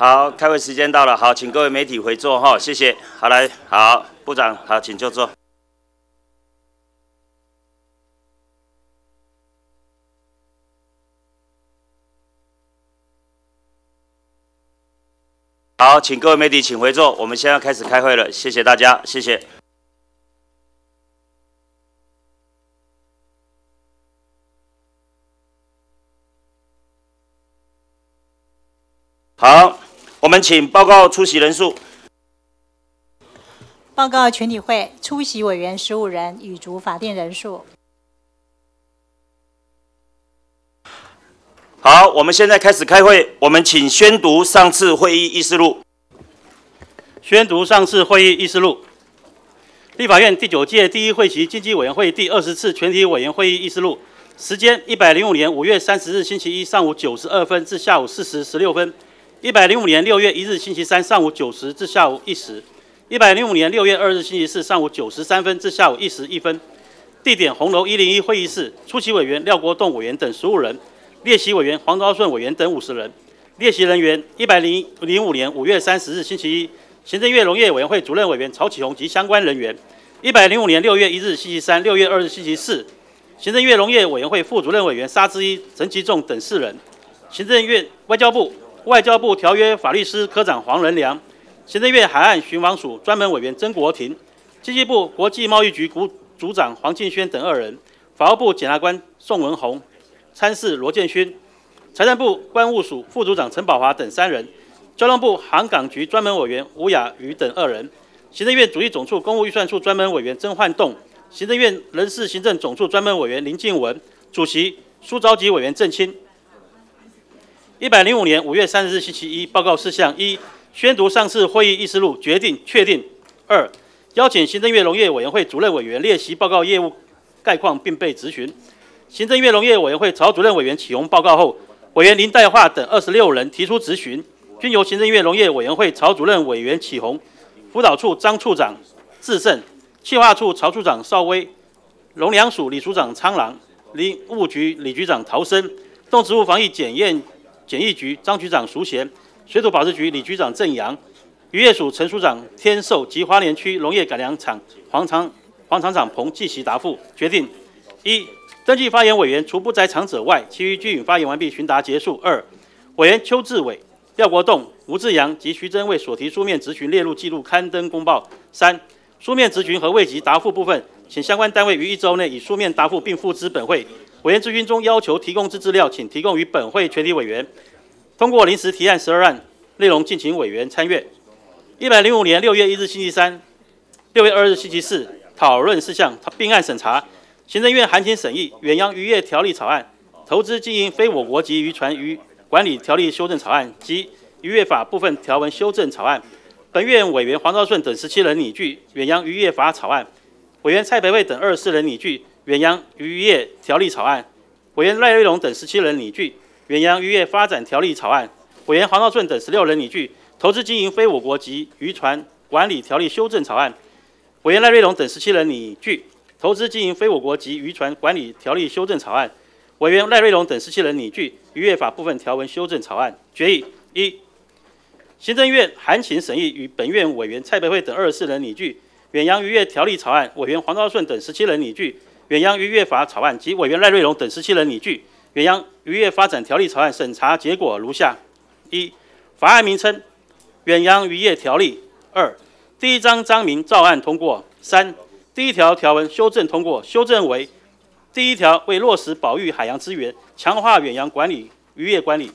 好，开会时间到了，好，请各位媒体回座哈，谢谢。好，来，好，部长，好，请就座。好，请各位媒体请回座，我们现在开始开会了，谢谢大家，谢谢。好，我们请报告出席人数。报告全体会出席委员十五人，与足法定人数。好，我们现在开始开会。我们请宣读上次会议议事录。宣读上次会议议事录。立法院第九届第一会期经济委员会第二十次全体委员会议议事录。时间：一百零五年五月三十日星期一上午九时二分至下午四时十六分。一百零五年六月一日星期三上午九时至下午一时，一百零五年六月二日星期四上午九时三分至下午一时一分。地点：红楼一零一会议室。出席委员廖国栋委员等十五人，列席委员黄昭顺委员等五十人。列席人员：一百零零五年五月三十日星期一，行政院农业委员会主任委员曹启宏及相关人员；一百零五年六月一日星期三、六月二日星期四，行政院农业委员会副主任委员沙之一、陈其仲等四人。行政院外交部。外交部条约法律司科长黄仁良，行政院海岸巡防署专门委员曾国庭，经济部国际贸易局股组长黄敬轩等二人，法务部检察官宋文宏，参事罗建勋，财政部关务署副组长陈宝华等三人，交通部航港局专门委员吴雅瑜等二人，行政院主计总处公务预算处专门委员曾焕栋，行政院人事行政总处专门委员林静文，主席苏召集委员郑清。一百零五年五月三十日星期一，报告事项一：宣读上次会议议事录，决定确定。二、邀请行政院农业委员会主任委员列席报告业务概况，并被质询。行政院农业委员会曹主任委员启宏报告后，委员林代化等二十六人提出质询，均由行政院农业委员会曹主任委员启宏、辅导处张处长自胜、企划处曹处长邵威、农粮署李署长苍狼、林务局李局长陶生、动植物防疫检验。检疫局张局长熟贤，水土保持局李局长郑阳，渔业署陈署长天寿及花莲区农业改良场黄厂黄厂长彭继席答复决定：一、登记发言委员除不在场者外，其余均已发言完毕，询答结束。二、委员邱志伟、廖国栋、吴志阳及徐真为所提书面质询列入记录刊登公报。三、书面质询和未及答复部分，请相关单位于一周内以书面答复并付之本会。委员质询中要求提供之资料，请提供于本会全体委员。通过临时提案十二案，内容敬请委员参阅。一百零五年六月一日星期三、六月二日星期四讨论事项并案审查。行政院函请审议《远洋渔业条例草案》、投资经营非我国籍渔船渔管理条例修正草案及渔业法部分条文修正草案。本院委员黄昭顺等十七人拟具《远洋渔业法草案》，委员蔡培慧等二十四人拟具。远洋渔业条例草案，委员赖瑞龙等十七人拟具；远洋渔业发展条例草案，委员黄道顺等十六人拟具；投资经营非我国籍渔船管理条例修正草案，委员赖瑞龙等十七人拟具；投资经营非我国籍渔船管理条例修正草案，委员赖瑞龙等十七人拟具；渔业法部分条文修正草案决议一，行政院函请审议与本院委员蔡培慧等二十四人拟具；远洋渔业条例草案，委员黄道顺等十七人拟具。远洋渔业法草案及委员赖瑞龙等十七人拟具。远洋渔业发展条例草案审查结果如下：一、法案名称《远洋渔业条例》；二、第一章章名照案通过；三、第一条条文修正通过，修正为第一条为落实保育海洋资源，强化远洋管理渔业管理，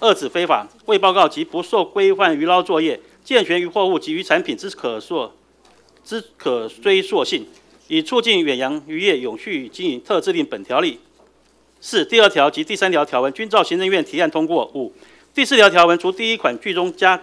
遏止非法未报告及不受规范渔捞作业，健全渔货物及渔产品之可溯之可追溯性。以促进远洋渔业永续经营，特制定本条例。四、第二条及第三条条文均照行政院提案通过。五、第四条条文除第一款句中加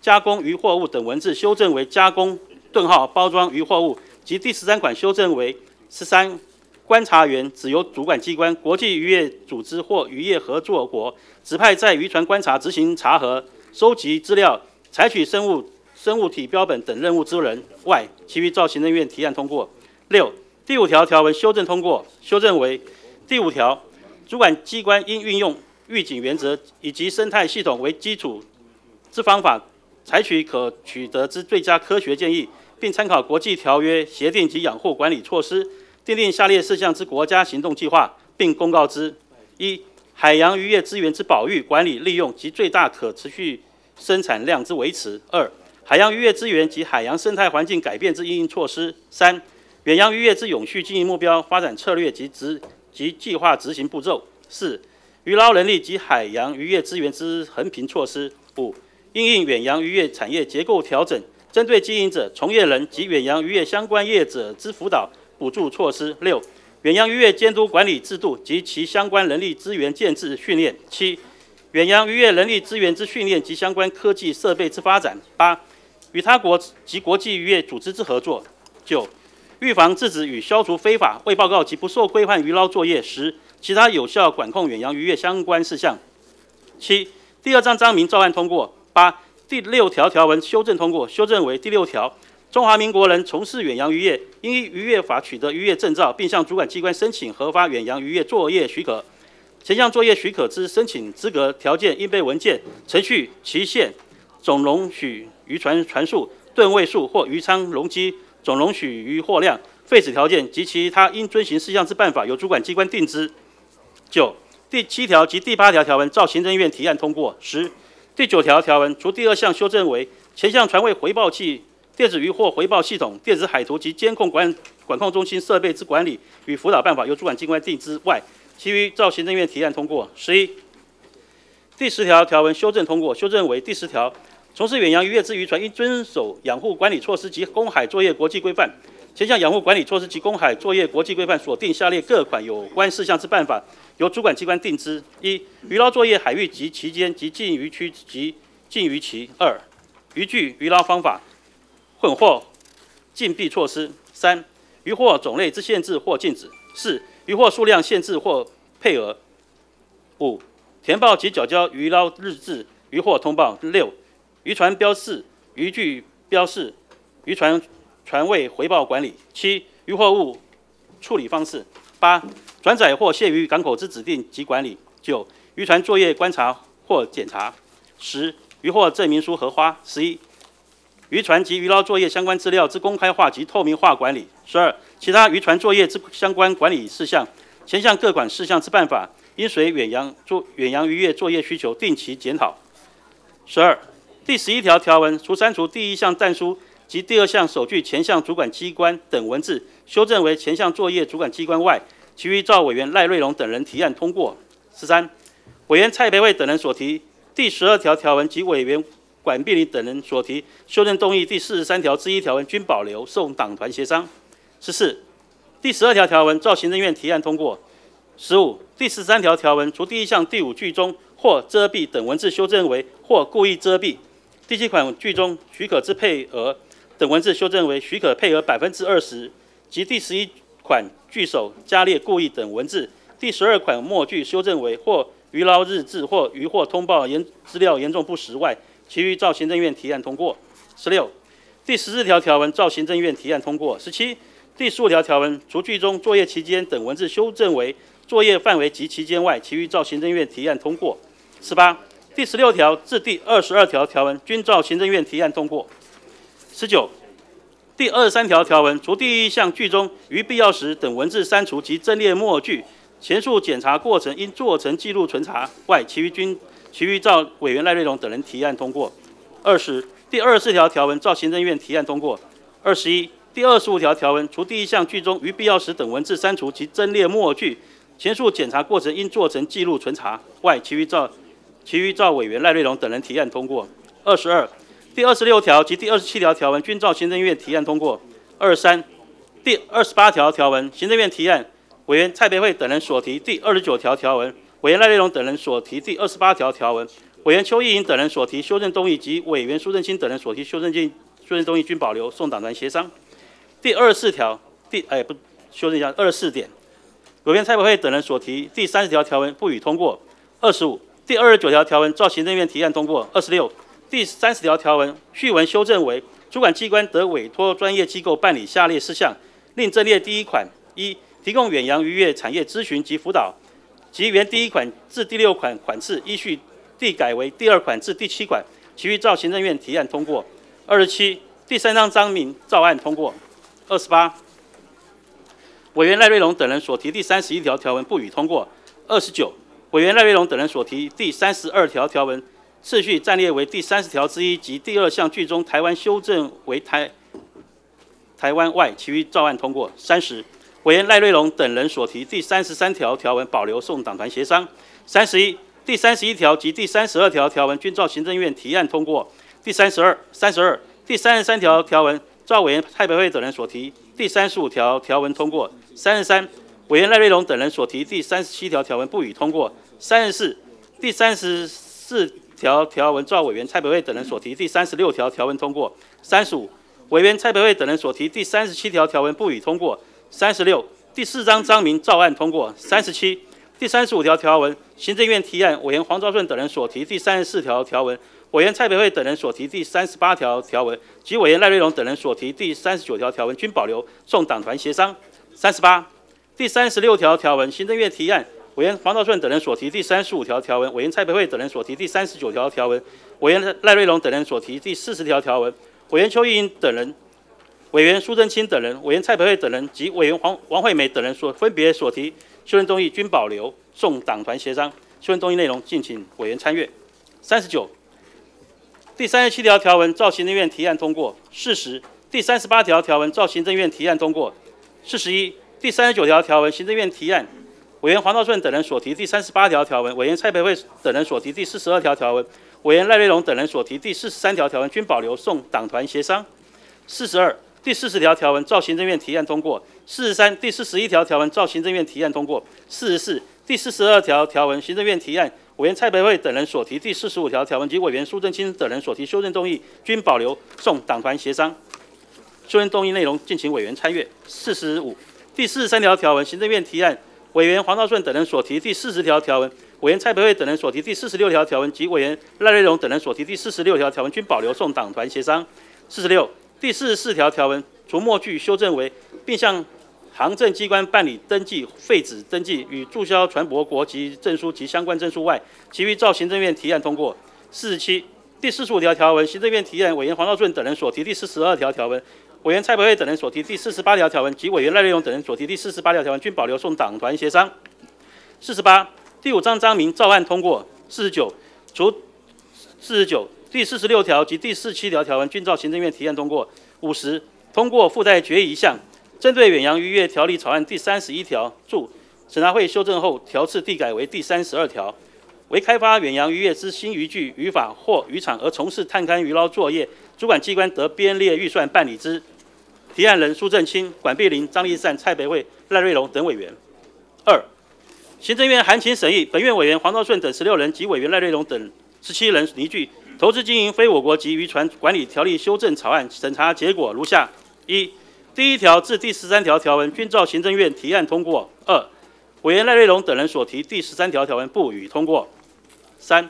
加工渔货物等文字修正为加工顿号包装渔货物，及第十三款修正为十三观察员只由主管机关、国际渔业组织或渔业合作国指派在渔船观察、执行查核、收集资料、采取生物。生物体标本等任务之人外，其余照行政院提案通过。六、第五条条文修正通过，修正为第五条，主管机关应运用预警原则以及生态系统为基础之方法，采取可取得之最佳科学建议，并参考国际条约、协定及养护管理措施，订定下列事项之国家行动计划，并公告之：一、海洋渔业资源之保育、管理、利用及最大可持续生产量之维持；二、海洋渔业资源及海洋生态环境改变之应用措施；三、远洋渔业之永续经营目标、发展策略及执及计划执行步骤；四、渔捞能力及海洋渔业资源之衡平措施；五、应应远洋渔业产业结构调整，针对经营者、从业人及远洋渔业相关业者之辅导补助措施；六、远洋渔业监督管理制度及其相关人力资源建制训练；七、远洋渔业人力资源之训练及相关科技设备之发展；八、与他国及国际渔业组织之合作；九、预防、制止与消除非法未报告及不受规范渔捞作业；十、其他有效管控远洋渔业相关事项。七、第二章章名照案通过。八、第六条条文修正通过，修正为第六条：中华民国人从事远洋渔业，应依渔业法取得渔业证照，并向主管机关申请核发远洋渔业作业许可。前项作业许可之申请资格条件、应备文件、程序、期限、总容许渔船船数、吨位数或渔舱容积、总容许渔获量、废止条件及其他应遵循事项之办法，由主管机关定之。九、第七条及第八条条文照行政院提案通过。十、第九条条文除第二项修正为前项船位回报器、电子渔获回报系统、电子海图及监控管管控中心设备之管理与辅导办法由主管机关定之外，其余照行政院提案通过。十一、第十条条文修正通过，修正为第十条：从事远洋渔业之渔船应遵守养护管理措施及公海作业国际规范。前项养护管理措施及公海作业国际规范所定下列各款有关事项之办法，由主管机关定之。一、渔捞作业海域及期间及禁渔区及禁渔期；二、渔具、渔捞方法、混获禁闭措施；三、渔获种类之限制或禁止；四、渔获数量限制或配额；五、填报及缴交渔捞日志、渔获通报；六、渔船标示、渔具标示、渔船。船位回报管理。七、渔获物处理方式。八、转载或卸于港口之指定及管理。九、渔船作业观察或检查。十、渔获证明书核发。十一、渔船及渔捞作业相关资料之公开化及透明化管理。十二、其他渔船作业之相关管理事项。前项各款事项之办法，应随远洋作远洋渔业作业需求定期检讨。十二、第十一条条文除删除第一项但书。及第二项首句前项主管机关等文字修正为前项作业主管机关外，其余照委员赖瑞龙等人提案通过。十三，委员蔡培慧等人所提第十二条条文及委员管碧玲等人所提修正动议第四十三条之一条文均保留，送党团协商。十四，第十二条条文照行政院提案通过。十五，第十三条条文除第一项第五句中或遮蔽等文字修正为或故意遮蔽。第七款句中许可之配额。等文字修正为许可配额百分之二十，及第十一款句首加列故意等文字。第十二款末句修正为或渔捞日志或渔获通报严资料严重不实外，其余照行政院提案通过。十六，第十四条条文照行政院提案通过。十七，第十五条条文除句中作业期间等文字修正为作业范围及期间外，其余照行政院提案通过。十八，第十六条至第二十二条条文均照行政院提案通过。十九，第二十三条条文除第一项句中于必要时等文字删除及增列末句，前述检查过程应做成记录存查外，其余均其余照委员赖瑞龙等人提案通过。二十，第二十四条条文照行政院提案通过。二十一，第二十五条条文除第一项句中于必要时等文字删除及增列末句，前述检查过程应做成记录存查外，其余照其余照委员赖瑞龙等人提案通过。二十二。第二十六条及第二十七条条文均照行政院提案通过。二三、第二十八条条文，行政院提案委员蔡培慧等人所提第二十九条条文，委员赖瑞龙等人所提第二十八条条文，委员邱意莹等人所提修正动议及委员苏正清等人所提修正进修正动议均保留，送党团协商。第二十四条第哎不修正一下二十四点，委员蔡培慧等人所提第三十条条文不予通过。二十五、第二十九条条文照行政院提案通过。二十六。第三十条条文序文修正为：主管机关得委托专业机构办理下列事项，另增列第一款：一、提供远洋渔业产业咨询及辅导，及原第一款至第六款款次依序递改为第二款至第七款，其余照行政院提案通过。二十七，第三章章名照案通过。二十八，委员赖瑞龙等人所提第三十一条条文不予通过。二十九，委员赖瑞龙等人所提第三十二条条文次序暂列为第三十条之一及第二项句中台湾修正为台台湾外，其余照案通过。三十，委员赖瑞龙等人所提第三十三条条文保留送党团协商。三十一，第三十一条及第三十二条条文均照行政院提案通过。第三十二、三十二、第三十三条条文，照委员蔡培慧等人所提；第三十五条条文通过。三十三，委员赖瑞龙等人所提第三十七条条文不予通过。三十四，第三十四条条文，赵委员蔡培慧等人所提第三十六条条文通过。三十五，委员蔡培慧等人所提第三十七条条文不予通过。三十六，第四章章名照案通过。三十七，第三十五条条文，行政院提案，委员黄昭顺等人所提第三十四条条文。委员蔡培慧等人所提第三十八条条文及委员赖瑞龙等人所提第三十九条条文均保留，送党团协商。三十八、第三十六条条文，行政院提案，委员黄道顺等人所提第三十五条条文，委员蔡培慧等人所提第三十九条条文，委员赖瑞龙等人所提第四十条条文，委员邱玉英等人、委员苏贞清等人、委员蔡培慧等人及委员黄王惠美等人所分别所提修正动议均保留，送党团协商。修正动议内容，敬请委员参阅。三十九。第三十七条条文，照行政院提案通过。四十，第三十八条条文，照行政院提案通过。四十一，第三十九条条文，行政院提案，委员黄道顺等人所提第三十八条条文，委员蔡培慧等人所提第四十二条条文，委员赖瑞龙等人所提第四十三条条文均保留，送党团协商。四十二，第四十条条文，照行政院提案通过。四十三，第四十一条条文，照行政院提案通过。四十四，第四十二条条文，行政院提案。委员蔡培慧等人所提第四十五条条文及委员苏正清等人所提修正动议均保留，送党团协商。修正动议内容，敬请委员参阅。四十五、第四十三条条文，行政院提案，委员黄道顺等人所提第四十条条文，委员蔡培慧等人所提第四十六条条文及委员赖瑞荣等人所提第四十六条条文均保留，送党团协商。四十六、第四十四条条文，除末句修正为，并向行政机关办理登记废止登记与注销船舶国籍证书及相关证书外，其余照行政院提案通过。四十七、第四十五条条文，行政院提案委员黄道顺等人所提第四十二条条文，委员蔡培慧等人所提第四十八条条文及委员赖瑞荣等人所提第四十八条条文均保留送党团协商。四十八、第五章章名照案通过。四十九、除四十九、第四十六条及第四十七条条文均照行政院提案通过。五十、通过附带决议一项。针对远洋渔业条例草案第三十一条注审查会修正后条次递改为第三十二条，为开发远洋渔业之新渔具、渔法或渔场而从事探勘渔捞作业，主管机关得编列预算办理之。提案人苏正清、管碧林、张立善、蔡培慧、赖瑞龙等委员。二、行政院函请审议，本院委员黄道顺等十六人及委员赖瑞龙等十七人拟具投资经营非我国籍渔船管理条例修正草案，审查结果如下：一。第一条至第十三条条文均照行政院提案通过。二、委员赖瑞龙等人所提第十三条条文不予通过。三、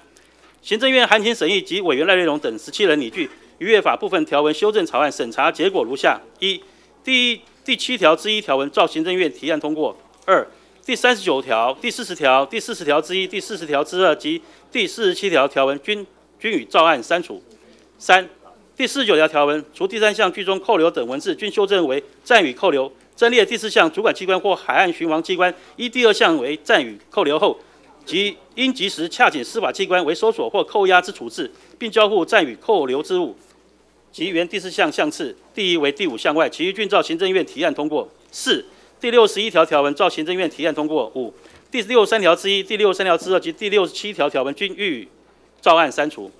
行政院函请审议及委员赖瑞龙等十七人拟具渔业法部分条文修正草案，审查结果如下：一、第一第七条之一条文照行政院提案通过。二、第三十九条、第四十条、第四十条之一、第四十条之二及第四十七条条文均均予照案删除。三、第四十九条条文，除第三项句中扣留等文字均修正为暂予扣留，增列第四项主管机关或海岸巡防机关依第二项为暂予扣留后，即应及时洽请司法机关为搜索或扣押之处置，并交付暂予扣留之物，及原第四项项次第一为第五项外，其余均照行政院提案通过。四、第六十一条条文照行政院提案通过。五、第六十三条之一、第六十三条之二及第六十七条条文均予照案删除。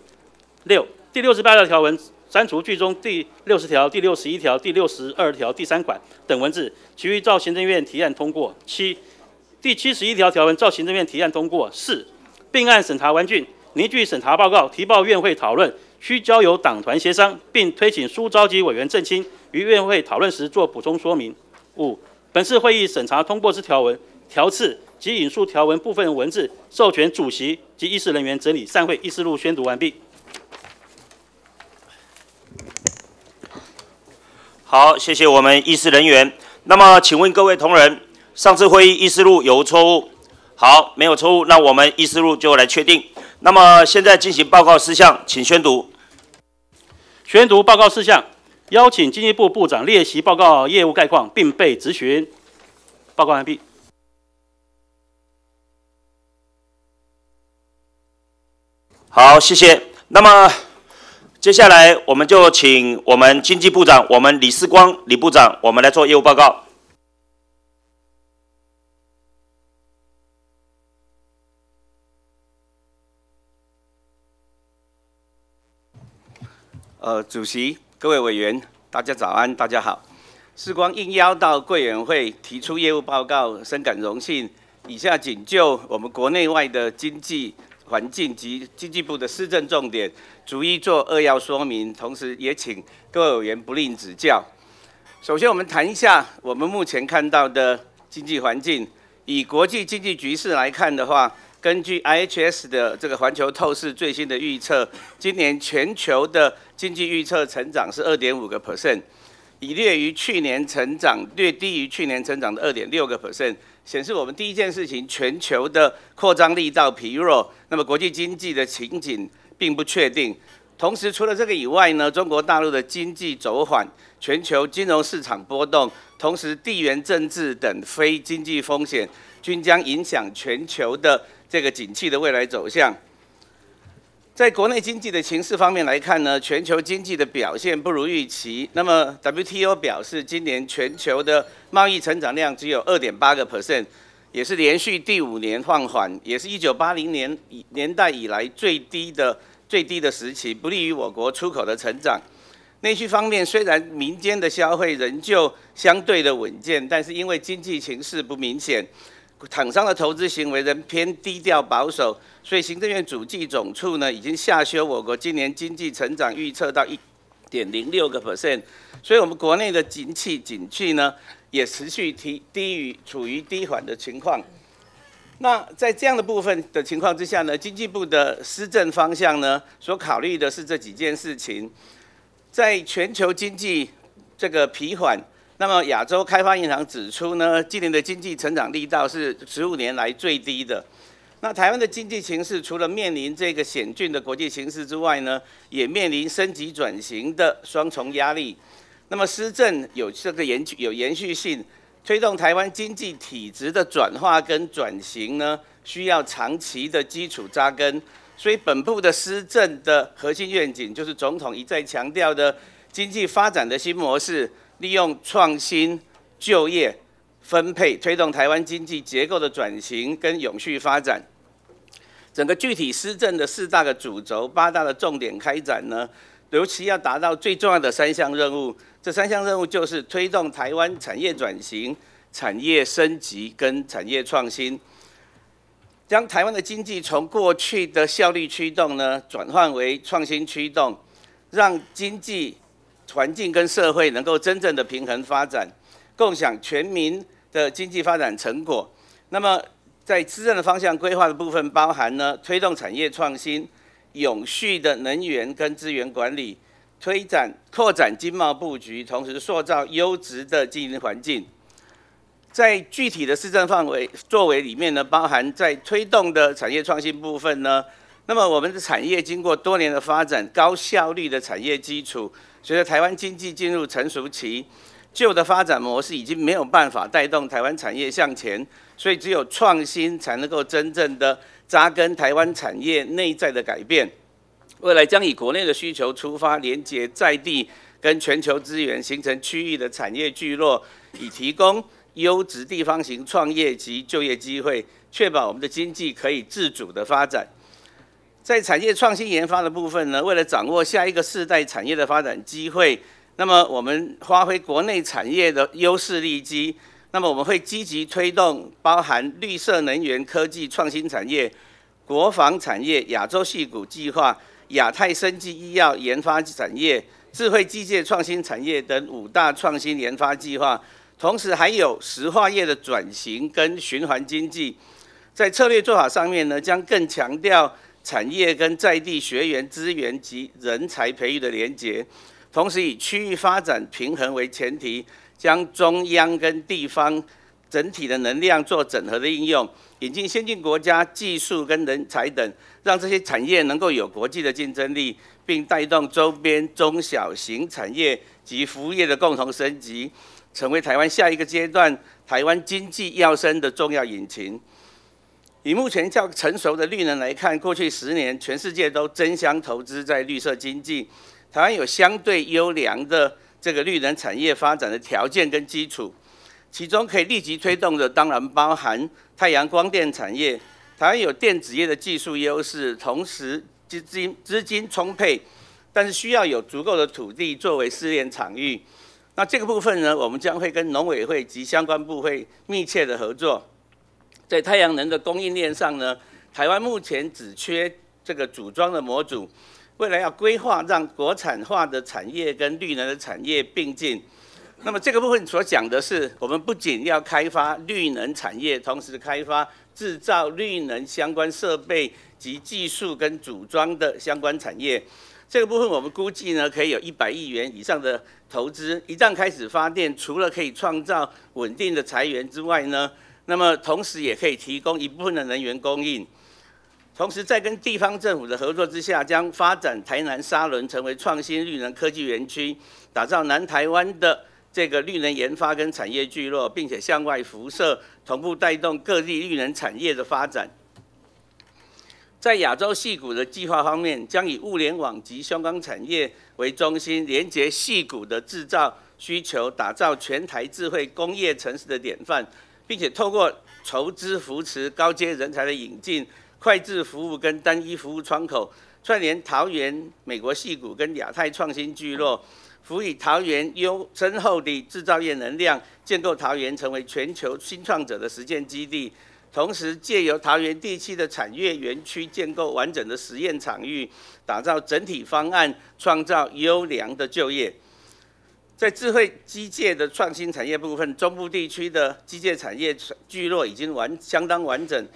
六、第六十八条条文。删除句中第六十条、第六十一条、第六十二条第三款等文字，其余照行政院提案通过。七、第七十一条条文照行政院提案通过。四、并案审查完竣，拟具审查报告提报院会讨论，需交由党团协商，并推请书召集委员郑清于院会讨论时做补充说明。五、本次会议审查通过之条文、条次及引述条文部分文字，授权主席及议事人员整理散会议事录宣读完毕。好，谢谢我们议事人员。那么，请问各位同仁，上次会议议事录有无错误？好，没有错误，那我们议事录就来确定。那么，现在进行报告事项，请宣读。宣读报告事项，邀请经济部部长列席报告业务概况，并被质询。报告完毕。好，谢谢。那么接下来我们就请我们经济部长，我们李世光李部长，我们来做业务报告。呃，主席、各位委员，大家早安，大家好。世光应邀到贵委员会提出业务报告，深感荣幸。以下仅就我们国内外的经济环境及经济部的施政重点，逐一做扼要说明，同时也请各位委员不吝指教。首先，我们谈一下我们目前看到的经济环境。以国际经济局势来看的话，根据 IHS 的这个环球透视最新的预测，今年全球的经济预测成长是二点五个 percent，已略于去年成长，略低于去年成长的二点六个 percent，显示我们第一件事情，全球的扩张力道疲弱，那么国际经济的情景并不确定。同时，除了这个以外呢，中国大陆的经济走缓，全球金融市场波动，同时地缘政治等非经济风险，均将影响全球的。这个景气的未来走向，在国内经济的形势方面来看呢，全球经济的表现不如预期。那么 WTO 表示，今年全球的贸易成长量只有二点八个 percent，也是连续第五年放缓，也是一九八零年以年代以来最低的最低的时期，不利于我国出口的成长。内需方面，虽然民间的消费仍旧相对的稳健，但是因为经济形势不明显。厂商的投资行为仍偏低调保守，所以行政院主计总处呢已经下修我国今年经济成长预测到一点零六个 percent，所以我们国内的景气景气呢也持续提低于处于低缓的情况。那在这样的部分的情况之下呢，经济部的施政方向呢所考虑的是这几件事情，在全球经济这个疲缓。那么，亚洲开发银行指出呢，今年的经济成长力道是十五年来最低的。那台湾的经济形势除了面临这个险峻的国际形势之外呢，也面临升级转型的双重压力。那么施政有这个延有延续性，推动台湾经济体制的转化跟转型呢，需要长期的基础扎根。所以本部的施政的核心愿景，就是总统一再强调的经济发展的新模式。利用创新、就业、分配，推动台湾经济结构的转型跟永续发展。整个具体施政的四大个主轴、八大的重点开展呢，尤其要达到最重要的三项任务。这三项任务就是推动台湾产业转型、产业升级跟产业创新，将台湾的经济从过去的效率驱动呢，转换为创新驱动，让经济。环境跟社会能够真正的平衡发展，共享全民的经济发展成果。那么，在施政的方向规划的部分，包含呢推动产业创新、永续的能源跟资源管理，推展扩展经贸布局，同时塑造优质的经营环境。在具体的施政范围作为里面呢，包含在推动的产业创新部分呢，那么我们的产业经过多年的发展，高效率的产业基础。随着台湾经济进入成熟期，旧的发展模式已经没有办法带动台湾产业向前，所以只有创新才能够真正的扎根台湾产业内在的改变。未来将以国内的需求出发，连接在地跟全球资源，形成区域的产业聚落，以提供优质地方型创业及就业机会，确保我们的经济可以自主的发展。在产业创新研发的部分呢，为了掌握下一个世代产业的发展机会，那么我们发挥国内产业的优势利基，那么我们会积极推动包含绿色能源科技创新产业、国防产业、亚洲系股计划、亚太生技医药研发产业、智慧机械创新产业等五大创新研发计划，同时还有石化业的转型跟循环经济，在策略做法上面呢，将更强调。产业跟在地学员资源及人才培育的连结，同时以区域发展平衡为前提，将中央跟地方整体的能量做整合的应用，引进先进国家技术跟人才等，让这些产业能够有国际的竞争力，并带动周边中小型产业及服务业的共同升级，成为台湾下一个阶段台湾经济要升的重要引擎。以目前较成熟的绿能来看，过去十年全世界都争相投资在绿色经济，台湾有相对优良的这个绿能产业发展的条件跟基础。其中可以立即推动的，当然包含太阳光电产业。台湾有电子业的技术优势，同时资金资金充沛，但是需要有足够的土地作为试验场域。那这个部分呢，我们将会跟农委会及相关部会密切的合作。在太阳能的供应链上呢，台湾目前只缺这个组装的模组，未来要规划让国产化的产业跟绿能的产业并进。那么这个部分所讲的是，我们不仅要开发绿能产业，同时开发制造绿能相关设备及技术跟组装的相关产业。这个部分我们估计呢，可以有一百亿元以上的投资。一旦开始发电，除了可以创造稳定的财源之外呢，那么同时也可以提供一部分的能源供应。同时在跟地方政府的合作之下，将发展台南沙仑成为创新绿能科技园区，打造南台湾的。这个绿能研发跟产业聚落，并且向外辐射，同步带动各地绿能产业的发展。在亚洲细谷的计划方面，将以物联网及相关产业为中心，连接细谷的制造需求，打造全台智慧工业城市的典范，并且透过筹资扶持高阶人才的引进、快智服务跟单一服务窗口，串联桃园、美国戏谷跟亚太创新聚落。辅以桃园优深厚的制造业能量，建构桃园成为全球新创者的实践基地。同时，借由桃园地区的产业园区，建构完整的实验场域，打造整体方案，创造优良的就业。在智慧机械的创新产业部分，中部地区的机械产业聚落已经完相当完整，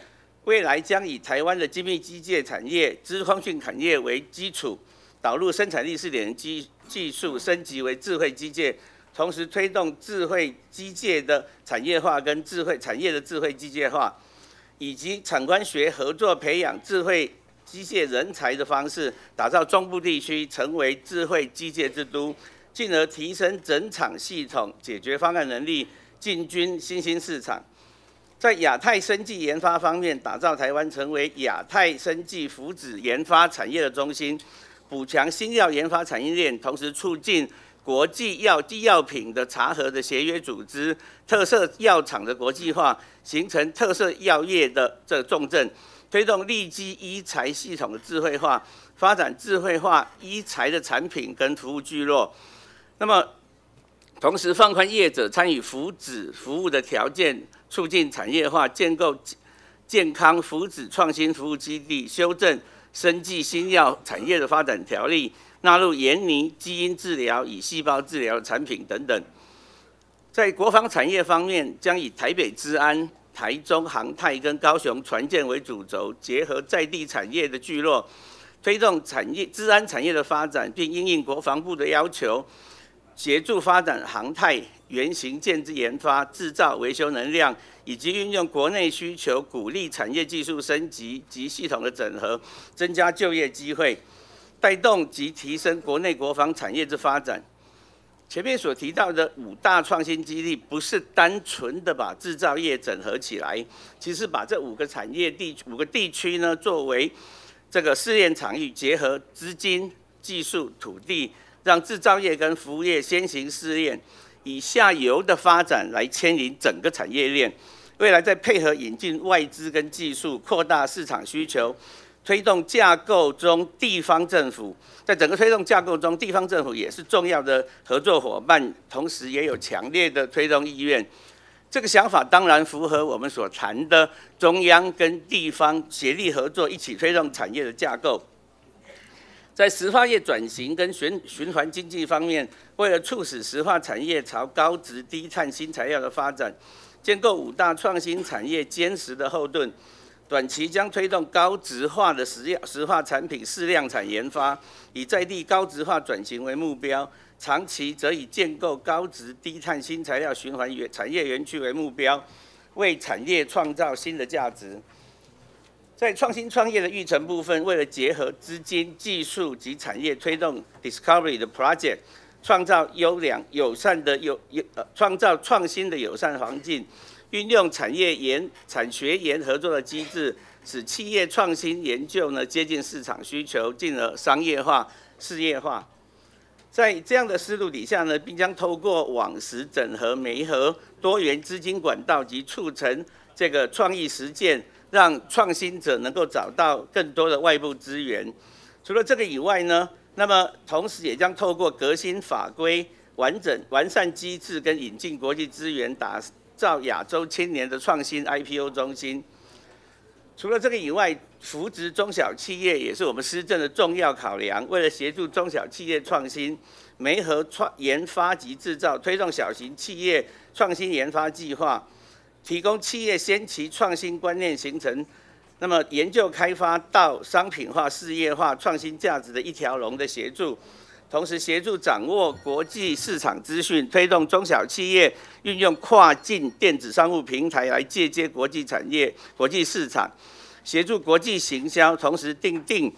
未来将以台湾的精密机械产业、资通讯产业为基础。导入生产力试点技技术升级为智慧机械，同时推动智慧机械的产业化跟智慧产业的智慧机械化，以及产官学合作培养智慧机械人才的方式，打造中部地区成为智慧机械之都，进而提升整场系统解决方案能力，进军新兴市场。在亚太生技研发方面，打造台湾成为亚太生技福祉研发产业的中心。补强新药研发产业链，同时促进国际药剂药品的查核的协约组织，特色药厂的国际化，形成特色药业的这重镇，推动立基医材系统的智慧化，发展智慧化医材的产品跟服务聚落。那么，同时放宽业者参与福祉服务的条件，促进产业化，建构健康福祉创新服务基地，修正。生技新药产业的发展条例纳入研拟基因治疗与细胞治疗产品等等。在国防产业方面，将以台北治安、台中航太跟高雄船舰为主轴，结合在地产业的聚落，推动产业治安产业的发展，并应应国防部的要求。协助发展航太原型建制研发、制造、维修能量，以及运用国内需求，鼓励产业技术升级及系统的整合，增加就业机会，带动及提升国内国防产业之发展。前面所提到的五大创新基地，不是单纯的把制造业整合起来，其实把这五个产业地五个地区呢，作为这个试验场域，结合资金、技术、土地。让制造业跟服务业先行试验，以下游的发展来牵引整个产业链。未来再配合引进外资跟技术，扩大市场需求，推动架构中地方政府，在整个推动架构中，地方政府也是重要的合作伙伴，同时也有强烈的推动意愿。这个想法当然符合我们所谈的中央跟地方协力合作，一起推动产业的架构。在石化业转型跟循循环经济方面，为了促使石化产业朝高值低碳新材料的发展，建构五大创新产业坚实的后盾。短期将推动高值化的石石化产品适量产研发，以在地高值化转型为目标；长期则以建构高值低碳新材料循环园产业园区为目标，为产业创造新的价值。在创新创业的育成部分，为了结合资金、技术及产业推动 Discovery 的 project，创造优良、友善的友友呃创造创新的友善环境，运用产业研、产学研合作的机制。使企业创新研究呢接近市场需求，进而商业化、事业化。在这样的思路底下呢，并将透过网实整合、媒合多元资金管道及促成这个创意实践，让创新者能够找到更多的外部资源。除了这个以外呢，那么同时也将透过革新法规、完整完善机制跟引进国际资源，打造亚洲青年的创新 IPO 中心。除了这个以外，扶植中小企业也是我们施政的重要考量。为了协助中小企业创新、媒合创研发及制造，推动小型企业创新研发计划，提供企业先期创新观念形成，那么研究开发到商品化、事业化、创新价值的一条龙的协助。同时协助掌握国际市场资讯，推动中小企业运用跨境电子商务平台来借接国际产业、国际市场，协助国际行销，同时定定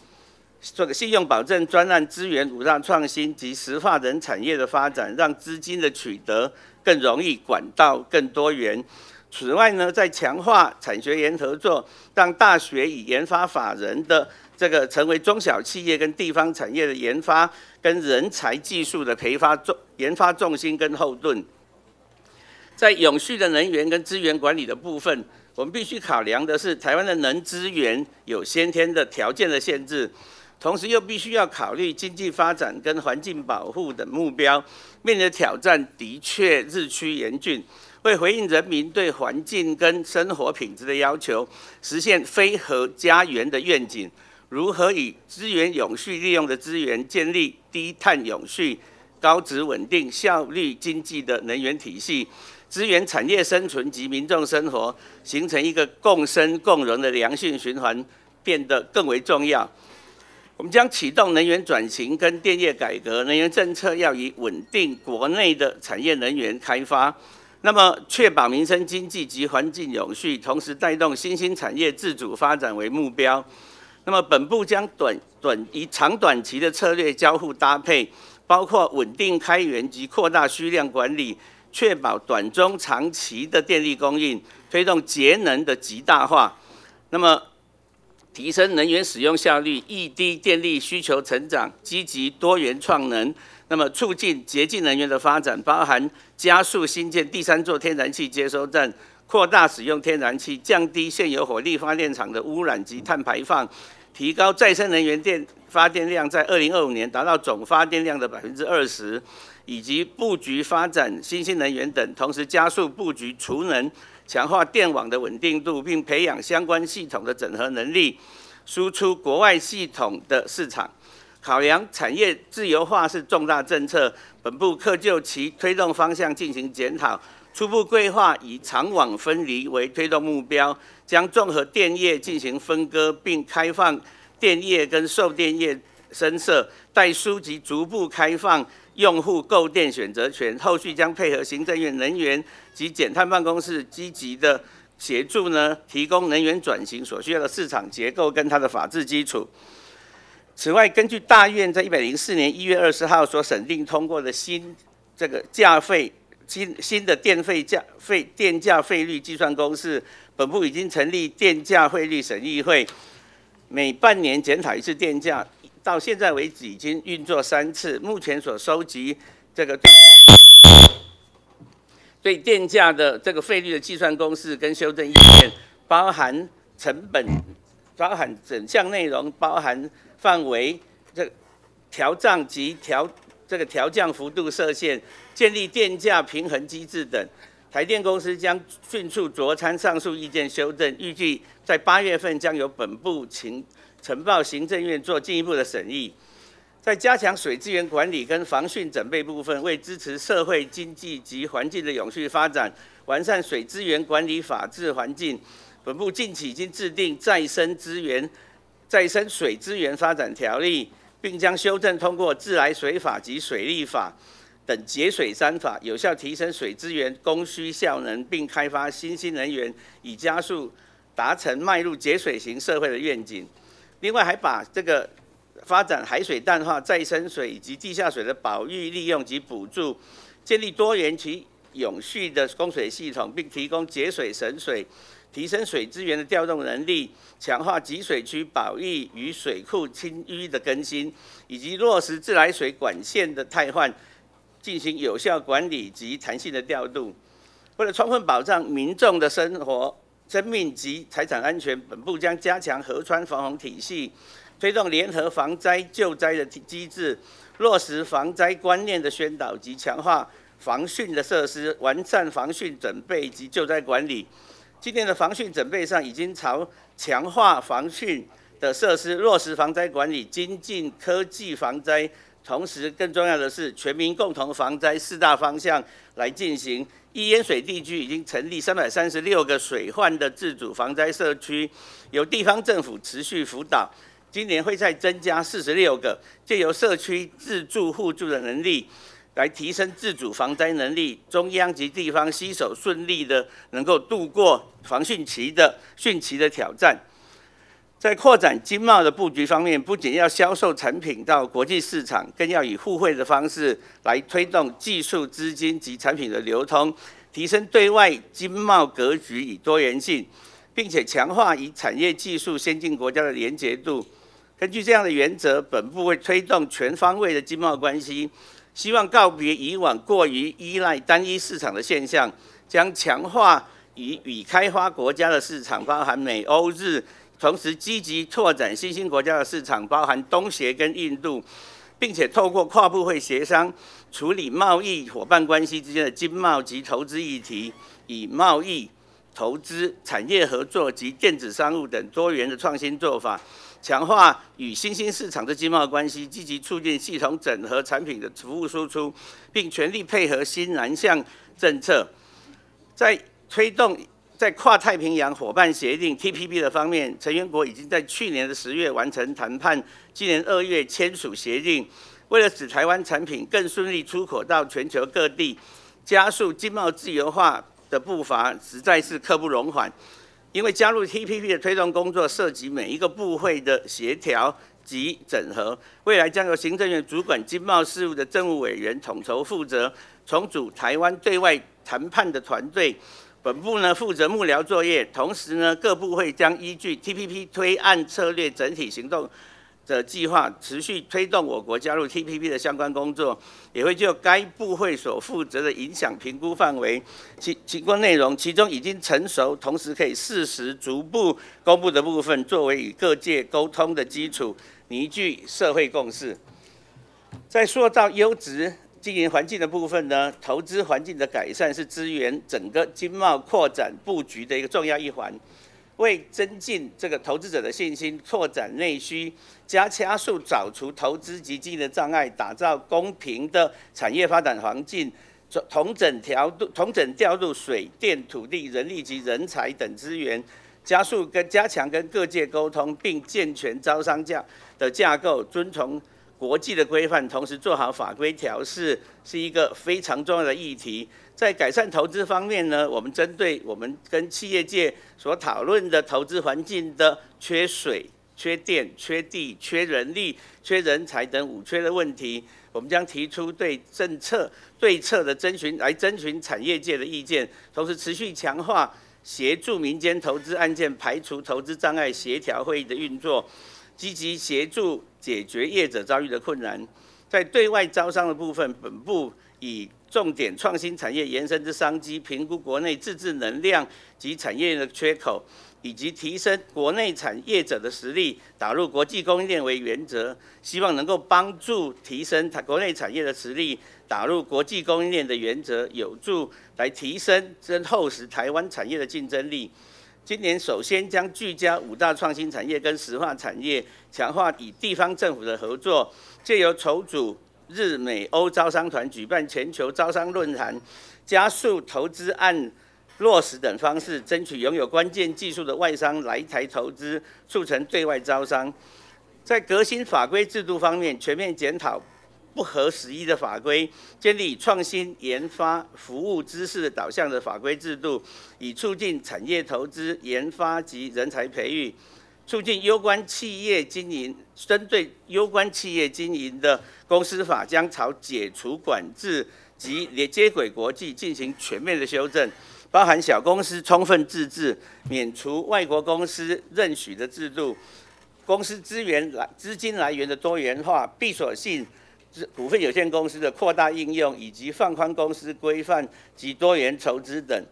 这个信用保证专案资源五大创新及石化人产业的发展，让资金的取得更容易，管道更多元。此外呢，在强化产学研合作，让大学以研发法人的这个成为中小企业跟地方产业的研发跟人才技术的培发重研发重心跟后盾。在永续的能源跟资源管理的部分，我们必须考量的是台湾的能资源有先天的条件的限制，同时又必须要考虑经济发展跟环境保护的目标，面临的挑战的确日趋严峻。为回应人民对环境跟生活品质的要求，实现非核家园的愿景，如何以资源永续利用的资源，建立低碳永续、高质稳定、效率经济的能源体系，资源产业生存及民众生活，形成一个共生共荣的良性循环，变得更为重要。我们将启动能源转型跟电业改革，能源政策要以稳定国内的产业能源开发。那么，确保民生经济及环境永续，同时带动新兴产业自主发展为目标。那么，本部将短短以长短期的策略交互搭配，包括稳定开源及扩大需量管理，确保短中长期的电力供应，推动节能的极大化。那么，提升能源使用效率，抑低电力需求成长，积极多元创能。那么，促进洁净能源的发展，包含加速新建第三座天然气接收站，扩大使用天然气，降低现有火力发电厂的污染及碳排放，提高再生能源电发电量，在二零二五年达到总发电量的百分之二十，以及布局发展新兴能源等，同时加速布局储能，强化电网的稳定度，并培养相关系统的整合能力，输出国外系统的市场。考量产业自由化是重大政策，本部可就其推动方向进行检讨，初步规划以长网分离为推动目标，将综合电业进行分割，并开放电业跟售电业深色，待书籍逐步开放用户购电选择权，后续将配合行政院能源及减碳办公室积极的协助呢，提供能源转型所需要的市场结构跟它的法治基础。此外，根据大院在一百零四年一月二十号所审定通过的新这个价费新新的电费价费电价费率计算公式，本部已经成立电价费率审议会，每半年检讨一次电价，到现在为止已经运作三次。目前所收集这个对对电价的这个费率的计算公式跟修正意见，包含成本，包含整项内容，包含。范围、这调涨及调这个调降幅度设限、建立电价平衡机制等，台电公司将迅速酌参上述意见修正，预计在八月份将由本部情呈报行政院做进一步的审议。在加强水资源管理跟防汛准备部分，为支持社会经济及环境的永续发展，完善水资源管理法治环境，本部近期已经制定再生资源。再生水资源发展条例，并将修正通过自来水法及水利法等节水三法，有效提升水资源供需效能，并开发新兴能源，以加速达成迈入节水型社会的愿景。另外，还把这个发展海水淡化、再生水以及地下水的保育、利用及补助，建立多元及永续的供水系统，并提供节水省水。提升水资源的调动能力，强化集水区保育与水库清淤的更新，以及落实自来水管线的汰换，进行有效管理及弹性的调度。为了充分保障民众的生活、生命及财产安全，本部将加强河川防洪体系，推动联合防灾救灾的机制，落实防灾观念的宣导及强化防汛的设施，完善防汛准备及救灾管理。今年的防汛准备上，已经朝强化防汛的设施、落实防灾管理、精进科技防灾，同时更重要的是全民共同防灾四大方向来进行。易淹水地区已经成立三百三十六个水患的自主防灾社区，由地方政府持续辅导。今年会再增加四十六个，借由社区自助互助的能力。来提升自主防灾能力，中央及地方携手顺利的能够度过防汛期的汛期的挑战。在扩展经贸的布局方面，不仅要销售产品到国际市场，更要以互惠的方式来推动技术、资金及产品的流通，提升对外经贸格局与多元性，并且强化与产业技术先进国家的连结度。根据这样的原则，本部会推动全方位的经贸关系。希望告别以往过于依赖单一市场的现象，将强化与已开发国家的市场，包含美、欧、日，同时积极拓展新兴国家的市场，包含东协跟印度，并且透过跨部会协商处理贸易伙伴关系之间的经贸及投资议题，以贸易、投资、产业合作及电子商务等多元的创新做法。强化与新兴市场的经贸关系，积极促进系统整合产品的服务输出，并全力配合新南向政策。在推动在跨太平洋伙伴协定 （TPP） 的方面，成员国已经在去年的十月完成谈判，今年二月签署协定。为了使台湾产品更顺利出口到全球各地，加速经贸自由化的步伐，实在是刻不容缓。因为加入 TPP 的推动工作涉及每一个部会的协调及整合，未来将由行政院主管经贸事务的政务委员统筹负责，重组台湾对外谈判的团队。本部呢负责幕僚作业，同时呢各部会将依据 TPP 推案策略整体行动。的计划持续推动我国加入 TPP 的相关工作，也会就该部会所负责的影响评估范围、其情况内容，其中已经成熟，同时可以适时逐步公布的部分，作为与各界沟通的基础，凝聚社会共识。在塑造优质经营环境的部分呢，投资环境的改善是资源整个经贸扩展布局的一个重要一环。为增进这个投资者的信心，拓展内需，加加速找出投资及经营的障碍，打造公平的产业发展环境，同整调度、同整调度水电、土地、人力及人才等资源，加速跟加强跟各界沟通，并健全招商架的架构，遵从国际的规范，同时做好法规调试，是一个非常重要的议题。在改善投资方面呢，我们针对我们跟企业界所讨论的投资环境的缺水、缺电、缺地、缺人力、缺人才等五缺的问题，我们将提出对政策对策的征询，来征询产业界的意见，同时持续强化协助民间投资案件排除投资障碍协调会议的运作，积极协助解决业者遭遇的困难。在对外招商的部分，本部以重点创新产业延伸之商机，评估国内自制能量及产业的缺口，以及提升国内产业者的实力，打入国际供应链为原则，希望能够帮助提升国内产业的实力，打入国际供应链的原则，有助来提升跟厚实台湾产业的竞争力。今年首先将聚焦五大创新产业跟石化产业，强化与地方政府的合作，借由筹组。日美欧招商团举办全球招商论坛，加速投资案落实等方式，争取拥有关键技术的外商来台投资，促成对外招商。在革新法规制度方面，全面检讨不合时宜的法规，建立创新研发、服务知识导向的法规制度，以促进产业投资、研发及人才培育，促进攸关企业经营。针对攸关企业经营的公司法，将朝解除管制及连接轨国际进行全面的修正，包含小公司充分自治、免除外国公司认许的制度。公司资源来资金来源的多元化、闭锁性股份有限公司的扩大应用，以及放宽公司规范及多元筹资等。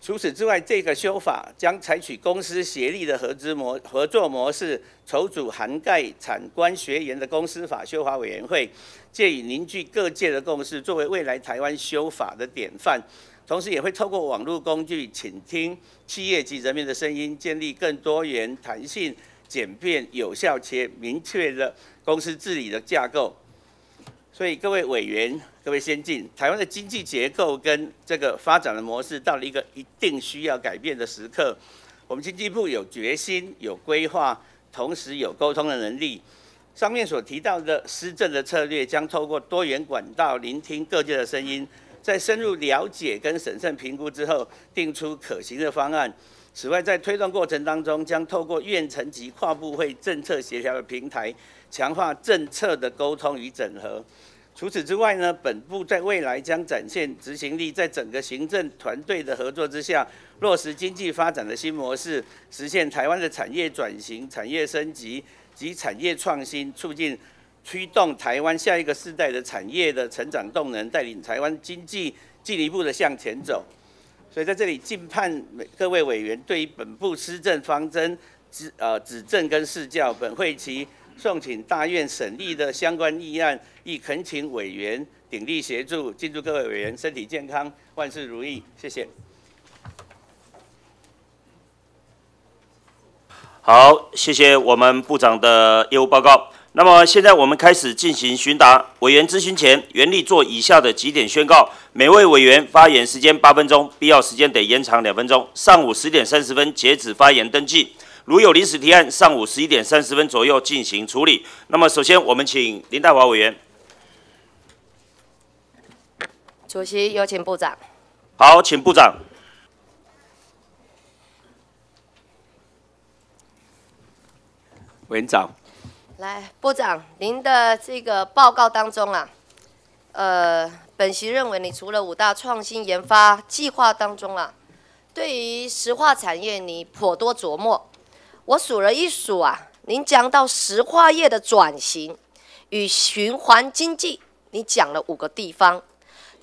除此之外，这个修法将采取公司协力的合资模合作模式，筹组涵盖产官学研的公司法修法委员会，借以凝聚各界的共识，作为未来台湾修法的典范。同时，也会透过网络工具，倾听企业及人民的声音，建立更多元、弹性。简便、有效且明确的公司治理的架构。所以各位委员、各位先进，台湾的经济结构跟这个发展的模式到了一个一定需要改变的时刻。我们经济部有决心、有规划，同时有沟通的能力。上面所提到的施政的策略，将透过多元管道聆听各界的声音，在深入了解跟审慎评估之后，定出可行的方案。此外，在推动过程当中，将透过院层级跨部会政策协调的平台，强化政策的沟通与整合。除此之外呢，本部在未来将展现执行力，在整个行政团队的合作之下，落实经济发展的新模式，实现台湾的产业转型、产业升级及产业创新，促进驱动台湾下一个世代的产业的成长动能，带领台湾经济进一步的向前走。所以在这里，敬盼各位委员对于本部施政方针指呃指正跟示教，本会期送请大院审议的相关议案，亦恳请委员鼎力协助，敬祝各位委员身体健康，万事如意，谢谢。好，谢谢我们部长的业务报告。那么现在我们开始进行询答。委员咨询前，原力做以下的几点宣告：每位委员发言时间八分钟，必要时间得延长两分钟。上午十点三十分截止发言登记，如有临时提案，上午十一点三十分左右进行处理。那么首先，我们请林大华委员。主席有请部长。好，请部长。委员长。来，部长，您的这个报告当中啊，呃，本席认为你除了五大创新研发计划当中啊，对于石化产业你颇多琢磨。我数了一数啊，您讲到石化业的转型与循环经济，你讲了五个地方。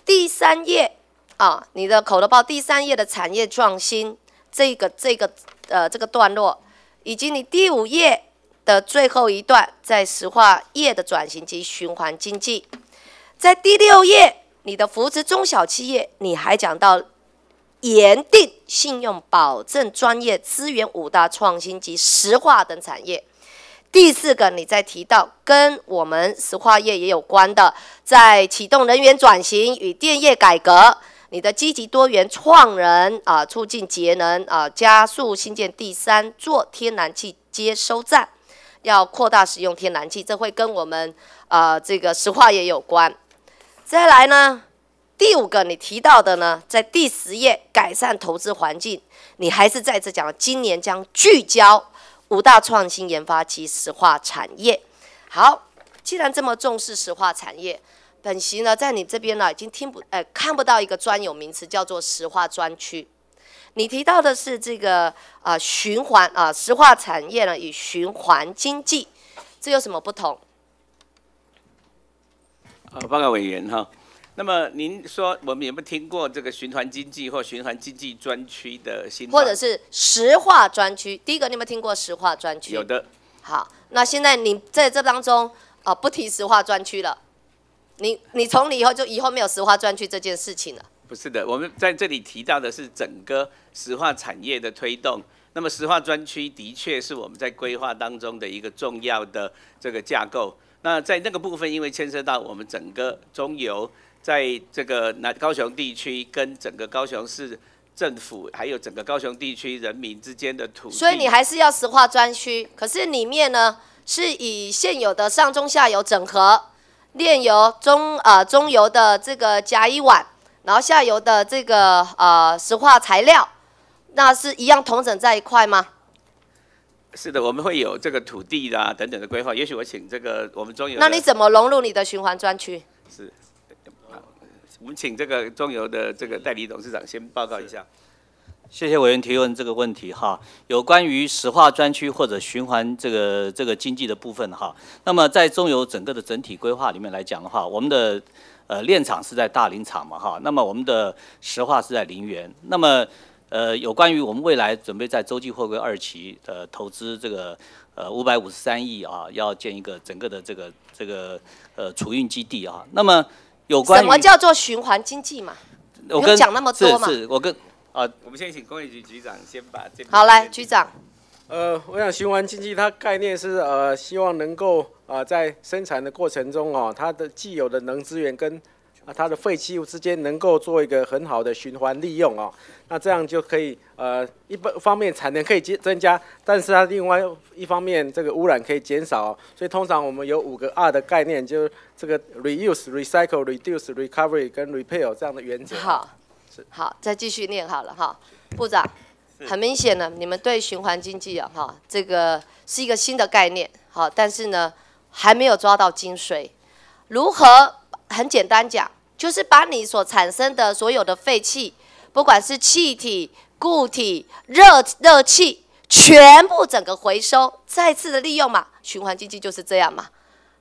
第三页啊，你的口头报第三页的产业创新这个这个呃这个段落，以及你第五页。的最后一段，在石化业的转型及循环经济，在第六页，你的扶持中小企业，你还讲到严定信用保证专业资源五大创新及石化等产业。第四个，你在提到跟我们石化业也有关的，在启动人员转型与电业改革，你的积极多元创人啊，促进节能啊，加速新建第三座天然气接收站。要扩大使用天然气，这会跟我们呃这个石化也有关。再来呢，第五个你提到的呢，在第十页改善投资环境，你还是再次讲，今年将聚焦五大创新研发及石化产业。好，既然这么重视石化产业，本席呢在你这边呢已经听不呃看不到一个专有名词叫做石化专区。你提到的是这个啊循环啊石化产业呢与循环经济，这有什么不同？呃，报告委员哈，那么您说我们有没有听过这个循环经济或循环经济专区的新？或者是石化专区？第一个，你有没有听过石化专区？有的。好，那现在你在这当中啊不提石化专区了，你你从你以后就以后没有石化专区这件事情了。不是的，我们在这里提到的是整个石化产业的推动。那么石化专区的确是我们在规划当中的一个重要的这个架构。那在那个部分，因为牵涉到我们整个中游，在这个南高雄地区跟整个高雄市政府，还有整个高雄地区人民之间的土地，所以你还是要石化专区。可是里面呢，是以现有的上中下游整合。炼油中呃中游的这个甲乙烷，然后下游的这个呃石化材料，那是一样同整在一块吗？是的，我们会有这个土地啦等等的规划。也许我请这个我们中油，那你怎么融入你的循环专区？是，我们请这个中油的这个代理董事长先报告一下。谢谢委员提问这个问题哈，有关于石化专区或者循环这个这个经济的部分哈，那么在中油整个的整体规划里面来讲的话，我们的呃炼厂是在大林厂嘛哈，那么我们的石化是在林园，那么呃有关于我们未来准备在洲际货柜二期呃投资这个呃五百五十三亿啊，要建一个整个的这个这个呃储运基地啊，那么有关什么叫做循环经济嘛？我跟讲那么多嘛是是，我跟啊我们先请工业局局长先把这好，来局长，呃，我想循环经济它概念是呃，希望能够呃在生产的过程中哦，它的既有的能资源跟啊它的废弃物之间能够做一个很好的循环利用哦，那这样就可以呃一般方面产能可以增增加，但是它另外一方面这个污染可以减少、所以通常我们有五个 R 的概念，就是这个 reuse、recycle、reduce、recovery 跟 repair 这样的原则。好，好，再继续念好了哈，部长，很明显呢，你们对循环经济啊哈，这个是一个新的概念，好，但是呢还没有抓到精髓，如何？很简单讲，就是把你所产生的所有的废气，不管是气体、固体、热热气，全部整个回收，再次的利用嘛，循环经济就是这样嘛。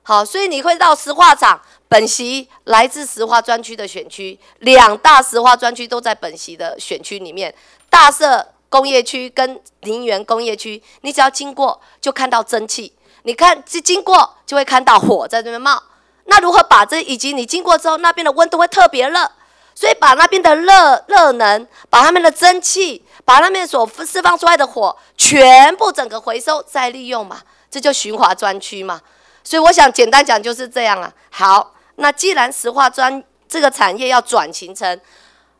好，所以你会到石化厂，本席来自石化专区的选区，两大石化专区都在本席的选区里面，大社工业区跟林园工业区，你只要经过就看到蒸汽，你看经经过就会看到火在那边冒。那如何把这以及你经过之后，那边的温度会特别热，所以把那边的热热能，把他们的蒸汽，把那边所释放出来的火，全部整个回收再利用嘛，这就循环专区嘛。所以我想简单讲就是这样啊。好，那既然石化专这个产业要转型成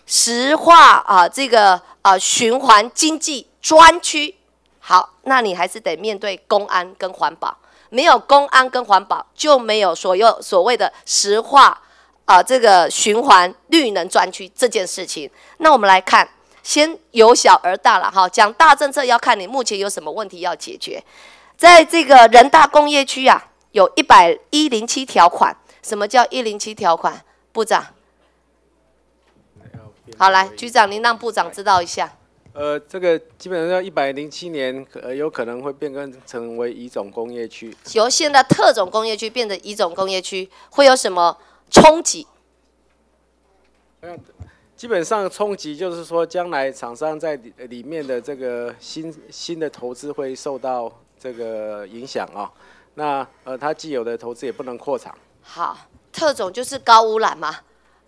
石化啊这个啊循环经济专区，好，那你还是得面对公安跟环保。没有公安跟环保，就没有所有所谓的石化啊这个循环绿能专区这件事情。那我们来看，先由小而大了哈，讲大政策要看你目前有什么问题要解决。在这个人大工业区啊，有一百一零七条款。什么叫一零七条款？部长，好来，局长您让部长知道一下。呃，这个基本上一百零七年，呃，有可能会变更成为乙种工业区。由现在特种工业区变成乙种工业区，会有什么冲击？基本上冲击就是说，将来厂商在里里面的这个新新的投资会受到这个影响啊、那呃，它既有的投资也不能扩厂。好，特种就是高污染嘛，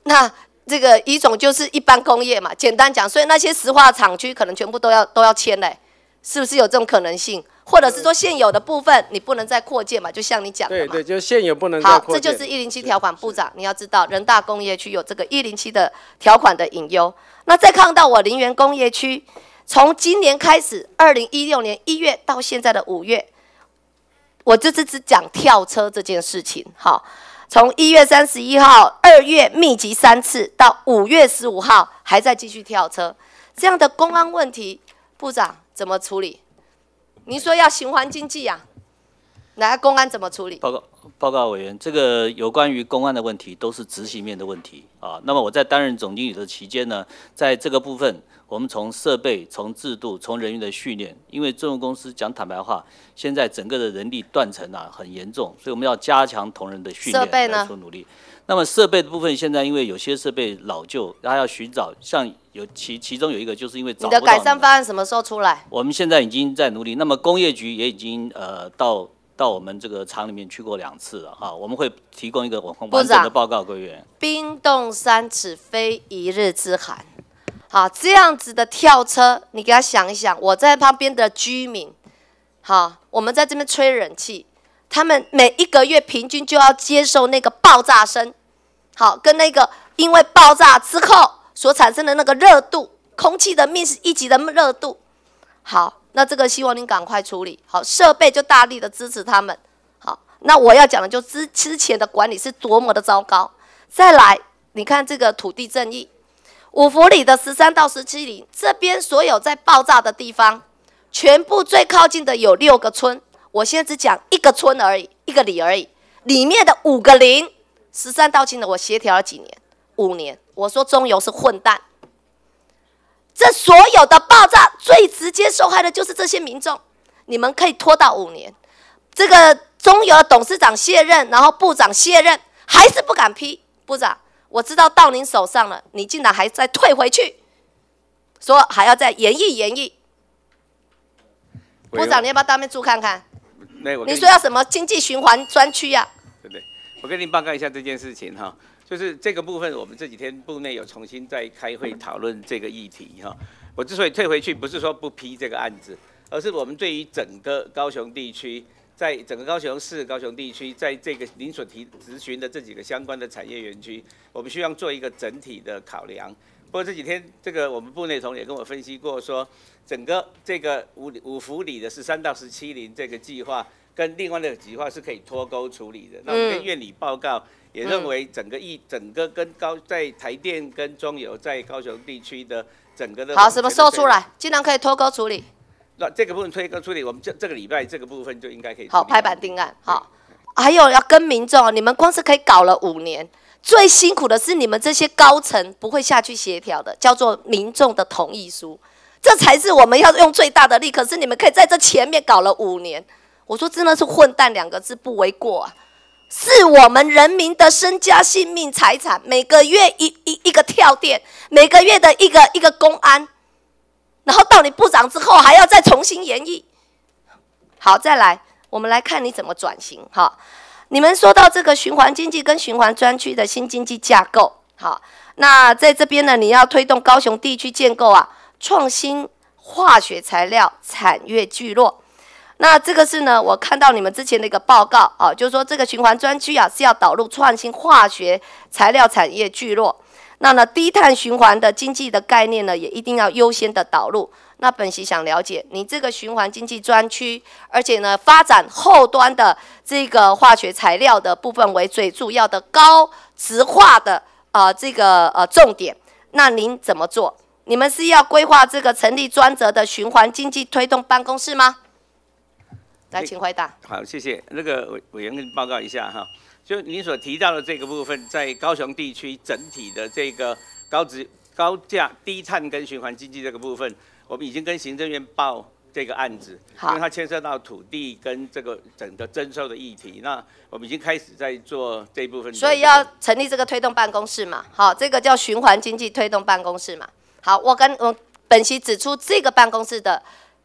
那这个乙种就是一般工业嘛。简单讲，所以那些石化厂区可能全部都要都要迁嘞，是不是有这种可能性？或者是说现有的部分你不能再扩建嘛？就像你讲的嘛。对对，就是现有不能再好，扩建。这就是一零七条款，部长你要知道，人大工业区有这个一零七的条款的隐忧。那再看到我林园工业区，从今年开始，二零一六年一月到现在的五月，我这次只讲跳车这件事情。好，从一月三十一号、二月密集三次，到五月十五号还在继续跳车，这样的公安问题，部长怎么处理？您说要循环经济呀、来，公安怎么处理？报告报告委员，这个有关于公安的问题都是执行面的问题啊。那么我在担任总经理的期间呢，在这个部分，我们从设备、从制度、从人员的训练，因为这种公司讲坦白话，现在整个的人力断层啊很严重，所以我们要加强同仁的训练来做努力。那么设备的部分，现在因为有些设备老旧，它要寻找，像有其其中有一个就是因为找不到你的改善方案什么时候出来？我们现在已经在努力。那么工业局也已经呃到到我们这个厂里面去过两次了哈，我们会提供一个完完整的报告给委员。冰冻三尺非一日之寒。好，这样子的跳车，你给他想一想，我在旁边的居民，好，我们在这边吹冷气，他们每一个月平均就要接受那个爆炸声，好，跟那个因为爆炸之后所产生的那个热度，空气的密室一级的热度。好，那这个希望您赶快处理好，设备就大力的支持他们。好，那我要讲的就之之前的管理是多么的糟糕。再来，你看这个土地正义，五福里的十三到十七里这边所有在爆炸的地方，全部最靠近的有六个村，我现在只讲一个村而已，一个里而已，里面的五个零，十三到清的我协调了几年，五年。我说中油是混蛋，这所有的爆炸最直接受害的就是这些民众，你们可以拖到五年，这个中油的董事长卸任，然后部长卸任，还是不敢批。部长，我知道到您手上了，你竟然还再退回去，说还要再研议研议。部长，你要不要当面住看看？你说要什么经济循环专区呀？对不对？我跟您报告一下这件事情哈。就是这个部分，我们这几天部内有重新再开会讨论这个议题哈。我之所以退回去，不是说不批这个案子，而是我们对于整个高雄地区，在整个高雄市、高雄地区，在这个您所提咨询的这几个相关的产业园区，我们需要做一个整体的考量。不过这几天，这个我们部内同也跟我分析过，说整个这个五五福里的十三到十七零这个计划，跟另外那个计划是可以脱钩处理的。那我们跟院里报告。也认为整个一整个跟高在台电跟中油在高雄地区的整个的好什么时候出来，竟然可以脱钩处理？那这个部分脱钩处理，我们这这个礼拜这个部分就应该可以好拍板定案。好，还有要跟民众，你们光是可以搞了五年，最辛苦的是你们这些高层不会下去协调的，叫做民众的同意书，这才是我们要用最大的力。可是你们可以在这前面搞了五年，我说真的是混蛋两个字不为过啊。是我们人民的身家性命财产，每个月一一一个跳电，每个月的一个一个公安，然后到你部长之后还要再重新演绎。好，再来，我们来看你怎么转型。哈，你们说到这个循环经济跟循环专区的新经济架构，好，那在这边呢，你要推动高雄地区建构啊，创新化学材料产业聚落。那这个是呢，我看到你们之前的一个报告啊，就是说这个循环专区啊是要导入创新化学材料产业聚落。那呢，低碳循环的经济的概念呢，也一定要优先的导入。那本席想了解，你这个循环经济专区，而且呢，发展后端的这个化学材料的部分为最主要的高值化的啊这个呃重点。那您怎么做？你们是要规划这个成立专责的循环经济推动办公室吗？来，请回答。好，谢谢。那个委委员跟你报告一下哈，就您所提到的这个部分，在高雄地区整体的这个高值、高价、低碳跟循环经济这个部分，我们已经跟行政院报这个案子，因为它牵涉到土地跟这个整个征收的议题，那我们已经开始在做这一部分。所以要成立这个推动办公室嘛？好，这个叫循环经济推动办公室嘛？好，我跟我本席指出这个办公室的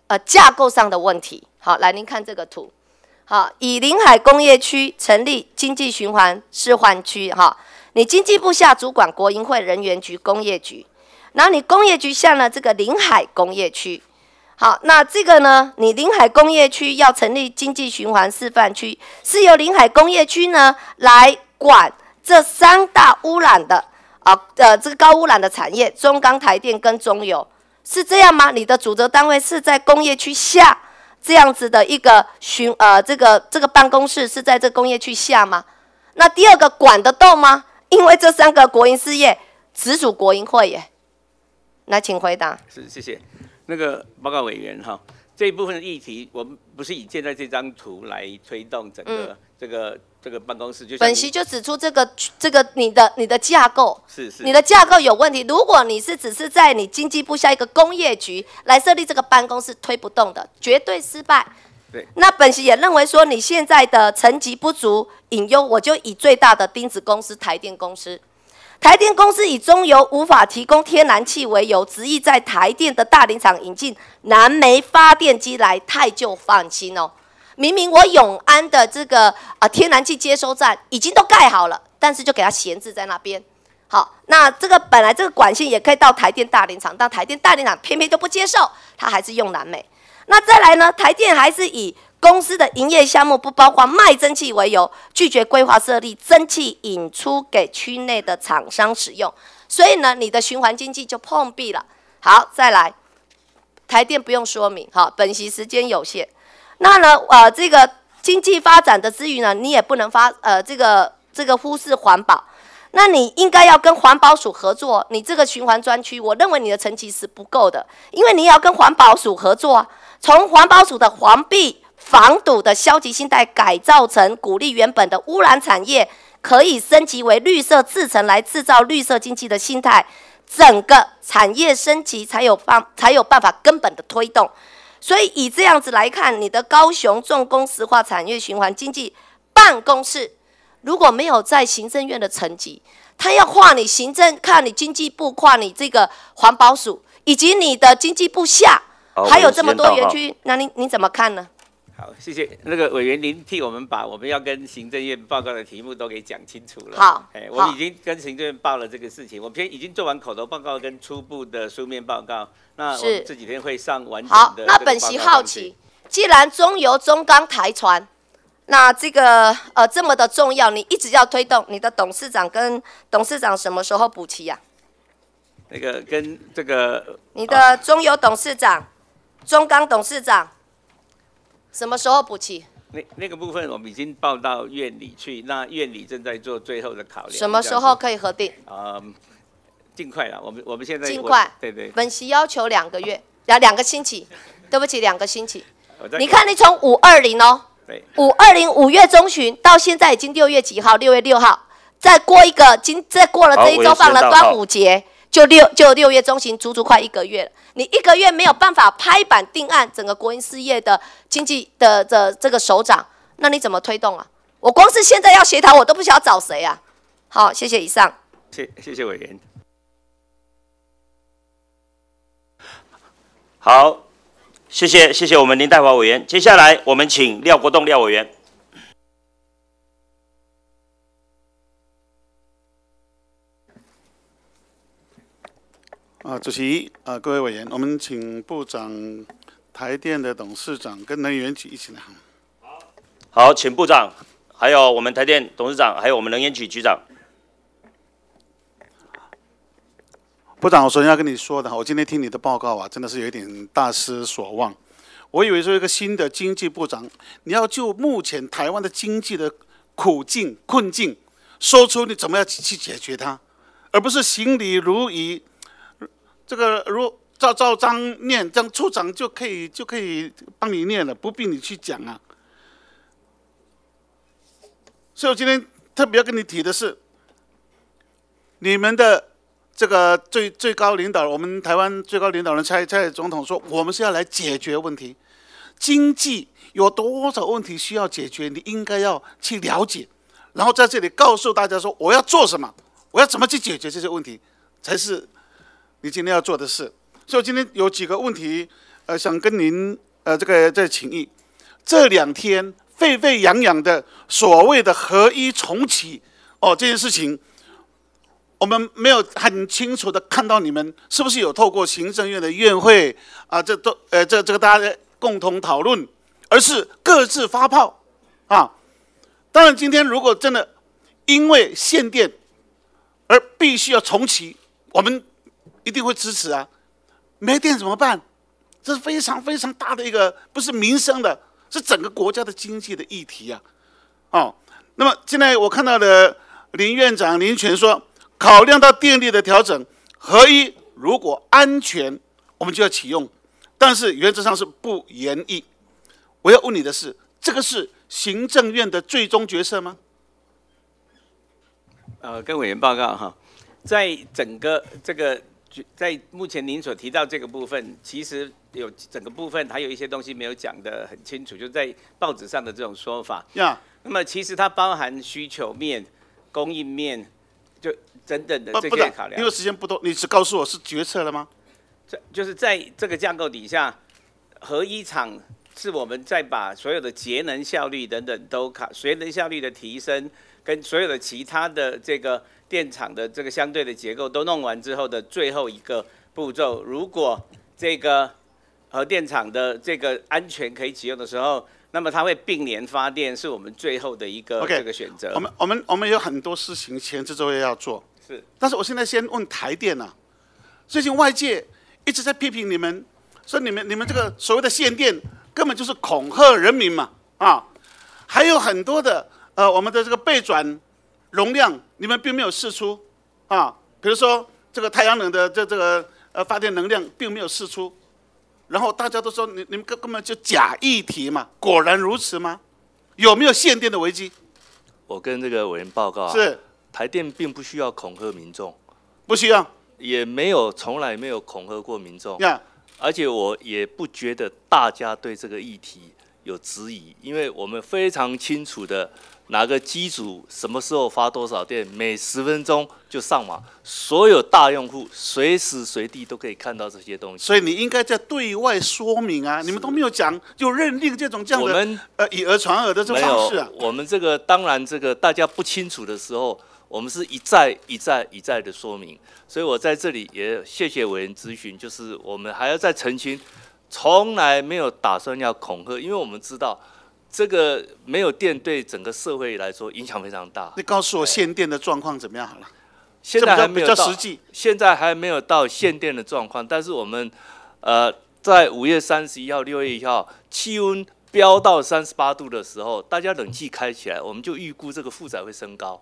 呃架构上的问题。好，来您看这个图。好，以临海工业区成立经济循环示范区。哈，你经济部下主管国营会人员局工业局，然后你工业局下呢这个临海工业区。好，那这个呢，你临海工业区要成立经济循环示范区，是由临海工业区呢来管这三大污染的啊呃这个高污染的产业，中钢、台电跟中油，是这样吗？你的主责单位是在工业区下？这样子的一个巡呃，这个这个办公室是在这工业区下吗？那第二个管得动吗？因为这三个国营事业直属国营会耶。来，请回答。是，谢谢。那个报告委员哈，这一部分的议题，我们不是以现在这张图来推动整个这个。这个办公室就本席就指出这个这个你的你的架构是是你的架构有问题。如果你是只是在你经济部下一个工业局来设立这个办公室，推不动的，绝对失败。对，那本席也认为说你现在的层级不足隐忧，我就以最大的钉子公司台电公司，台电公司以中油无法提供天然气为由，执意在台电的大林厂引进南煤发电机来，太就放心哦。明明我永安的这个啊天然气接收站已经都盖好了，但是就给它闲置在那边。好，那这个本来这个管线也可以到台电大林厂，但台电大林厂偏偏就不接受，它还是用南美。那再来呢，台电还是以公司的营业项目不包括卖蒸汽为由，拒绝规划设立蒸汽引出给区内的厂商使用。所以呢，你的循环经济就碰壁了。好，再来，台电不用说明，好，本席时间有限。那呢？呃，这个经济发展的之余呢，你也不能发呃这个这个忽视环保。那你应该要跟环保署合作，你这个循环专区，我认为你的成绩是不够的，因为你要跟环保署合作，从环保署的环壁防堵的消极心态改造成鼓励原本的污染产业可以升级为绿色制成来制造绿色经济的心态，整个产业升级才有办才有办法根本的推动。所以以这样子来看，你的高雄重工石化产业循环经济办公室。如果没有在行政院的层级，他要跨你行政，看你经济部，跨你这个环保署，以及你的经济部下，还有这么多园区，那你你怎么看呢？好，谢谢那个委员，您替我们把我们要跟行政院报告的题目都给讲清楚了。好，哎，我已经跟行政院报了这个事情，我们先已经做完口头报告跟初步的书面报告，那我们这几天会上完整的。好，那本席好奇，既然中油、中钢、台船。那这个呃这么的重要，你一直要推动，你的董事长跟董事长什么时候补齐呀？那个跟这个你的中油董事长、中钢董事长什么时候补齐？那那个部分我们已经报到院里去，那院里正在做最后的考量。什么时候可以核定？啊，尽快了。我们我们现在尽快。对对。本席要求两个月，两两个星期。对不起，两个星期。你看，你从五二零哦。五二零五月中旬到现在已经六月几号？六月六号，再过一个，今再过了这一周，放了端午节，就六就六月中旬，足足快一个月了。你一个月没有办法拍板定案，整个国营事业的经济的的这个首长，那你怎么推动啊？我光是现在要协调，我都不晓得找谁啊。好，谢谢以上。谢谢谢委员。好。谢谢谢谢我们林代华委员，接下来我们请廖国栋廖委员。啊，主席啊，各位委员，我们请部长、台电的董事长跟能源局一起来。好，好，请部长，还有我们台电董事长，还有我们能源局局长。部长，我首先要跟你说的，我今天听你的报告啊，真的是有一点大失所望。我以为说一个新的经济部长，你要就目前台湾的经济的苦境困境，说出你怎么样去解决它，而不是行礼如仪，这个如照照章念，这样处长就可以就可以帮你念了，不必你去讲啊。所以我今天特别要跟你提的是，你们的。这个最最高领导，我们台湾最高领导人蔡蔡总统说，我们是要来解决问题。经济有多少问题需要解决，你应该要去了解，然后在这里告诉大家说，我要做什么，我要怎么去解决这些问题，才是你今天要做的事。所以今天有几个问题，呃，想跟您呃这个再请意。这两天沸沸扬扬的所谓的合一重启哦，这件事情。我们没有很清楚的看到你们是不是有透过行政院的院会啊，这都呃这这个大家共同讨论，而是各自发炮啊。当然，今天如果真的因为限电而必须要重启，我们一定会支持啊。没电怎么办？这是非常非常大的一个不是民生的，是整个国家的经济的议题啊。哦，那么现在我看到的林院长林权说。考量到电力的调整，合一如果安全，我们就要启用，但是原则上是不延役。我要问你的是，这个是行政院的最终决策吗？呃，跟委员报告哈，在整个这个，在目前您所提到这个部分，其实有整个部分还有一些东西没有讲得很清楚，就在报纸上的这种说法。呀，那么其实它包含需求面、供应面。就等等的这些考量，因为时间不多，你只告诉我是决策了吗？这就是在这个架构底下，合一厂是我们在把所有的节能效率等等都卡，节能效率的提升跟所有的其他的这个电厂的这个相对的结构都弄完之后的最后一个步骤。如果这个核电厂的这个安全可以启用的时候。那么它会并联发电，是我们最后的一个这个选择。我们我们我们有很多事情前置作业要做。是。但是我现在先问台电啊，最近外界一直在批评你们，说你们你们这个所谓的限电根本就是恐吓人民嘛啊！还有很多的呃我们的这个备转容量，你们并没有试出啊，比如说这个太阳能的这这个呃发电能量并没有试出，然后大家都说你你们根根本就假议题嘛，果然如此吗？有没有限电的危机？我跟这个委员报告啊，是台电并不需要恐吓民众，不需要也没有从来没有恐吓过民众，呀？而且我也不觉得大家对这个议题有质疑，因为我们非常清楚的哪个机组什么时候发多少电，每十分钟就上网，所有大用户随时随地都可以看到这些东西。所以你应该在对外说明啊，你们都没有讲，就认定这种这样的我们呃以讹传讹的这种方式啊，。我们这个当然这个大家不清楚的时候，我们是一再一再一再的说明，所以我在这里也谢谢委员咨询，就是我们还要再澄清，从来没有打算要恐吓，因为我们知道这个没有电对整个社会来说影响非常大。你告诉我限电的状况怎么样好了？现在还没有到实际，现在还没有到限电的状况，但是我们呃在五月三十一号、六月一号气温飙到三十八度的时候，大家冷气开起来，我们就预估这个负载会升高，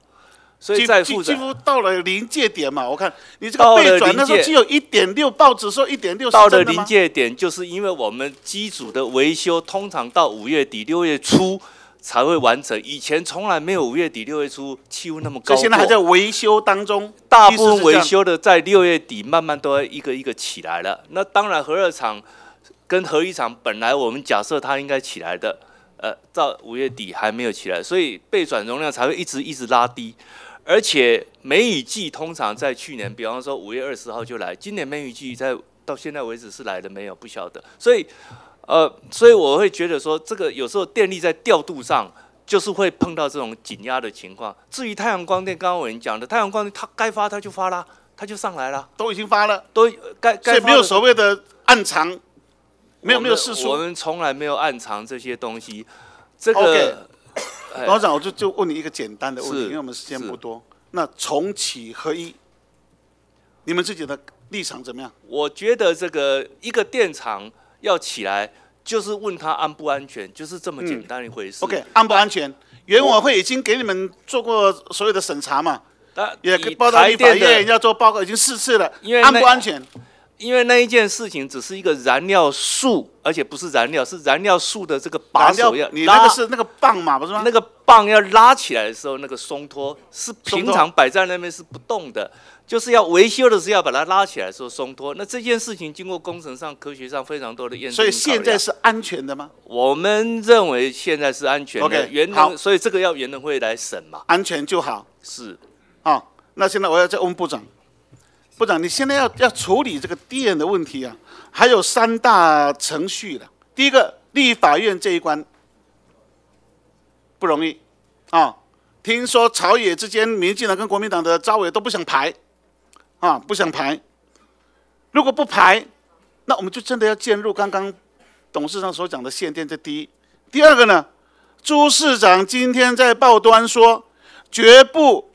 所以几几乎到了临界点嘛。我看你这个背转那时候只有一点六，报纸说一点六，到了临？界点，就是因为我们机组的维修通常到五月底、六月初才会完成，以前从来没有五月底、六月初气温那么高现在还在维修当中，大部分维修的在六月底慢慢都要一个一个起来了。那当然，核热厂跟核一厂本来我们假设它应该起来的，呃，到五月底还没有起来，所以备转容量才会一直一直拉低。而且梅雨季通常在去年，比方说五月二十号就来，今年梅雨季在到现在为止是来了没有？不晓得。所以，呃，所以我会觉得说，这个有时候电力在调度上。就是会碰到这种紧压的情况。至于太阳光电，刚刚我已经讲的，太阳光电它该发它就发啦，它就上来了，都已经发了，都该该没有所谓的暗藏，没有没有事出。我们从来没有暗藏这些东西。这个哎董事长，我就就问你一个简单的问题，因为我们时间不多。那重启合一，你们自己的立场怎么样？我觉得这个一个电厂要起来，就是问它安不安全，就是这么简单一回事。OK，安不安全？原委会已经给你们做过所有的审查嘛，也以报到立法台电的院要做报告，已经四次了因为，安不安全？因为那一件事情只是一个燃料束，而且不是燃料，是燃料束的这个把手要，你那个是那个棒嘛，不是吗？那个棒要拉起来的时候，那个松脱是平常摆在那边是不动的，就是要维修的时候要把它拉起来的时候松脱。那这件事情经过工程上、科学上非常多的验证，所以现在是安全的吗？我们认为现在是安全的 OK，原好能，所以这个要原能会来审嘛。安全就好。是，啊，那现在我要再问部长，部长，你现在要要处理这个电的问题啊，还有三大程序的。第一个，立法院这一关不容易啊。听说朝野之间，民进党跟国民党的招委都不想排啊，不想排。如果不排，那我们就真的要进入刚刚董事长所讲的限电。这第一，第二个呢，朱市长今天在报端说，绝不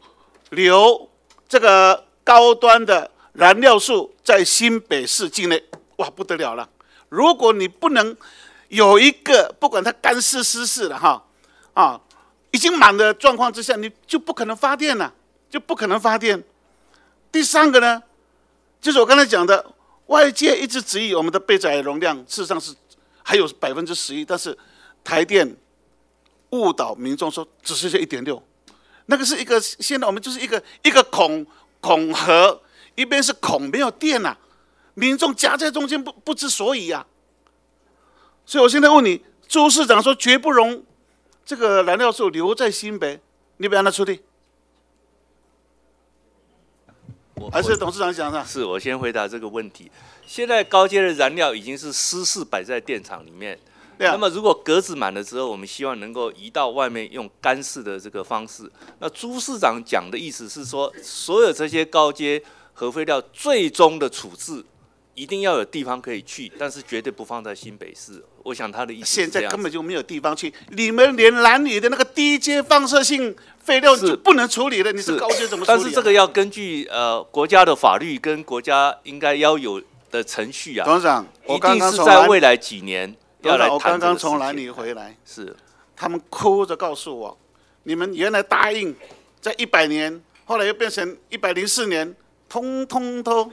留这个高端的燃料数在新北市境内，哇，不得了了！如果你不能有一个，不管它干湿湿式的哈，啊，已经满的状况之下，你就不可能发电了，就不可能发电。第三个呢，就是我刚才讲的，外界一直质疑我们的备载容量，事实上是还有百分之十一，但是台电误导民众说只剩下一点六。那个是一个，现在我们就是一个一个孔孔和，一边是孔没有电呐、民众夹在中间不不知所以呀、所以我现在问你，朱市长说绝不容这个燃料素留在新北，你不让他出地，还是董事长讲的？是我先回答这个问题。现在高阶的燃料已经是私事摆在电厂里面，啊那么如果格子满了之后，我们希望能够移到外面用干式的这个方式。那朱市长讲的意思是说，所有这些高阶核废料最终的处置一定要有地方可以去，但是绝对不放在新北市。我想他的意思现在根本就没有地方去，你们连蓝里的那个低阶放射性废料是。就不能处理了，你是是。高阶怎么处理、啊？但是这个要根据呃国家的法律跟国家应该要有的程序啊，董事长，我刚刚定是在未来几年要来谈刚刚从蓝里回来，是。他们哭着告诉我，你们原来答应在一百年，后来又变成一百零四年，通通都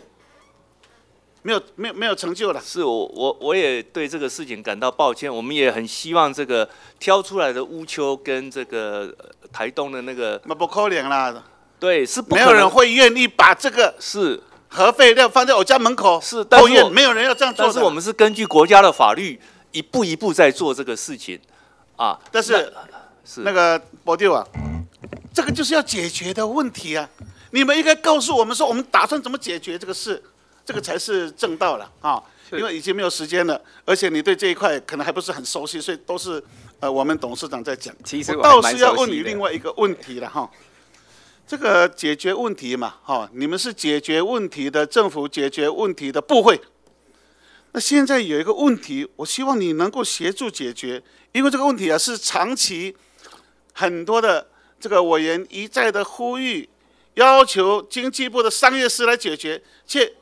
没有没有没有成就了。是我我我也对这个事情感到抱歉，我们也很希望这个挑出来的乌丘跟这个呃台东的那个那不可怜啦，对是不没有人会愿意把这个是核废料放在我家门口是，但后是我院没有人要这样做是我们是根据国家的法律一步一步在做这个事情啊。但是是那个博弟啊，这个就是要解决的问题啊！你们应该告诉我们说，我们打算怎么解决这个事，这个才是正道了啊！因为已经没有时间了，而且你对这一块可能还不是很熟悉，所以都是呃我们董事长在讲。其实我倒是要问你另外一个问题了哈。这个解决问题嘛，哈，你们是解决问题的政府，解决问题的部会。那现在有一个问题，我希望你能够协助解决，因为这个问题啊是长期很多的这个委员一再的呼吁，要求经济部的商业司来解决，却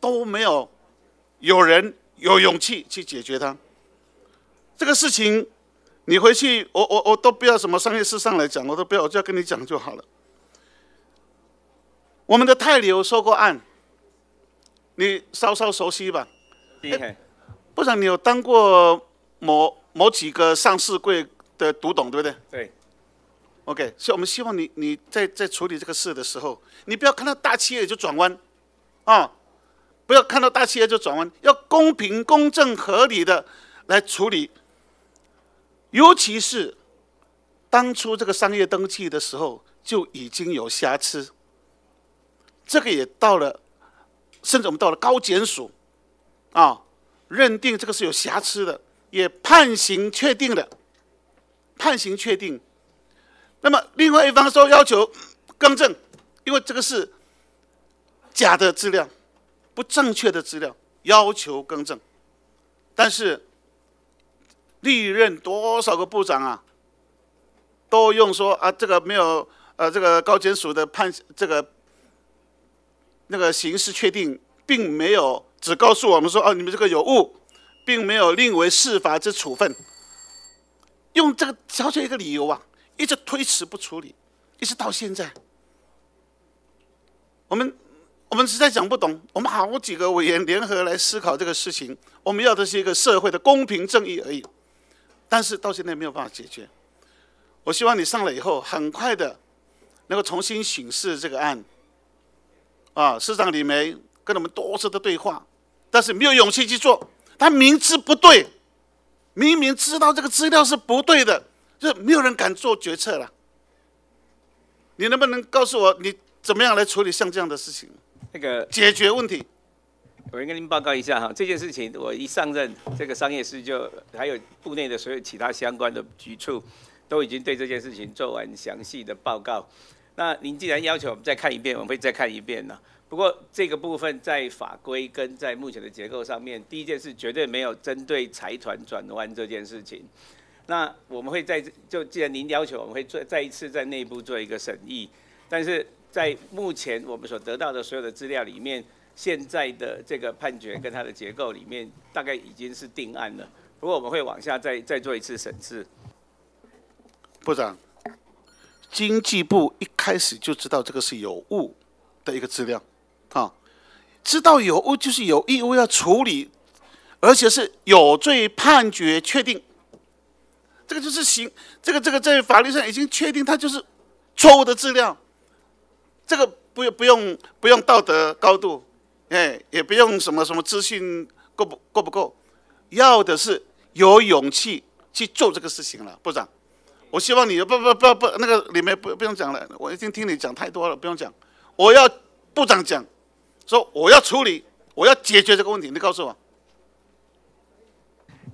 都没有有人有勇气去解决它。这个事情，你回去，我我我都不要什么商业司上来讲，我都不要，我就要跟你讲就好了。我们的泰流收购案，你稍稍熟悉吧？厉害。不然，你有当过某某几个上市柜的独董，对不对对，？OK，所以我们希望你你在在处理这个事的时候，你不要看到大企业就转弯，啊，不要看到大企业就转弯，要公平、公正、合理的来处理。尤其是当初这个商业登记的时候就已经有瑕疵，这个也到了，甚至我们到了高检署，啊，认定这个是有瑕疵的，也判刑确定了，判刑确定。那么另外一方说要求更正，因为这个是假的资料，不正确的资料，要求更正。但是历任多少个部长啊，都用说啊，这个没有呃，这个高检署的判这个那个刑事确定，并没有只告诉我们说哦，你们这个有误，并没有另为事罚之处分。用这个挑出一个理由啊，一直推迟不处理，一直到现在，我们我们实在讲不懂。我们好几个委员联合来思考这个事情，我们要的是一个社会的公平正义而已，但是到现在没有办法解决。我希望你上来以后，很快的能够重新审视这个案。啊，市长李梅跟我们多次的对话，但是没有勇气去做。他明知不对，明明知道这个资料是不对的，就没有人敢做决策了。你能不能告诉我，你怎么样来处理像这样的事情，那个解决问题？我先跟您报告一下哈，这件事情我一上任，这个商业司就还有部内的所有其他相关的局处，都已经对这件事情做完详细的报告。那您既然要求我们再看一遍，我们会再看一遍呢。不过这个部分在法规跟在目前的结构上面，第一件事绝对没有针对财团转弯这件事情。那我们会在就既然您要求，我们会做再一次在内部做一个审议。但是在目前我们所得到的所有的资料里面，现在的这个判决跟它的结构里面，大概已经是定案了。不过我们会往下再再做一次审视。部长，经济部一开始就知道这个是有误的一个资料，啊，知道有误就是有义务要处理，而且是有罪判决确定，这个就是行，这个这个在法律上已经确定它就是错误的资料，这个不用不用不用道德高度，哎，也不用什么什么资讯够不够不够，要的是有勇气去做这个事情了，部长。我希望你不不不不那个里面不不用讲了，我已经听你讲太多了，不用讲。我要部长讲，说我要处理，我要解决这个问题，你告诉我。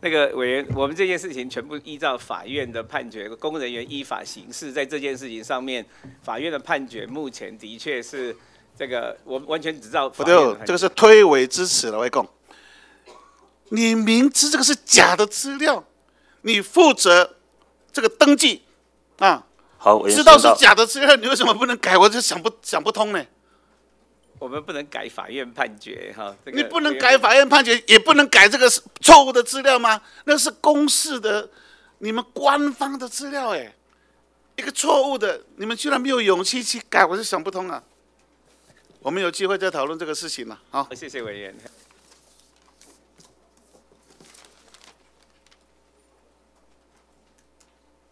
那个委员，我们这件事情全部依照法院的判决，公人员依法行事，在这件事情上面，法院的判决目前的确是这个，我们完全只照不对法院的判，决这个是推诿支持了，外公。你明知这个是假的资料，你负责这个登记啊，好，知道是假的资料，你为什么不能改？我就想不想不通呢？我们不能改法院判决哈，这个你不能改法院判决，也不能改这个错误的资料吗？那是公示的你们官方的资料哎，一个错误的，你们居然没有勇气去改，我是想不通啊。我们有机会再讨论这个事情了。好，谢谢委员。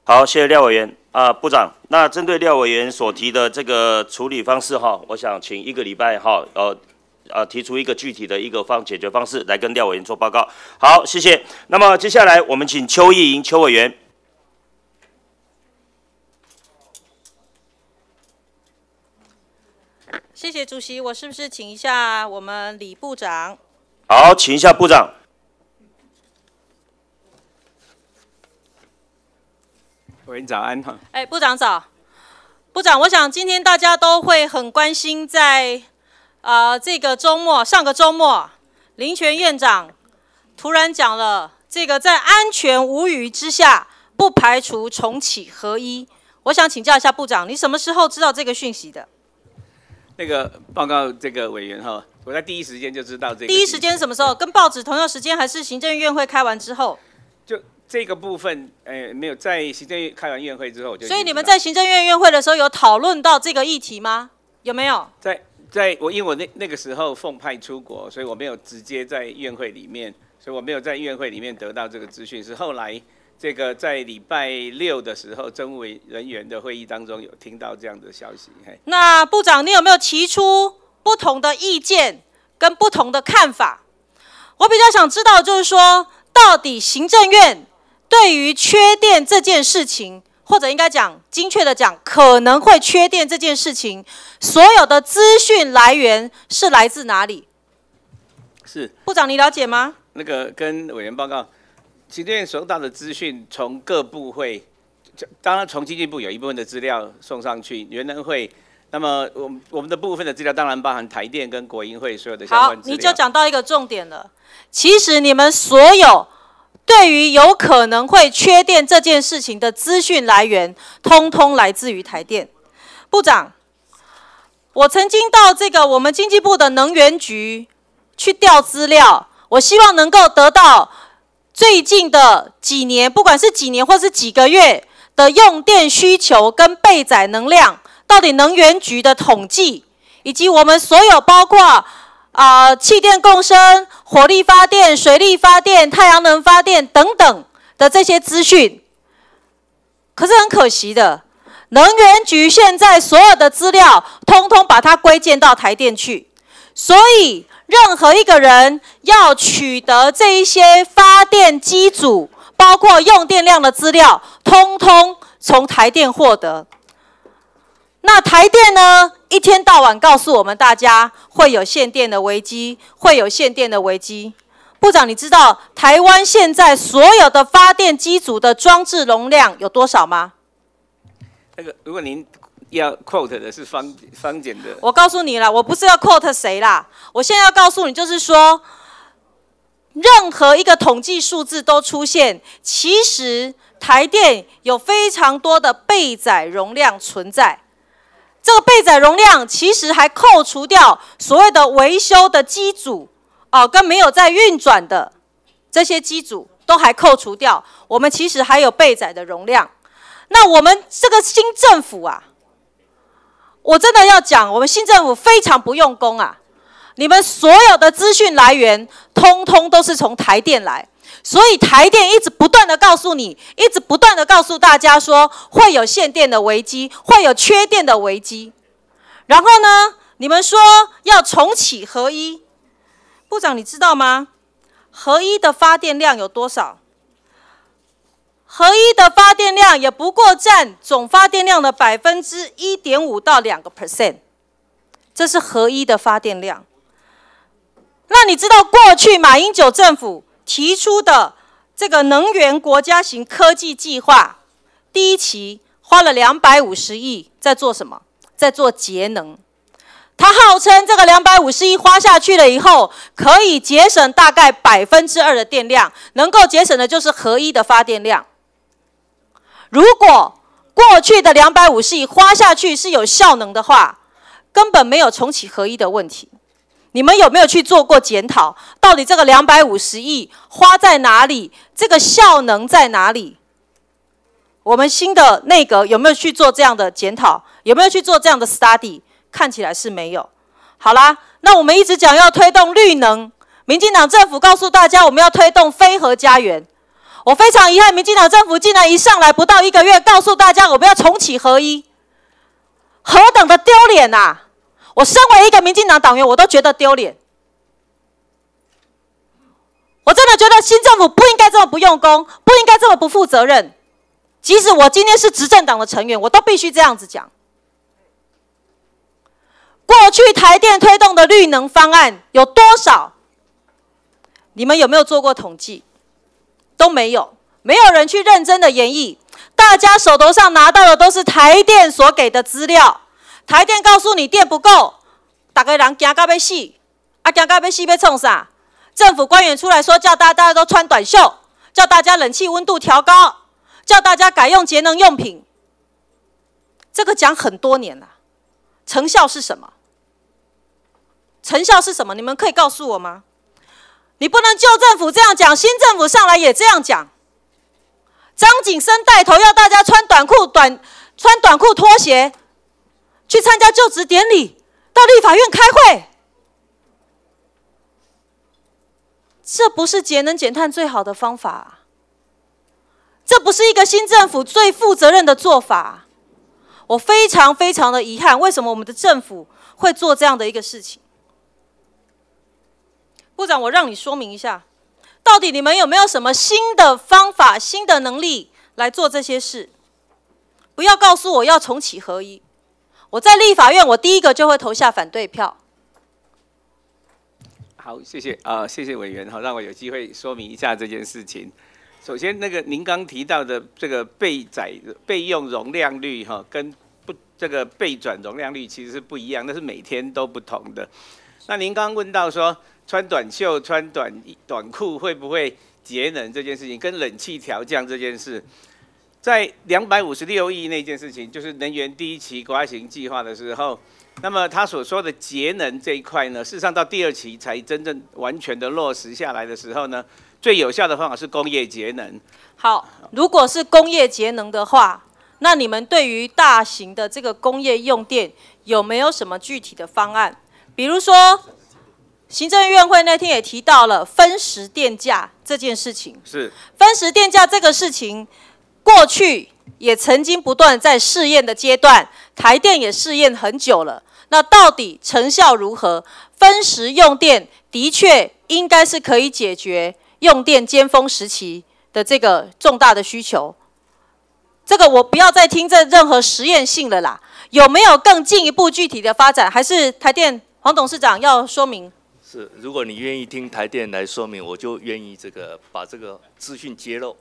好，谢谢廖委员啊，部长。那针对廖委员所提的这个处理方式哈，我想请一个礼拜哈，呃，呃，提出一个具体的一个方解决方式来跟廖委员做报告。好，谢谢。那么接下来我们请邱意莹邱委员。谢谢主席，我是不是请一下我们李部长？好，请一下部长。委员早安哈。哎，部长早。部长，我想今天大家都会很关心，在啊这个周末，上个周末，林权院长突然讲了，这个在安全无虞之下，不排除重启合一。我想请教一下部长，你什么时候知道这个讯息的？那个报告，这个委员哈，我在第一时间就知道这个。第一时间什么时候？跟报纸同样时间，还是行政院会开完之后？就这个部分，诶，没有在行政院开完院会之后就。所以你们在行政院院会的时候有讨论到这个议题吗？有没有？在在我因为我那那个时候奉派出国，所以我没有直接在院会里面，所以我没有在院会里面得到这个资讯，是后来。这个在礼拜六的时候，政务人员的会议当中有听到这样的消息。那部长，你有没有提出不同的意见跟不同的看法？我比较想知道，就是说，到底行政院对于缺电这件事情，或者应该讲精确的讲，可能会缺电这件事情，所有的资讯来源是来自哪里？是部长，你了解吗？那个跟委员报告。行政院收到的资讯，从各部会，当然从经济部有一部分的资料送上去，原能会，那么我我们的部分的资料当然包含台电跟国营会所有的相关资料。好，你就讲到一个重点了。其实你们所有对于有可能会缺电这件事情的资讯来源，通通来自于台电。部长，我曾经到这个我们经济部的能源局去调资料，我希望能够得到。最近的几年，不管是几年或是几个月的用电需求跟备载能量，到底能源局的统计，以及我们所有包括啊气电共生、火力发电、水力发电、太阳能发电等等的这些资讯，可是很可惜的，能源局现在所有的资料，通通把它归建到台电去，所以。任何一个人要取得这一些发电机组，包括用电量的资料，通通从台电获得。那台电呢，一天到晚告诉我们大家会有限电的危机，会有限电的危机。部长，你知道台湾现在所有的发电机组的装置容量有多少吗？那个，如果您。要 quote 的是方方简的。我告诉你了，我不是要 quote 谁啦，我现在要告诉你，就是说，任何一个统计数字都出现，其实台电有非常多的备载容量存在。这个备载容量其实还扣除掉所谓的维修的机组，哦，跟没有在运转的这些机组都还扣除掉，我们其实还有备载的容量。那我们这个新政府啊。我真的要讲，我们新政府非常不用功啊！你们所有的资讯来源，通通都是从台电来，所以台电一直不断的告诉你，一直不断的告诉大家说会有限电的危机，会有缺电的危机。然后呢，你们说要重启合一，部长你知道吗？合一的发电量有多少？合一的发电量也不过占总发电量的百分之一点五到两个 percent，这是合一的发电量。那你知道过去马英九政府提出的这个能源国家型科技计划，第一期花了两百五十亿在做什么？在做节能。他号称这个两百五十亿花下去了以后，可以节省大概百分之二的电量，能够节省的就是合一的发电量。如果过去的两百五十亿花下去是有效能的话，根本没有重启合一的问题。你们有没有去做过检讨？到底这个两百五十亿花在哪里？这个效能在哪里？我们新的内阁有没有去做这样的检讨？有没有去做这样的 study？看起来是没有。好啦，那我们一直讲要推动绿能，民进党政府告诉大家我们要推动非核家园。我非常遗憾，民进党政府竟然一上来不到一个月，告诉大家我们要重启合一，何等的丢脸呐！我身为一个民进党党员，我都觉得丢脸。我真的觉得新政府不应该这么不用功，不应该这么不负责任。即使我今天是执政党的成员，我都必须这样子讲。过去台电推动的绿能方案有多少？你们有没有做过统计？都没有，没有人去认真的演绎。大家手头上拿到的都是台电所给的资料。台电告诉你电不够，大家人惊到要死，啊惊到要死要冲啥？政府官员出来说叫大家大家都穿短袖，叫大家冷气温度调高，叫大家改用节能用品。这个讲很多年了，成效是什么？成效是什么？你们可以告诉我吗？你不能旧政府这样讲，新政府上来也这样讲。张景生带头要大家穿短裤、短穿短裤拖鞋。去参加就职典礼，到立法院开会，这不是节能减碳最好的方法，这不是一个新政府最负责任的做法。我非常非常的遗憾，为什么我们的政府会做这样的一个事情？部长，我让你说明一下，到底你们有没有什么新的方法、新的能力来做这些事？不要告诉我要重启合一。我在立法院，我第一个就会投下反对票。好，谢谢啊，谢谢委员哈，让我有机会说明一下这件事情。首先，那个您刚提到的这个备载备用容量率哈，跟不这个备转容量率其实是不一样，那是每天都不同的。那您刚刚问到说穿短袖、穿短短裤会不会节能这件事情，跟冷气调降这件事。在两百五十六亿那件事情，就是能源第一期国家型计划的时候，那么他所说的节能这一块呢，事实上到第二期才真正完全的落实下来的时候呢，最有效的方法是工业节能。好，如果是工业节能的话，那你们对于大型的这个工业用电有没有什么具体的方案？比如说，行政院会那天也提到了分时电价这件事情。是分时电价这个事情。过去也曾经不断在试验的阶段，台电也试验很久了。那到底成效如何？分时用电的确应该是可以解决用电尖峰时期的这个重大的需求。这个我不要再听这任何实验性的啦。有没有更进一步具体的发展？还是台电黄董事长要说明？是，如果你愿意听台电来说明，我就愿意这个把这个资讯揭露。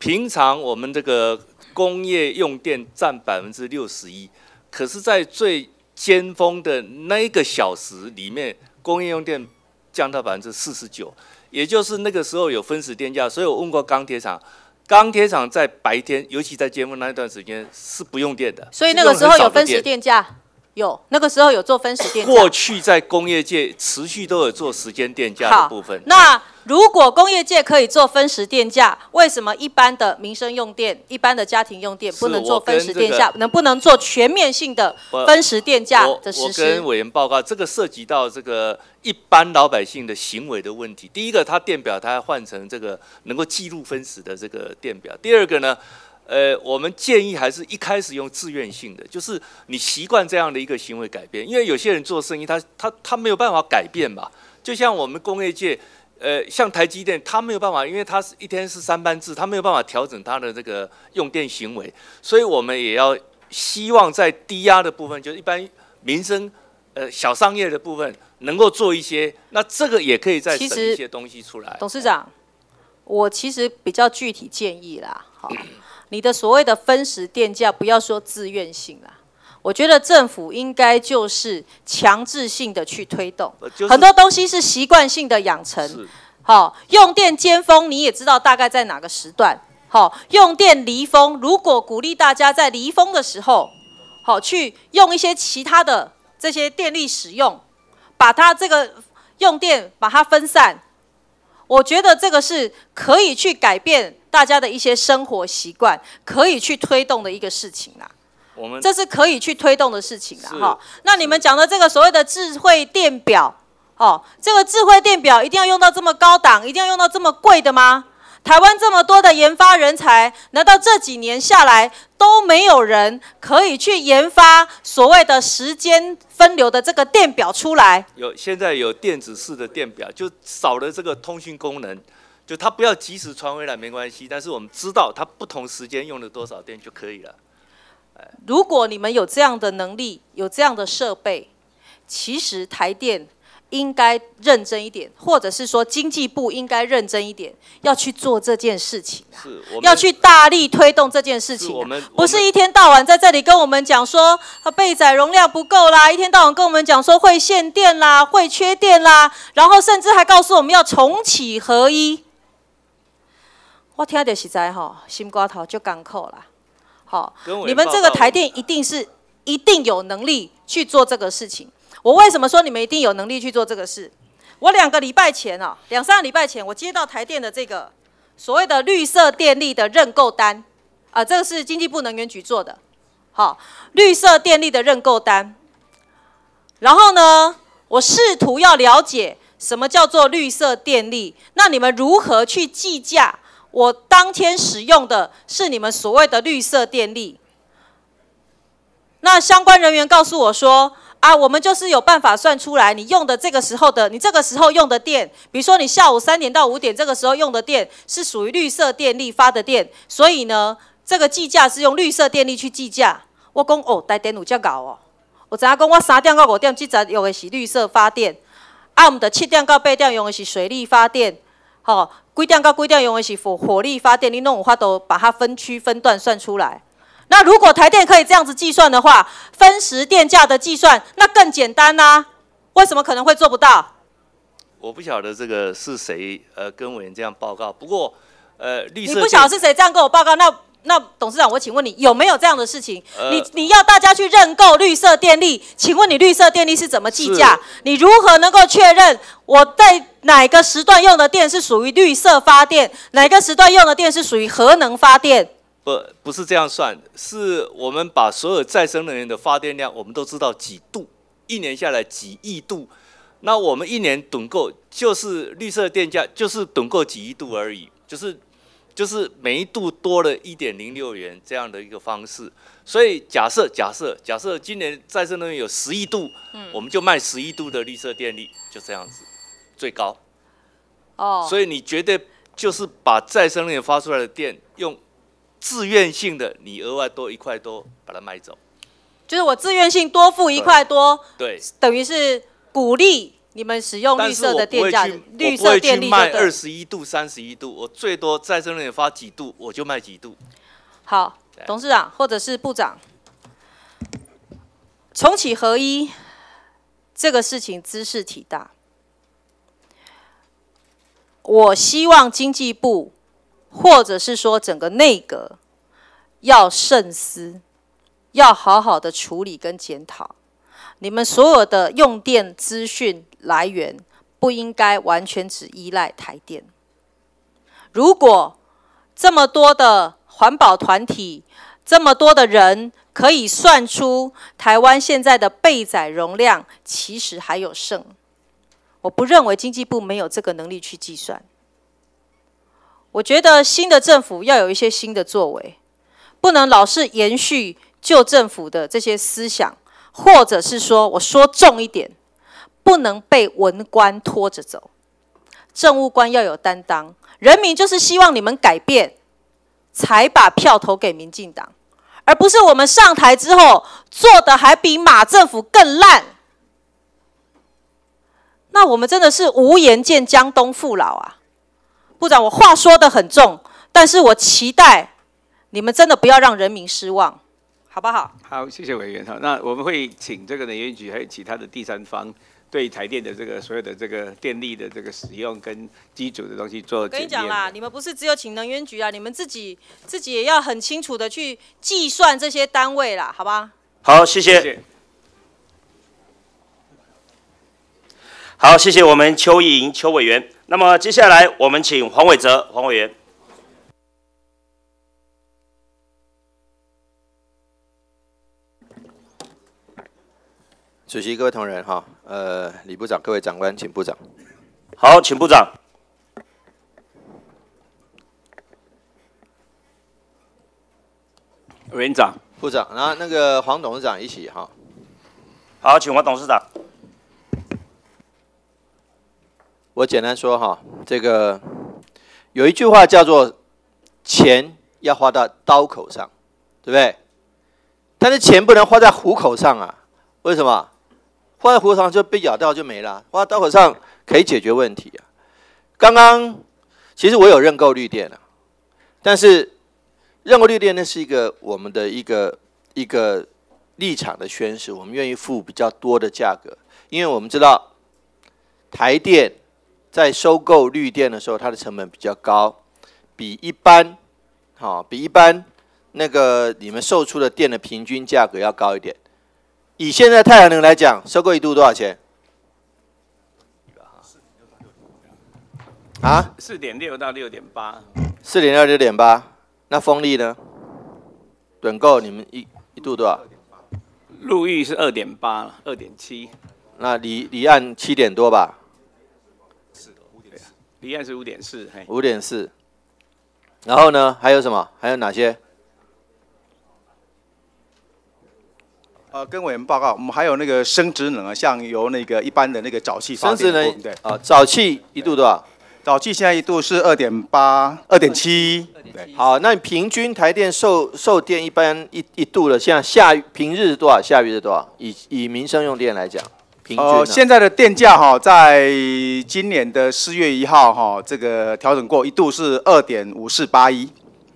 平常我们这个工业用电占百分之六十一，可是，在最尖峰的那一个小时里面，工业用电降到百分之四十九，也就是那个时候有分时电价。所以我问过钢铁厂，钢铁厂在白天，尤其在尖峰那一段时间是不用电的。所以那个时候有分时电价。有那个时候有做分时电价，过去在工业界持续都有做时间电价的部分。那如果工业界可以做分时电价，为什么一般的民生用电、一般的家庭用电不能做分时电价？能不能做全面性的分时电价的实施？我跟委员报告，这个涉及到这个一般老百姓的行为的问题。第一个，它电表它要换成这个能够记录分时的这个电表。第二个呢？呃，我们建议还是一开始用自愿性的，就是你习惯这样的一个行为改变，因为有些人做生意，他他他没有办法改变嘛。就像我们工业界，呃，像台积电，他没有办法，因为他是一天是三班制，他没有办法调整他的这个用电行为，所以我们也要希望在低压的部分，就是一般民生呃小商业的部分，能够做一些，那这个也可以再省一些东西出来。董事长，我其实比较具体建议啦，好。你的所谓的分时电价，不要说自愿性啦，我觉得政府应该就是强制性的去推动，很多东西是习惯性的养成。好，用电尖峰你也知道大概在哪个时段。好，用电离峰，如果鼓励大家在离峰的时候，好去用一些其他的这些电力使用，把它这个用电把它分散，我觉得这个是可以去改变。大家的一些生活习惯，可以去推动的一个事情啦。我们这是可以去推动的事情啦，是哈。那你们讲的这个所谓的智慧电表，哦，这个智慧电表一定要用到这么高档，一定要用到这么贵的吗？台湾这么多的研发人才，难道这几年下来都没有人可以去研发所谓的时间分流的这个电表出来？有现在有电子式的电表，就少了这个通讯功能，就它不要及时传回来没关系，但是我们知道它不同时间用了多少电就可以了。如果你们有这样的能力，有这样的设备，其实台电应该认真一点，或者是说经济部应该认真一点，要去做这件事情啊，是，要去大力推动这件事情啊、是不是一天到晚在这里跟我们讲说啊备载容量不够啦，一天到晚跟我们讲说会限电啦，会缺电啦，然后甚至还告诉我们要重启合一。我听到实在吼，心瓜头就港口啦。好你们这个台电一定是一定有能力去做这个事情。我为什么说你们一定有能力去做这个事？我两个礼拜前啊，两三个礼拜前，我接到台电的这个所谓的绿色电力的认购单，啊，这个是经济部能源局做的，好，绿色电力的认购单。然后呢，我试图要了解什么叫做绿色电力，那你们如何去计价？我当天使用的是你们所谓的绿色电力。那相关人员告诉我说，啊，我们就是有办法算出来，你用的这个时候的，你这个时候用的电，比如说你下午三点到五点这个时候用的电是属于绿色电力发的电，所以呢，这个计价是用绿色电力去计价。我讲哦，台电有这搞哦，我知影讲我三点到五点这阵用的是绿色发电，啊，我们的七点到八点用的是水力发电，吼、几点到规定用的是火火力发电，你弄五花都把它分区分段算出来。那如果台电可以这样子计算的话，分时电价的计算那更简单呐、为什么可能会做不到？我不晓得这个是谁呃跟委员这样报告，不过呃绿色你不晓得是谁这样跟我报告，那那董事长，我请问你有没有这样的事情？呃你你要大家去认购绿色电力，请问你绿色电力是怎么计价？你如何能够确认我在哪个时段用的电是属于绿色发电，哪个时段用的电是属于核能发电？不不是这样算，是我们把所有再生能源的发电量，我们都知道几度，一年下来几亿度，那我们一年趸购就是绿色电价就是趸购几亿度而已，就是就是每一度多了一点零六元这样的一个方式。所以假设假设假设今年再生能源有十亿度，我们就卖十亿度的绿色电力，就这样子，最高。哦，所以你绝对就是把再生能源发出来的电用自愿性的，你额外多一块多把它卖走。就是我自愿性多付一块多，对，等于是鼓励你们使用绿色的电价，绿色电力卖二。十一度、三十一度，我最多再生能源发几度我就卖几度。好，董事长或者是部长，重启合一这个事情知识体大，我希望经济部或者是说整个内阁要慎思，要好好的处理跟检讨，你们所有的用电资讯来源不应该完全只依赖台电。如果这么多的环保团体，这么多的人可以算出台湾现在的备载容量，其实还有剩。我不认为经济部没有这个能力去计算。我觉得新的政府要有一些新的作为，不能老是延续旧政府的这些思想，或者是说我说重一点，不能被文官拖着走。政务官要有担当，人民就是希望你们改变，才把票投给民进党，而不是我们上台之后做的还比马政府更烂。那我们真的是无颜见江东父老啊！部长，我话说的很重，但是我期待你们真的不要让人民失望，好不好？好，谢谢委员哈。那我们会请这个能源局还有其他的第三方，对台电的这个所有的这个电力的这个使用跟机组的东西做我跟。你讲啦，你们不是只有请能源局啊，你们自己自己也要很清楚的去计算这些单位啦，好吧？好，谢谢。谢谢。好，谢谢我们邱意莹邱委员。那么接下来我们请黄伟哲黄委员。主席、各位同仁哈，呃，李部长、各位长官，请部长。好，请部长。委员长、部长，然后那个黄董事长一起哈。好，请黄董事长。我简单说哈，这个有一句话叫做“钱要花到刀口上”，对不对？但是钱不能花在虎口上啊？为什么？花在虎口上就被咬掉就没了，花刀口上可以解决问题啊。刚刚其实我有认购绿电啊，但是认购绿电那是一个我们的一个一个立场的宣示，我们愿意付比较多的价格，因为我们知道台电。在收购绿电的时候，它的成本比较高，比一般，好，比一般那个你们售出的电的平均价格要高一点。以现在太阳能来讲，收购一度多少钱？啊？四点六到六点八。四点六六点八。那风力呢？趸购你们一一度多少？陆域是二点八，二点七。那离离岸七点多吧？离岸是五点四，五点四。然后呢？还有什么？还有哪些？呃，跟委员报告，我们还有那个生殖能啊，像由那个一般的那个沼气发电。生殖能对啊，沼气一度多少？沼气现在一度是二点八、二点七。对，好，那平均台电售售电一般一一度的，像下平日是多少？下雨是多少？以以民生用电来讲。呃，现在的电价哈，在今年的四月一号哈，这个调整过一度是二点五四八一，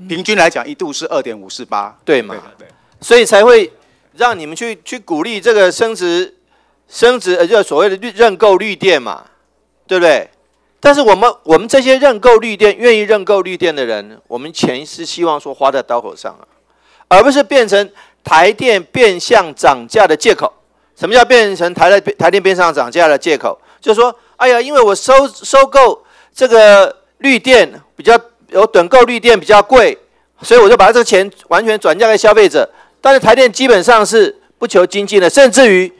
平均来讲一度是二点五四八，对嘛？对，所以才会让你们去去鼓励这个升值升值，呃，就所谓的绿认购绿电嘛，对不对？但是我们我们这些认购绿电、愿意认购绿电的人，我们钱是希望说花在刀口上啊，而不是变成台电变相涨价的借口。什么叫变成台的台电边上涨价的借口？就是说，哎呀，因为我收收购这个绿电比较有趸购绿电比较贵，所以我就把这个钱完全转嫁给消费者。但是台电基本上是不求经济的，甚至于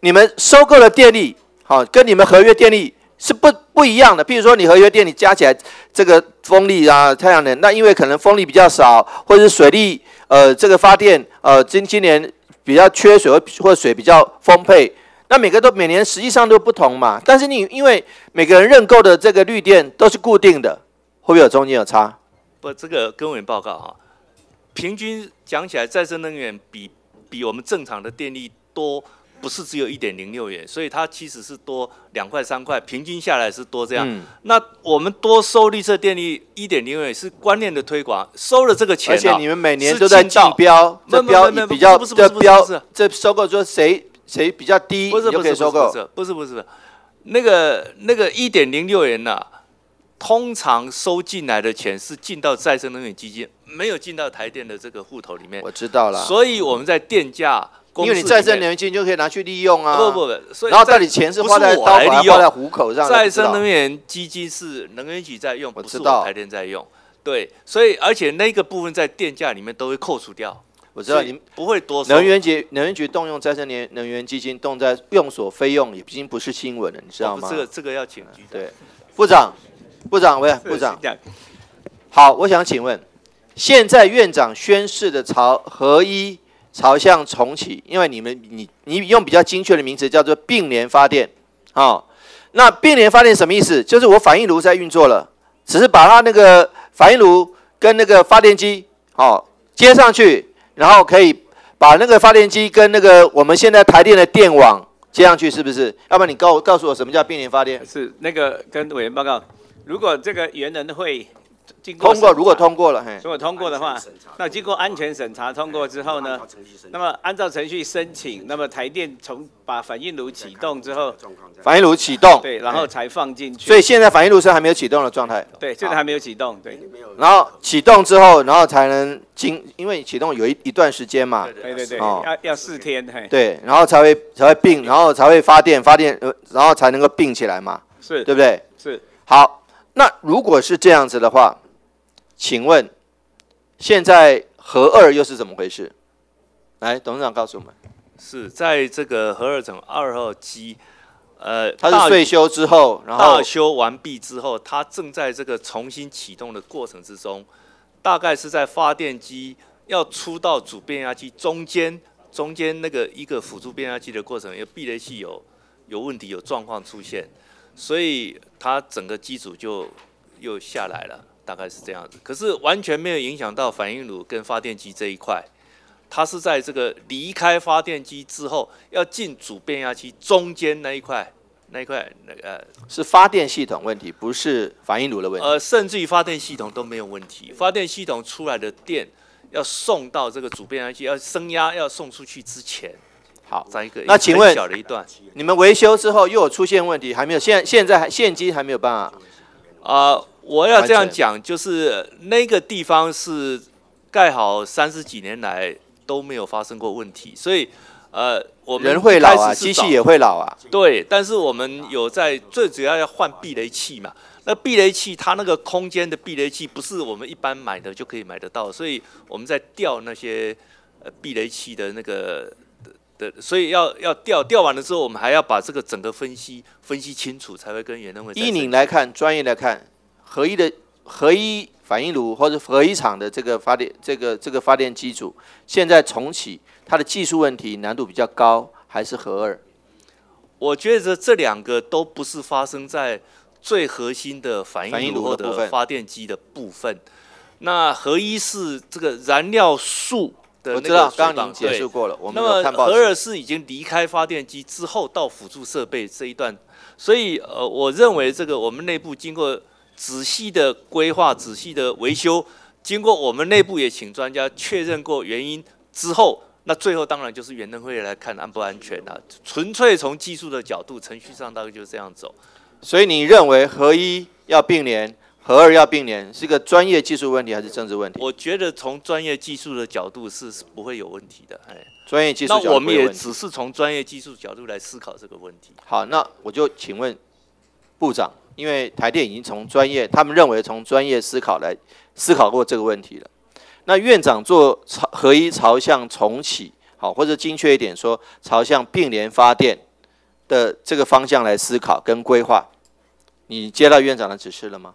你们收购的电力，好，跟你们合约电力是不不一样的。譬如说，你合约电力加起来这个风力啊、太阳能，那因为可能风力比较少，或者是水力，呃，这个发电，呃，今今年。比较缺水或或水比较丰沛，那每个都每年实际上都不同嘛。但是你因为每个人认购的这个绿电都是固定的，会不会有中间有差？不，这个跟委报告哈，平均讲起来，再生能源比比我们正常的电力多。不是只有一点零六元，所以它其实是多两块三块，平均下来是多这样。那我们多收绿色电力一点零元是观念的推广，收了这个钱，而且你们每年都在竞标，这标比较这标这收购说谁谁比较低，不是不是收购，不是不是那个那个一点零六元呐，通常收进来的钱是进到再生能源基金，没有进到台电的这个户头里面。我知道了，所以我们在电价。因为你再生能源基金就可以拿去利用啊，不不不，然后到底钱是花在刀口，花在虎口上。再生能源基金是能源局在用，不是台电在用。对，所以而且那个部分在电价里面都会扣除掉。我知道你不会多。能源局能源局动用再生能能源基金动在用所非用，已经不是新闻了，你知道吗？这个这个要请局对部长，部长喂，部长。好，我想请问，现在院长宣誓的朝合一。朝向重启，因为你们你你用比较精确的名词叫做并联发电，好，那并联发电什么意思？就是我反应炉在运作了，只是把它那个反应炉跟那个发电机好接上去，然后可以把那个发电机跟那个我们现在台电的电网接上去，是不是？要不然你告告诉我什么叫并联发电？是那个跟委员报告，如果这个原能会。通过，如果通过了，如果通过的话，那经过安全审查通过之后呢？那么按照程序申请，那么台电从把反应炉启动之后，反应炉启动，对，然后才放进去。所以现在反应炉是还没有启动的状态。对，现在还没有启动，对。然后启动之后，然后才能经，因为启动有一一段时间嘛。对对对，要要四天。嘿对，然后才会才会并，然后才会发电，发电，然后才能够并起来嘛。是，对不对？是。好，那如果是这样子的话。请问，现在核二又是怎么回事？来，董事长告诉我们。是在这个核二厂二号机，呃，它是大岁修之后，然后大修完毕之后，它正在这个重新启动的过程之中，大概是在发电机要出到主变压器中间，中间那个一个辅助变压器的过程，有避雷器有有问题，有状况出现，所以它整个机组就又下来了，大概是这样子。可是完全没有影响到反应炉跟发电机这一块。它是在这个离开发电机之后，要进主变压器中间那一块，那一块那个呃是发电系统问题，不是反应炉的问题。呃，甚至于发电系统都没有问题，发电系统出来的电要送到这个主变压器，要升压要送出去之前，好，再一个那请问小的一段你们维修之后又有出现问题，还没有现现在还现今还没有办法啊、我要这样讲，就是那个地方是盖好三十几年来都没有发生过问题，所以呃，我们人会老啊，机器也会老啊。对，但是我们有在最主要要换避雷器嘛。那避雷器它那个空间的避雷器不是我们一般买的就可以买得到，所以我们在调那些呃避雷器的那个的的，所以要要调调完了之后，我们还要把这个整个分析分析清楚，才会跟原能会再依您来看，专业来看，合一的合一反应炉或者合一厂的这个发电这个这个发电机组，现在重启，它的技术问题难度比较高，还是合二？我觉得这两个都不是发生在最核心的反反应应炉的发电机的部分。那合一是这个燃料素的那我知道个刚刚您解对释过了我们合二是已经离开发电机之后到辅助设备这一段，所以呃，我认为这个我们内部经过仔细的规划、仔细的维修，经过我们内部也请专家确认过原因之后，那最后当然就是原能会来看安不安全啊。纯粹从技术的角度、程序上大概就是这样走。所以你认为合一要并联，合二要并联，是一个专业技术问题还是政治问题？我觉得从专业技术的角度是是不会有问题的，哎。专业技术角度那我们也只是从专业技术角度来思考这个问题。好，那我就请问部长，因为台电已经从专业，他们认为从专业思考来思考过这个问题了。那院长做朝合一朝向重启，好，或者精确一点说，朝向并联发电的这个方向来思考跟规划，你接到院长的指示了吗？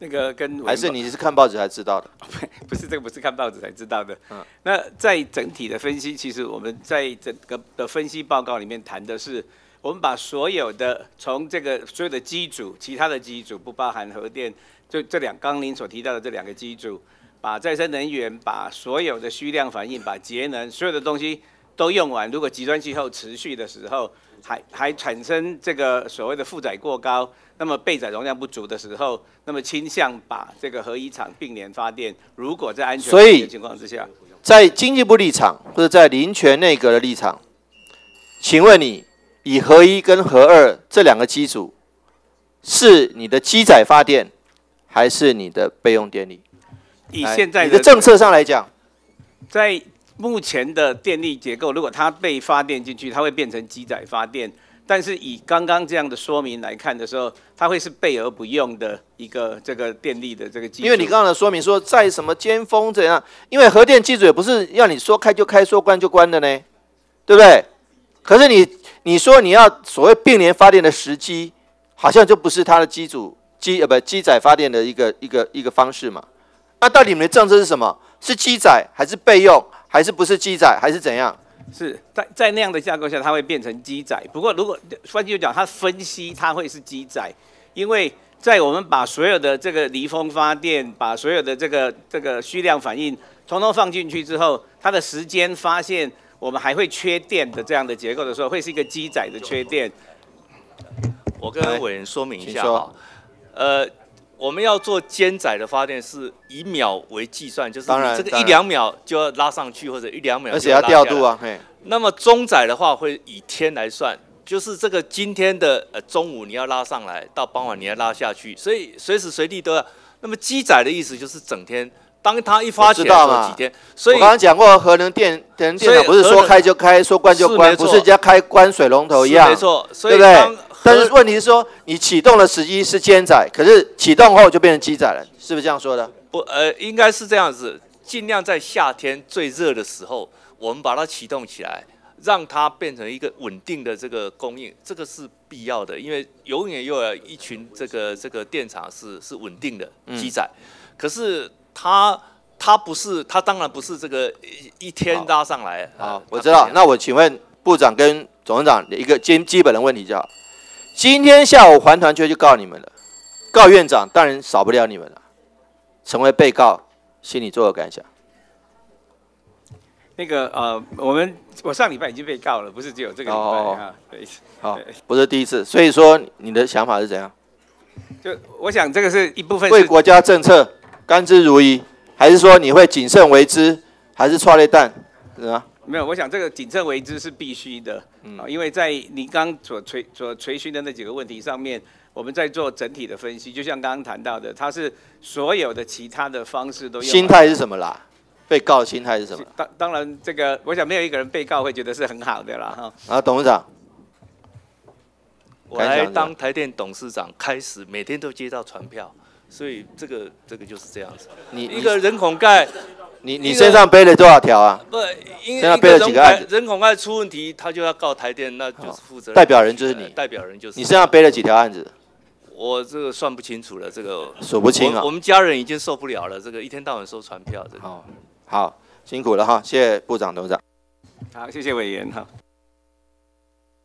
那个跟还是你是看报纸才知道的？不是这个不是看报纸才知道的。嗯那在整体的分析，其实我们在整个的分析报告里面谈的是，我们把所有的从这个所有的机组，其他的机组不包含核电，就这两刚您所提到的这两个机组，把再生能源，把所有的虚量反应，把节能，所有的东西都用完。如果极端气候持续的时候，还还产生这个所谓的负载过高，那么备载容量不足的时候，那么倾向把这个核一厂并联发电。如果在安全的情况之下，在经济部立场或者在林权内阁的立场，请问你以合一跟合二这两个机组，是你的机载发电，还是你的备用电力？以现在你的政策上来讲，在目前的电力结构，如果它被发电进去，它会变成机载发电。但是以刚刚这样的说明来看的时候，它会是备而不用的一个这个电力的这个机。因为你刚刚的说明说在什么尖峰怎样，因为核电机组也不是要你说开就开，说关就关的呢，对不对？可是你你说你要所谓并联发电的时机，好像就不是它的机组机呃不机载发电的一个一个一个方式嘛？那到底你们的政策是什么？是机载还是备用，还是不是机载，还是怎样？是在在那样的架构下，它会变成机载。不过，如果换句话讲，它分析它会是机载，因为在我们把所有的这个离峰发电，把所有的这个这个虚量反应统统放进去之后，它的时间发现我们还会缺电的这样的结构的时候，会是一个机载的缺电。我跟委员说明一下哈，呃，我们要做肩载的发电是以秒为计算，就是你这个一两秒就要拉上去，或者一两秒而且要调度啊，嘿，那么中载的话会以天来算，就是这个今天的呃中午你要拉上来，到傍晚你要拉下去，所以随时随地都要。那么机载的意思就是整天，当它一发起来的我知道几天，所以我刚刚讲过，核能电电所以厂不是说开就开，说关就是关，不是人家开关水龙头一样，是没错。所对不对？以？但是问题是说，你启动的时机是肩载，可是启动后就变成机载了，是不是这样说的？不呃应该是这样子，尽量在夏天最热的时候，我们把它启动起来。让它变成一个稳定的这个供应，这个是必要的，因为永远又有一群这个这个电厂是是稳定的机载，可是它它不是，他当然不是这个一一天拉上来。好，我知道。那我请问部长跟总长一个基基本的问题就好。今天下午环团就去告你们了，告院长当然少不了你们了。成为被告，心里作何感想？那个呃，我们我上礼拜已经被告了，不是只有这个礼拜啊。对，好，不是第一次。所以说你的想法是怎样？就我想这个是一部分为国家政策甘之如饴，还是说你会谨慎为之，还是错裂弹，是吗？没有，我想这个谨慎为之是必须的啊，因为在你刚所垂所垂询的那几个问题上面，我们在做整体的分析，就像刚刚谈到的，它是所有的其他的方式都心态是什么啦？被告心态是什么？当当然，这个我想没有一个人被告会觉得是很好的啦哈。啊，董事长，我来当台电董事长，开始每天都接到传票，所以这个这个就是这样子。你一个人孔盖，你你身上背了多少条啊？不，因为背了几个案子？人孔盖出问题，他就要告台电，那就是负责。代表人就是你，代表人就是你身上背了几条案子？我这个算不清楚了，这个数不清啊。我们家人已经受不了了，这个一天到晚收传票，这个。哦好，辛苦了哈，谢谢部长、董事长。好，谢谢委员哈。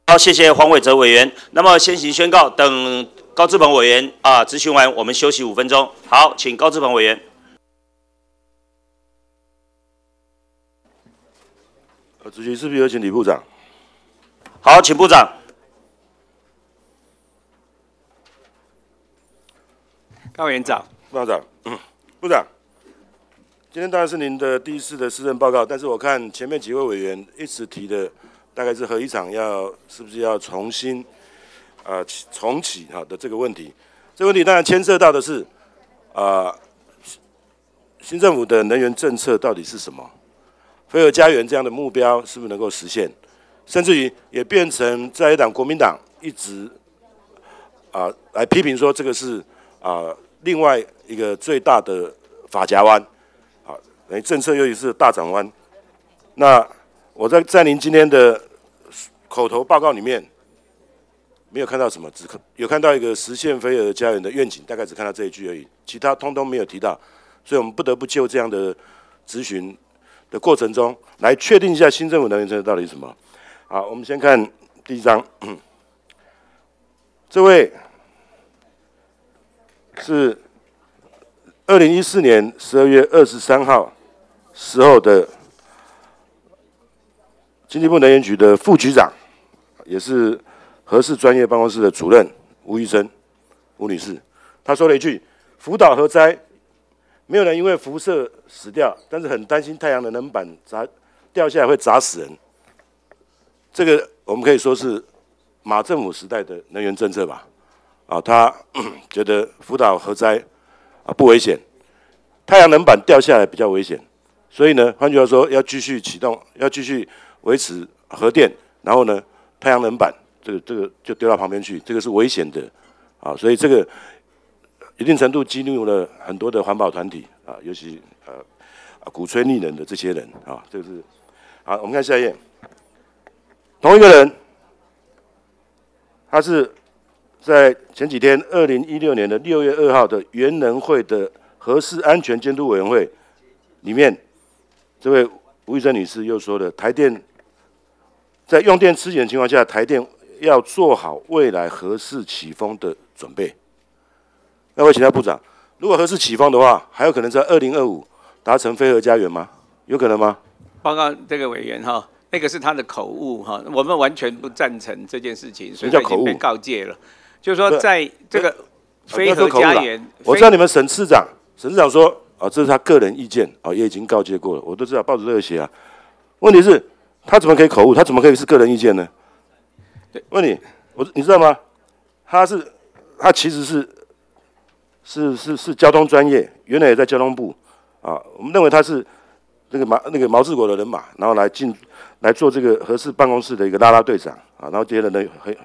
好，谢谢黄伟哲委员。那么先行宣告，等高志鹏委员啊咨询完，我们休息五分钟。好，请高志鹏委员。呃，主席是不是有请李部长？好，请部长。高委员长，部长，嗯部长。今天当然是您的第一次的施政报告，但是我看前面几位委员一直提的，大概是核一厂要是不是要重新啊重启哈的这个问题。这个问题当然牵涉到的是啊新政府的能源政策到底是什么？飞鹅家园这样的目标是不是能够实现？甚至于也变成在野党国民党一直啊来批评说这个是啊另外一个最大的法夹湾。哎，政策又是大转弯。那我在在您今天的口头报告里面没有看到什么，只看有看到一个实现飞蛾家园的愿景，大概只看到这一句而已，其他通通没有提到。所以我们不得不就这样的咨询的过程中来确定一下新政府能源政策到底是什么。好，我们先看第一章，这位是。二零一四年十二月二十三号时候的经济部能源局的副局长，也是核事专业办公室的主任吴医生吴女士，她说了一句：“福岛核灾，没有人因为辐射死掉，但是很担心太阳能能板砸掉下来会砸死人。”这个我们可以说是马政府时代的能源政策吧？啊，他 觉得福岛核灾。啊，不危险，太阳能板掉下来比较危险，所以呢，换句话说，要继续启动，要继续维持核电，然后呢，太阳能板这个这个就丢到旁边去，这个是危险的，啊，所以这个一定程度激怒了很多的环保团体啊，尤其呃鼓吹逆能的这些人啊，这个是好，我们看下一页，同一个人，他是。在前几天，二零一六年的六月二号的原能会的核事安全监督委员会里面，这位吴玉珍女士又说了，台电在用电吃紧的情况下，台电要做好未来核事起风的准备。那位请教部长，如果核事起风的话，还有可能在二零二五达成飞核家园吗？有可能吗？报告这个委员哈，那个是他的口误哈，我们完全不赞成这件事情，所以已经被告诫了。就是说，在这个飞核家园，我知道你们沈市长，沈市长说啊，这是他个人意见啊，也已经告诫过了，我都知道报纸都有写啊。问题是，他怎么可以口误？他怎么可以是个人意见呢？问你，我你知道吗？他是他其实是是是是交通专业，原来也在交通部啊。我们认为他是那个毛那个毛志国的人马，然后来进来做这个合适办公室的一个拉拉队长啊，然后接着呢很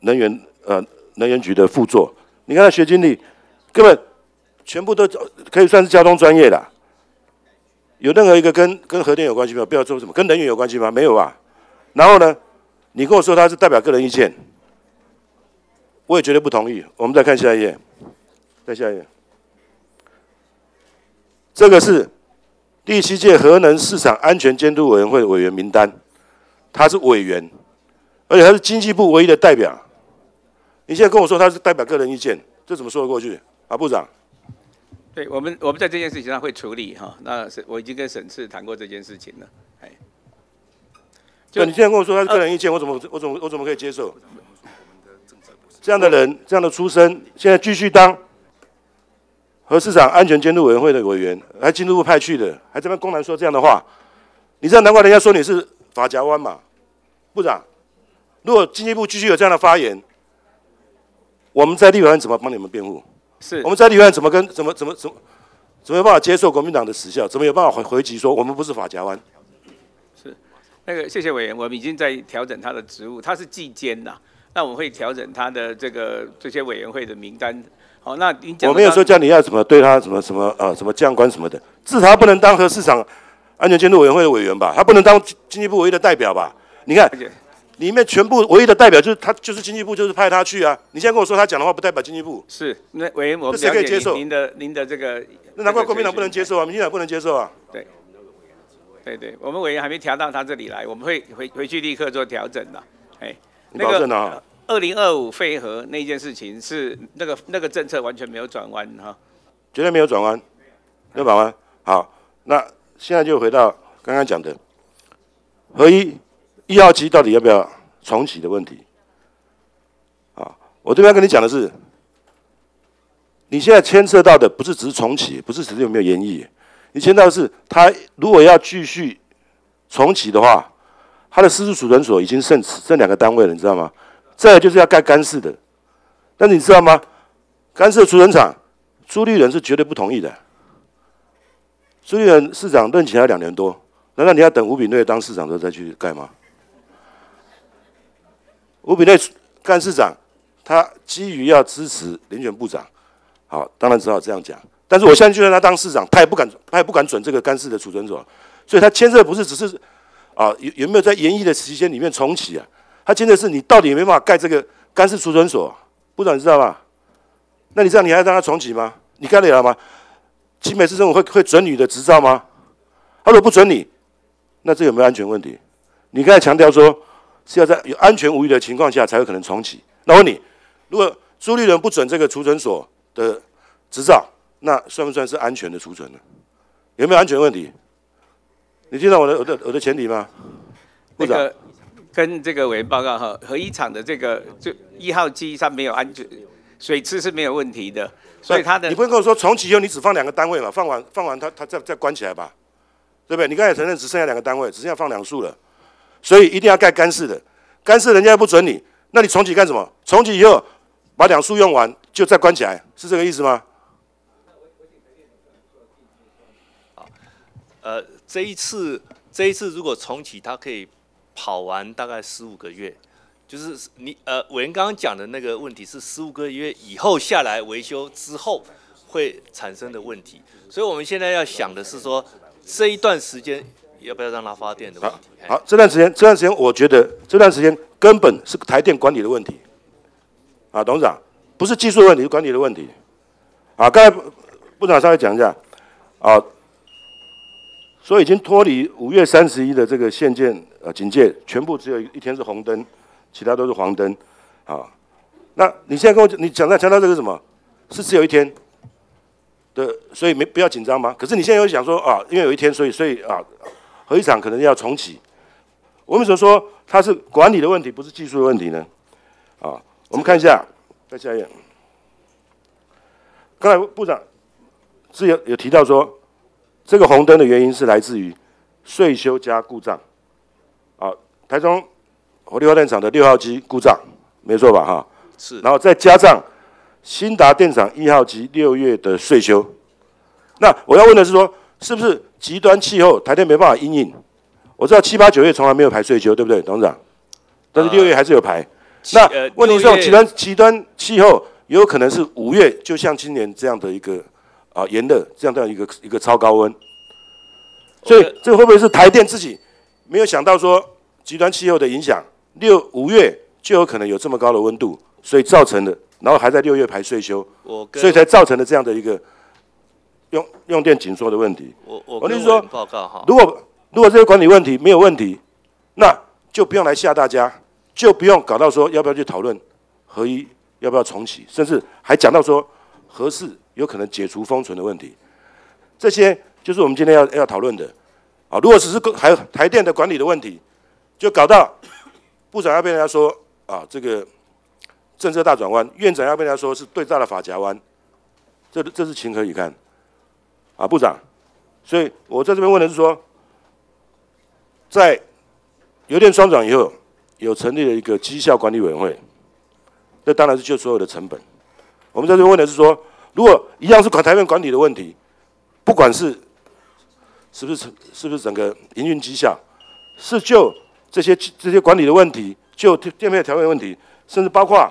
能源。呃，能源局的副座，你看他学经历，根本全部都可以算是交通专业的。有任何一个跟跟核电有关系吗？不要说什么跟能源有关系吗？没有啊。然后呢，你跟我说他是代表个人意见，我也绝对不同意。我们再看下一页，再下一页，这个是第七届核能市场安全监督委员会委员名单，他是委员，而且他是经济部唯一的代表。你现在跟我说他是代表个人意见，这怎么说得过去啊，部长？对我们，我们在这件事情上会处理哈。那是我已经跟沈次谈过这件事情了。哎，就你现在跟我说他是个人意见，我怎么我怎么我怎么可以接受？这样的人，这样的出身，现在继续当核市场安全监督委员会的委员，还经济部派去的，还这边公然说这样的话，你知道难怪人家说你是法夹湾嘛，部长。如果经济部继续有这样的发言，我们在立法院怎么帮你们辩护？是我们在立法院怎么跟怎么怎么怎么怎么有办法接受国民党的时效？怎么有办法回回击说我们不是法夹湾？是那个谢谢委员，我们已经在调整他的职务，他是纪监呐，那我们会调整他的这个这些委员会的名单。好，那您讲我没有说叫你要怎么对他什么什么呃什么将官什么的，至少他不能当和市场安全监督委员会的委员吧？他不能当经济部唯一的代表吧？你看。里面全部唯一的代表就是他，就是经济部，就是派他去啊！你现在跟我说他讲的话不代表经济部，是那委员我们谁可以接受？您的您的这个，那难怪国民党不能接受啊，民进党不能接受啊。对，对对，我们委员还没调到他这里来，我们会回回去立刻做调整的。哎，那个二零二五废核那件事情是那个那个政策完全没有转弯哈，绝对没有转弯，没有转弯。好，那现在就回到刚刚讲的合一。一号机到底要不要重启的问题？啊，我这边跟你讲的是，你现在牵涉到的不是只是重启，不是只是有没有延役，你牵到的是他如果要继续重启的话，他的私处储存所已经剩剩两个单位了，你知道吗？再就是要盖干式的，但你知道吗？干式储存厂，朱立伦是绝对不同意的。朱立伦市长任期还两年多，难道你要等吴炳瑞当市长之后再去盖吗？吴炳内干事长，他基于要支持林权部长，好，当然只好这样讲。但是我现在，就算他当市长，他也不敢，他也不敢准这个干事的储存所。所以他牵涉不是只是啊有有没有在延役的期间里面重启啊？他牵涉是你到底有没有办法盖这个干事储存所？部长你知道吗？那你这样你还让他重启吗？你盖得了吗？集美市政府会会准你的执照吗？他如果不准你，那这有没有安全问题？你刚才强调说。是要在有安全无虞的情况下才有可能重启。那问你，如果朱立伦不准这个储存所的执照，那算不算是安全的储存呢？有没有安全问题？你听到我的我的我的前提吗？那个跟这个委员报告哈，核一厂的这个就一号机上没有安全水池是没有问题的，所以它的你不会跟我说重启以后你只放两个单位嘛？放完放完它它再再关起来吧，对不对？你刚才承认只剩下两个单位，只剩下放两束了。所以一定要盖干式的，干式人家不准你，那你重启干什么？重启以后把两束用完就再关起来，是这个意思吗？呃，这一次这一次如果重启，它可以跑完大概十五个月，就是你呃委员刚刚讲的那个问题是十五个月以后下来维修之后会产生的问题，所以我们现在要想的是说这一段时间。要不要让它发电的问题？好，这段时间，这段时间，我觉得这段时间根本是台电管理的问题。啊，董事长，不是技术问题，是管理的问题。啊，刚才部长稍微讲一下。啊，所以已经脱离五月三十一的这个限建呃警戒，全部只有一天是红灯，其他都是黄灯。啊，那你现在跟我你讲到强调这个什么？是只有一天的，所以没不要紧张吗？可是你现在又想说啊，因为有一天，所以所以啊。核一厂可能要重启，我们所说它是管理的问题，不是技术的问题呢？啊，我们看一下，再下一页。刚才部长是有有提到说，这个红灯的原因是来自于税修加故障。啊，台中火力发电厂的六号机故障，没错吧？哈，是。然后再加上新达电厂一号机六月的税修，那我要问的是说，是不是？极端气候，台电没办法应应。我知道七八九月从来没有排税休，对不对，董事长？但是六月还是有排。那问题是，极端极端气候有可能是五月，就像今年这样的一个啊炎热，这样的一个一个超高温。所以这会不会是台电自己没有想到说，极端气候的影响，六五月就有可能有这么高的温度，所以造成的，然后还在六月排税休，所以才造成了这样的一个用用电紧缩的问题。我我我的意思说报告哈，如果如果这些管理问题没有问题，那就不用来吓大家，就不用搞到说要不要去讨论合一要不要重启，甚至还讲到说合适有可能解除封存的问题，这些就是我们今天要要讨论的啊。如果只是还有台电的管理的问题，就搞到部长要被人家说啊这个政策大转弯，院长要被人家说是对大的法夹弯，这这是情何以堪啊，部长。所以我在这边问的是说，在油电双转以后，有成立了一个绩效管理委员会，这当然是就所有的成本。我们在这边问的是说，如果一样是管台面管理的问题，不管是是不是成是不是整个营运绩效，是就这些这些管理的问题，就电电费调配问题，甚至包括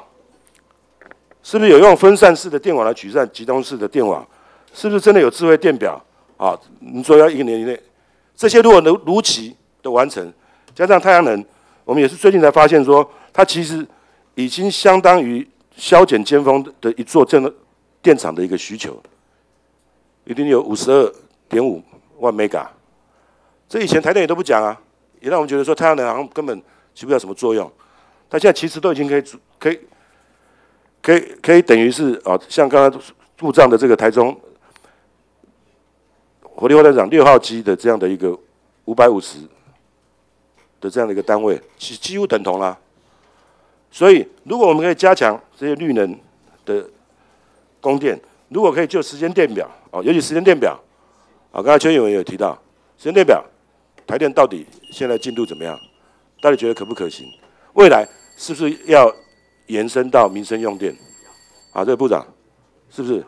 是不是有用分散式的电网来取代集中式的电网，是不是真的有智慧电表啊？你说要一个年以内，这些如果能如期的完成，加上太阳能，我们也是最近才发现说，它其实已经相当于削减尖峰的一座这样的电厂的一个需求，一定有五十二点五万 mega。这以前台电也都不讲啊，也让我们觉得说太阳能好像根本起不了什么作用。它现在其实都已经可以可以可以可以等于是啊，像刚刚故障的这个台中火力发电厂六号机的这样的一个五百五十的这样的一个单位，几几乎等同啦。所以，如果我们可以加强这些绿能的供电，如果可以就时间电表哦，尤其时间电表啊，刚才邱委员有提到时间电表，台电到底现在进度怎么样？到底觉得可不可行？未来是不是要延伸到民生用电？啊，这个部长是不是？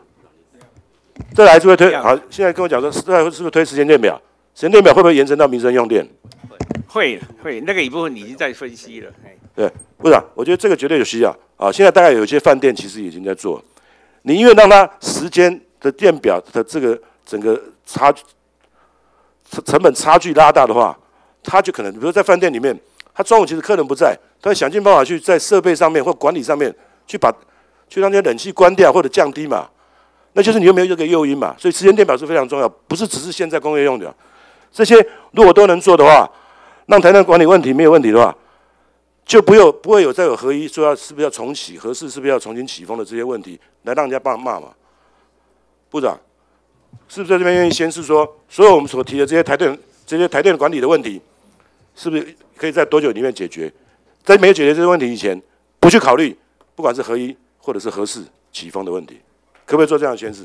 这还是会推？好，现在跟我讲说，这还是不是推时间电表？时间电表会不会延伸到民生用电？会会，那个一部分已经在分析了。哎对，部长，我觉得这个绝对有需要啊！现在大概有一些饭店其实已经在做，你因为让它时间的电表的这个整个差距成成本差距拉大的话，他就可能，比如在饭店里面，他中午其实客人不在，他想尽办法去在设备上面或管理上面去把去让那些冷气关掉或者降低嘛，那就是你有没有这个诱因嘛？所以时间电表是非常重要，不是只是现在工业用的，这些如果都能做的话，让台电管理问题没有问题的话。就不用不会有再有合一说要是不是要重启合适是不是要重新起风的这些问题来让人家帮骂嘛？部长是不是在这边愿意先是说，所有我们所提的这些台电这些台电管理的问题，是不是可以在多久里面解决？在没有解决这些问题以前，不去考虑，不管是合一或者是合适起风的问题，可不可以做这样的宣示？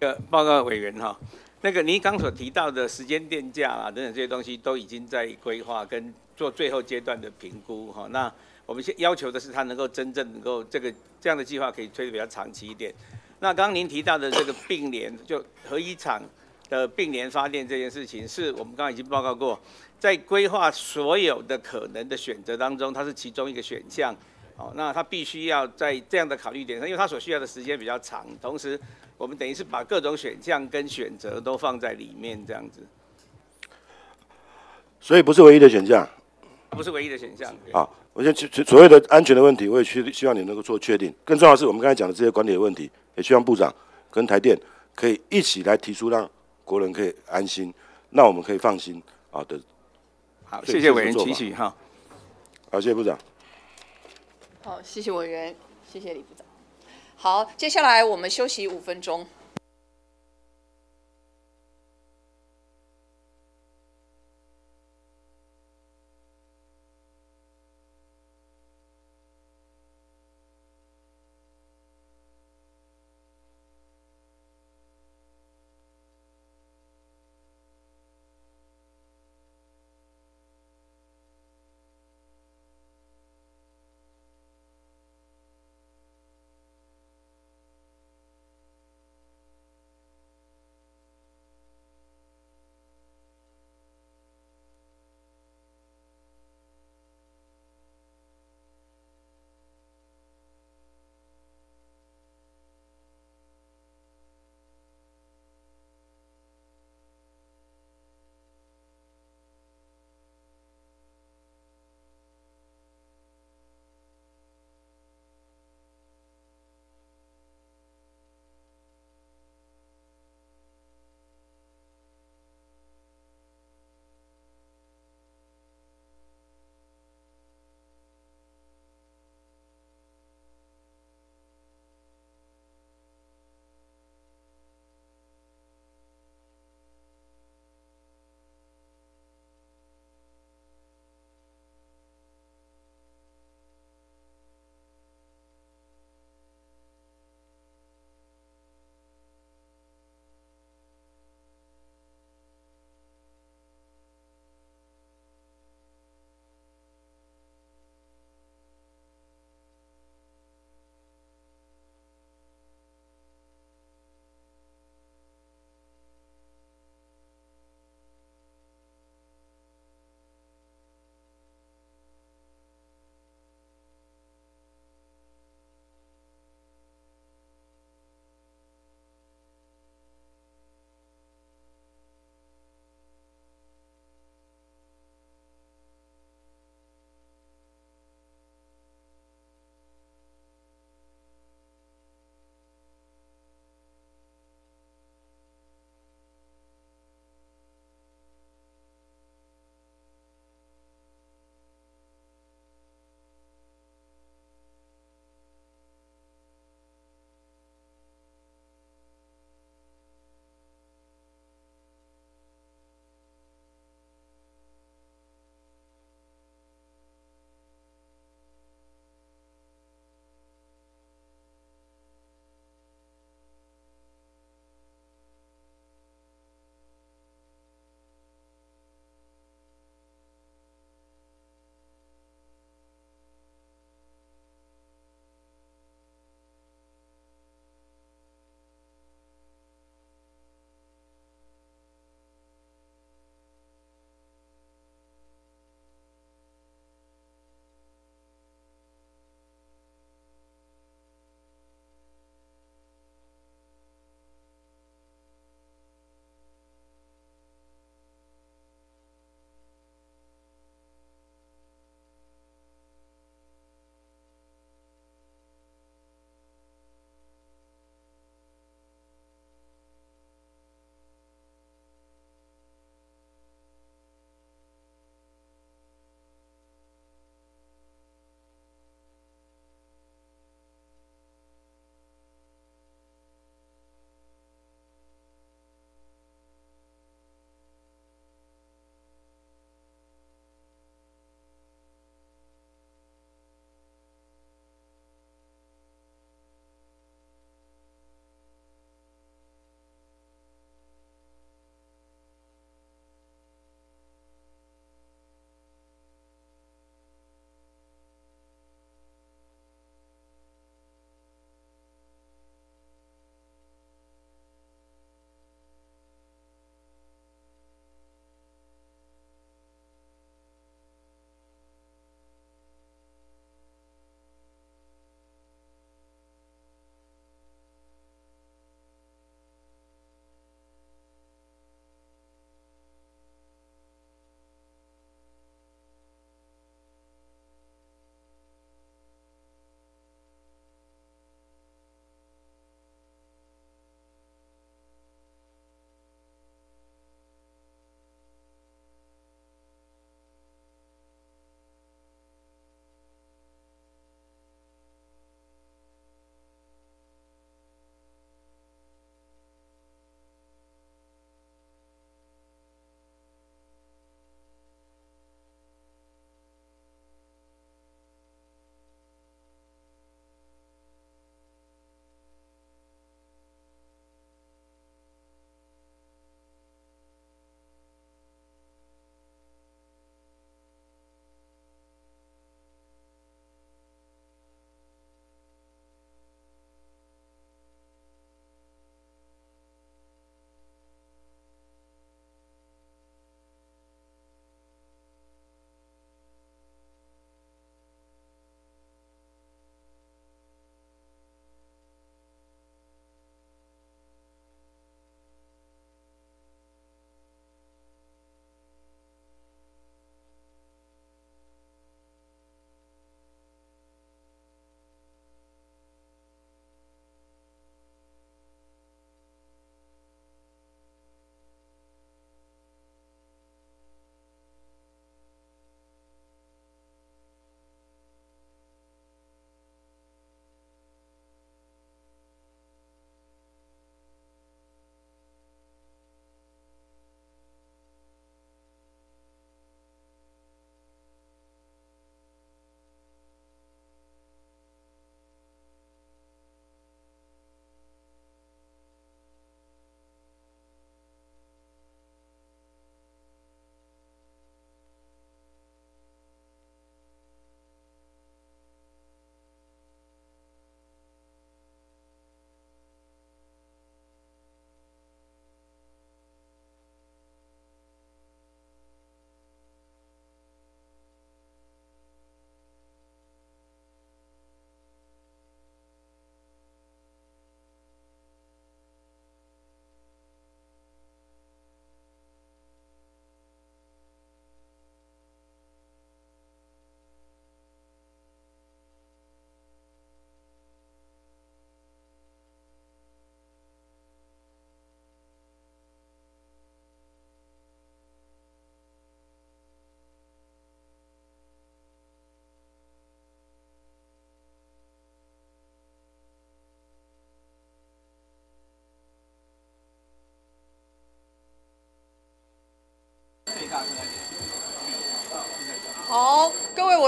呃，报告委员哈，那个您刚所提到的时间电价啊等等这些东西都已经在规划跟。做最后阶段的评估哈，那我们现要求的是它能够真正能够这个这样的计划可以推得比较长期一点。那刚刚您提到的这个并联，就核一厂的并联发电这件事情，是我们刚刚已经报告过，在规划所有的可能的选择当中，它是其中一个选项。哦，那他必须要在这样的考虑点上，因为他所需要的时间比较长，同时我们等于是把各种选项跟选择都放在里面这样子。所以不是唯一的选项。不是唯一的选项。好，我先所所谓的安全的问题，我也希希望你能够做确定。更重要的是，我们刚才讲的这些管理的问题，也希望部长跟台电可以一起来提出，让国人可以安心，那我们可以放心啊的。好，谢谢委员提醒哈。好，谢谢部长。好，谢谢委员，谢谢李部长。好，接下来我们休息五分钟。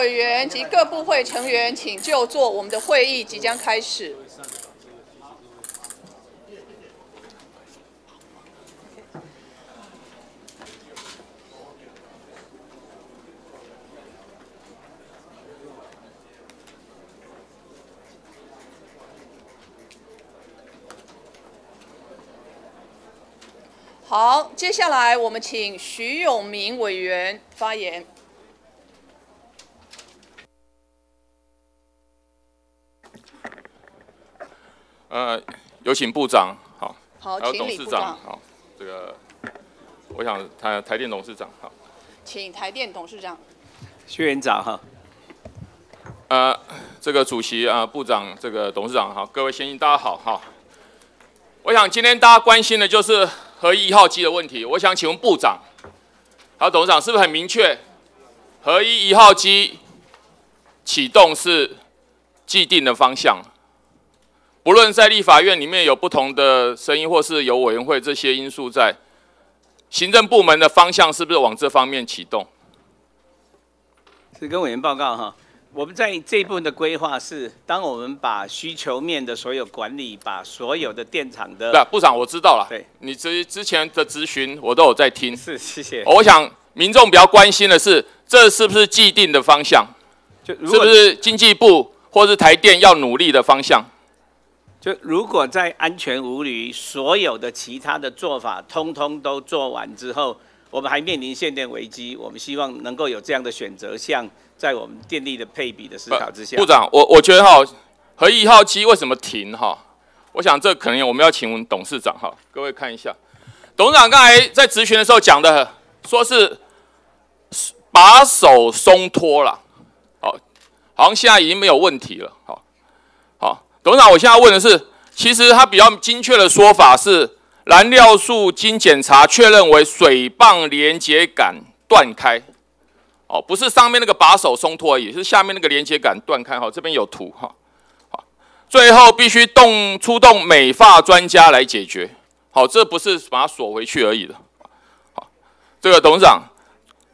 委员及各部会成员，请就座，我们的会议即将开始。好，接下来我们请徐永明委员发言。呃，有请部长，好，好，还有董事长，好，这个，我想台台电董事长，好，请台电董事长。薛院长哈，呃，这个主席啊、部长，这个董事长，好，各位先生大家好，哈。我想今天大家关心的就是核一号机的问题，我想请问部长，还有董事长，是不是很明确，核一一号机启动是既定的方向？不论在立法院里面有不同的声音，或是有委员会这些因素在，行政部门的方向是不是往这方面启动？是跟委员报告哈。我们在这一部分的规划是，当我们把需求面的所有管理，把所有的电厂的，对啊，部长我知道了。对，你之之前的咨询我都有在听。是，谢谢。我想民众比较关心的是，这是不是既定的方向？就是不是经济部或是台电要努力的方向？就如果在安全无虞，所有的其他的做法通通都做完之后，我们还面临限电危机，我们希望能够有这样的选择项，在我们电力的配比的思考之下。部长，我我觉得哈，核一号机为什么停哈？我想这可能我们要请问董事长哈，各位看一下，董事长刚才在质询的时候讲的，说是把手松脱了，好，好像现在已经没有问题了，好，董事长，我现在问的是，其实他比较精确的说法是，燃料素经检查确认为水泵连接杆断开。哦，不是上面那个把手松脱而已，是下面那个连接杆断开。哈，这边有图哈。好，最后必须动出动美发专家来解决。好，这不是把它锁回去而已的。好，这个董事长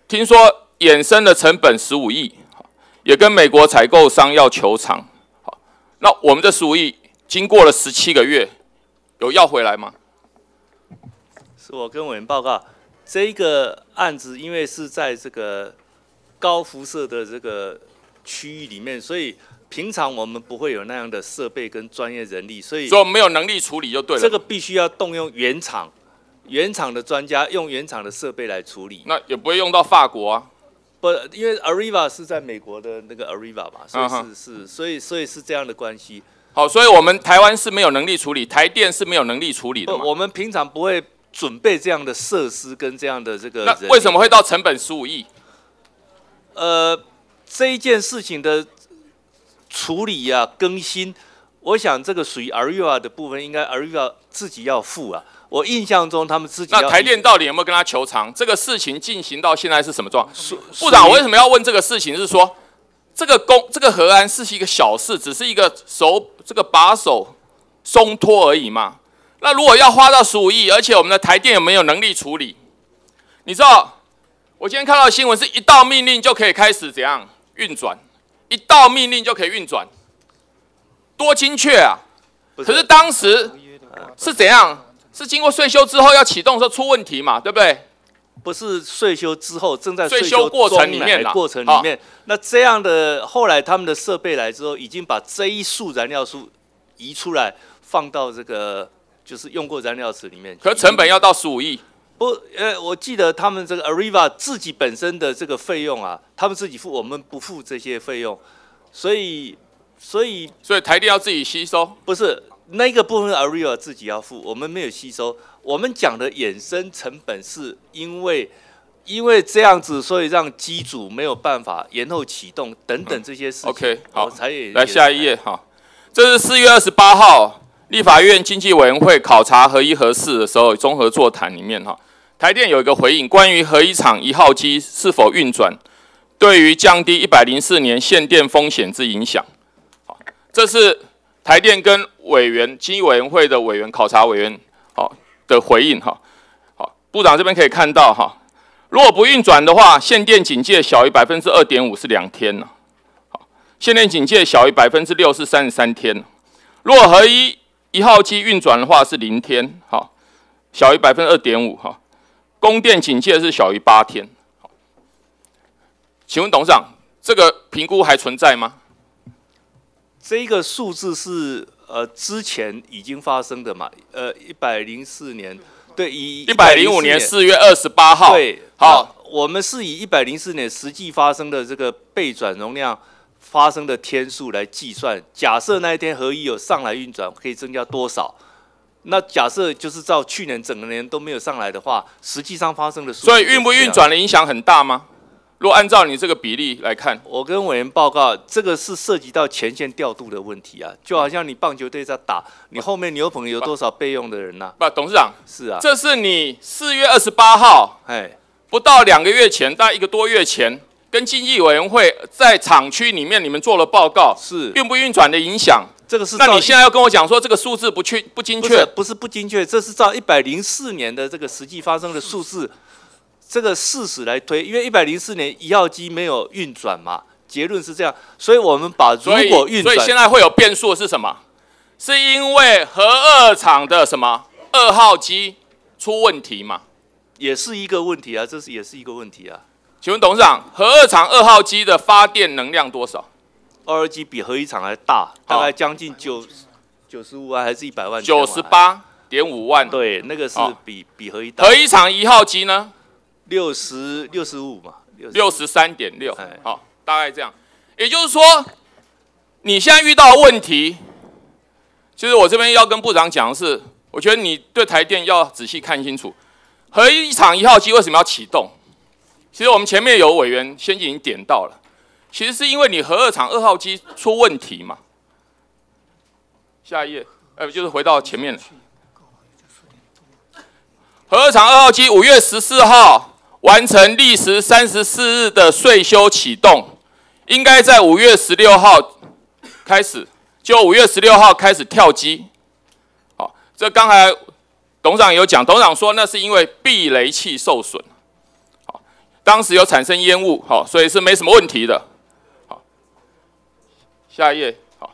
听说衍生的成本十五亿，也跟美国采购商要求偿。好，那我们的十五亿经过了十七个月，有要回来吗？是我跟委员报告，这个案子因为是在这个。高辐射的这个区域里面，所以平常我们不会有那样的设备跟专业人力，所以所以没有能力处理就对了。这个必须要动用原厂，原厂的专家用原厂的设备来处理。那也不会用到法国啊，不，因为 Arriva 是在美国的那个 Arriva 嘛，所以是是，所以所以是这样的关系。好，所以我们台湾是没有能力处理，台电是没有能力处理的我们平常不会准备这样的设施跟这样的这个。那为什么会到成本十五亿？呃，这一件事情的处理呀、更新，我想这个属于 Arriva 的部分，应该 Arriva 自己要付啊。我印象中他们自己那台电到底有没有跟他求偿？这个事情进行到现在是什么状？部长，我为什么要问这个事情？是说这个公这个核安是一个小事，只是一个手这个把手松脱而已嘛。那如果要花到十五亿，而且我们的台电有没有能力处理？你知道？我今天看到新闻是一道命令就可以开始怎样运转，一道命令就可以运转，多精确啊！可是当时是怎样？是经过税修之后要启动的时候出问题嘛？对不对？不是税修之后正在税修过程里面过程里面，那这样的后来他们的设备来之后，已经把这一束燃料素移出来，放到这个就是用过燃料池里面。可成本要到十五亿。不，呃，我记得他们这个 Ariva 自己本身的这个费用啊，他们自己付，我们不付这些费用，所以，所以，所以台电要自己吸收，不是那个部分 Ariva 自己要付，我们没有吸收。我们讲的衍生成本是因为，因为这样子，所以让机组没有办法延后启动等等这些事情。OK，好，才来下一页哈，这是四月二十八号立法院经济委员会考察合一合四的时候综合座谈里面哈。台电有一个回应，关于核一厂一号机是否运转，对于降低一百零四年限电风险之影响。好，这是台电跟委员经济委员会的委员考察委员好的回应哈。好，部长这边可以看到哈，如果不运转的话，限电警戒小于百分之二点五是两天呢。好，限电警戒小于百分之六是三十三天。如果合一一号机运转的话是零天，好，小于百分之二点五哈。供电警戒是小于八天。请问董事长，这个评估还存在吗？这个数字是呃之前已经发生的嘛？呃，一百零四年，对，以一百零五年四月二十八号，对，好，我们是以一百零四年实际发生的这个备转容量发生的天数来计算。假设那一天合一有上来运转，可以增加多少？那假设就是照去年整个年都没有上来的话，实际上发生的数，所以运不运转的影响很大吗？如果按照你这个比例来看，我跟委员报告，这个是涉及到前线调度的问题啊，就好像你棒球队在打，你后面牛棚有多少备用的人呢？不，董事长是啊，这是你四月二十八号，哎，不到两个月前，大概一个多月前，跟经济委员会在厂区里面你们做了报告，是运不运转的影响，这个是。那你现在要跟我讲说这个数字不确不精确，不是不精确，这是照一百零四年的这个实际发生的数字。这个事实来推，因为一百零四年一号机没有运转嘛，结论是这样，所以我们把如果运转，所以现在会有变数是什么？是因为核二厂的什么二号机出问题嘛？也是一个问题啊，这是也是一个问题啊。请问董事长，核二厂二号机的发电能量多少？二号机比核一厂还大，大概将近九九十五万还是一百万？九十八点五万。对，那个是比比核一大。核一厂一号机呢？六十六十五嘛，六十三点六，好，大概这样。也就是说，你现在遇到问题，其实我这边要跟部长讲的是，我觉得你对台电要仔细看清楚，核一厂一号机为什么要启动？其实我们前面有委员先已经点到了，其实是因为你核二厂二号机出问题嘛。下一页，呃，就是回到前面了。核二厂二号机五月十四号。完成历时三十四日的税修启动，应该在五月十六号开始，就五月十六号开始跳机。好，这刚才董事长有讲，董事长说那是因为避雷器受损，好，当时有产生烟雾，好，所以是没什么问题的。好，下一页，好，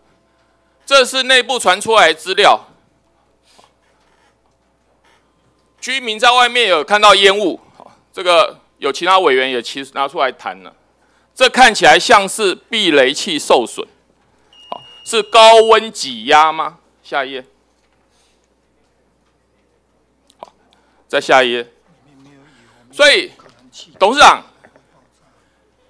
这是内部传出来资料，居民在外面有看到烟雾。这个有其他委员也其实拿出来谈了，这看起来像是避雷器受损，好，是高温挤压吗？下一页，好，再下一页。所以，董事长，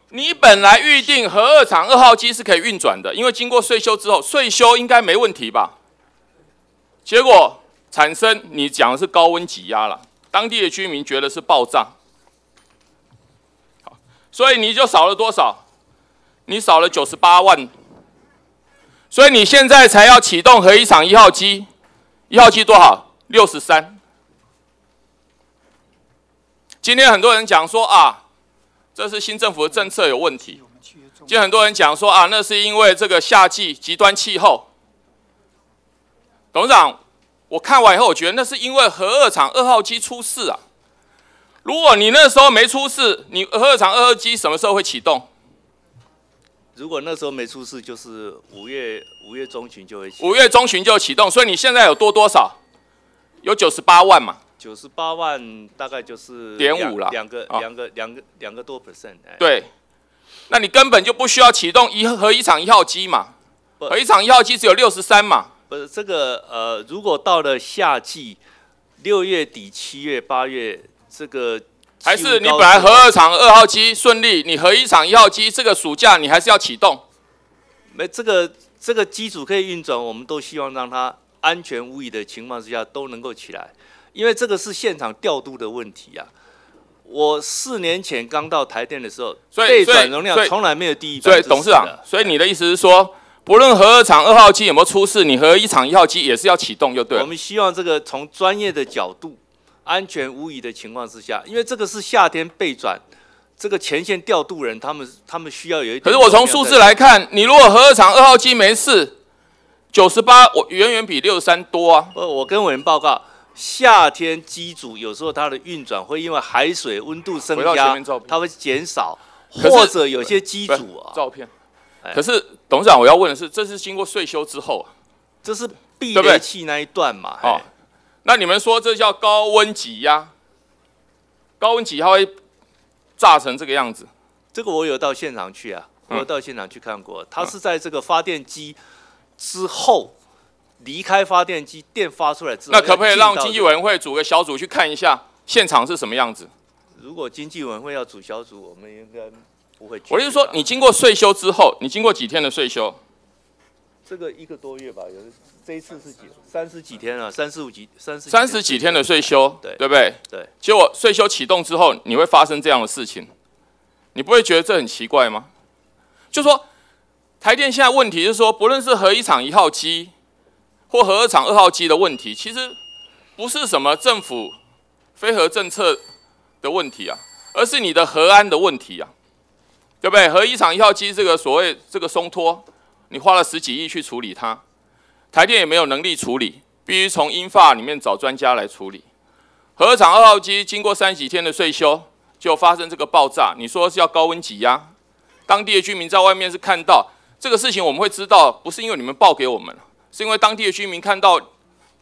你本来预定核二厂二号机是可以运转的，因为经过税修之后，税修应该没问题吧？结果产生你讲的是高温挤压了，当地的居民觉得是爆炸。所以你就少了多少？你少了九十八万。所以你现在才要启动核一厂一号机，一号机多少？六十三。今天很多人讲说啊，这是新政府的政策有问题。今天很多人讲说啊，那是因为这个夏季极端气候。董事长，我看完以后，我觉得那是因为核二厂二号机出事啊。如果你那时候没出事，你核二厂二号机什么时候会启动？如果那时候没出事，就是五月五月中旬就会启。五月中旬就启动，所以你现在有多多少？有九十八万嘛？九十八万大概就是点五了，两个两个两个两个多 percent。对，那你根本就不需要启动一核一厂一号机嘛？核一厂一号机只有六十三嘛？不是这个呃，如果到了夏季，六月底七月八月。这个还是你本来核二厂二号机顺利，你核一厂一号机这个暑假你还是要启动。没这个这个机组可以运转，我们都希望让它安全无虞的情况之下都能够起来，因为这个是现场调度的问题啊。我四年前刚到台电的时候，备转容量从来没有第一。所以董事长，所以你的意思是说，不论核二厂二号机有没有出事，你核一厂一号机也是要启动就对了。我们希望这个从专业的角度。安全无疑的情况之下，因为这个是夏天备转，这个前线调度人他们他们需要有一。可是我从数字来看，你如果核二厂二号机没事，九十八我远远比六十三多啊。呃，我跟委员报告，夏天机组有时候它的运转会因为海水温度增回到前加它会减少，或者有些机组啊，照片。可是董事长，我要问的是，这是经过税修之后，这是避雷器那一段嘛？哦，那你们说这叫高温挤压？高温挤压会炸成这个样子？这个我有到现场去啊，我有到现场去看过，它是在这个发电机之后离开发电机，电发出来之后，那可不可以让经济委员？会组个小组去看一下现场是什么样子？如果经济委员会要组小组，我们应该不会去。我就是说，你经过税修之后，你经过几天的税修？这个一个多月吧，有的这一次是几三十几天啊，三十五几三十三十几天的税休，对对不对？对。结果税休启动之后，你会发生这样的事情，你不会觉得这很奇怪吗？就说台电现在问题是说，不论是核一厂一号机或核二厂二号机的问题，其实不是什么政府非核政策的问题啊，而是你的核安的问题啊，对不对？核一厂一号机这个所谓这个松脱，你花了十几亿去处理它，台电也没有能力处理，必须从英法里面找专家来处理。核二厂二号机经过三几天的税修，就发生这个爆炸，你说是要高温挤压？当地的居民在外面是看到这个事情，我们会知道，不是因为你们报给我们，是因为当地的居民看到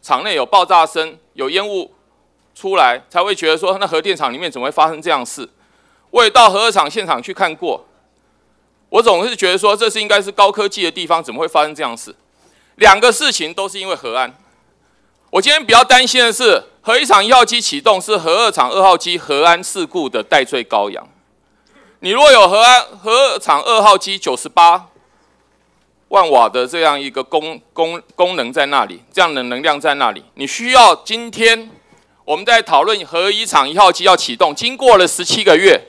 厂内有爆炸声、有烟雾出来，才会觉得说，那核电厂里面怎么会发生这样事？我也到核二厂现场去看过，我总是觉得说，这是应该是高科技的地方，怎么会发生这样事？两个事情都是因为核安。我今天比较担心的是，核一厂一号机启动是核二厂二号机核安事故的代罪羔羊。你若有核安核二厂二号机九十八万瓦的这样一个功功功能在那里，这样的能量在那里，你需要今天我们在讨论核一厂一号机要启动，经过了十七个月，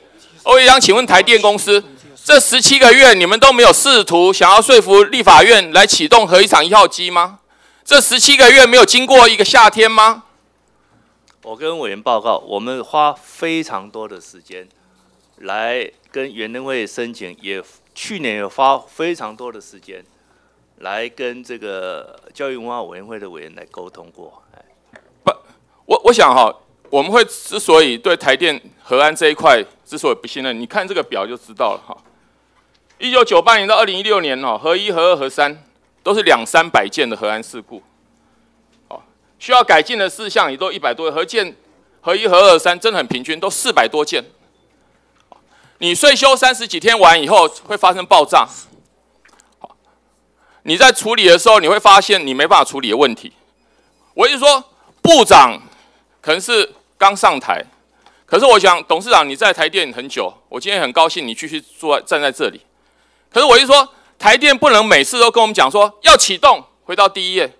欧阳请问台电公司，这十七个月你们都没有试图想要说服立法院来启动核一厂一号机吗？这十七个月没有经过一个夏天吗？我跟委员报告，我们花非常多的时间来跟原能会申请，也去年有花非常多的时间来跟这个教育文化委员会的委员来沟通过。不我我想哈，我们会之所以对台电核安这一块之所以不信任，你看这个表就知道了哈。一九九八年到二零一六年哦，核一、核二、核三都是两三百件的核安事故，哦，需要改进的事项也都一百多，核建核一、核二、三真的很平均，都四百多件。你税修三十几天完以后会发生爆炸，好你在处理的时候你会发现你没办法处理的问题。我是说，部长可能是刚上台，可是我想董事长你在台电很久，我今天很高兴你继续坐站在这里。可是我一说，台电不能每次都跟我们讲说要启动，回到第一页，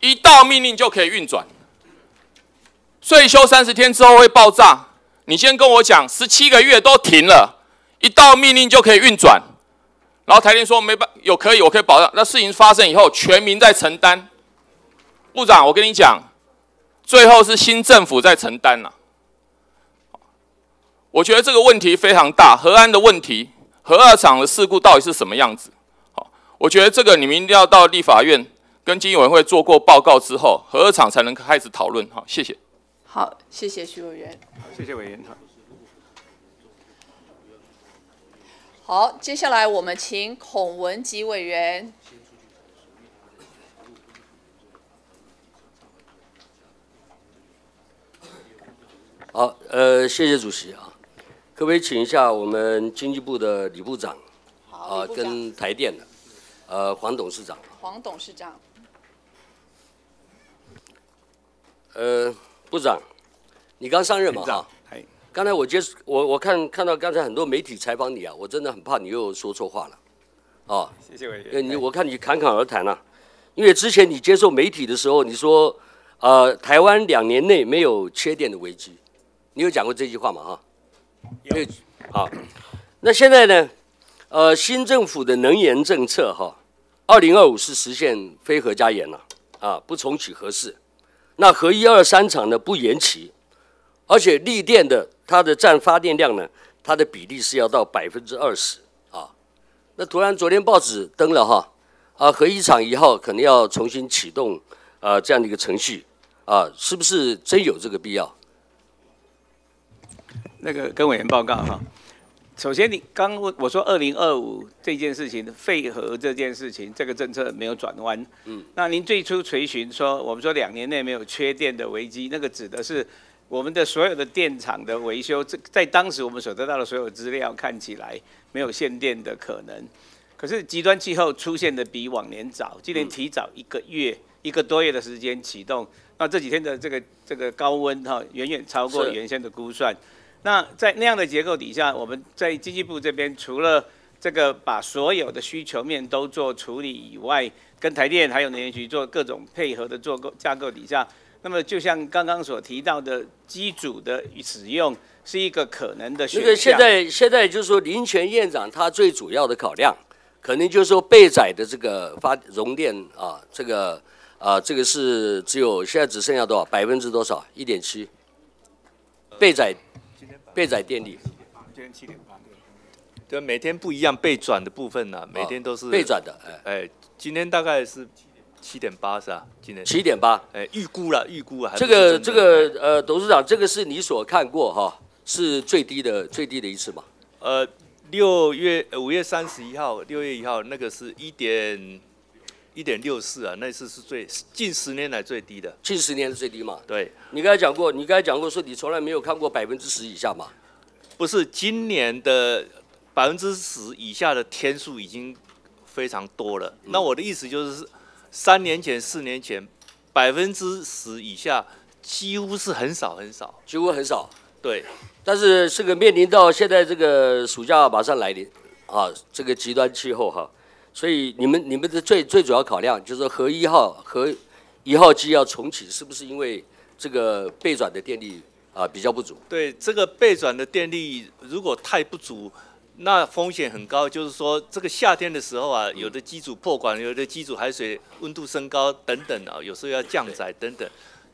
一到命令就可以运转，税修三十天之后会爆炸。你先跟我讲，十七个月都停了，一到命令就可以运转，然后台电说没办有可以，我可以保障。那事情发生以后，全民在承担。部长，我跟你讲，最后是新政府在承担了。我觉得这个问题非常大，核安的问题，核二厂的事故到底是什么样子？好，我觉得这个你们一定要到立法院跟经济委员会做过报告之后，核二厂才能开始讨论。好，谢谢。好，谢谢徐委员。谢谢委员。好，接下来我们请孔文吉委员。好，呃，谢谢主席啊，可不可以请一下我们经济部的李部长啊，跟台电的呃黄董事长，黄董事长。呃，部长，你刚上任嘛哈？刚才我接我我看看到刚才很多媒体采访你啊，我真的很怕你又说错话了，哦，谢谢委员。呃，你我看你侃侃而谈啊，因为之前你接受媒体的时候，你说呃台湾两年内没有缺电的危机，你有讲过这句话吗？哈，有。好，那现在呢？呃，新政府的能源政策哈，二零二五是实现非核加盐了啊，不重启核四。那核一二三厂呢不延期，而且力电的它的占发电量呢，它的比例是要到百分之二十啊。那突然昨天报纸登了哈，啊核一厂一号可能要重新启动啊这样的一个程序，啊，是不是真有这个必要？那个跟委员报告哈。首先，你刚问我说二零二五这件事情，废核这件事情，这个政策没有转弯。嗯，那您最初垂询说，我们说两年内没有缺电的危机，那个指的是我们的所有的电厂的维修，这在当时我们所得到的所有资料看起来没有限电的可能。可是极端气候出现的比往年早，今年提早一个月、一个多月的时间启动，那这几天的这个这个高温哈，远远超过原先的估算。那在那样的结构底下，我们在经济部这边除了这个把所有的需求面都做处理以外，跟台电还有能源局做各种配合的做构架构底下，那么就像刚刚所提到的机组的使用是一个可能的选项。因为现在现在就是说林权院长他最主要的考量，可能就是说备载的这个发容电啊，这个啊这个是只有现在只剩下多少百分之多少一点七备载。备载电力，今天七点八，对，每天不一样备转的部分呢，每天都是备转的，哎，哎，今天大概是七点八是吧？今天七点八，哎，预估了，预估了。这个这个呃，董事长，这个是你所看过哈，是最低的最低的一次嘛？呃，六月五月三十一号，六月一号那个是一点一点六四啊，那次是最近十年来最低的，近十年是最低嘛？对，你刚才讲过，你刚才讲过说你从来没有看过百分之十以下嘛？不是今年的百分之十以下的天数已经非常多了。那我的意思就是，三年前、四年前，百分之十以下几乎是很少很少，几乎很少。对。但是这个面临到现在这个暑假马上来临啊，这个极端气候哈，所以你们你们的最最主要考量就是核一号核一号机要重启，是不是因为这个备转的电力？啊，比较不足。对这个备转的电力，如果太不足，那风险很高。就是说，这个夏天的时候啊，有的机组破管，有的机组海水温度升高等等啊，有时候要降载等等，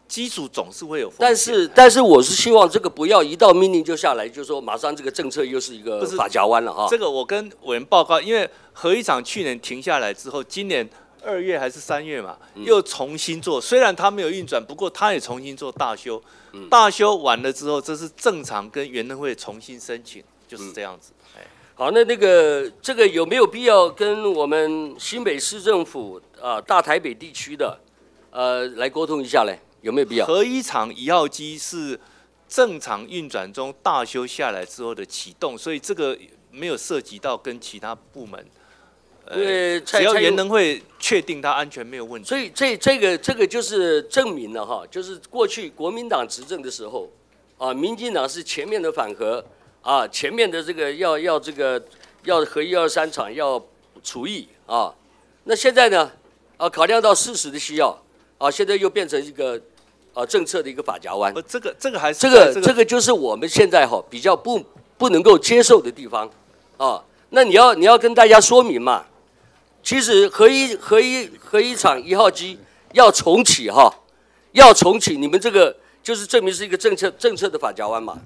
机组总是会有风险。但是，但是我是希望这个不要一到命令就下来，就说马上这个政策又是一个法夹弯了哈。这个我跟委员报告，因为核一厂去年停下来之后，今年。二月还是三月嘛，又重新做。虽然它没有运转，不过它也重新做大修。大修完了之后，这是正常跟原能会重新申请，就是这样子。好，那那个这个有没有必要跟我们新北市政府啊、大台北地区的呃来沟通一下嘞？有没有必要？核一厂一号机是正常运转中大修下来之后的启动，所以这个没有涉及到跟其他部门。因为只要原能会确定它安全没有问题，所以这这个这个就是证明了哈，就是过去国民党执政的时候，啊，民进党是前面的反核，啊，前面的这个要要这个要核一二三厂要除役啊，那现在呢，啊，考量到事实的需要，啊，现在又变成一个啊政策的一个法夹弯。这个这个还是这个这个就是我们现在哈比较不不能够接受的地方，啊，那你要你要跟大家说明嘛。其实核一核一核一厂一号机要重启哈，要重启，你们这个就是证明是一个政策政策的法夹弯嘛？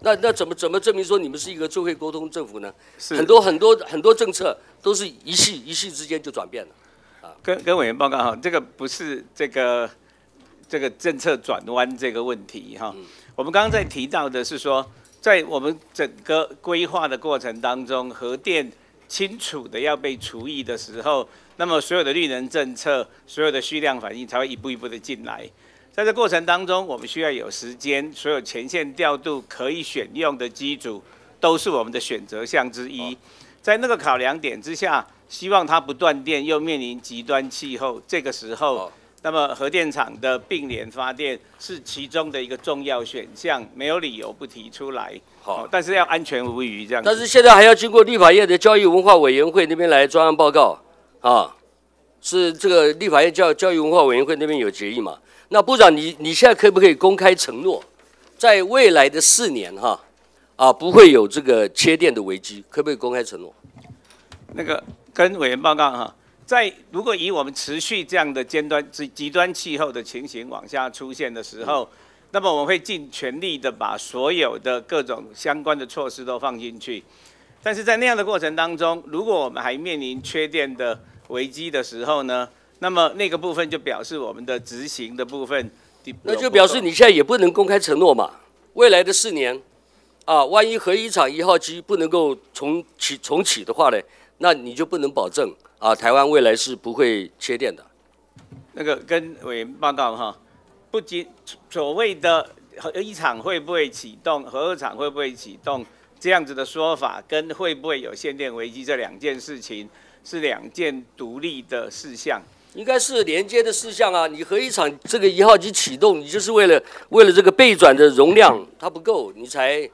那那怎么怎么证明说你们是一个最会沟通政府呢？很多很多很多政策都是一系一系之间就转变了。啊，跟跟委员报告哈，这个不是这个这个政策转弯这个问题哈。我们刚刚在提到的是说，在我们整个规划的过程当中，核电。清楚的要被除役的时候，那么所有的绿能政策、所有的蓄量反应才会一步一步的进来。在这过程当中，我们需要有时间，所有前线调度可以选用的机组，都是我们的选择项之一。在那个考量点之下，希望它不断电，又面临极端气候，这个时候。那么核电厂的并联发电是其中的一个重要选项，没有理由不提出来。好，但是要安全无虞这样。但是现在还要经过立法院的教育文化委员会那边来专案报告啊，是这个立法院教教育文化委员会那边有决议嘛？那部长你你现在可不可以公开承诺，在未来的四年哈啊不会有这个切电的危机？可不可以公开承诺？那个跟委员报告哈。在如果以我们持续这样的尖端极极端气候的情形往下出现的时候，那么我们会尽全力的把所有的各种相关的措施都放进去。但是在那样的过程当中，如果我们还面临缺电的危机的时候呢，那么那个部分就表示我们的执行的部分那就表示你现在也不能公开承诺嘛。未来的四年，啊，万一核一厂一号机不能够重启重启的话呢，那你就不能保证啊，台湾未来是不会缺电的。那个跟委员报告哈，不仅所谓的核一厂会不会启动，核二厂会不会启动这样子的说法，跟会不会有限电危机这两件事情是两件独立的事项。应该是连接的事项啊！你核一厂这个一号机启动，你就是为了为了这个备转的容量它不够，你才，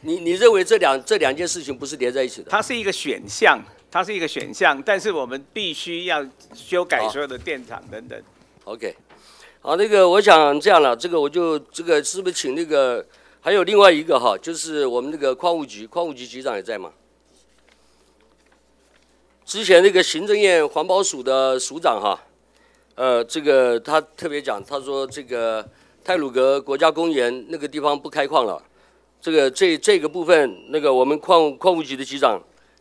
你你认为这两这两件事情不是连在一起的？它是一个选项，它是一个选项，但是我们必须要修改所有的电厂等等。OK，好，那个我想这样了，这个我就这个是不是请那个还有另外一个哈，就是我们那个矿务局，矿务局局长也在吗？之前那个行政院环保署的署长哈，呃，这个他特别讲，他说这个泰鲁格国家公园那个地方不开矿了，这个这这个部分，那个我们矿矿务局的局长，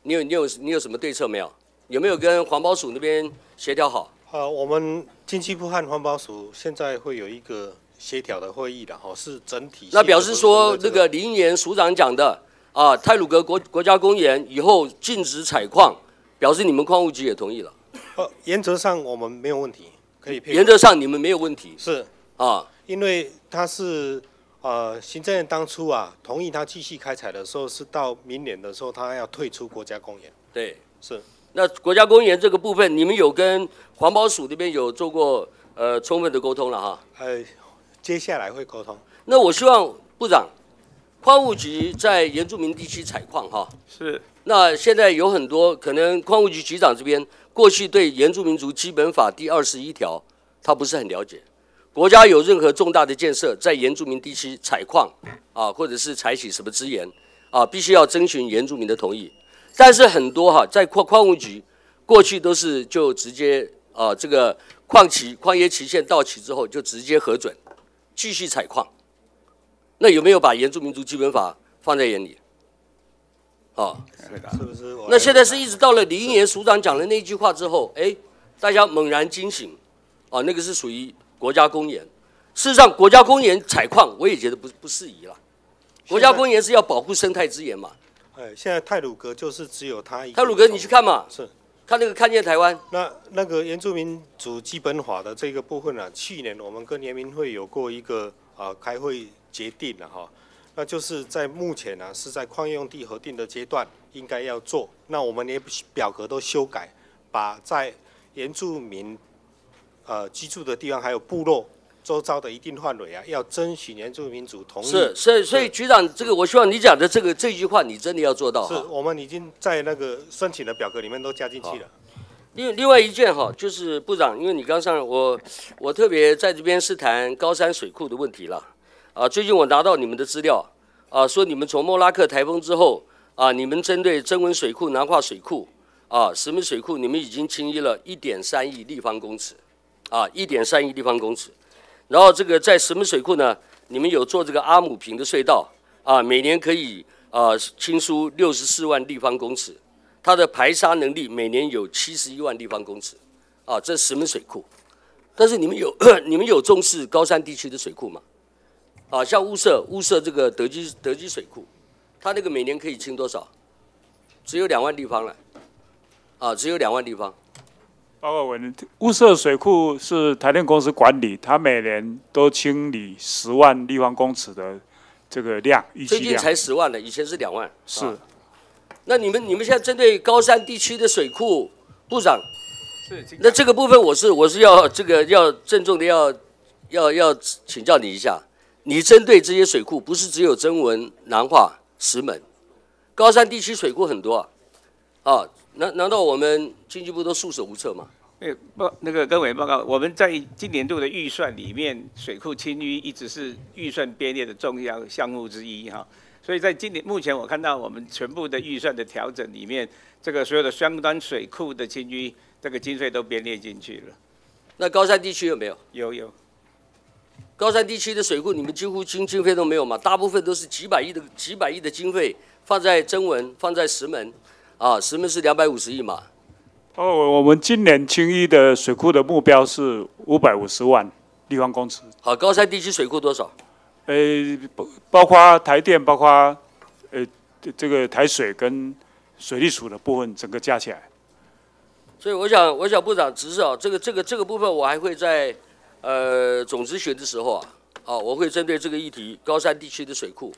你有你有你有什么对策没有？有没有跟环保署那边协调好？呃，我们经济部和环保署现在会有一个协调的会议的哈，是整体。那表示说，那个林岩署长讲的啊，泰鲁格国国家公园以后禁止采矿，表示你们矿务局也同意了。呃，原则上我们没有问题，可以配合。原则上你们没有问题。是啊，因为他是呃，行政院当初啊同意他继续开采的时候，是到明年的时候他要退出国家公园。对，是。那国家公园这个部分，你们有跟环保署那边有做过呃充分的沟通了哈？呃，接下来会沟通。那我希望部长，矿务局在原住民地区采矿哈。是。那现在有很多可能矿务局局长这边过去对原住民族基本法第二十一条他不是很了解。国家有任何重大的建设在原住民地区采矿啊，或者是采取什么资源啊，必须要征询原住民的同意。但是很多哈，在矿矿务局过去都是就直接啊，这个矿期矿业期限到期之后就直接核准继续采矿。那有没有把原住民族基本法放在眼里？啊，是不是？那现在是一直到了李英岩署长讲的那句话之后，哎，大家猛然惊醒，啊，那个是属于国家公园。事实上，国家公园采矿我也觉得不不适宜了。国家公园是要保护生态资源嘛。哎，现在泰鲁格就是只有他一个。泰鲁格，你去看嘛。是。看那个看见台湾。那那个原住民族基本法的这个部分呢、去年我们跟联民会有过一个啊、开会决定了哈，那就是在目前呢、是在矿业用地核定的阶段应该要做。那我们也表格都修改，把在原住民呃居住的地方还有部落周遭的一定范围啊，要争取原住民族同意。是，所以所以局长，这个我希望你讲的这个这句话，你真的要做到是。我们已经在那个申请的表格里面都加进去了。另另外一件哈，就是部长，因为你刚上我，我特别在这边是谈高山水库的问题了。啊，最近我拿到你们的资料，啊，说你们从莫拉克台风之后，啊，你们针对增文水库、南化水库，啊，石门水库，你们已经清淤了一点三亿立方公尺，啊，一点三亿立方公尺。然后这个在石门水库呢，你们有做这个阿姆平的隧道，啊，每年可以啊清疏六十四万立方公尺。它的排沙能力每年有七十一万立方公尺，啊，这石门水库。但是你们有 你们有重视高山地区的水库吗？啊，像乌社乌社这个德基德基水库，它那个每年可以清多少？只有两万立方了，啊，只有两万立方。报告委员，雾社水库是台电公司管理，它每年都清理十万立方公尺的这个量，预最近才十万了，以前是两万。是。啊。那你们你们现在针对高山地区的水库，部长，是那这个部分我是我是要这个要郑重的要要要请教你一下，你针对这些水库不是只有增文、南化、石门，高山地区水库很多啊，啊，难难道我们经济部都束手无策吗？那个报那个跟委员报告，我们在今年度的预算里面，水库清淤一直是预算编列的重要项目之一哈。所以在今年目前我看到我们全部的预算的调整里面，这个所有的相关水库的清淤，这个经费都编列进去了。那高山地区有没有？有有。高山地区的水库，你们几乎经经费都没有嘛？大部分都是几百亿的几百亿的经费放在增文，放在石门，啊，石门是两百五十亿嘛。哦，我们今年清淤的水库的目标是五百五十万，立方公尺。好，高山地区水库多少？呃，包包括台电，包括呃这个台水跟水利署的部分，整个加起来。所以我想，我想部长只是啊，这个这个这个部分，我还会在呃总咨询的时候啊，啊，我会针对这个议题，高山地区的水库，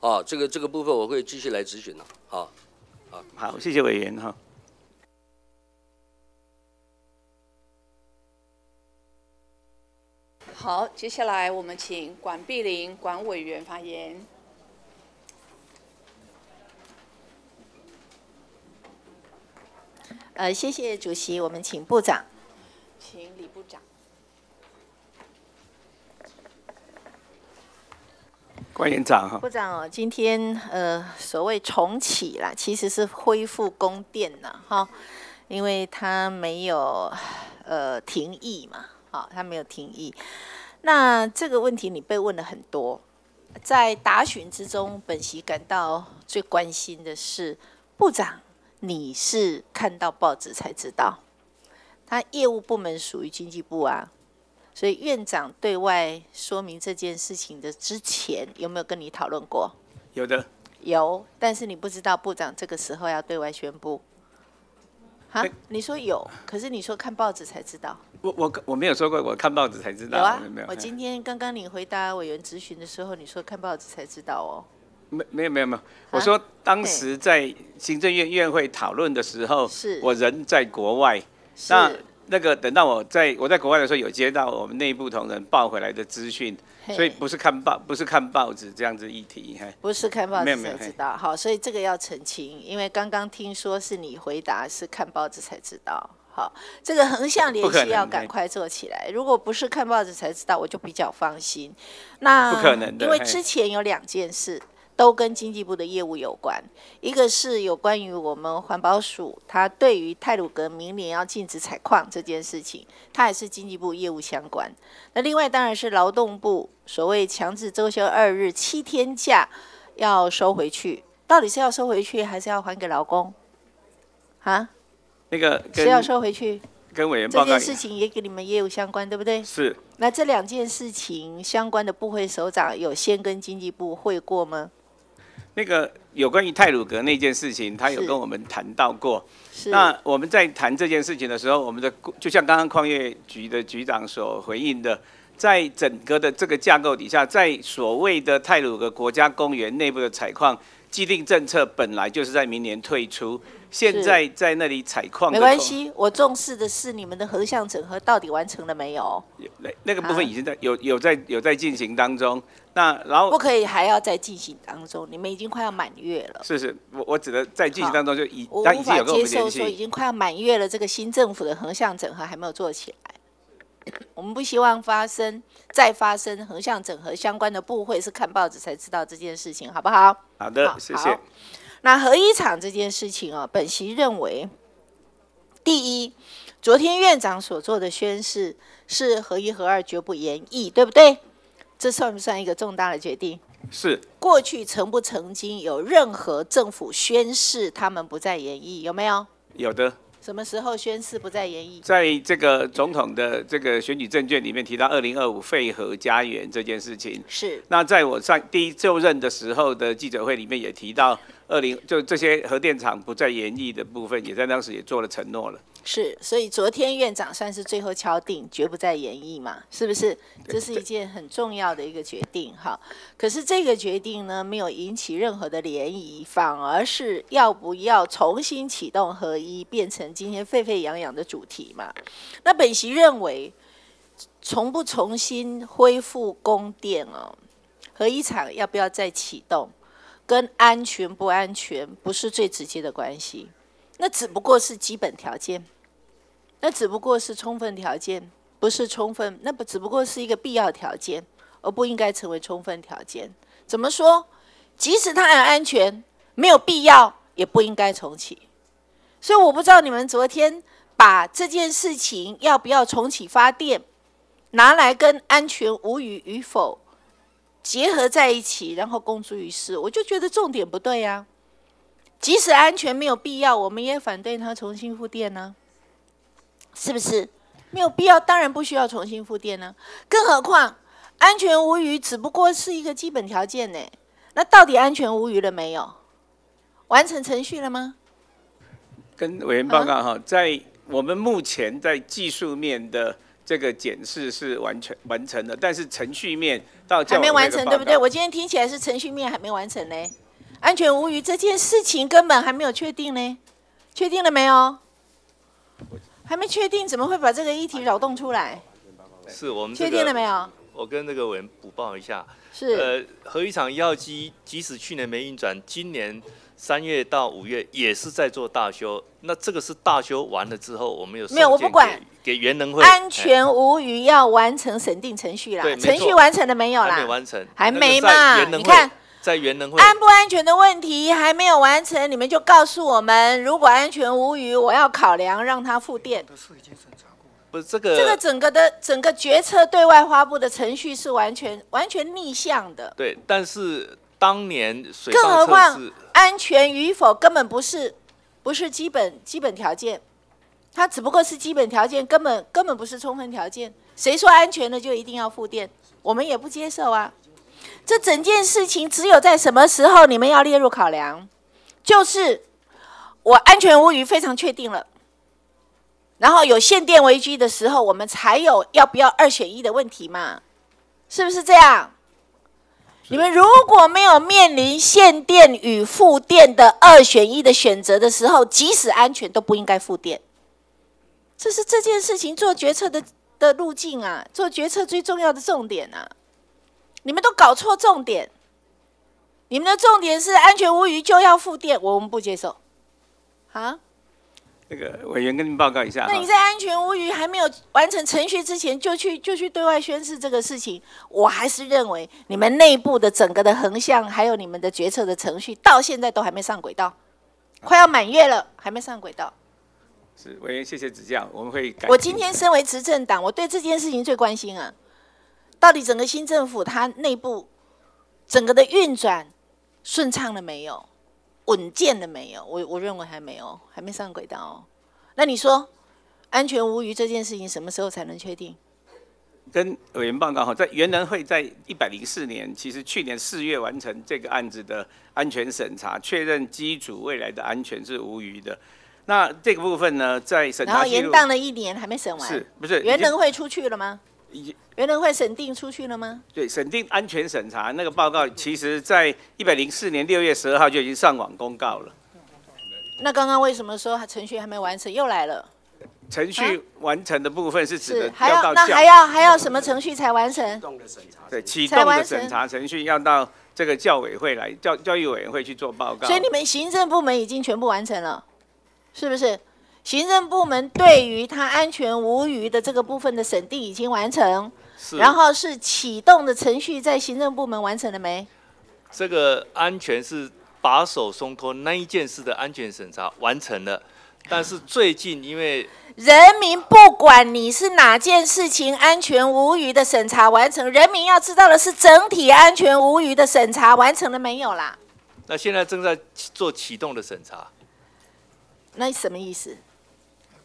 啊，这个这个部分我会继续来咨询的，啊，啊，好，谢谢委员哈。好，接下来我们请管碧玲管委员发言。呃，谢谢主席，我们请部长。请李部长。关员长。部长哦，今天呃，所谓重启啦，其实是恢复供电呐，哈，因为它没有呃停役嘛，好，它没有停役。那这个问题你被问了很多，在答询之中，本席感到最关心的是部长。你是看到报纸才知道，他业务部门属于经济部啊，所以院长对外说明这件事情的之前，有没有跟你讨论过？有的。有，但是你不知道部长这个时候要对外宣布。啊？你说有，可是你说看报纸才知道。我我我没有说过，我看报纸才知道。有啊，我今天刚刚你回答委员咨询的时候，你说看报纸才知道哦。没没有没有没有，我说当时在行政院院会讨论的时候，是我人在国外，那那个等到我在我在国外的时候，有接到我们内部同仁报回来的资讯，所以不是看报不是看报纸这样子议题，不是看报纸才知道，好，所以这个要澄清，因为刚刚听说是你回答是看报纸才知道，好，这个横向联系要赶快做起来，如果不是看报纸才知道，我就比较放心。那不可能的，因为之前有两件事。都跟经济部的业务有关，一个是有关于我们环保署，它对于泰鲁格明年要禁止采矿这件事情，它也是经济部业务相关。那另外当然是劳动部所谓强制周休二日七天假要收回去，到底是要收回去还是要还给劳工？啊？那个是要收回去，跟委员报告。这件事情也跟你们业务相关，对不对？是。那这两件事情相关的部会首长有先跟经济部会过吗？那个有关于泰鲁格那件事情，他有跟我们谈到过。那我们在谈这件事情的时候，我们的就像刚刚矿业局的局长所回应的，在整个的这个架构底下，在所谓的泰鲁格国家公园内部的采矿既定政策，本来就是在明年退出。现在在那里采矿，没关系。我重视的是你们的横向整合到底完成了没有？那那个部分已经在有有在有在进行当中。那然后不可以还要在进行当中？你们已经快要满月了。是是，我我指的在进行当中就已，我无法接受说已经快要满月了，这个新政府的横向整合还没有做起来。我们不希望发生再发生横向整合相关的部会是看报纸才知道这件事情，好不好？好的，谢谢。那合一厂这件事情哦，本席认为，第一，昨天院长所做的宣誓是合一合二绝不言议，对不对？这算不算一个重大的决定？是。过去曾不曾经有任何政府宣誓他们不再言议？有没有？有的。什么时候宣誓不再演绎？在这个总统的这个选举证券里面提到二零二五废核家园这件事情。是。那在我上第一就任的时候的记者会里面也提到。二零就这些核电厂不再演绎的部分，也在当时也做了承诺了。是，所以昨天院长算是最后敲定，绝不再演绎嘛？是不是？这是一件很重要的一个决定哈。可是这个决定呢，没有引起任何的涟漪，反而是要不要重新启动合一，变成今天沸沸扬扬的主题嘛？那本席认为，重不重新恢复供电哦，合一厂要不要再启动？跟安全不安全不是最直接的关系，那只不过是基本条件，那只不过是充分条件，不是充分，那不只不过是一个必要条件，而不应该成为充分条件。怎么说？即使它很安全，没有必要，也不应该重启。所以我不知道你们昨天把这件事情要不要重启发电，拿来跟安全无虞与否。结合在一起，然后公诸于世，我就觉得重点不对呀。即使安全没有必要，我们也反对他重新复电呢，是不是？没有必要，当然不需要重新复电呢。更何况安全无虞只不过是一个基本条件呢。那到底安全无虞了没有？完成程序了吗？跟委员报告哈，在我们目前在技术面的这个检视是完全完成的，但是程序面到还没完成，对不对？我今天听起来是程序面还没完成呢。安全无虞这件事情根本还没有确定呢，确定了没有？还没确定，怎么会把这个议题扰动出来？是我们、确定了没有？我跟那个委员补报一下，是呃，核一厂一号机即使去年没运转，今年三月到五月也是在做大修。那这个是大修完了之后，我们有没有？我不管，给原能会安全无虞要完成审定程序啦。程序完成了没有啦？还没完成，还没嘛？你看。在原能会安不安全的问题还没有完成，你们就告诉我们，如果安全无虞，我要考量让它复电。不是已经审查过？不是这个，这个整个的整个决策对外发布的程序是完全完全逆向的。对，但是当年水更何况安全与否根本不是不是基本基本条件，它只不过是基本条件，根本根本不是充分条件。谁说安全的就一定要复电？我们也不接受啊。这整件事情只有在什么时候你们要列入考量？就是我安全无虞非常确定了，然后有限电危机的时候，我们才有要不要二选一的问题嘛？是不是这样？你们如果没有面临限电与复电的二选一的选择的时候，即使安全都不应该复电。这是这件事情做决策的的路径啊，做决策最重要的重点啊。你们都搞错重点，你们的重点是安全无虞就要复电，我们不接受。啊？那个委员跟您报告一下。那你在安全无虞还没有完成程序之前，就去就去对外宣示这个事情，我还是认为你们内部的整个的横向，还有你们的决策的程序，到现在都还没上轨道，快要满月了，还没上轨道。是委员，谢谢指教，我们会改。我今天身为执政党，我对这件事情最关心啊。到底整个新政府它内部整个的运转顺畅了没有？稳健了没有？我我认为还没有，还没上轨道哦。那你说安全无虞这件事情什么时候才能确定？跟委员报告哈，在原能会在一百零四年，其实去年四月完成这个案子的安全审查，确认机组未来的安全是无虞的。那这个部分呢，在审查然后延宕了一年还没审完，是不是原能会出去了吗？原能会审定出去了吗？对，审定安全审查那个报告，其实在一百零四年六月十二号就已经上网公告了。那刚刚为什么说程序还没完成？又来了。程序完成的部分是指的还要那还要还要什么程序才完成？对，启动的审查程序要到这个教委会来教教育委员会去做报告。所以你们行政部门已经全部完成了，是不是？行政部门对于它安全无虞的这个部分的审定已经完成，然后是启动的程序在行政部门完成了没？这个安全是把手松脱那一件事的安全审查完成了，但是最近因为 人民不管你是哪件事情安全无虞的审查完成，人民要知道的是整体安全无虞的审查完成了没有啦？那现在正在做启动的审查，那什么意思？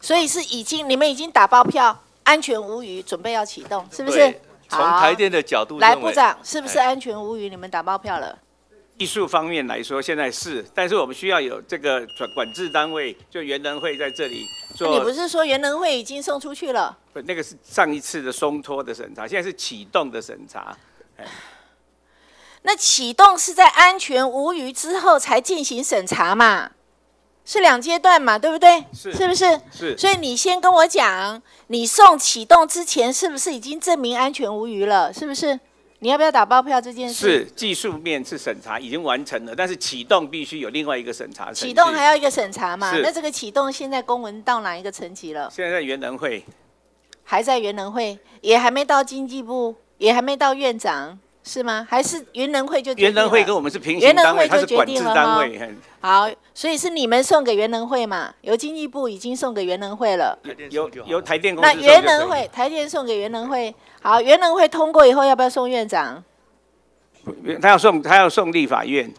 所以是已经，你们已经打包票，安全无虞，准备要启动，是不是？从台电的角度来，部长是不是安全无虞？你们打包票了？技术方面来说，现在是，但是我们需要有这个管管制单位，就原能会在这里做。你不是说原能会已经送出去了？不，那个是上一次的松脱的审查，现在是启动的审查。那启动是在安全无虞之后才进行审查嘛？是两阶段嘛，对不对？是，是不是？是。所以你先跟我讲，你送启动之前是不是已经证明安全无虞了？是不是？你要不要打包票这件事？是，技术面是审查已经完成了，但是启动必须有另外一个审查。启动还要一个审查嘛？那这个启动现在公文到哪一个层级了？现在在元能会，还在元能会，也还没到经济部，也还没到院长。是吗？还是元能会就元能会跟我们是平行单位，它是管制单位。好，所以是你们送给元能会嘛？由经济部已经送给元能会了。由由台电公司。那元能会台电送给元能会，好，元能会通过以后要不要送院长？他要送，他要送立法院。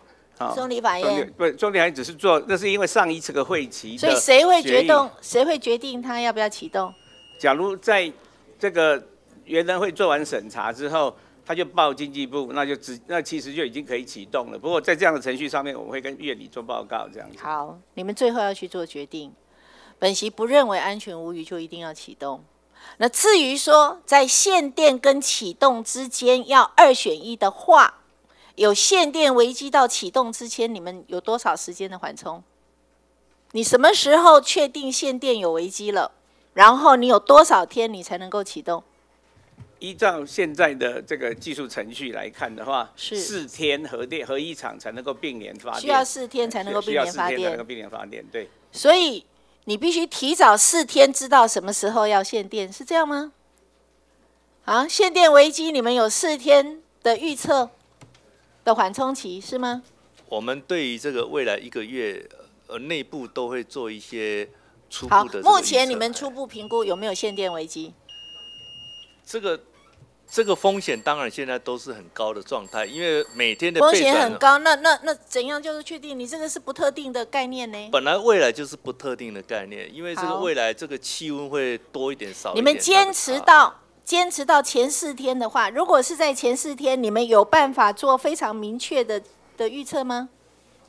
送立法院。不，送立法院只是做，那是因为上一次个会期。所以谁会决定？谁会决定他要不要启动？假如在这个原能会做完审查之后，他就报经济部，那就只那其实就已经可以启动了。不过在这样的程序上面，我们会跟院里做报告，这样子。好，你们最后要去做决定。本席不认为安全无虞就一定要启动。那至于说在限电跟启动之间要二选一的话，有限电危机到启动之前，你们有多少时间的缓冲？你什么时候确定限电有危机了？然后你有多少天你才能够启动？依照现在的这个技术程序来看的话，是四天核电核一厂才能够并联发电，需要四天才能够并联发电需要四天才能够并联发电，对。所以你必须提早四天知道什么时候要限电，是这样吗？啊，限电危机你们有四天的预测的缓冲期是吗？我们对于这个未来一个月，呃，内部都会做一些初步的这，个目前你们初步评估有没有限电危机？这个这个风险当然现在都是很高的状态，因为每天的风险很高，那那那怎样就是确定你这个是不特定的概念呢？本来未来就是不特定的概念，因为这个未来这个气温会多一点少一点你。们坚持到坚持到前四天的话，如果是在前四天，你们有办法做非常明确的的预测吗？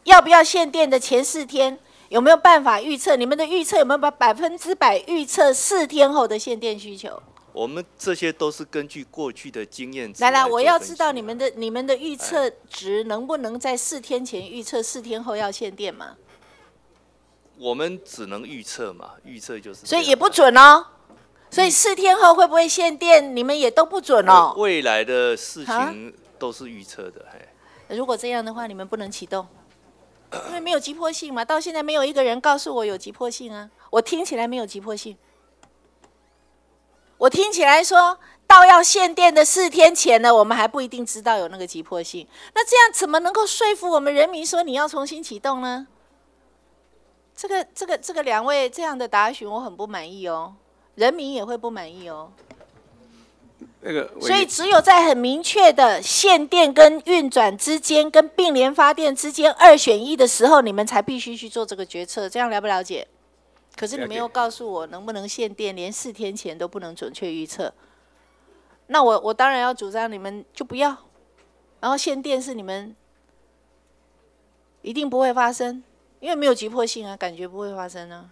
要不要限电的前四天，有没有办法预测？你们的预测有没有把百分之百预测四天后的限电需求？我们这些都是根据过去的经验值来来，我要知道你们的你们的预测值能不能在四天前预测四天后要限电嘛？我们只能预测嘛，预测就是。所以也不准哦。所以四天后会不会限电，你们也都不准哦。未来的事啊情都是预测的，嘿。如果这样的话，你们不能启动，因为没有急迫性嘛。到现在没有一个人告诉我有急迫性啊，我听起来没有急迫性。我听起来说到要限电的四天前呢，我们还不一定知道有那个急迫性。那这样怎么能够说服我们人民说你要重新启动呢？这个、这个、这个两位这样的答询，我很不满意哦，人民也会不满意哦。那个所以只有在很明确的限电跟运转之间，跟并联发电之间二选一的时候，你们才必须去做这个决策。这样了不了解？可是你没有告诉我能不能限电，连四天前都不能准确预测。那我我当然要主张你们就不要，然后限电是你们一定不会发生，因为没有急迫性啊，感觉不会发生啊。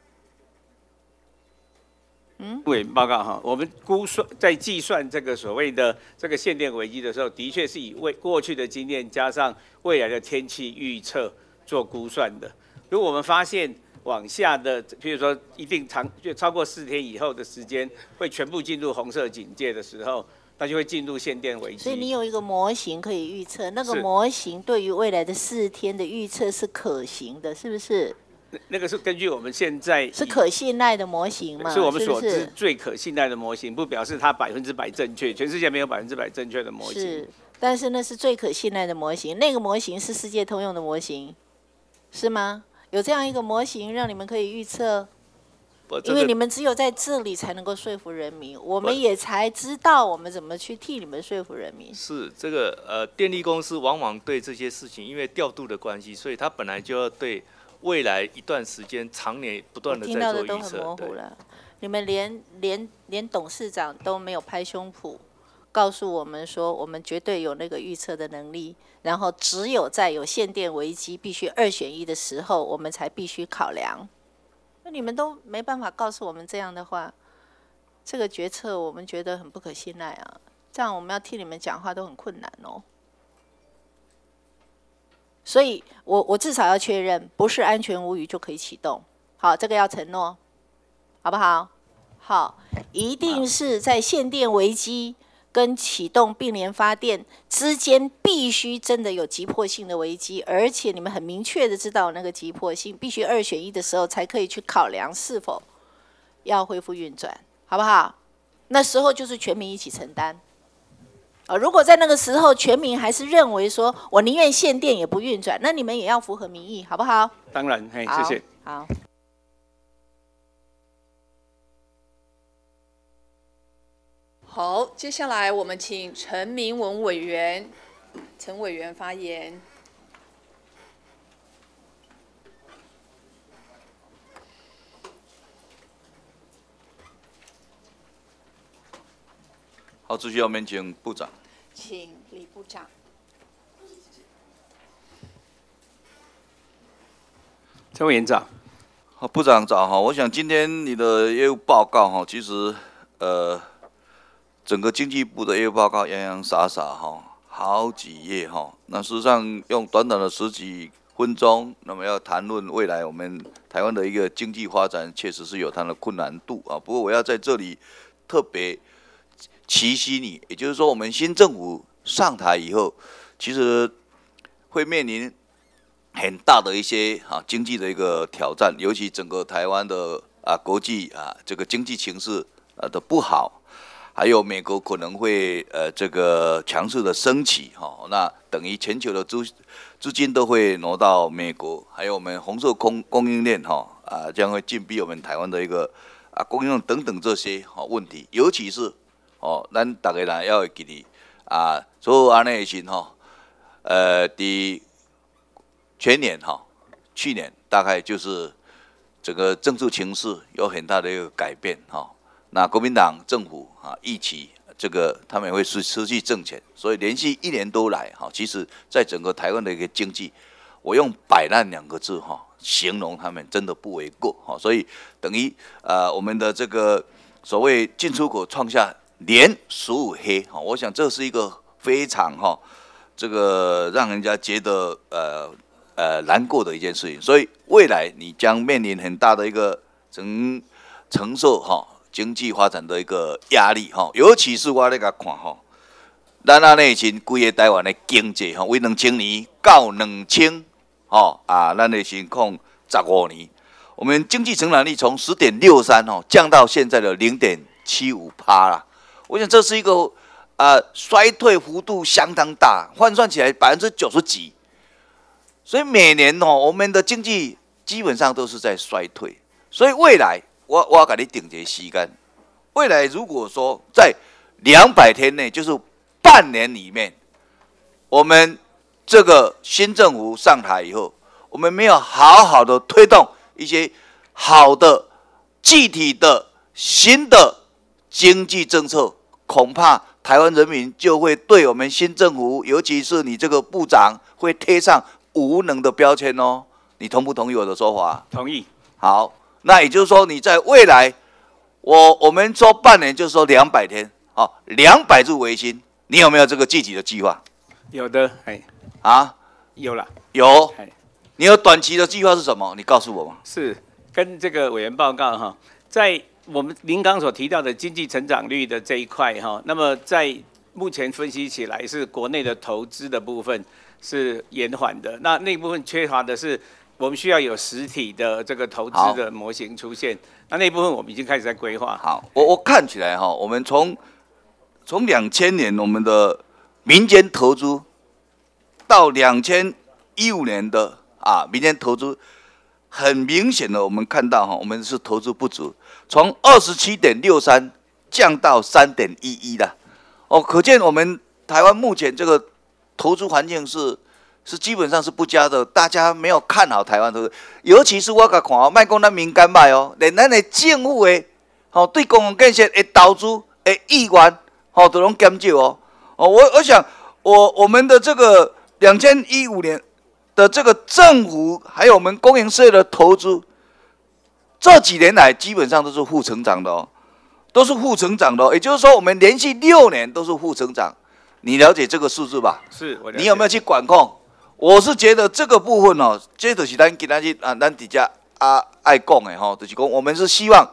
嗯，委员报告哈，我们估算在计算这个所谓的这个限电危机的时候，的确是以未过去的经验加上未来的天气预测做估算的。如果我们发现往下的，譬如说一定长就超过四天以后的时间，会全部进入红色警戒的时候，那就会进入限电危机。所以你有一个模型可以预测，那个模型对于未来的四天的预测是可行的，是不是？那那个是根据我们现在是可信赖的模型嘛？是我们所知最可信赖的模型，不表示它百分之百正确，全世界没有百分之百正确的模型。是，但是那是最可信赖的模型，那个模型是世界通用的模型，是吗？有这样一个模型让你们可以预测，因为你们只有在这里才能够说服人民，我们也才知道我们怎么去替你们说服人民。是这个呃，电力公司往往对这些事情，因为调度的关系，所以他本来就要对未来一段时间常年不断的听到的都。很模糊，了，你们连连连董事长都没有拍胸脯，告诉我们说我们绝对有那个预测的能力，然后只有在有限电危机必须二选一的时候，我们才必须考量。那你们都没办法告诉我们这样的话，这个决策我们觉得很不可信赖啊！这样我们要替你们讲话都很困难哦。所以我我至少要确认，不是安全无虞就可以启动。好，这个要承诺，好不好？好，一定是在限电危机跟启动并联发电之间，必须真的有急迫性的危机，而且你们很明确的知道那个急迫性，必须二选一的时候才可以去考量是否要恢复运转，好不好？那时候就是全民一起承担。啊，如果在那个时候全民还是认为说我宁愿限电也不运转，那你们也要符合民意，好不好？当然，嘿，谢谢。好。好，接下来我们请陈明文委员，陈委员发言。好，继续要面请部长。请李部长。陈委员长，好，部长早哈。我想今天你的业务报告哈，其实呃，整个经济部的业务报告洋洋洒洒哈，好几页哈。那事实上用短短的十几分钟，那么要谈论未来我们台湾的一个经济发展，确实是有它的困难度啊。不过我要在这里特别提醒你，也就是说，我们新政府上台以后，其实会面临。很大的一些啊经济的一个挑战，尤其整个台湾的啊国际啊这个经济形势啊的不好，还有美国可能会呃这个强势的升起哈，那等于全球的资资金都会挪到美国，还有我们红色供供应链哈啊将会禁闭我们台湾的一个啊供应等等这些哈问题，尤其是哦咱大家人要记得啊所有安内心哈呃第。全年哈，去年大概就是整个政治情势有很大的一个改变哈。那国民党政府啊，一起这个他们也会失失去政权，所以连续一年多来哈，其实在整个台湾的一个经济，我用摆烂两个字哈形容他们真的不为过哈。所以等于呃我们的这个所谓进出口创下连十五黑哈，我想这是一个非常哈这个让人家觉得呃。呃，难过的一件事情，所以未来你将面临很大的一个承承受哈经济发展的一个压力哈，尤其是我那个看哈，咱啊内前规个台湾的经济哈，为两千年到两千吼啊，咱内先控十五年，我们经济成长率从十点六三哦降到现在的零点七五趴啦，我想这是一个啊衰退幅度相当大，换算起来百分之九十几。所以每年哦，我们的经济基本上都是在衰退。所以未来，我我要给你顶节吸干。未来如果说在两百天内，就是半年里面，我们这个新政府上台以后，我们没有好好的推动一些好的具体的新的经济政策，恐怕台湾人民就会对我们新政府，尤其是你这个部长，会贴上。无能的标签哦，你同不同意我的说法？同意。好，那也就是说你在未来，我我们说半年就是说两百天，好，两百日维新，你有没有这个具体的计划？有的，哎，啊，有了，有。你有短期的计划是什么？你告诉我嘛。是跟这个委员报告哈，在我们您刚所提到的经济成长率的这一块哈，那么在目前分析起来是国内的投资的部分。是延缓的，那那部分缺乏的是，我们需要有实体的这个投资的模型出现。那那部分我们已经开始在规划。好，我我看起来哈，我们从从两千年我们的民间投资到两千一五年的啊民间投资，很明显的我们看到哈，我们是投资不足，从二十七点六三降到三点一一的。哦，可见我们台湾目前这个。投资环境是是基本上是不佳的，大家没有看好台湾投资，尤其是我甲看哦，卖讲咱民间卖哦，连咱的政府的吼对公共建设的投资的意愿吼都拢减少哦。哦，我我想我我们的这个两千一五年的这个政府还有我们公营事业的投资，这几年来基本上都是负成长的哦，都是负成长的，也就是说我们连续六年都是负成长。你了解这个数字吧？是，你有没有去管控？我是觉得这个部分哦，这就是咱给咱去啊，咱底下啊爱讲的哈，就是讲我们是希望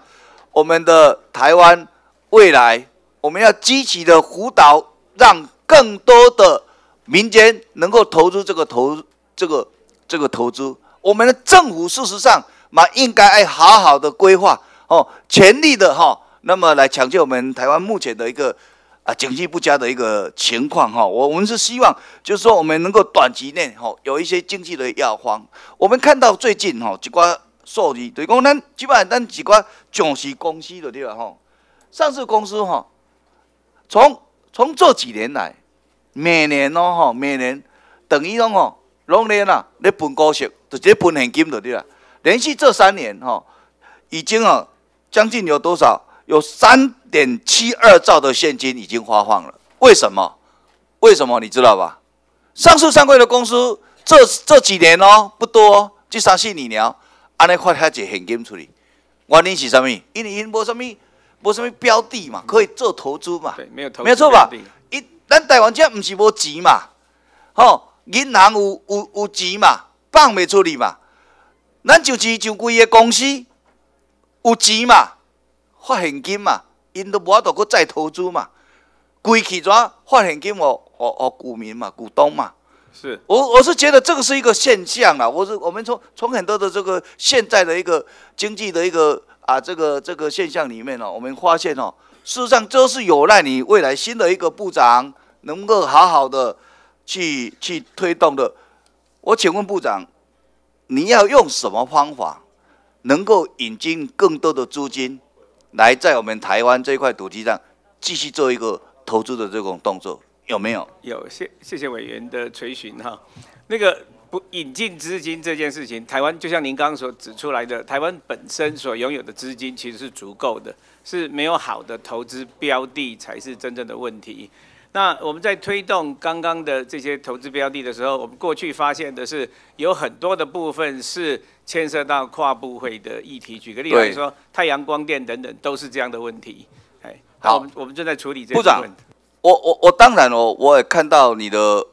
我们的台湾未来，我们要积极的辅导，让更多的民间能够投资这个投这个这个投资。我们的政府事实上嘛，应该爱好好的规划哦，全力的哈，那么来抢救我们台湾目前的一个。啊，经济不佳的一个情况哈，我们是希望，就是说我们能够短期内哈有一些经济的药方。我们看到最近哈几寡数据，对讲咱基本上咱几寡上市公司的对吧哈？上市公司哈，从从这几年来，每年哦哈，每年等于讲哦，拢咧啦咧分股息，直接分现金的对啦。连续这三年哈，已经啊将近有多少？有三点七二兆的现金已经发放了。为什么？为什么你知道吧？上市上柜的公司这这几年哦不多哦，这三四年了，安尼发遐济现金出去，原因是什么？因为因无什么无什么标的嘛，可以做投资嘛。对，没有投没有错吧？一咱台湾这不是无钱嘛？吼、银行有有有钱嘛，放袂出去嘛。咱就是上规个公司有钱嘛，发现金嘛，因都无法度搁再投资嘛，规去怎发现金互互互股民嘛、股东嘛。是我我是觉得这个是一个现象啊，我是我们从从很多的这个现在的一个经济的一个啊这个这个现象里面呢、我们发现哦，事实上这是有赖你未来新的一个部长能够好好的去去推动的。我请问部长，你要用什么方法能够引进更多的资金来在我们台湾这一块土地上继续做一个投资的这种动作，有没有？有，谢谢谢委员的垂询哈。那个不引进资金这件事情，台湾就像您刚刚所指出来的，台湾本身所拥有的资金其实是足够的，是没有好的投资标的才是真正的问题。那我们在推动刚刚的这些投资标的的时候，我们过去发现的是有很多的部分是牵涉到跨部会的议题。举个例来说，太阳光电等等都是这样的问题。哎，好我们我们正在处理这部长部分。我我我当然哦，我也看到你的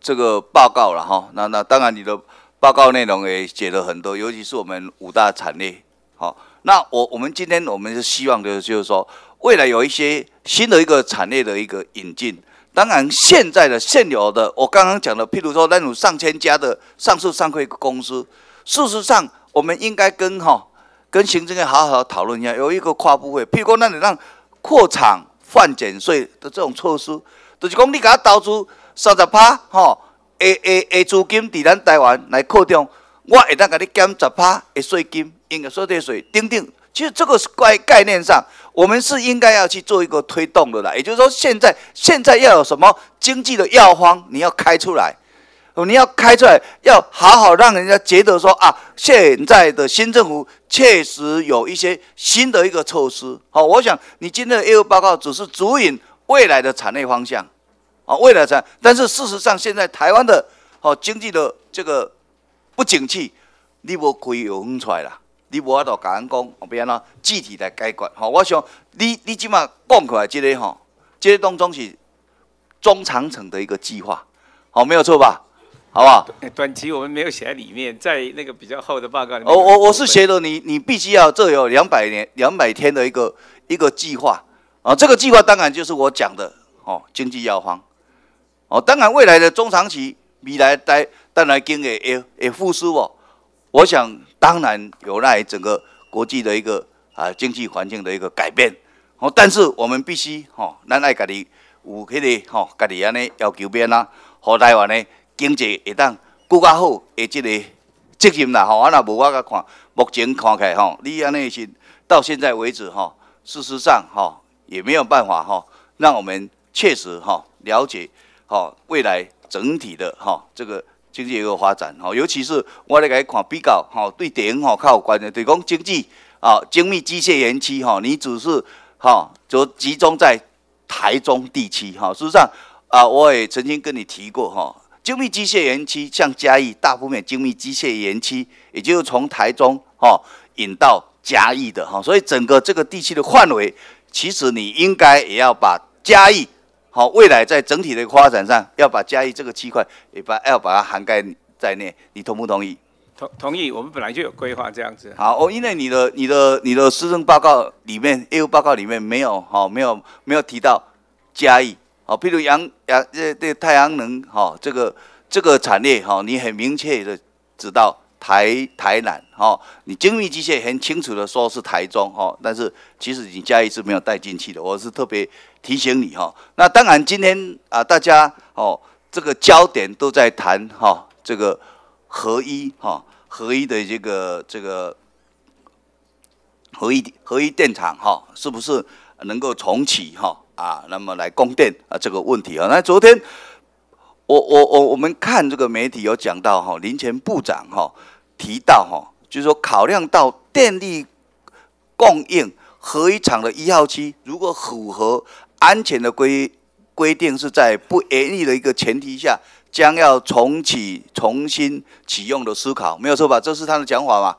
这个报告了哈。那那当然你的报告内容也写了很多，尤其是我们五大产业。好，那我我们今天我们是希望的就是说，未来有一些新的一个产业的一个引进。当然，现在的现有的，我刚刚讲的，譬如说那种上千家的上市上柜公司，事实上我们应该跟哈跟行政院好好讨论一下，有一个跨部会，譬如说那你让扩厂换减税的这种措施，就是讲你给他投资三十趴，吼，诶诶诶，资金伫咱台湾来扩张，我会当给你减十趴的税金，应该所得税等等。其实这个是概概念上，我们是应该要去做一个推动的啦。也就是说，现在现在要有什么经济的药方，你要开出来。你要开出来，要好好让人家觉得说啊，现在的新政府确实有一些新的一个措施。好、我想你今天的业务报告只是指引未来的产业方向，啊，未来产，但是事实上现在台湾的哦经济的这个不景气，你无开药方出来啦，你无法度甲咱讲，后边怎具体来解决。吼、我想你你即马讲出来这个吼，这个当中是中长程的一个计划，好、没有错吧？好不好？哎短期我们没有写在里面，在那个比较厚的报告里面。我我我是觉得你你必须要这有两百年两百天的一个一个计划啊，这个计划当然就是我讲的哦，经济药方哦，当然未来的中长期未来带带来经济也也复苏哦，我想当然有赖整个国际的一个啊经济环境的一个改变。哦，但是我们必须吼，咱爱家己有迄、个吼，家己安尼要求变啦，互台湾的经济会当更较好的即个责任啦吼，啊若无我甲看，目前看起来吼，你安尼是到现在为止吼，事实上吼也没有办法吼，让我们确实吼了解吼未来整体的吼这个经济一个发展吼，尤其是我咧甲你看比较吼，对电影吼较有关的，就讲经济啊精密机械园区吼，你只是吼就集中在台中地区哈，事实上啊，我也曾经跟你提过哈，精密机械园区像嘉义，大部分精密机械园区，也就是从台中哈引到嘉义的哈，所以整个这个地区的范围，其实你应该也要把嘉义好未来在整体的发展上，要把嘉义这个区块也把要把它涵盖在内，你同不同意？同同意，我们本来就有规划这样子。好，哦，因为你的、你的、你的施政报告里面、业务报告里面没有，哈、没有没有提到嘉义，好、譬如阳阳这这太阳能，哈、这个这个产业，哈、你很明确的知道台台南，哈、你精密机械很清楚的说是台中，哈、但是其实你嘉义是没有带进去的，我是特别提醒你，哈、那当然今天啊，大家哦，这个焦点都在谈，哈、这个合一，哈、合一的这个这个合一合一电厂哈，是不是能够重启哈啊？那么来供电啊这个问题啊？那昨天我我我我们看这个媒体有讲到哈，林前部长哈提到哈，就是说考量到电力供应合一厂的一号机如果符合安全的规规定，是在不严厉的一个前提下，将要重启、重新启用的思考，没有错吧？这是他的讲法嘛？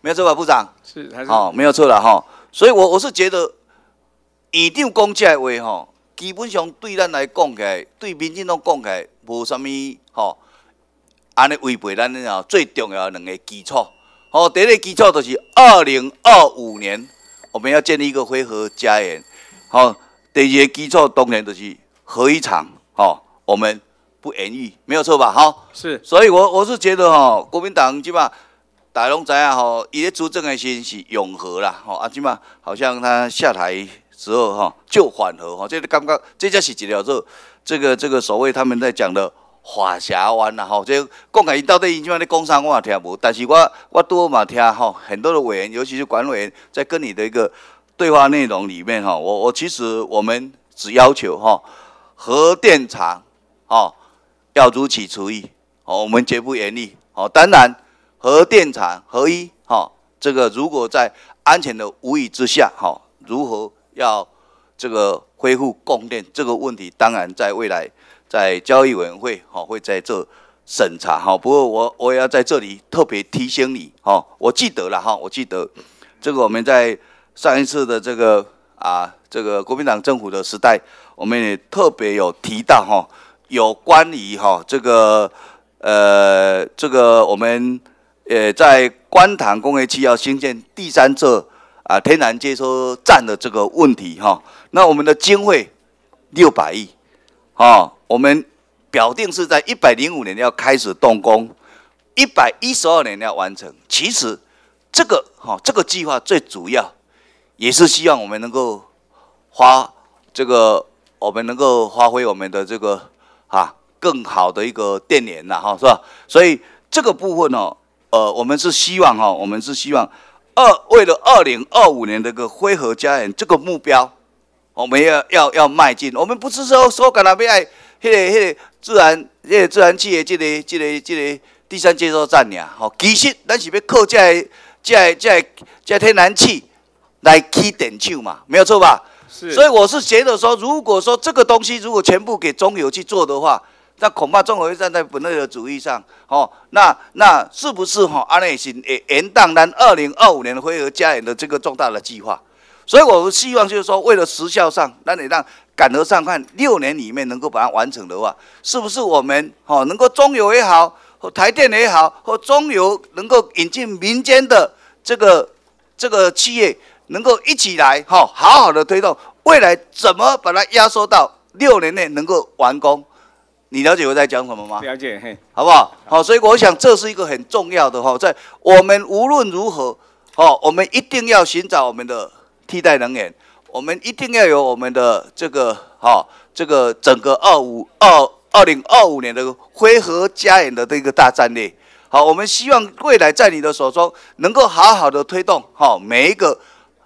没有错吧，部长？是还是？哦，没有错了哈。所以我我是觉得，院长讲这话吼，基本上对咱来讲起来，对民进党讲起来，无什么吼，安尼违背咱呢吼最重要的两个基础。哦，第一个基础就是二零二五年我们要建立一个恢和家园。好，第二个基础当然就是合一厂。哦，我们不言语，没有错吧？好，是。所以我我是觉得哈，国民党即嘛。大家拢知影吼，伊咧主政的时是永和啦，吼啊，即嘛好像他下台之后吼就缓和吼，这个感觉这才是一条做这个这个所谓他们在讲的华峡湾啦吼，这讲起伊到底伊即嘛咧讲啥我也听无，但是我我多嘛听吼，很多的委员，尤其是管委员在跟你的一个对话内容里面哈，我我其实我们只要求哈核电厂哦要如期处理，哦我们绝不严厉，哦当然。核电厂合一，哈，这个如果在安全的无疑之下，哈，如何要这个恢复供电这个问题，当然在未来在交易委员会，哈，会在这审查，哈。不过我我也要在这里特别提醒你，哈，我记得了，哈，我记得这个我们在上一次的这个啊，这个国民党政府的时代，我们也特别有提到，哈，有关于哈这个呃这个我们。呃，在观塘工业区要新建第三座啊天然接收站的这个问题哈，那我们的经费六百亿，啊，我们表定是在一百零五年要开始动工，一百一十二年要完成。其实这个哈这个计划最主要也是希望我们能够花这个我们能够发挥我们的这个啊更好的一个电源呐哈是吧？所以这个部分呢。呃，我们是希望哈，我们是希望二为了二零二五年的个恢和家园这个目标，我们要要要迈进。我们不是说说干那边爱，迄个迄个自然，迄个自然气的这个这个这个第三接收站呀，吼，其实咱是要靠这这这这天然气来起电厂嘛，没有错吧？是。所以我是觉得说，如果说这个东西如果全部给中油去做的话，那恐怕中国会站在本位的主义上，哦，那那是不是哈？安内心也，延宕咱二零二五年的恢和家园的这个重大的计划，所以我希望就是说，为了时效上，那你让赶得上看六年里面能够把它完成的话，是不是我们哈能够中油也好，或台电也好，或中油能够引进民间的这个这个企业，能够一起来哈，好好的推动未来怎么把它压缩到六年内能够完工？你了解我在讲什么吗？了解，嘿，好不好？好，所以我想这是一个很重要的哈，在我们无论如何，哦，我们一定要寻找我们的替代能源，我们一定要有我们的这个哈，这个整个二五二二零二五年的辉和家园的这个大战略。好，我们希望未来在你的手中能够好好的推动哈每一个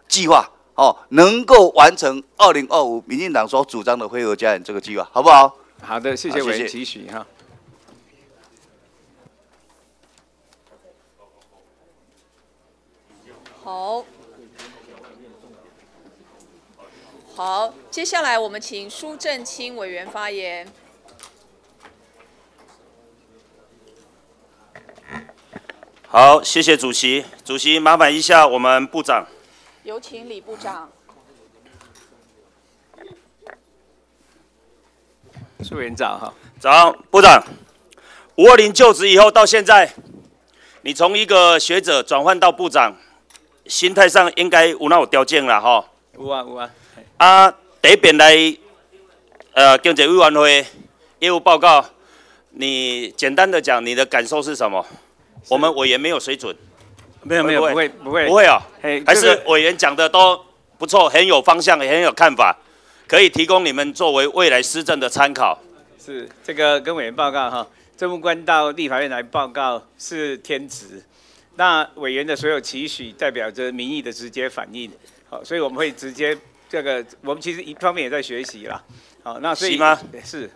计划，哦，能够完成二零二五民进党所主张的辉和家园这个计划，好不好？好的，谢谢委员期许哈。好，好，接下来我们请苏正清委员发言。好，谢谢主席。主席，麻烦一下我们部长。有请李部长。苏院长哈，早，部长，五二零就职以后到现在，你从一个学者转换到部长，心态上应该无那有条件了哈。有啊有啊。啊，第一遍来，呃，经济委员会业务报告，你简单的讲你的感受是什么？我们委员没有水准。没有没有不会不会不会啊，还是委员讲的都不错，很有方向，也很有看法。可以提供你们作为未来施政的参考。是这个跟委员报告哈，政务官到立法院来报告是天职。那委员的所有期许代表着民意的直接反应，好，所以我们会直接这个，我们其实一方面也在学习啦。好，那所以是吗？是。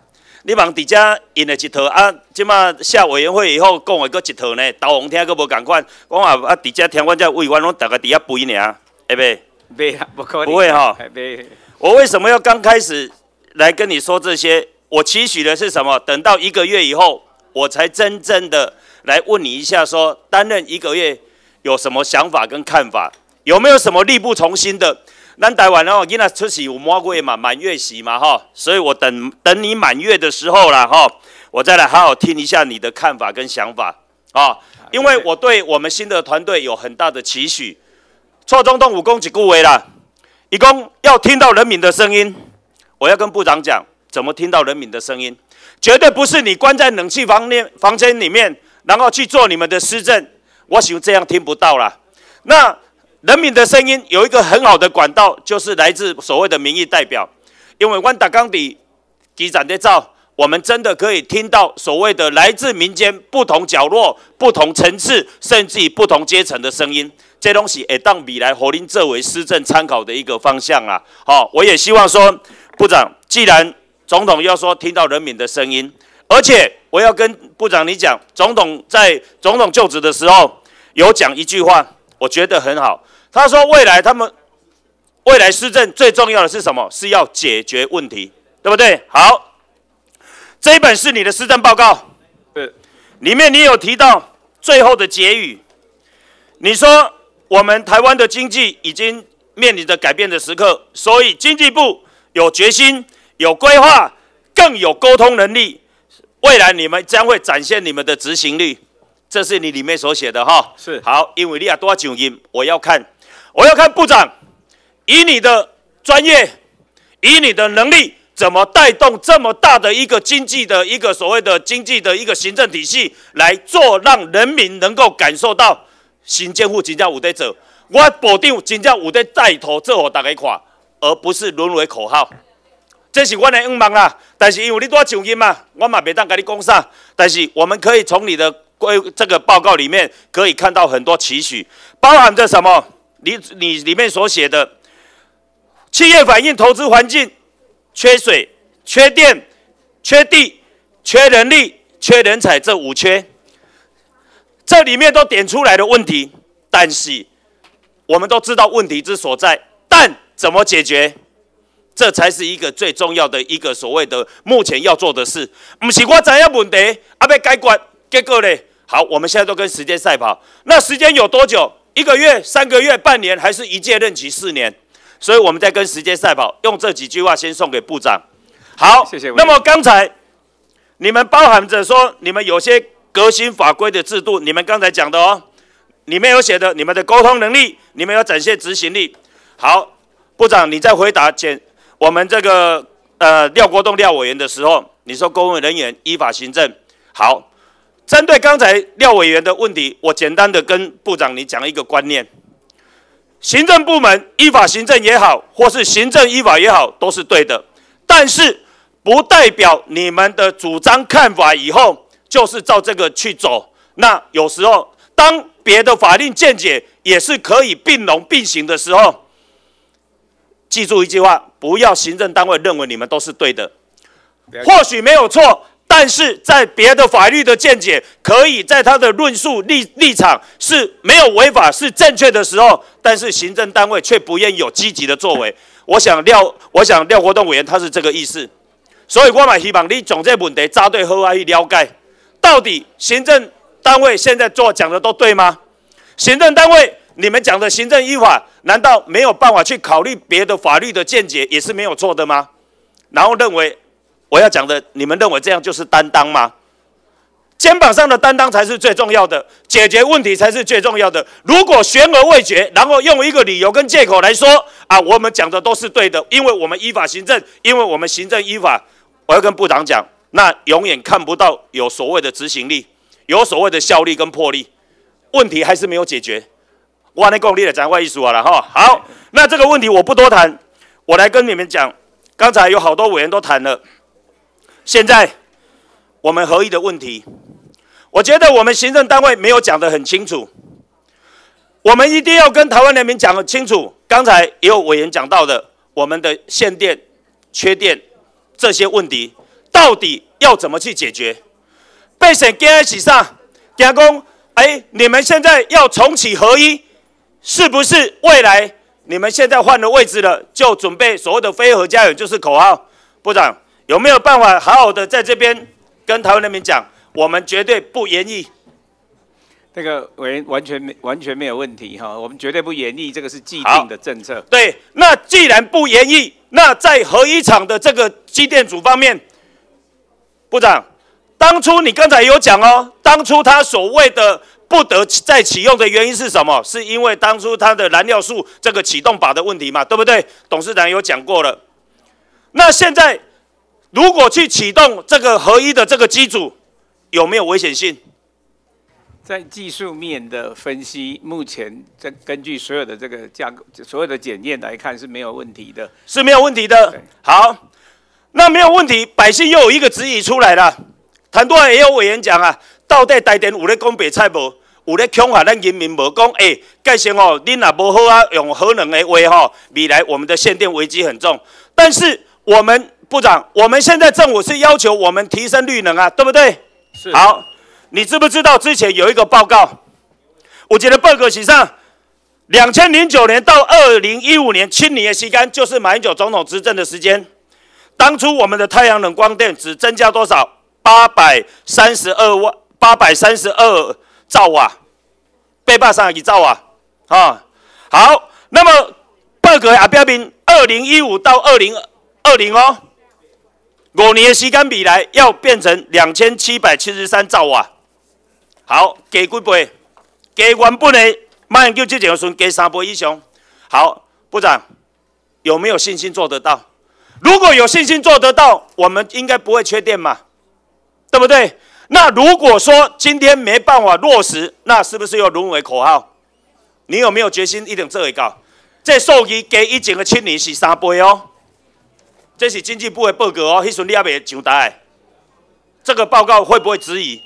你望底下印了一套啊，即马下委员会以后讲的搁一套呢，导红听搁无共款。我话啊，底下听我这委员拢大家底下背尔，会袂？没啊，不可能。不会哈没。我为什么要刚开始来跟你说这些？我期许的是什么？等到一个月以后，我才真正的来问你一下，说担任一个月有什么想法跟看法？有没有什么力不从心的？咱台湾哦，今仔出席有满月嘛，满月席嘛哈，所以我等等你满月的时候啦哈，我再来好好听一下你的看法跟想法啊，因为我对我们新的团队有很大的期许。错中东武功几顾为啦，一共要听到人民的声音，我要跟部长讲怎么听到人民的声音，绝对不是你关在冷气房内房间里面，然后去做你们的施政，我想这样听不到啦。那人民的声音有一个很好的管道，就是来自所谓的民意代表，因为万达钢底机长的照，我们真的可以听到所谓的来自民间不同角落、不同层次，甚至于不同阶层的声音。这东西也当未来火林作为施政参考的一个方向啊！好，我也希望说，部长，既然总统要说听到人民的声音，而且我要跟部长你讲，总统在总统就职的时候有讲一句话，我觉得很好。他说未来他们未来施政最重要的是什么？是要解决问题，对不对？好，这一本是你的施政报告，对，里面你有提到最后的结语，你说。我们台湾的经济已经面临着改变的时刻，所以经济部有决心、有规划，更有沟通能力。未来你们将会展现你们的执行力，这是你里面所写的哈。是好，因为你要多九音，我要看，我要看部长以你的专业，以你的能力，怎么带动这么大的一个经济的一个所谓的经济的一个行政体系来做，让人民能够感受到。新政府真正有在做，我保证真正有在带头做，给大家看，而不是沦为口号。这是我的愿望啦。但是因为你多上音嘛，我嘛袂当跟你讲啥。但是我们可以从你的规这个报告里面可以看到很多期许，包含着什么？你你里面所写的，企业反映投资环境缺水、缺电、缺地、缺人力、缺人才这五缺。这里面都点出来的问题，但是我们都知道问题之所在，但怎么解决，这才是一个最重要的一个所谓的目前要做的事。不是我怎样问题，啊要解决，结果呢？好，我们现在都跟时间赛跑，那时间有多久？一个月、三个月、半年，还是一届任期四年？所以我们在跟时间赛跑，用这几句话先送给部长。好，谢谢。那么刚才你们包含着说，你们有些。革新法规的制度，你们刚才讲的哦，里面有写的，你们的沟通能力，你们要展现执行力。好，部长，你在回答简我们这个呃廖国栋廖委员的时候，你说公务人员依法行政。好，针对刚才廖委员的问题，我简单的跟部长你讲一个观念：行政部门依法行政也好，或是行政依法也好，都是对的，但是不代表你们的主张看法以后。就是照这个去走，那有时候当别的法令见解也是可以并拢并行的时候，记住一句话：不要行政单位认为你们都是对的，或许没有错，但是在别的法律的见解可以在他的论述立立场是没有违法是正确的时候，但是行政单位却不愿意有积极的作为。我想廖，我想廖国栋委员他是这个意思，所以我嘛希望你总这问题扎对好啊去了解。到底行政单位现在做讲的都对吗？行政单位，你们讲的行政依法，难道没有办法去考虑别的法律的见解也是没有错的吗？然后认为我要讲的，你们认为这样就是担当吗？肩膀上的担当才是最重要的，解决问题才是最重要的。如果悬而未决，然后用一个理由跟借口来说啊，我们讲的都是对的，因为我们依法行政，因为我们行政依法，我要跟部长讲。那永远看不到有所谓的执行力，有所谓的效力跟魄力，问题还是没有解决。我那功力的讲话艺术啊了哈。好，那这个问题我不多谈，我来跟你们讲。刚才有好多委员都谈了，现在我们合一的问题，我觉得我们行政单位没有讲得很清楚，我们一定要跟台湾人民讲得清楚。刚才也有委员讲到的，我们的限电、缺电这些问题。到底要怎么去解决？被审跟在起上，讲公，哎，你们现在要重启合一，是不是未来你们现在换了位置了，就准备所谓的非核家园就是口号。部长有没有办法好好的在这边跟台湾人民讲，我们绝对不言议。这个委员完全没完全没有问题哈，我们绝对不演绎，这个是既定的政策。对，那既然不言议，那在核一厂的这个机电组方面，部长，当初你刚才有讲哦，当初他所谓的不得再启用的原因是什么？是因为当初他的燃料数这个启动靶的问题嘛，对不对？董事长有讲过了。那现在如果去启动这个合一的这个机组，有没有危险性？在技术面的分析，目前在根据所有的这个架构、所有的检验来看是没有问题的，是没有问题的。好，那没有问题，百姓又有一个质疑出来了。很多也有委员讲啊，到底台电有咧讲白菜无？有咧恐吓咱人民无？讲诶，介绍哦，恁若无好啊，用核能的话吼，未来我们的限电危机很重。但是我们部长，我们现在政府是要求我们提升绿能啊，对不对？是。好。你知不知道之前有一个报告？我觉得报告史上，两千零九年到二零一五年七年的时间，就是马英九总统执政的时间。当初我们的太阳能光电只增加多少？八百三十二万，八百三十二兆瓦，被霸上一兆瓦啊！好，那么报告阿标兵，二零一五到二零二零哦，五年的时间比来要变成两千七百七十三兆瓦。好，加几倍？加原本的马英九之前的时加三倍以上。好，部长有没有信心做得到？如果有信心做得到，我们应该不会缺电嘛，对不对？那如果说今天没办法落实，那是不是又沦为口号？你有没有决心一定做会到？这数据加以前的七年是三倍哦，这是经济部的报告哦，迄时你也未上台，这个报告会不会质疑？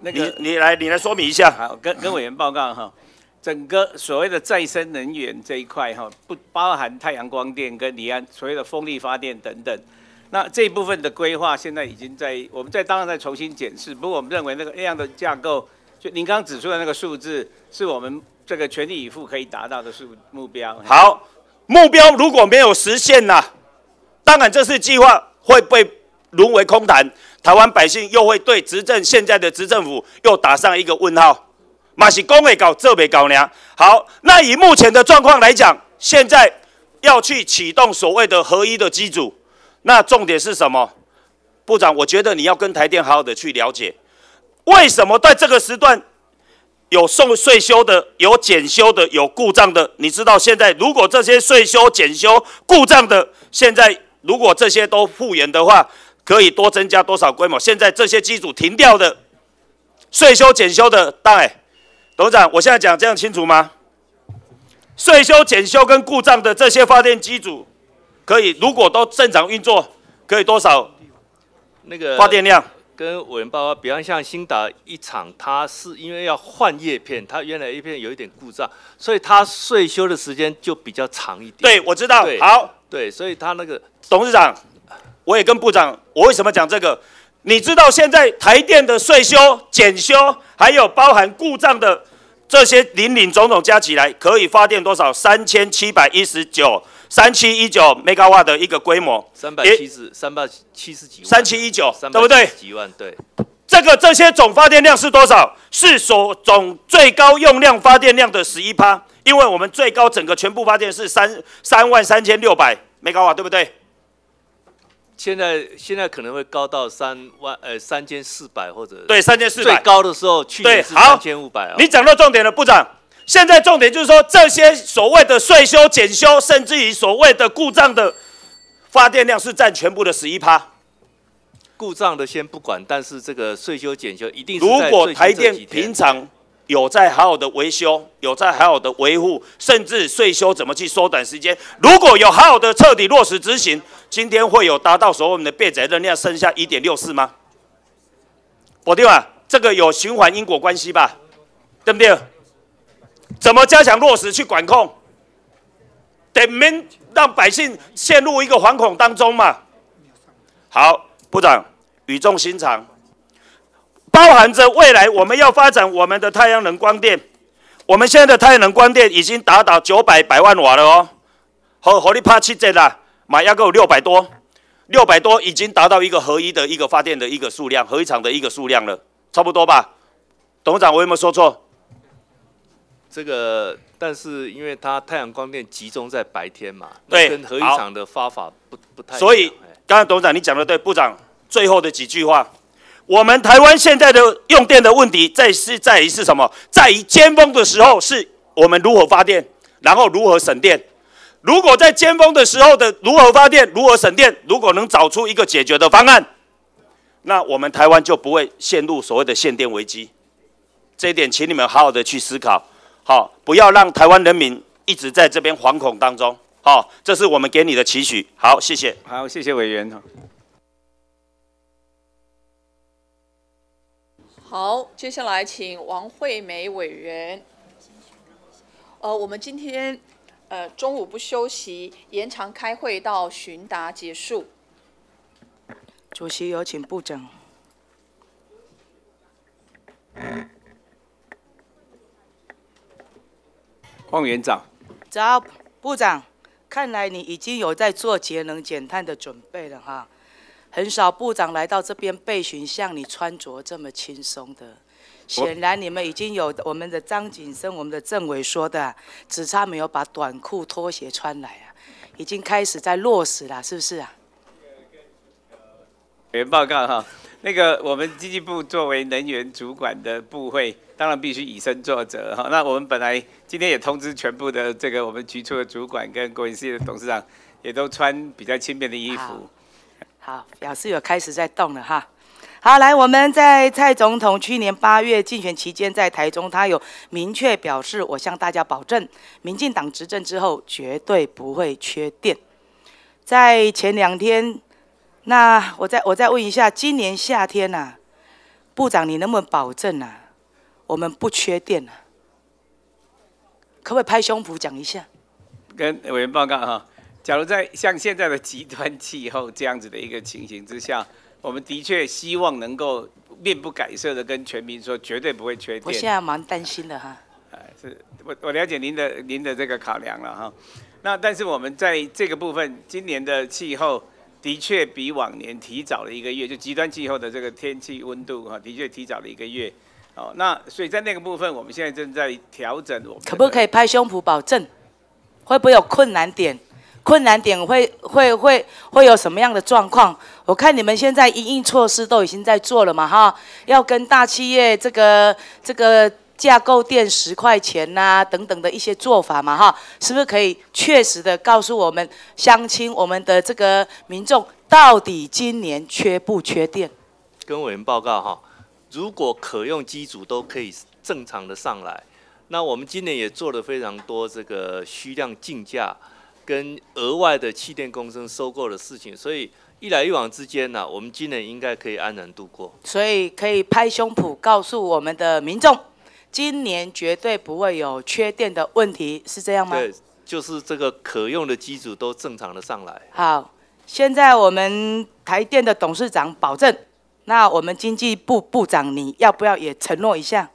那个你来，你来说明一下。好，跟跟委员报告哈，整个所谓的再生能源这一块哈，不包含太阳光电跟离岸所谓的风力发电等等。那这一部分的规划现在已经在，我们在当然在重新检视。不过我们认为那个那样的架构，就您刚刚指出的那个数字，是我们这个全力以赴可以达到的数目标。好，目标如果没有实现呐，当然这次计划会被沦为空谈。台湾百姓又会对执政现在的执政府又打上一个问号，马是公会搞这没搞呢？好，那以目前的状况来讲，现在要去启动所谓的合一的机组，那重点是什么？部长，我觉得你要跟台电好好的去了解，为什么在这个时段有送税修的、有检修的、有故障的？你知道现在如果这些税修、检修、故障的，现在如果这些都复原的话？可以多增加多少规模？现在这些机组停掉的、税修检修的，大哎，董事长，我现在讲这样清楚吗？税修检修跟故障的这些发电机组，可以如果都正常运作，可以多少？那个发电量？跟委员报告，比方像新达一厂，它是因为要换叶片，它原来叶片有一点故障，所以它税修的时间就比较长一点。对，我知道。好，对，所以他那个董事长。我也跟部长，我为什么讲这个？你知道现在台电的税修、检修，还有包含故障的这些零零总总加起来，可以发电多少？三千七百一十九，三七一九 mega 瓦的一个规模。三百七十，三百七十几万。三七一九，对不对？几万，对。这个这些总发电量是多少？是所总最高用量发电量的十一趴，因为我们最高整个全部发电是三三万三千六百 mega 瓦，对不对？现在现在可能会高到三万呃三千四百或者对三千四百最高的时候去年是三千五百啊。你讲到重点了，部长。现在重点就是说这些所谓的税修、检修，甚至于所谓的故障的发电量是占全部的十一趴。故障的先不管，但是这个税修、检修一定是如果台电平常。有在好好的维修，有在好好的维护，甚至税修怎么去缩短时间？如果有好好的彻底落实执行，今天会有达到所谓的变载热量剩下一点六四吗？否定啊，这个有循环因果关系吧？对不对？怎么加强落实去管控？得免让百姓陷入一个惶恐当中嘛？好，部长语重心长。包含着未来我们要发展我们的太阳能光电，我们现在的太阳能光电已经达到九百百万瓦了哦，和和你拍七折啦，买要够六百多，六百多已经达到一个合一的一个发电的一个数量，合一厂的一个数量了，差不多吧？董事长，我有没有说错？这个，但是因为它太阳光电集中在白天嘛，对跟合一好厂的发法不不太。所以，刚才董事长你讲的对，部长最后的几句话，我们台湾现在的用电的问题在是在于是什么？在于尖峰的时候是我们如何发电，然后如何省电。如果在尖峰的时候的如何发电、如何省电，如果能找出一个解决的方案，那我们台湾就不会陷入所谓的限电危机。这一点，请你们好好的去思考，好，不要让台湾人民一直在这边惶恐当中。好，这是我们给你的期许。好，谢谢。好，谢谢委员。好，接下来请王惠美委员。呃，我们今天呃中午不休息，延长开会到询答结束。主席有请部长。汪园长，早，部长，看来你已经有在做节能减碳的准备了哈。很少部长来到这边备询，像你穿着这么轻松的。显然你们已经有我们的张景生、我们的政委说的，只差没有把短裤拖鞋穿来啊，已经开始在落实了，是不是啊？委员报告哈，那个我们经济部作为能源主管的部会，当然必须以身作则哈。那我们本来今天也通知全部的这个我们局处的主管跟国营事业的董事长，也都穿比较轻便的衣服。好，表示有开始在动了哈。好，来，我们在蔡总统去年八月竞选期间，在台中，他有明确表示，我向大家保证，民进党执政之后绝对不会缺电。在前两天，那我再我再问一下，今年夏天呐、部长你能不能保证啊，我们不缺电啊？可不可以拍胸脯讲一下？跟委员报告哈，假如在像现在的极端气候这样子的一个情形之下，我们的确希望能够面不改色的跟全民说，绝对不会缺电。我现在蛮担心的哈。哎，是我我了解您的您的这个考量了哈。那但是我们在这个部分，今年的气候的确比往年提早了一个月，就极端气候的这个天气温度哈，的确提早了一个月。哦，那所以在那个部分，我们现在正在调整我们可不可以拍胸脯保证？会不会有困难点？困难点会会会会有什么样的状况？我看你们现在因应措施都已经在做了嘛，哈，要跟大企业这个这个架构电十块钱呐、等等的一些做法嘛，哈，是不是可以确实的告诉我们乡亲、我们的这个民众，到底今年缺不缺电？跟委员报告哈，如果可用机组都可以正常的上来，那我们今年也做了非常多这个虚量竞价跟额外的气电共生收购的事情，所以一来一往之间呢、我们今年应该可以安然度过。所以可以拍胸脯告诉我们的民众，今年绝对不会有缺电的问题，是这样吗？对，就是这个可用的机组都正常的上来。好，现在我们台电的董事长保证，那我们经济部部长你要不要也承诺一下？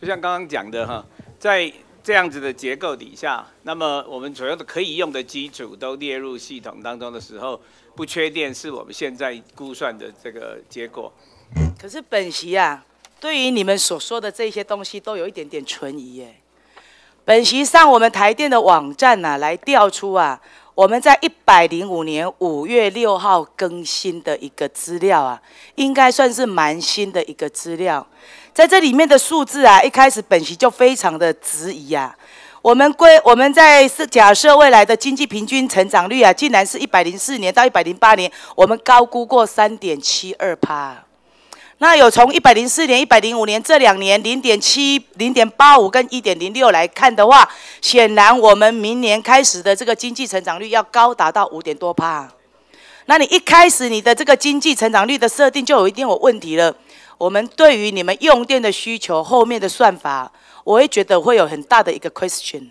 就像刚刚讲的哈，在这样子的结构底下，那么我们所有的可以用的基础都列入系统当中的时候，不缺电是我们现在估算的这个结果。可是本席啊，对于你们所说的这些东西都有一点点存疑耶。本席上我们台电的网站呐、来调出啊，我们在一百零五年五月六号更新的一个资料啊，应该算是蛮新的一个资料。在这里面的数字啊，一开始本席就非常的质疑啊。我们归我们在是假设未来的经济平均成长率啊，竟然是一百零四年到一百零八年，我们高估过三点七二趴。那有从一百零四年、一百零五年这两年零点七、零点八五跟一点零六来看的话，显然我们明年开始的这个经济成长率要高达到五点多趴。那你一开始你的这个经济成长率的设定就有一定有问题了。我们对于你们用电的需求后面的算法，我会觉得会有很大的一个 question。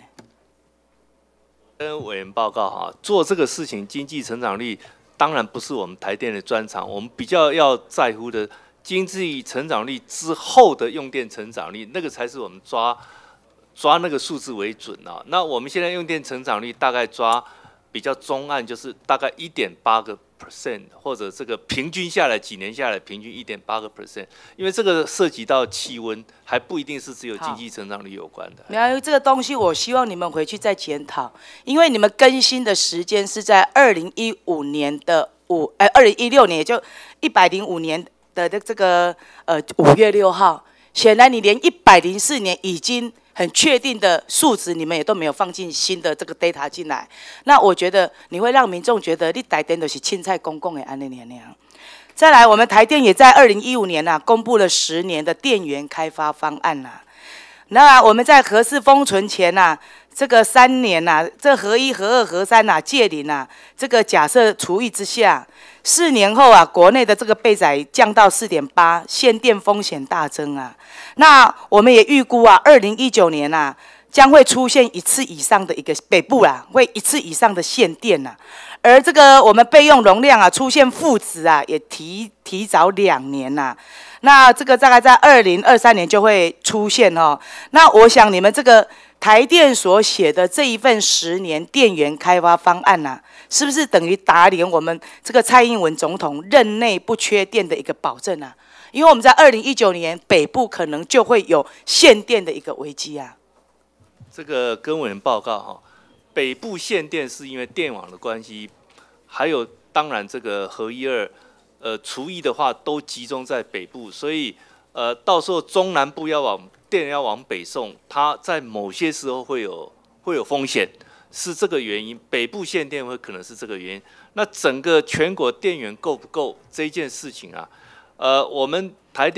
跟委员报告哈，做这个事情经济成长率当然不是我们台电的专长，我们比较要在乎的经济成长率之后的用电成长率，那个才是我们抓抓那个数字为准啊。那我们现在用电成长率大概抓比较中岸，就是大概一点八个 percent，或者这个平均下来几年下来平均一点八个 percent，因为这个涉及到气温，还不一定是只有经济成长率有关的。没有这个东西，我希望你们回去再检讨，因为你们更新的时间是在二零一五年的五，哎，二零一六年，也就一百零五年的的这个呃五月六号。显然，你连一百零四年已经很确定的数值，你们也都没有放进新的这个 data 进来。那我觉得你会让民众觉得你台电都是青菜公共的安利娘娘。再来，我们台电也在二零一五年呐，公布了十年的电源开发方案呐。那我们在核四封存前呐，这个三年呐，这核一、核二、核三呐，借零呐，这个假设除以之下，四年后啊，国内的这个备载降到四点八，限电风险大增啊。那我们也预估啊，二零一九年呐，将会出现一次以上的一个北部啦，会一次以上的限电呐。而这个我们备用容量啊，出现负值啊，也提提早两年呐。那这个大概在二零二三年就会出现哦。那我想你们这个台电所写的这一份十年电源开发方案呐，是不是等于打脸我们这个蔡英文总统任内不缺电的一个保证啊？因为我们在二零一九年北部可能就会有限电的一个危机啊。这个跟委员报告哈，北部限电是因为电网的关系，还有当然这个核一二。呃，厨艺的话都集中在北部，所以呃，到时候中南部要往电要往北送，它在某些时候会有会有风险，是这个原因。北部限电会可能是这个原因。那整个全国电源够不够这件事情啊，呃，我们。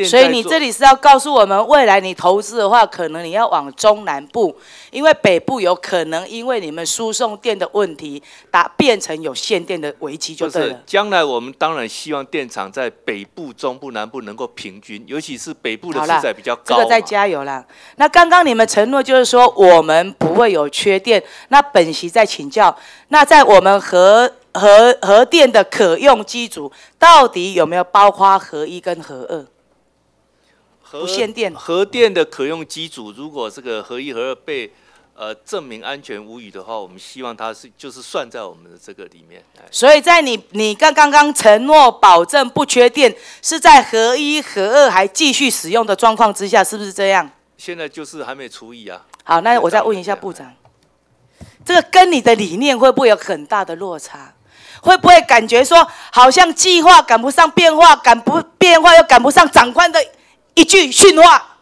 所以你这里是要告诉我们，未来你投资的话，可能你要往中南部，因为北部有可能因为你们输送电的问题，打变成有限电的危机就对了。将来我们当然希望电厂在北部、中部、南部能够平均，尤其是北部的负载比较高。这个再加油啦。那刚刚你们承诺就是说我们不会有缺电，那本席再请教，那在我们核核核电的可用机组，到底有没有包括核一跟核二？核限电核电的可用机组，如果这个核一核二被呃证明安全无虞的话，我们希望它是就是算在我们的这个里面。所以在你你刚刚刚承诺保证不缺电，是在核一核二还继续使用的状况之下，是不是这样？现在就是还没除以啊。好，那我再问一下部长，这个跟你的理念会不会有很大的落差？会不会感觉说好像计划赶不上变化，赶不变化又赶不上长官的？一句训话，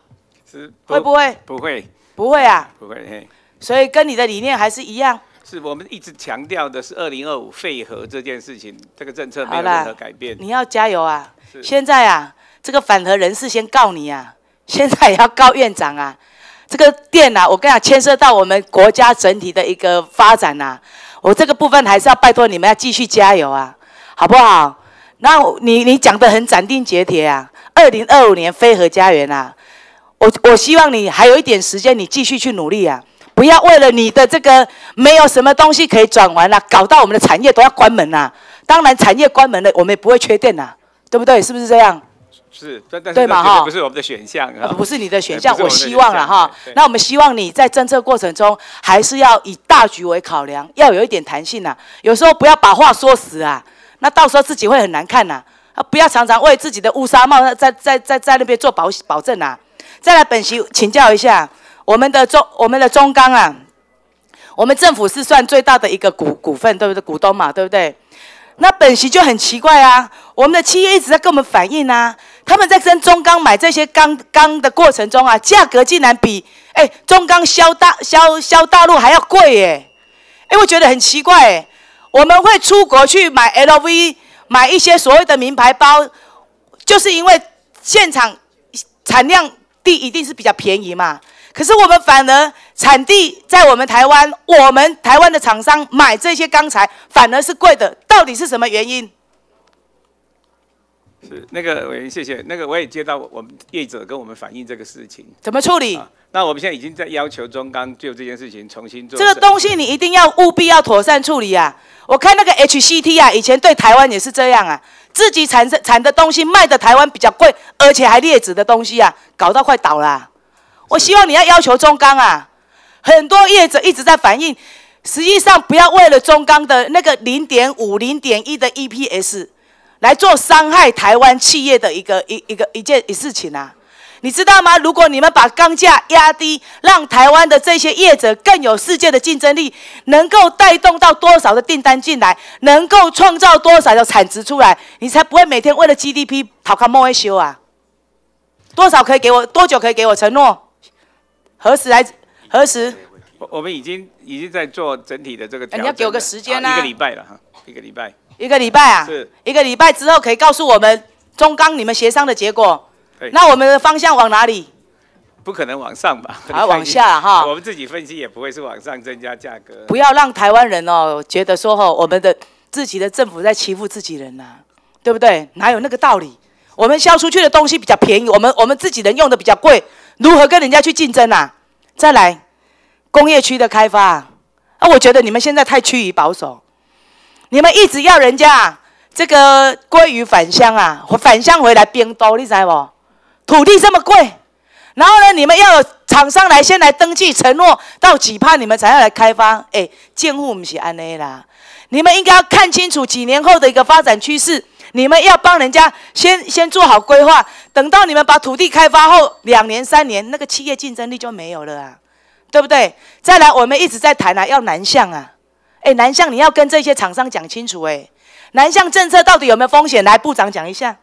是会不会？不会，不会啊，不会。嘿，所以跟你的理念还是一样。是我们一直强调的是二零二五废核这件事情，这个政策没有任何改变。你要加油啊！现在啊，这个反核人士先告你啊，现在也要告院长啊。这个电啊，我跟你讲，牵涉到我们国家整体的一个发展呐。我这个部分还是要拜托你们要继续加油啊，好不好？那你你讲的很斩钉截铁啊。二零二五年飞核家园啊，我我希望你还有一点时间，你继续去努力啊，不要为了你的这个没有什么东西可以转完了，搞到我们的产业都要关门呐。当然，产业关门了，我们也不会缺电呐，对不对？是不是这样？是，对嘛哈？不是我们的选项啊，不是你的选项，我希望了哈。那我们希望你在政策过程中，还是要以大局为考量，要有一点弹性呐。有时候不要把话说死啊，那到时候自己会很难看呐。啊！啊不要常常为自己的乌纱帽在在在在那边做保保证啊！再来，本席请教一下我们的中我们的中钢啊，我们政府是算最大的一个股股份，对不对？股东嘛，对不对？那本席就很奇怪啊，我们的企业一直在跟我们反映啊，他们在跟中钢买这些钢钢的过程中啊，价格竟然比哎中钢销大销销大陆还要贵耶！哎，我觉得很奇怪哎，我们会出国去买 LV。买一些所谓的名牌包，就是因为现场产量地一定是比较便宜嘛。可是我们反而产地在我们台湾，我们台湾的厂商买这些钢材反而是贵的，到底是什么原因？是那个委员，谢谢。那个我也接到我们业者跟我们反映这个事情，怎么处理？那我们现在已经在要求中钢就这件事情重新做。这个东西你一定要务必要妥善处理啊！我看那个 HCT 啊，以前对台湾也是这样啊，自己产生产的东西卖的台湾比较贵，而且还劣质的东西啊，搞到快倒了。我希望你要要求中钢啊，很多业者一直在反映，实际上不要为了中钢的那个零点五、零点一的 EPS 来做伤害台湾企业的一个一一个一件一事情啊。你知道吗？如果你们把钢价压低，让台湾的这些业者更有世界的竞争力，能够带动到多少的订单进来，能够创造多少的产值出来，你才不会每天为了 GDP 讨卡莫一修啊？多少可以给我？多久可以给我承诺？何时来？何时？我我们已经已经在做整体的这个调整了。你要给我个时间啊一个礼拜了哈，一个礼拜。一个礼拜啊？是。一个礼拜之后可以告诉我们中钢你们协商的结果。那我们的方向往哪里？不可能往上吧？啊往下哈我们自己分析也不会是往上增加价格。不要让台湾人哦觉得说哦，我们的自己的政府在欺负自己人呐、对不对？哪有那个道理？我们销出去的东西比较便宜，我们我们自己人用的比较贵，如何跟人家去竞争啊？再来，工业区的开发啊，啊我觉得你们现在太趋于保守，你们一直要人家啊这个归于返乡啊，返乡回来冰都，你知不？土地这么贵，然后呢，你们要有厂商来先来登记承诺到几趴，你们才要来开发。哎，建户不是安内啦，你们应该要看清楚几年后的一个发展趋势，你们要帮人家先先做好规划，等到你们把土地开发后两年三年，那个企业竞争力就没有了啊，对不对？再来，我们一直在谈啊，要南向啊，哎，南向你要跟这些厂商讲清楚，哎，南向政策到底有没有风险？来，部长讲一下。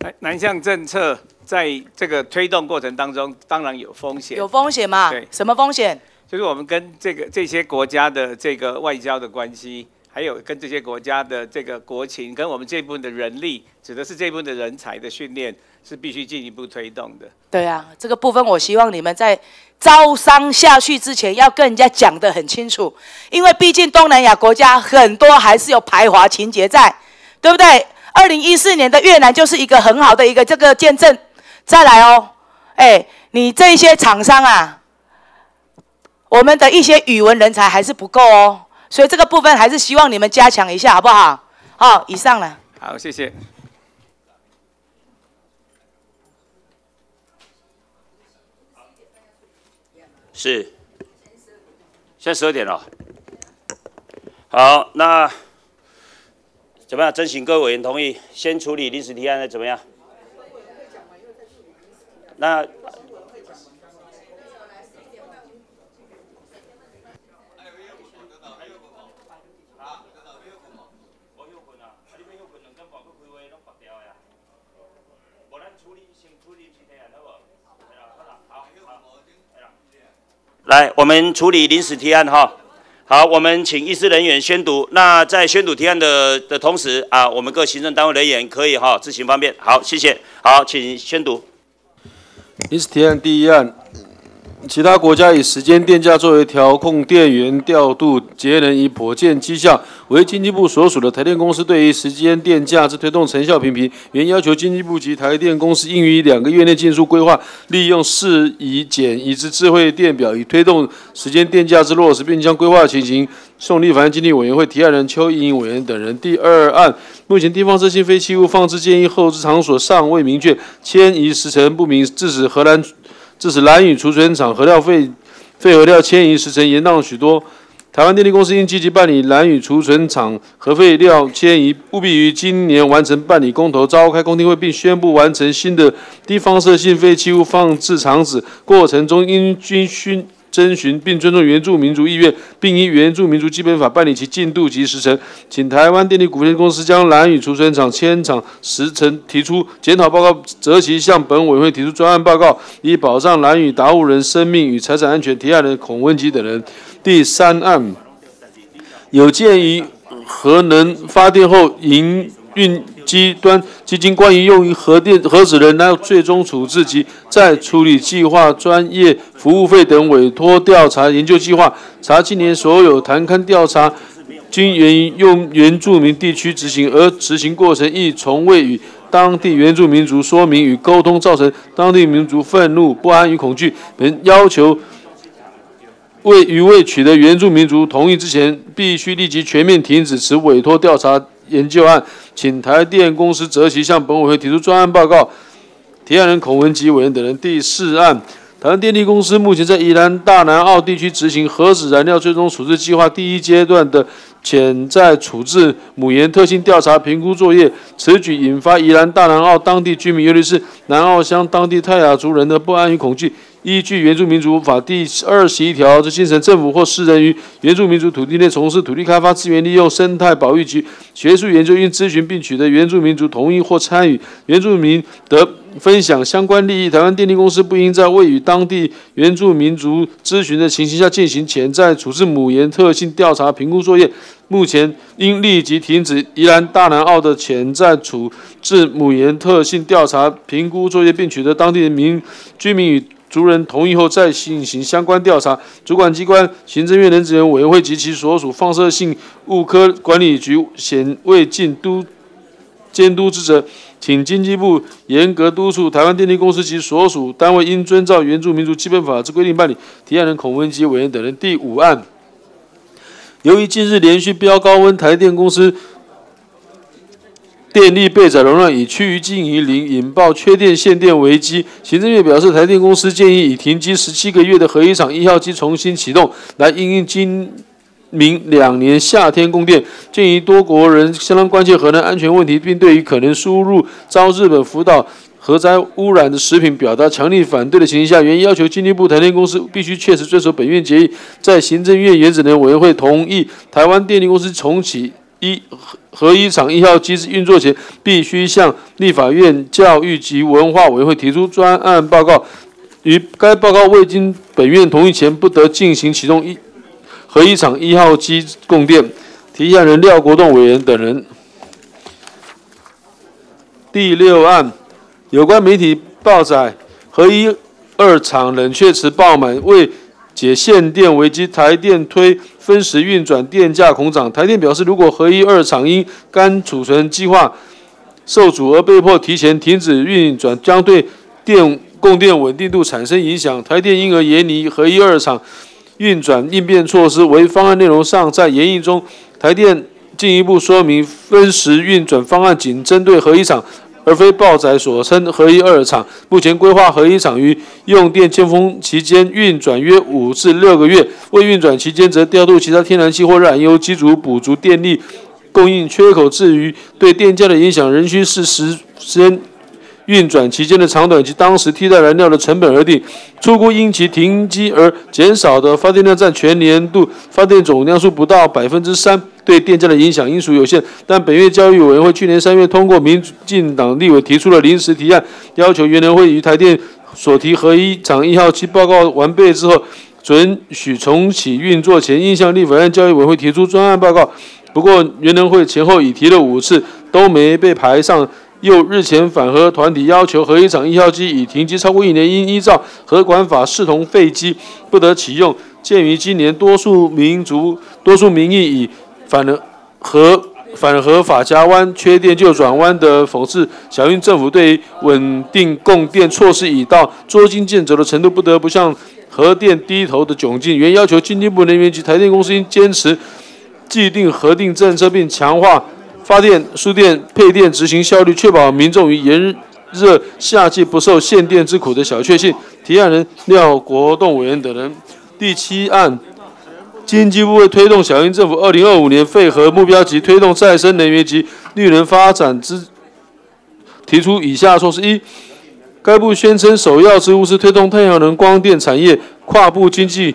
南南向政策在这个推动过程当中，当然有风险。有风险嘛？对，什么风险？就是我们跟这个这些国家的这个外交的关系，还有跟这些国家的这个国情，跟我们这部分的人力，指的是这部分的人才的训练，是必须进一步推动的。对啊，这个部分我希望你们在招商下去之前，要跟人家讲得很清楚，因为毕竟东南亚国家很多还是有排华情节在，对不对？二零一四年的越南就是一个很好的一个这个见证。再来哦，哎，你这些厂商啊，我们的一些语文人才还是不够哦，所以这个部分还是希望你们加强一下，好不好？好，以上了。好，谢谢。是，现在十二点了。好，那怎么样？征询各位委员同意，先处理临时提案的怎么样？那来，我们处理临时提案哈。好，我们请议事人员宣读。那在宣读提案的的同时啊，我们各行政单位人员可以哈自行方便。好，谢谢。好，请宣读。临时提案第一案，其他国家以时间电价作为调控电源调度节能以颇见绩效，为经济部所属的台电公司对于时间电价之推动成效评评，原要求经济部及台电公司应于两个月内尽速规划，利用适宜简易之智慧电表，以推动时间电价之落实，并将规划情形送立法院经济委员会提案人邱莹莹委员等人。第二案，目前地方设新废弃物放置建议后置场所尚未明确，迁移时程不明，致使荷兰。致使蓝屿储存厂核料废废核料迁移时程延宕许多。台湾电力公司应积极办理蓝屿储存厂核废料迁移，务必于今年完成办理公投，召开公听会，并宣布完成新的低放射性废弃物放置场址。过程中应均需征询并尊重原住民族意愿，并依原住民族基本法办理其进度及时程。请台湾电力股份公司将蓝屿储存厂迁厂时程提出检讨报告，择期向本委会提出专案报告，以保障蓝屿达务人生命与财产安全。提案人孔文吉等人。第三案，有鉴于核能发电后营运机端基金关于用于核电核子人来最终处置及再处理计划专业服务费等委托调查研究计划，查今年所有谈勘调查均源于用原住民地区执行，而执行过程亦从未与当地原住民族说明与沟通，造成当地民族愤怒、不安与恐惧，本要求。未于未取得原住民族同意之前，必须立即全面停止此委托调查研究案，请台电公司择期向本委会提出专案报告。提案人孔文吉委员等人。第四案，台湾电力公司目前在宜兰大南澳地区执行核子燃料最终处置计划第一阶段的潜在处置母岩特性调查评估作业，此举引发宜兰大南澳当地居民，尤其是南澳乡当地泰雅族人的不安与恐惧。依据《原住民族法》第二十一条之精神，政府或私人于原住民族土地内从事土地开发、资源利用、生态保育及学术研究，应咨询并取得原住民族同意或参与原住民得分享相关利益。台湾电力公司不应在未与当地原住民族咨询的情形下进行潜在处置母岩特性调查评估作业。目前应立即停止宜兰大南澳的潜在处置母岩特性调查评估作业，并取得当地人民居民与族人同意后再进行相关调查。主管机关行政院人职员委员会及其所属放射性物科管理局显未尽督监督之责，请经济部严格督促台湾电力公司及所属单位应遵照原住民族基本法之规定办理。提案人孔文吉委员等人。第五案，由于近日连续飙高温，台电公司。电力备载容量已趋于近于零，引爆缺电限电危机。行政院表示，台电公司建议以停机十七个月的核一厂一号机重新启动，来应应今明两年夏天供电。鉴于多国人相当关切核能安全问题，并对于可能输入遭日本福岛核灾污染的食品表达强烈反对的情形下，原要求经济部台电公司必须确实遵守本院决议，在行政院原子能委员会同意台湾电力公司重启。一核一厂一号机制运作前，必须向立法院教育及文化委员会提出专案报告。于该报告未经本院同意前，不得进行启动一核一厂一号机供电。提案人廖国栋委员等人。第六案，有关媒体报载核一二厂冷却池爆满，为解限电危机，台电推。分时运转，电价恐涨。台电表示，如果合一二厂因干储存计划受阻而被迫提前停止运转，将对电供电稳定度产生影响。台电因而研拟合一二厂运转应变措施，为方案内容上在研议中。台电进一步说明，分时运转方案仅针对合一厂。而非报载所称合一二厂。目前规划合一厂于用电尖峰期间运转约五至六个月，未运转期间则调度其他天然气或燃油机组补足电力供应缺口。至于对电价的影响，仍需视时间运转期间的长短及当时替代燃料的成本而定。出估因其停机而减少的发电量占全年度发电总量数不到百分之三。对电价的影响因素有限，但本月教育委员会去年三月通过民进党立委提出了临时提案，要求原能会于台电所提核一厂一号机报告完备之后，准许重启运作前，应向立法院教育委员会提出专案报告。不过原能会前后已提了五次，都没被排上。又日前反核团体要求核一厂一号机已停机超过一年，应依照核管法视同废机，不得启用。鉴于今年多数民族、多数民意以反核反核法家湾缺电就转弯的讽刺，小英政府对稳定供电措施已到捉襟见肘的程度，不得不向核电低头的窘境。原要求经济部能源局、台电公司应坚持既定核定政策，并强化发电、输电、配电执行效率，确保民众于炎热夏季不受限电之苦的小确幸。提案人廖国栋委员等人。第七案。经济部为推动小英政府二零二五年废核目标及推动再生能源及绿能发展之，提出以下措施：一、该部宣称首要之务是推动太阳能光电产业跨部经济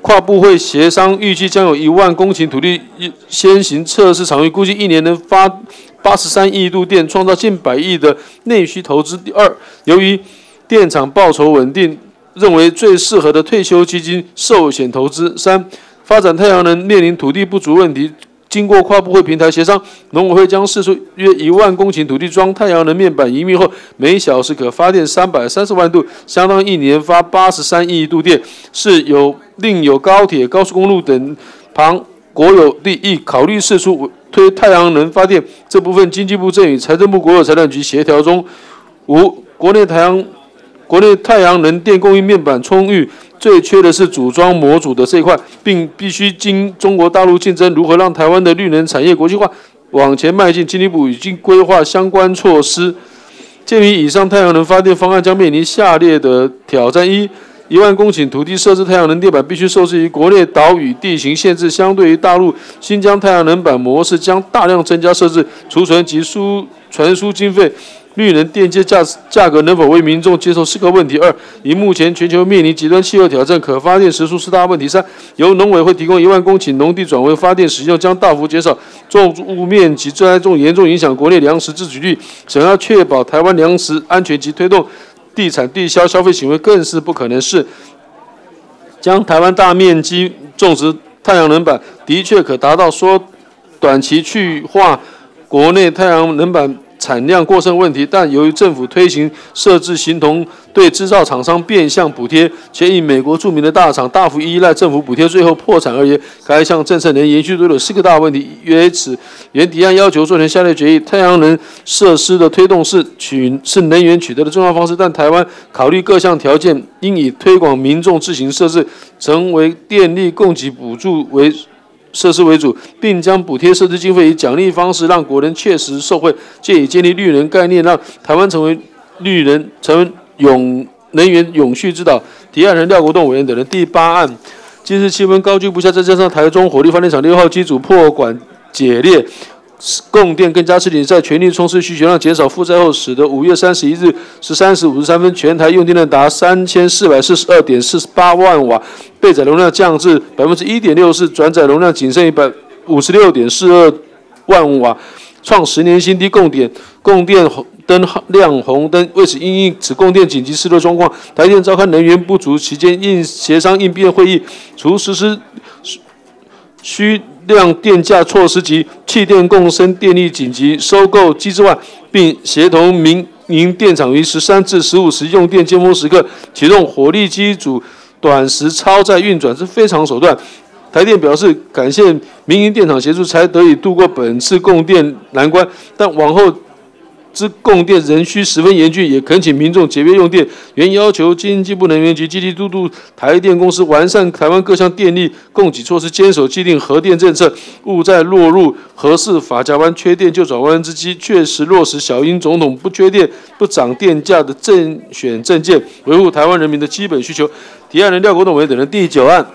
跨部会协商，预计将有一万公顷土地先行测试场域，估计一年能发八十三亿度电，创造近百亿的内需投资。第二，由于电厂报酬稳定。认为最适合的退休基金寿险投资。三、发展太阳能面临土地不足问题，经过跨部会平台协商，农委会将试出约一万公顷土地装太阳能面板营运后，每小时可发电三百三十万度，相当一年发八十三亿度电，是有另有高铁、高速公路等旁国有地亦考虑试出推太阳能发电。这部分经济部正与财政部国有财产局协调中。五、国内太阳。国内太阳能电供应面板充裕，最缺的是组装模组的这一块，并必须经中国大陆竞争。如何让台湾的绿能产业国际化往前迈进？经济部已经规划相关措施。鉴于以上太阳能发电方案将面临下列的挑战：一、一万公顷土地设置太阳能电板，必须受制于国内岛屿地形限制，相对于大陆，新疆太阳能板模式将大量增加设置、储存及输传输经费。绿能电接价价格能否为民众接受是个问题。二，以目前全球面临极端气候挑战，可发电时数是大问题。三，由农委会提供一万公顷农地转为发电使用，将大幅减少作物面积，这重严重影响国内粮食自给率。想要确保台湾粮食安全及推动地产地销消费行为，更是不可能。是将台湾大面积种植太阳能板，的确可达到说短期去化国内太阳能板。产量过剩问题，但由于政府推行设置形同对制造厂商变相补贴，且以美国著名的大厂大幅依赖政府补贴，最后破产而言，该项政策能延续多久是个大问题。因此，原提案要求做成下列决议：太阳能设施的推动是取是能源取得的重要方式，但台湾考虑各项条件，应以推广民众自行设置，成为电力供给补助为。设施为主，并将补贴设施经费以奖励方式让国人切实受惠，借以建立绿能概念，让台湾成为绿能、成为永能源永续之岛。提案人廖国栋委员等人。第八案，今日气温高居不下，再加上台中火力发电厂六号机组破管解裂。供电更加吃紧，在全力冲刺需求量减少负载后，使得五月三十一日十三时五十三分，全台用电量达三千四百四十二点四八万瓦，备载容量降至百分之一点六四，转载容量仅剩一百五十六点四二万瓦，创十年新低。供电供电灯亮红灯，为此因应此供电紧急失落状况，台电召开能源不足期间应协商应变会议，除实施需。量电价措施及气电共生电力紧急收购机制外，并协同民营电厂于十三至十五时用电尖峰时刻启动火力机组短时超载运转，是非常手段。台电表示感谢民营电厂协助，才得以度过本次供电难关，但往后。之供电仍需十分严峻，也恳请民众节约用电。原要求经济部能源局积极督促台电公司完善台湾各项电力供给措施，坚守既定核电政策，勿再落入核四法家湾缺电就转弯之机，确实落实小英总统不缺电、不涨电价的政选政见，维护台湾人民的基本需求。提案人廖国栋委员等人第九案，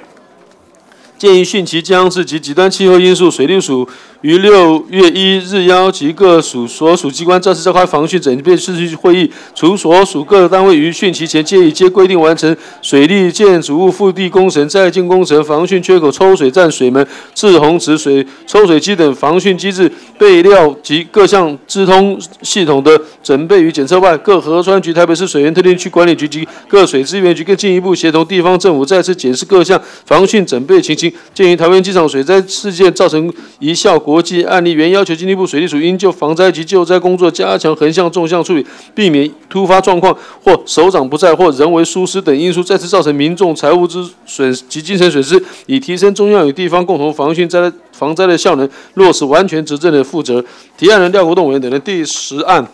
建议汛期将至及极端气候因素，水利署。于六月一日邀集各属所属机关正式召开防汛整备秩序会议，除所属各单位于汛期前皆已皆规定完成水利建筑物腹地工程、在建工程、防汛缺口抽水站水门、滞洪池水抽水机等防汛机制备料及各项支通系统的准备与检测外，各河川局、台北市水源特定区管理局及各水资源局更进一步协同地方政府再次检视各项防汛准备情形。鉴于桃园机场水灾事件造成一效。国际案例原要求经济部水利署应就防灾及救灾工作加强横向、纵向处理，避免突发状况或首长不在或人为疏失等因素再次造成民众财务之损及精神损失，以提升中央与地方共同防汛灾防灾的效能，落实完全执政的负责。提案人廖国栋委员等人第十案。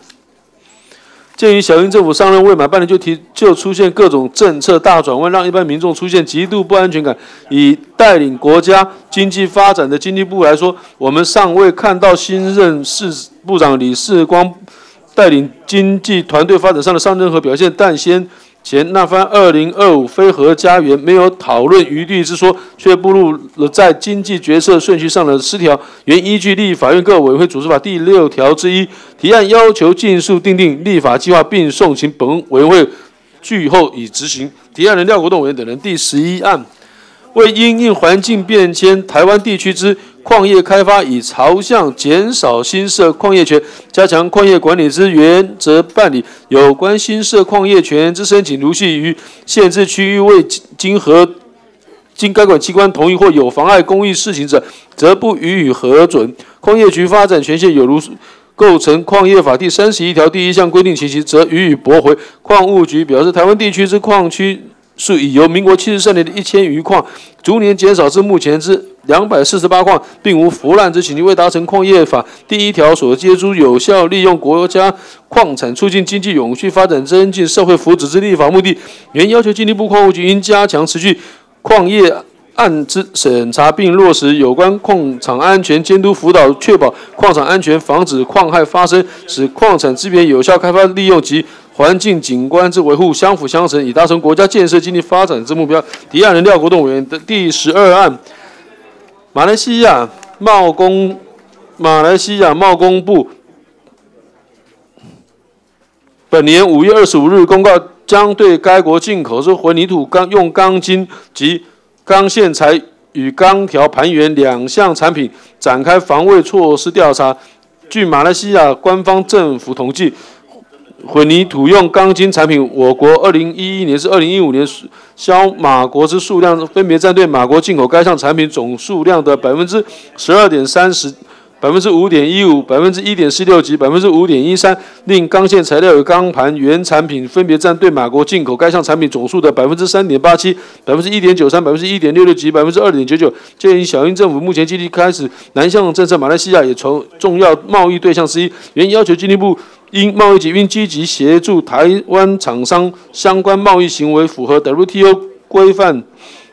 鉴于小英政府上任未满半年就提就出现各种政策大转弯，让一般民众出现极度不安全感。以带领国家经济发展的经济部来说，我们尚未看到新任市部长李世光带领经济团队发展上的上任和表现，但先。前那番二零二五非核家园没有讨论余地之说，却步入了在经济决策顺序上的失调。原依据立法院各委员会组织法第六条之一，提案要求尽速订定立法计划，并送请本委员会据后以执行。提案人廖国栋委员等人第十一案，为因应环境变迁，台湾地区之。矿业开发以朝向减少新设矿业权、加强矿业管理之原则办理。有关新设矿业权之申请，如系于限制区域未经核经该管机关同意或有妨碍公益事情者，则不予以核准。矿业局发展权限有如构成矿业法第三十一条第一项规定情形，则予以驳回。矿务局表示，台湾地区之矿区数已由民国七十三年的一千余矿，逐年减少至目前之。两百四十八矿，并无腐烂之情，未达成矿业法第一条所接诸有效利用国家矿产，促进经济永续发展，增进社会福祉之立法目的。原要求经济部矿务局应加强持续矿业案之审查，并落实有关矿场安全监督辅导，确保矿场安全，防止矿害发生，使矿产资源有效开发利用及环境景观之维护相辅相成，以达成国家建设经济发展之目标。提案人廖国栋委员的第十二案，马来西亚贸工马来西亚贸工部本年五月二十五日公告，将对该国进口之混凝土钢用钢筋及钢线材与钢条盘圆两项产品展开防卫措施调查。据马来西亚官方政府统计，混凝土用钢筋产品，我国二零一一年至二零一五年销马国之数量分别占对马国进口该项产品总数量的百分之十二点三十。百分之五点一五、百分之一点四六及百分之五点一三，另钢线材料与钢盘原产品分别占对马国进口该项产品总数的百分之三点八七、百分之一点九三、百分之一点六六及百分之二点九九。鉴于小英政府目前积极开始南向政策，马来西亚也从重要贸易对象之一，原要求经济部因贸易局应积极协助台湾厂商相关贸易行为符合 WTO 规范，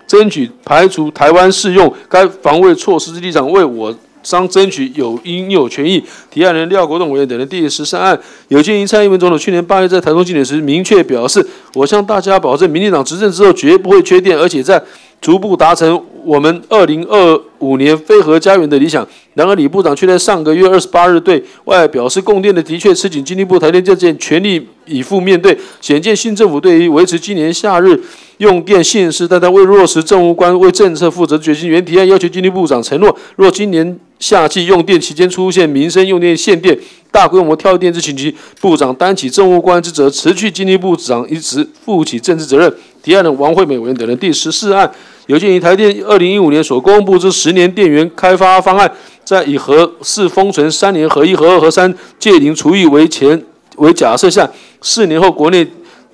争取排除台湾适用该防卫措施之立场，为我。商争取有应有权益。提案人廖国栋委员等人第十三案，有鉴于蔡英文总统去年八月在台中纪念时明确表示，我向大家保证，民进党执政之后绝不会缺电，而且在逐步达成我们二零二五年非核家园的理想。然而，李部长却在上个月二十八日对外表示，供电的的确吃紧，经济部台电这件全力以赴面对，显见新政府对于维持今年夏日。用电信誓旦旦为落实政务官为政策负责决心，原提案要求经济部长承诺，若今年夏季用电期间出现民生用电限电、大规模跳电之情形，部长担起政务官之责，辞去经济部长一职，负起政治责任。提案人王惠美委员等人第十四案，有鉴于台电二零一五年所公布之十年电源开发方案，在以核四封存三年、核一、核二、核三借零除以为前为假设下，四年后国内。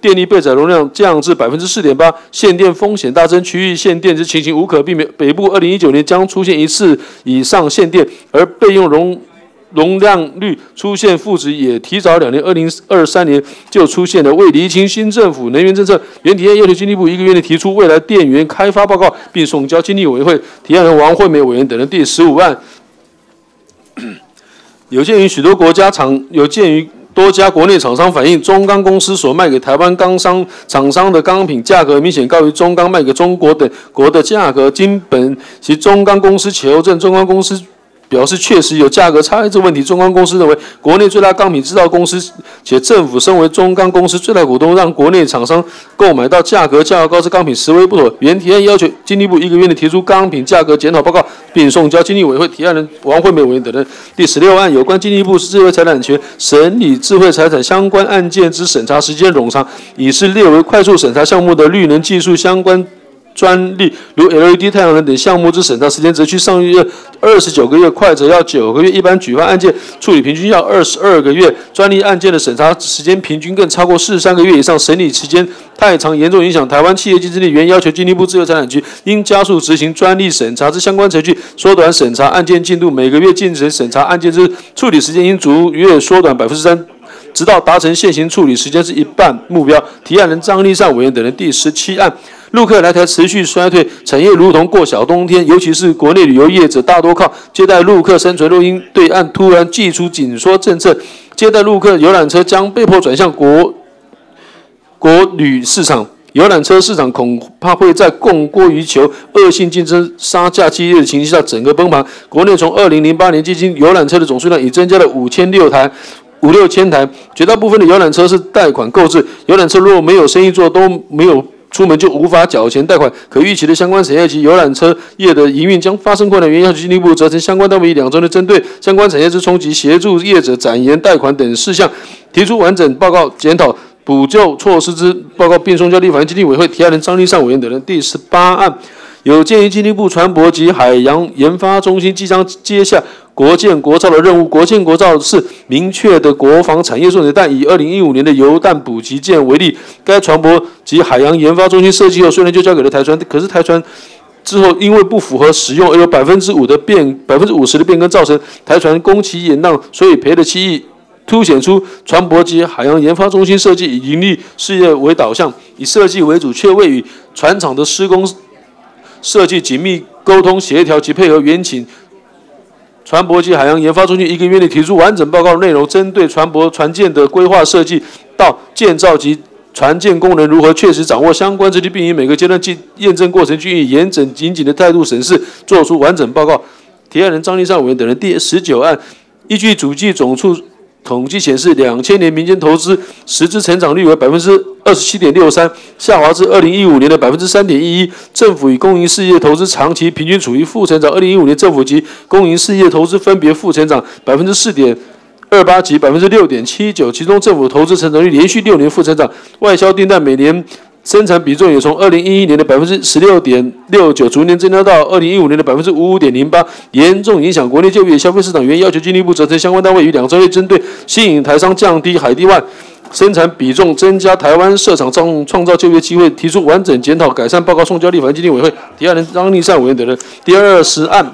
电力备载容量降至百分之四点八，限电风险大增，区域限电之情形无可避免。北部二零一九年将出现一次以上限电，而备用容容量率出现负值，也提早两年，二零二三年就出现了。为厘清新政府能源政策，原提案要求经济部一个月内提出未来电源开发报告，并送交经济委员会。提案人王惠美委员等人第十五案，有鉴于许多国家厂，有鉴于。多家国内厂商反映，中钢公司所卖给台湾钢商厂商的钢品价格明显高于中钢卖给中国等国的价格。经本其中钢公司求证，中钢公司。表示确实有价格差异这问题。中钢公司认为，国内最大钢品制造公司，且政府身为中钢公司最大股东，让国内厂商购买到价格较高之钢品，实为不妥。原提案要求经济部一个月内提出钢品价格检讨报告，并送交经济委员会。提案人王惠美委员等人。第十六案有关经济部智慧财产权审理智慧财产相关案件之审查时间冗长，已是列为快速审查项目的绿能技术相关。专利如 LED 太阳能等项目之审查时间，则需上月二十九个月，快则要九个月。一般举发案件处理平均要二十二个月，专利案件的审查时间平均更超过四十三个月以上，审理时间太长，严重影响台湾企业竞争力。原要求经济部自由财产局应加速执行专利审查之相关程序，缩短审查案件进度，每个月进行审查案件之处理时间应逐月缩短百分之三，直到达成现行处理时间是一半目标。提案人张立善委员等人第十七案。陆客来台持续衰退，产业如同过小冬天，尤其是国内旅游业者大多靠接待陆客生存。若因对岸突然祭出紧缩政策，接待陆客游览车将被迫转向国国旅市场，游览车市场恐怕会在供过于求、恶性竞争、杀价激烈的情形下整个崩盘。国内从二零零八年至今，游览车的总数量已增加了五千六台、五六千台，绝大部分的游览车是贷款购置。游览车若没有生意做，都没有。出门就无法缴钱贷款，可预期的相关产业及游览车业的营运将发生困难。原因，经济部责成相关单位两周内针对相关产业之冲击，协助业者展延贷款等事项，提出完整报告检讨补救措施之报告，并送交立法院经济委员会提案人张立善委员等人。第十八案。有鉴于经济部船舶及海洋研发中心即将接下国建国造的任务，国建国造是明确的国防产业重点。但以二零一五年的油弹补给舰为例，该船舶及海洋研发中心设计后，虽然就交给了台船，可是台船之后因为不符合使用，而有百分之五的变百分之五十的变更，造成台船工期延宕，所以赔了七亿，凸显出船舶及海洋研发中心设计以盈利事业为导向，以设计为主，却未与船厂的施工。设计紧密沟通协调及配合，援请船舶及海洋研发中心一个月内提出完整报告内容，针对船舶船舰的规划设计到建造及船舰功能如何确实掌握相关知识，并以每个阶段进验证过程均以严整谨谨的态度审视，做出完整报告。提案人张立善委员等人第十九案，依据主计总处统计显示，两千年民间投资实质成长率为百分之二十七点六三，下滑至二零一五年的百分之三点一一。政府与公营事业投资长期平均处于负成长。二零一五年政府及公营事业投资分别负成长百分之四点二八及百分之六点七九，其中政府投资成长率连续六年负成长，外销订单每年。生产比重也从二零一一年的百分之十六点六九逐年增加到二零一五年的百分之五五点零八，严重影响国内就业消费市场。原要求经济部责成相关单位于两周内针对吸引台商降低海地湾生产比重、增加台湾市场创创造就业机会，提出完整检讨改善报告，送交立法院经济委员会。第二人张立善委员等人。第二十案，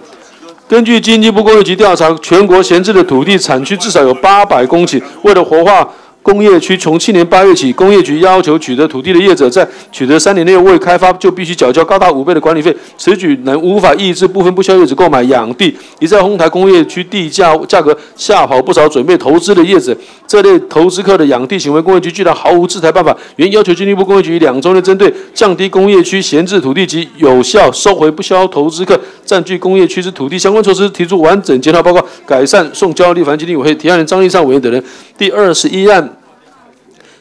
根据经济部工业局调查，全国闲置的土地产区至少有八百公顷，为了活化。工业区从去年八月起，工业局要求取得土地的业者在取得三年内未开发，就必须缴交高达五倍的管理费。此举能无法抑制部分不肖业者购买养地，已在红台工业区地价价格吓跑不少准备投资的业者。这类投资客的养地行为，工业局居然毫无制裁办法。原要求经济部工业局两周内针对降低工业区闲置土地及有效收回不肖投资客占据工业区之土地相关措施，提出完整检讨报告，改善送交立法基金委员会。提案人张义善委员等人。第二十一案。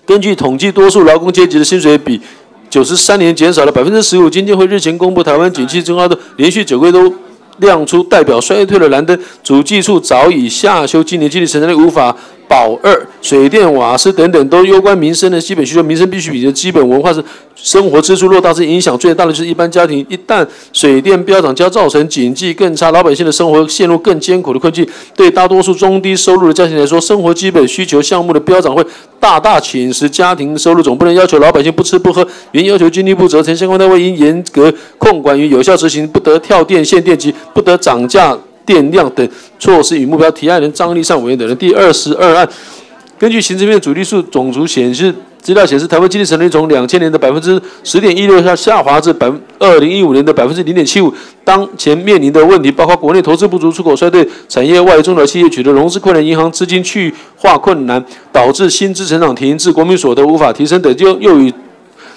根据统计，多数劳工阶级的薪水比九十三年减少了百分之十五。经济会日前公布，台湾景气中高的连续九个月都亮出代表衰退的蓝灯，主计处早已下修今年经济成长率无法。保二、水电、瓦斯等等都攸关民生的基本需求，民生必需品的基本文化是生活支出，若大是影响最大的就是一般家庭。一旦水电飙涨，将造成经济更差，老百姓的生活陷入更艰苦的困境。对大多数中低收入的家庭来说，生活基本需求项目的飙涨会大大侵蚀家庭收入，总不能要求老百姓不吃不喝。原要求经济部责成相关单位应严格控管与有效执行，不得跳电限电及不得涨价。电量等措施与目标，提案人张立善委员等人。第二十二案，根据行政院主力数总值显示资料显示，台湾经济成长率从两千年的百分之十点一六下下滑至百分二零一五年的百分之零点七五。当前面临的问题包括国内投资不足、出口衰退、产业外中小企业取得融资困难、银行资金去化困难，导致薪资成长停滞、国民所得无法提升等，又又以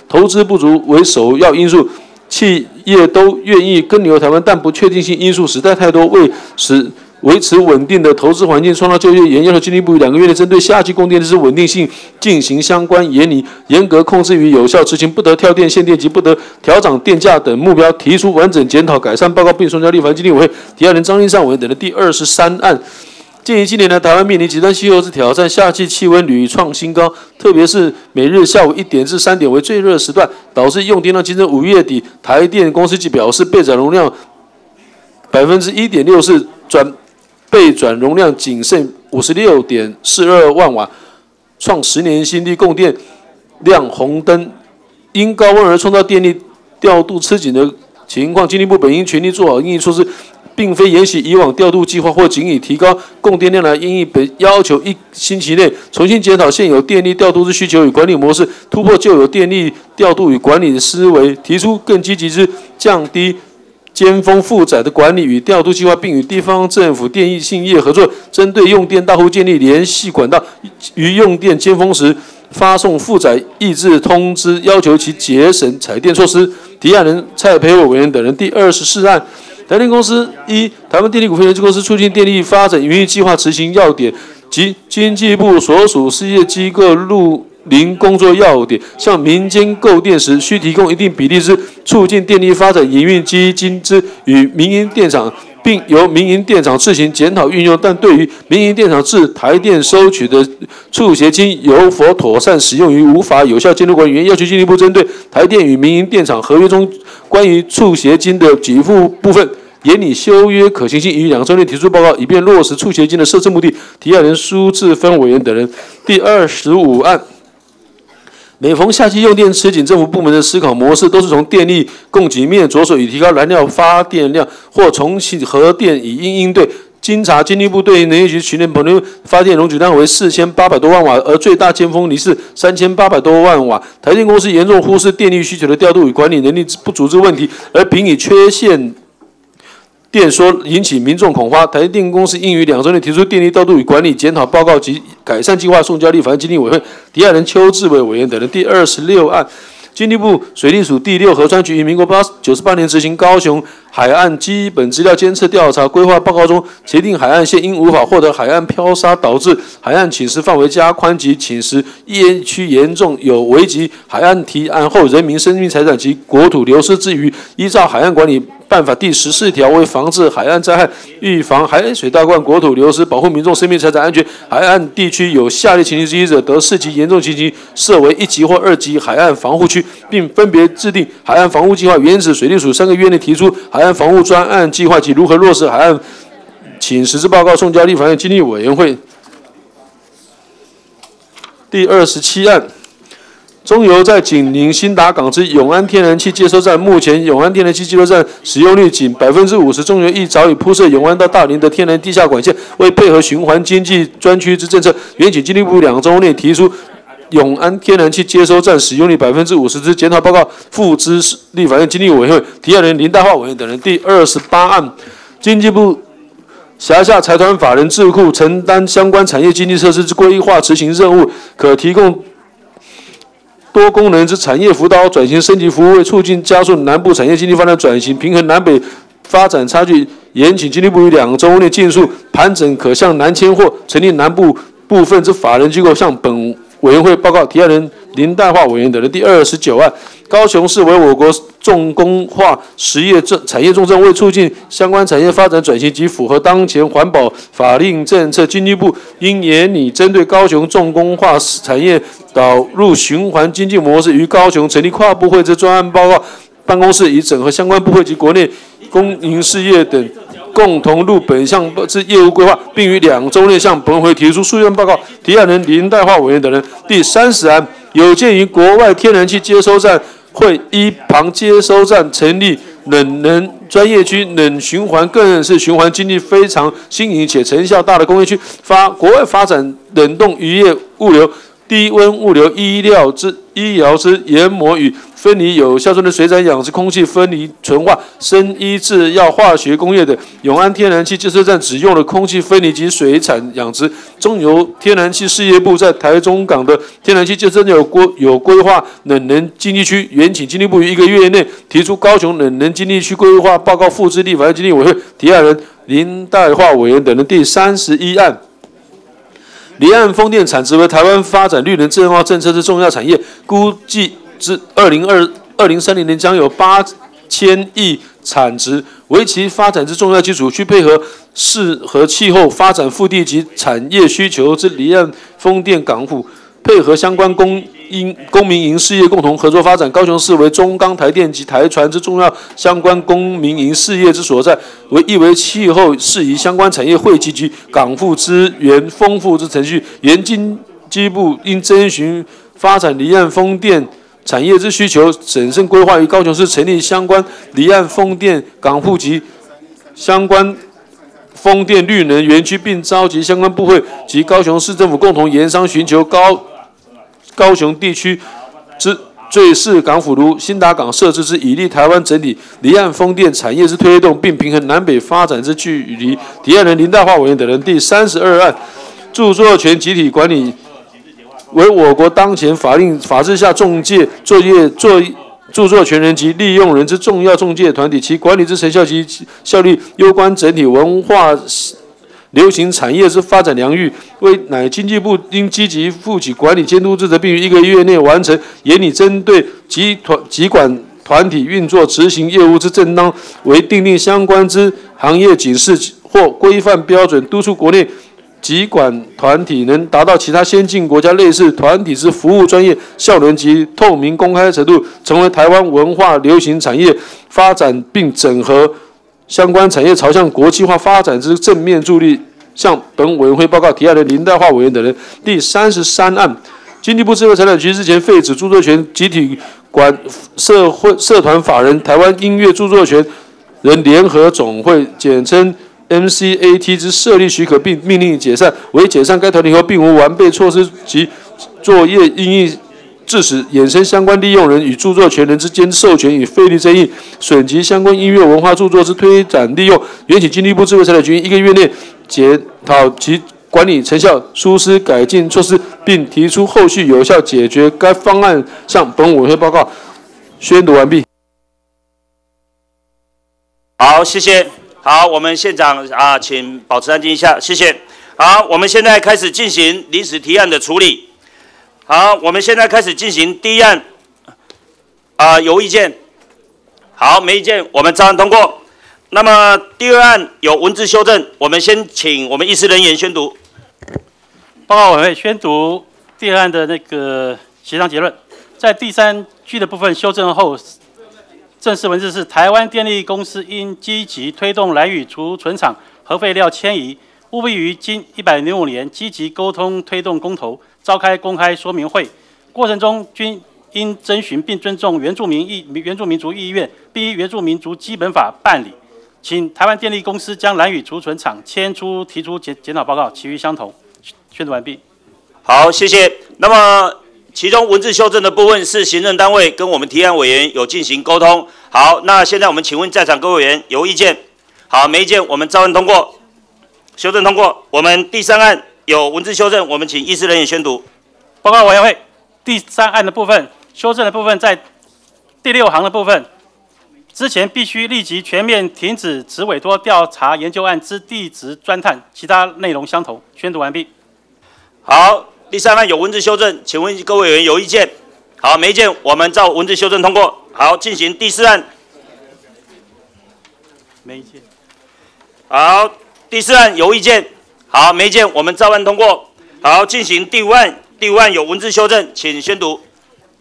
投资不足为首要因素。企业都愿意跟留台湾，但不确定性因素实在太多，为使维持稳定的投资环境、创造就业，严要求经济部两个月内针对夏季供电之稳定性进行相关严拟、严格控制与有效执行，不得跳电限电及不得调涨电价等目标，提出完整检讨改善报告，并送交立法基金委员会。提案人张立善委员等的第二十三案。鉴于今年的，台湾面临极端气候之挑战，夏季气温屡创新高，特别是每日下午一点至三点为最热时段，导致用电量今年五月底，台电公司即表示备转容量百分之一点六四，转备转容量仅剩五十六点四二万瓦，创十年新低，供电亮红灯，因高温而创造电力调度吃紧的情况，经济部本应全力做好应急措施。并非沿袭以往调度计划，或仅以提高供电量来应应本要求，一星期内重新检讨现有电力调度之需求与管理模式，突破旧有电力调度与管理的思维，提出更积极之降低尖峰负载的管理与调度计划，并与地方政府电力信业合作，针对用电大户建立联系管道，于用电尖峰时发送负载抑制通知，要求其节省采电措施。提案人蔡培伟委员等人第二十四案。台电公司一台湾电力股份有限公司促进电力发展营运计划执行要点及经济部所属事业机构入零工作要点，向民间购电时需提供一定比例之促进电力发展营运基金之与民营电厂，并由民营电厂自行检讨运用。但对于民营电厂自台电收取的促协金有否妥善使用于无法有效监督管理，要求进一步针对台电与民营电厂合约中关于促协金的给付部分。严拟修约可行性，于两周内提出报告，以便落实促协金的设置目的。提案人苏志芬委员等人。第二十五案，每逢夏季用电吃紧，政府部门的思考模式都是从电力供给面着手，以提高燃料发电量或重启核电以应应对。经查，经济部对能源局去年本年发电容储量为四千八百多万瓦，而最大尖峰离是三千八百多万瓦。台电公司严重忽视电力需求的调度与管理能力不足之问题，而评以缺陷电说引起民众恐慌。台电公司应于两周内提出电力调度与管理检讨报告及改善计划，送交立法院经济委员会第二人邱志伟委员等人。第二十六案。经济部水利署第六合川局于民国八九十八年执行高雄海岸基本资料监测调查规划报告中，协定海岸线因无法获得海岸漂沙导致海岸侵蚀范围加宽及侵蚀淹区严重，有危及海岸提案后人民生命财产及国土流失之余，依照海岸管理。办法第十四条为防治海岸灾害、预防海水倒灌、国土流失、保护民众生命财产安全，海岸地区有下列情形之一者，得四级严重情形设为一级或二级海岸防护区，并分别制定海岸防护计划。原址水利署三个月内提出海岸防护专案计划及如何落实海岸请实质报告，送交立法院经济委员会。第二十七案。中油在紧邻新达港之永安天然气接收站，目前永安天然气接收站使用率仅百分之五十。中油亦早已铺设永安到大林的天然地下管线，为配合循环经济专区之政策，原请经济部两周内提出永安天然气接收站使用率百分之五十之检讨报告，付之立法院经济委员会。提案人林大化委员等人。第二十八案，经济部辖下财团法人智库承担相关产业经济设施之规划执行任务，可提供。多功能之产业辅导、转型升级服务，为促进加速南部产业经济发展转型，平衡南北发展差距，延请经济部于两周内尽速盘整可向南迁或成立南部部分之法人机构，向本委员会报告。提案人林代化委员等的第二十九案。高雄市为我国重工化实业政产业重镇，为促进相关产业发展转型及符合当前环保法令政策，经济部应严拟针对高雄重工化产业导入循环经济模式，于高雄成立跨部会之专案报告办公室，以整合相关部会及国内公营事业等，共同入本项之业务规划，并于两周内向本会提出书面报告。提案人林代化委员等人。第三十案，有鉴于国外天然气接收站。会一旁接收站成立冷能专业区，冷循环更是循环经济非常新颖且成效大的工业区，发国外发展冷冻渔业物流。低温物流、医疗之医疗之研磨与分离有效中的水产养殖、空气分离纯化、生医制药、化学工业的永安天然气接收站只用了空气分离及水产养殖。中油天然气事业部在台中港的天然气接收站有规有规划冷能经济区，原请经济部于一个月内提出高雄冷能经济区规划报告，复制立法院经济委员会提案人林代化委员等的第三十一案。离岸风电产值为台湾发展绿能自动化政策之重要产业，估计至二零二二零三零年将有八千亿产值，为其发展之重要基础。需配合适合气候、发展腹地及产业需求之离岸风电港府，配合相关工。因公民营事业共同合作发展，高雄市为中钢、台电及台船之重要相关公民营事业之所在，为亦为气候适宜相关产业汇集及港埠资源丰富之程序。原经济部应征询发展离岸风电产业之需求，审慎规划于高雄市成立相关离岸风电港埠及相关风电绿能园区，并召集相关部会及高雄市政府共同研商，寻求高。高雄地区之最适港府如新达港设置之，以利台湾整体离岸风电产业之推动，并平衡南北发展之距离。提案人林大化委员等人。第三十二案，著作权集体管理为我国当前法令法制下中介作业作著作权人及利用人之重要中介团体，其管理之成效及效率攸关整体文化。流行产业之发展良率，为乃经济部应积极负起管理监督之责，并于一个月内完成，严拟针对集团集管团体运作执行业务之正当，为订定相关之行业警示或规范标准，督促国内集管团体能达到其他先进国家类似团体之服务专业效能及透明公开程度，成为台湾文化流行产业发展并整合。相关产业朝向国际化发展之正面助力，向本委员会报告提案的林代化委员等人。第三十三案，经济部智慧财产局日前废止著作权集体管社会社团法人台湾音乐著作权人联合总会，简称 MCAT 之设立许可，并命令解散。为解散该团体后，并无完备措施及作业应应，致使衍生相关利用人与著作权人之间授权与费率争议，损及相关音乐文化著作之推展利用。原请经济部智慧财产局一个月内检讨其管理成效，疏失改进措施，并提出后续有效解决该方案上本委会报告。宣读完毕。好，谢谢。好，我们现场啊，请保持安静一下，谢谢。好，我们现在开始进行临时提案的处理。好，我们现在开始进行第一案。啊，有意见？好，没意见，我们照样通过。那么第二案有文字修正，我们先请我们议事人员宣读。报告委员会宣读第二案的那个协商结论，在第三句的部分修正后。正式文字是：台湾电力公司应积极推动蓝屿储存厂核废料迁移，务必于今一百零五年积极沟通推动公投，召开公开说明会，过程中均应征询并尊重原住民意原住民族意愿，并依原住民族基本法办理。请台湾电力公司将蓝屿储存厂迁出提出检检讨报告，其余相同。宣读完毕。好，谢谢。那么。其中文字修正的部分是行政单位跟我们提案委员有进行沟通。好，那现在我们请问在场各位委员有意见？好，没意见，我们照案通过，修正通过。我们第三案有文字修正，我们请议事人员宣读。报告委员会，第三案的部分修正的部分在第六行的部分，之前必须立即全面停止此委托调查研究案之地质钻探，其他内容相同。宣读完毕。好。第三案有文字修正，请问各位委员有意见？好，没意见，我们照文字修正通过。好，进行第四案。没意见。好，第四案有意见？好，没意见，我们照案通过。好，进行第五案。第五案有文字修正，请宣读。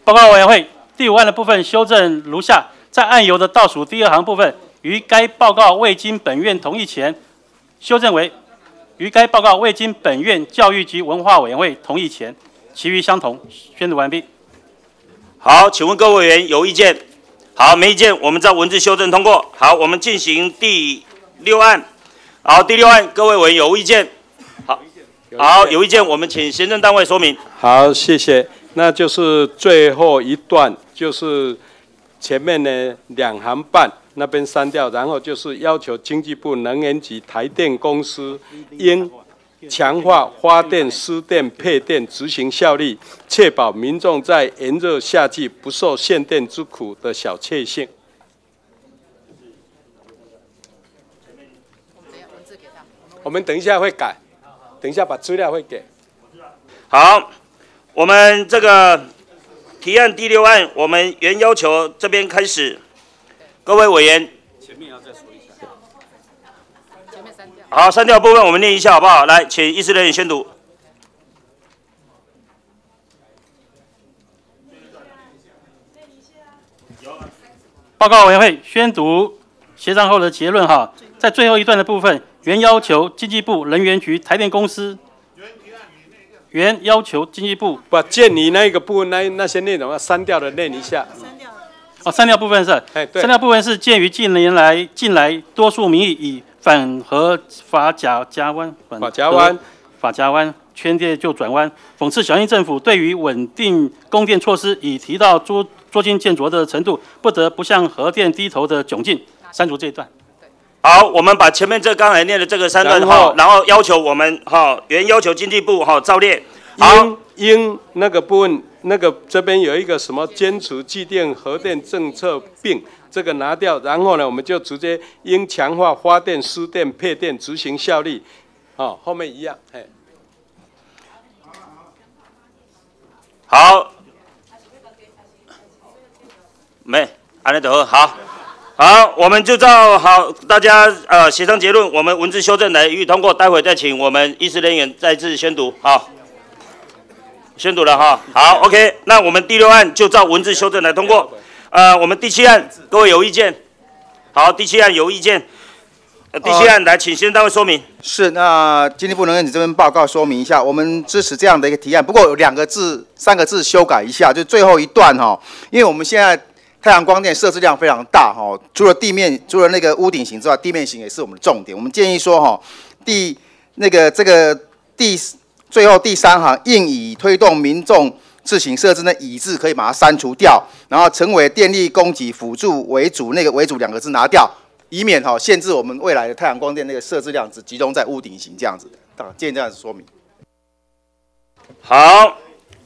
报告委员会，第五案的部分修正如下：在案由的倒数第二行部分，于该报告未经本院同意前，修正为。于该报告未经本院教育及文化委员会同意前，其余相同。宣读完毕。好，请问各位委员有意见？好，没意见，我们照文字修正通过。好，我们进行第六案。好，第六案，各位委员有意见？好，好，有意见，我们请行政单位说明。好，谢谢。那就是最后一段，就是前面的两行半。那边删掉，然后就是要求经济部能源局、台电公司应强化发电、输电、配电执行效率，确保民众在炎热夏季不受限电之苦的小确幸。我们等一下会改，等一下把资料会给。好，我们这个提案第六案，我们原要求这边开始。各位委员，前面要再说一下。前面删掉。好，删掉部分我们念一下好不好？来，请议事人员宣读。报告委员会宣读协商后的结论哈，在最后一段的部分，原要求经济部、能源局、台电公司。原要求经济部把建你那个部分那那些内容要删掉的念一下。删掉哦，删掉部分是，哎，对，删掉部分是鉴于近年来近来多数民意以反核法甲加湾、法甲湾、法甲湾圈地就转弯，讽刺小英政府对于稳定供电措施已提到捉捉襟见肘的程度，不得不向核电低头的窘境。删除这一段。好，我们把前面这刚才念的这个三段哈，然后要求我们哈原要求经济部哈照列。好，应那个部分。那个这边有一个什么坚持既定核电政策，并这个拿掉，然后呢，我们就直接应强化发电、输电、配电执行效率，好，后面一样，嘿。好，没，安利德好，好，好我们就照好大家呃协商结论，我们文字修正来予以通过，待会再请我们议事人员再次宣读，好。宣读了哈，好，OK，那我们第六案就照文字修正来通过。呃，我们第七案，各位有意见？好，第七案有意见。呃第七案来，请行政单位说明。是，那经济部能源局这边报告说明一下，我们支持这样的一个提案，不过有两个字、三个字修改一下，就最后一段哈，因为我们现在太阳光电设置量非常大哈，除了地面、除了那个屋顶型之外，地面型也是我们的重点。我们建议说哈，第那个这个第最后第三行应以推动民众自行设置那“以”字可以把它删除掉，然后成为电力供给辅助为主，那个“为主”两个字拿掉。以免哈限制我们未来的太阳光电那个设置量只集中在屋顶型这样子，啊，建议这样子说明。好，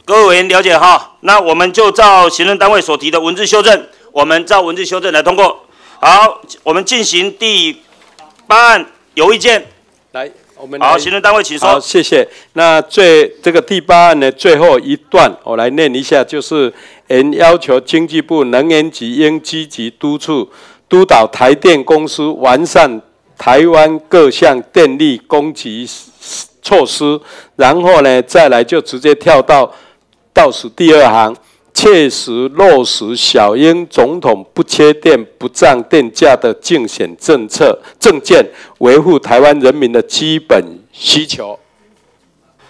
各位委员了解哈，那我们就照行政单位所提的文字修正，我们照文字修正来通过。好，我们进行第八案，有意见？来，我们好，行政单位请说。好，谢谢。那最这个第八案的最后一段，我来念一下，就是原要求经济部能源局应积极督促。督导台电公司完善台湾各项电力供给措施，然后呢，再来就直接跳到倒数第二行，切实落实小英总统不缺电、不涨电价的竞选政策政见，维护台湾人民的基本需求。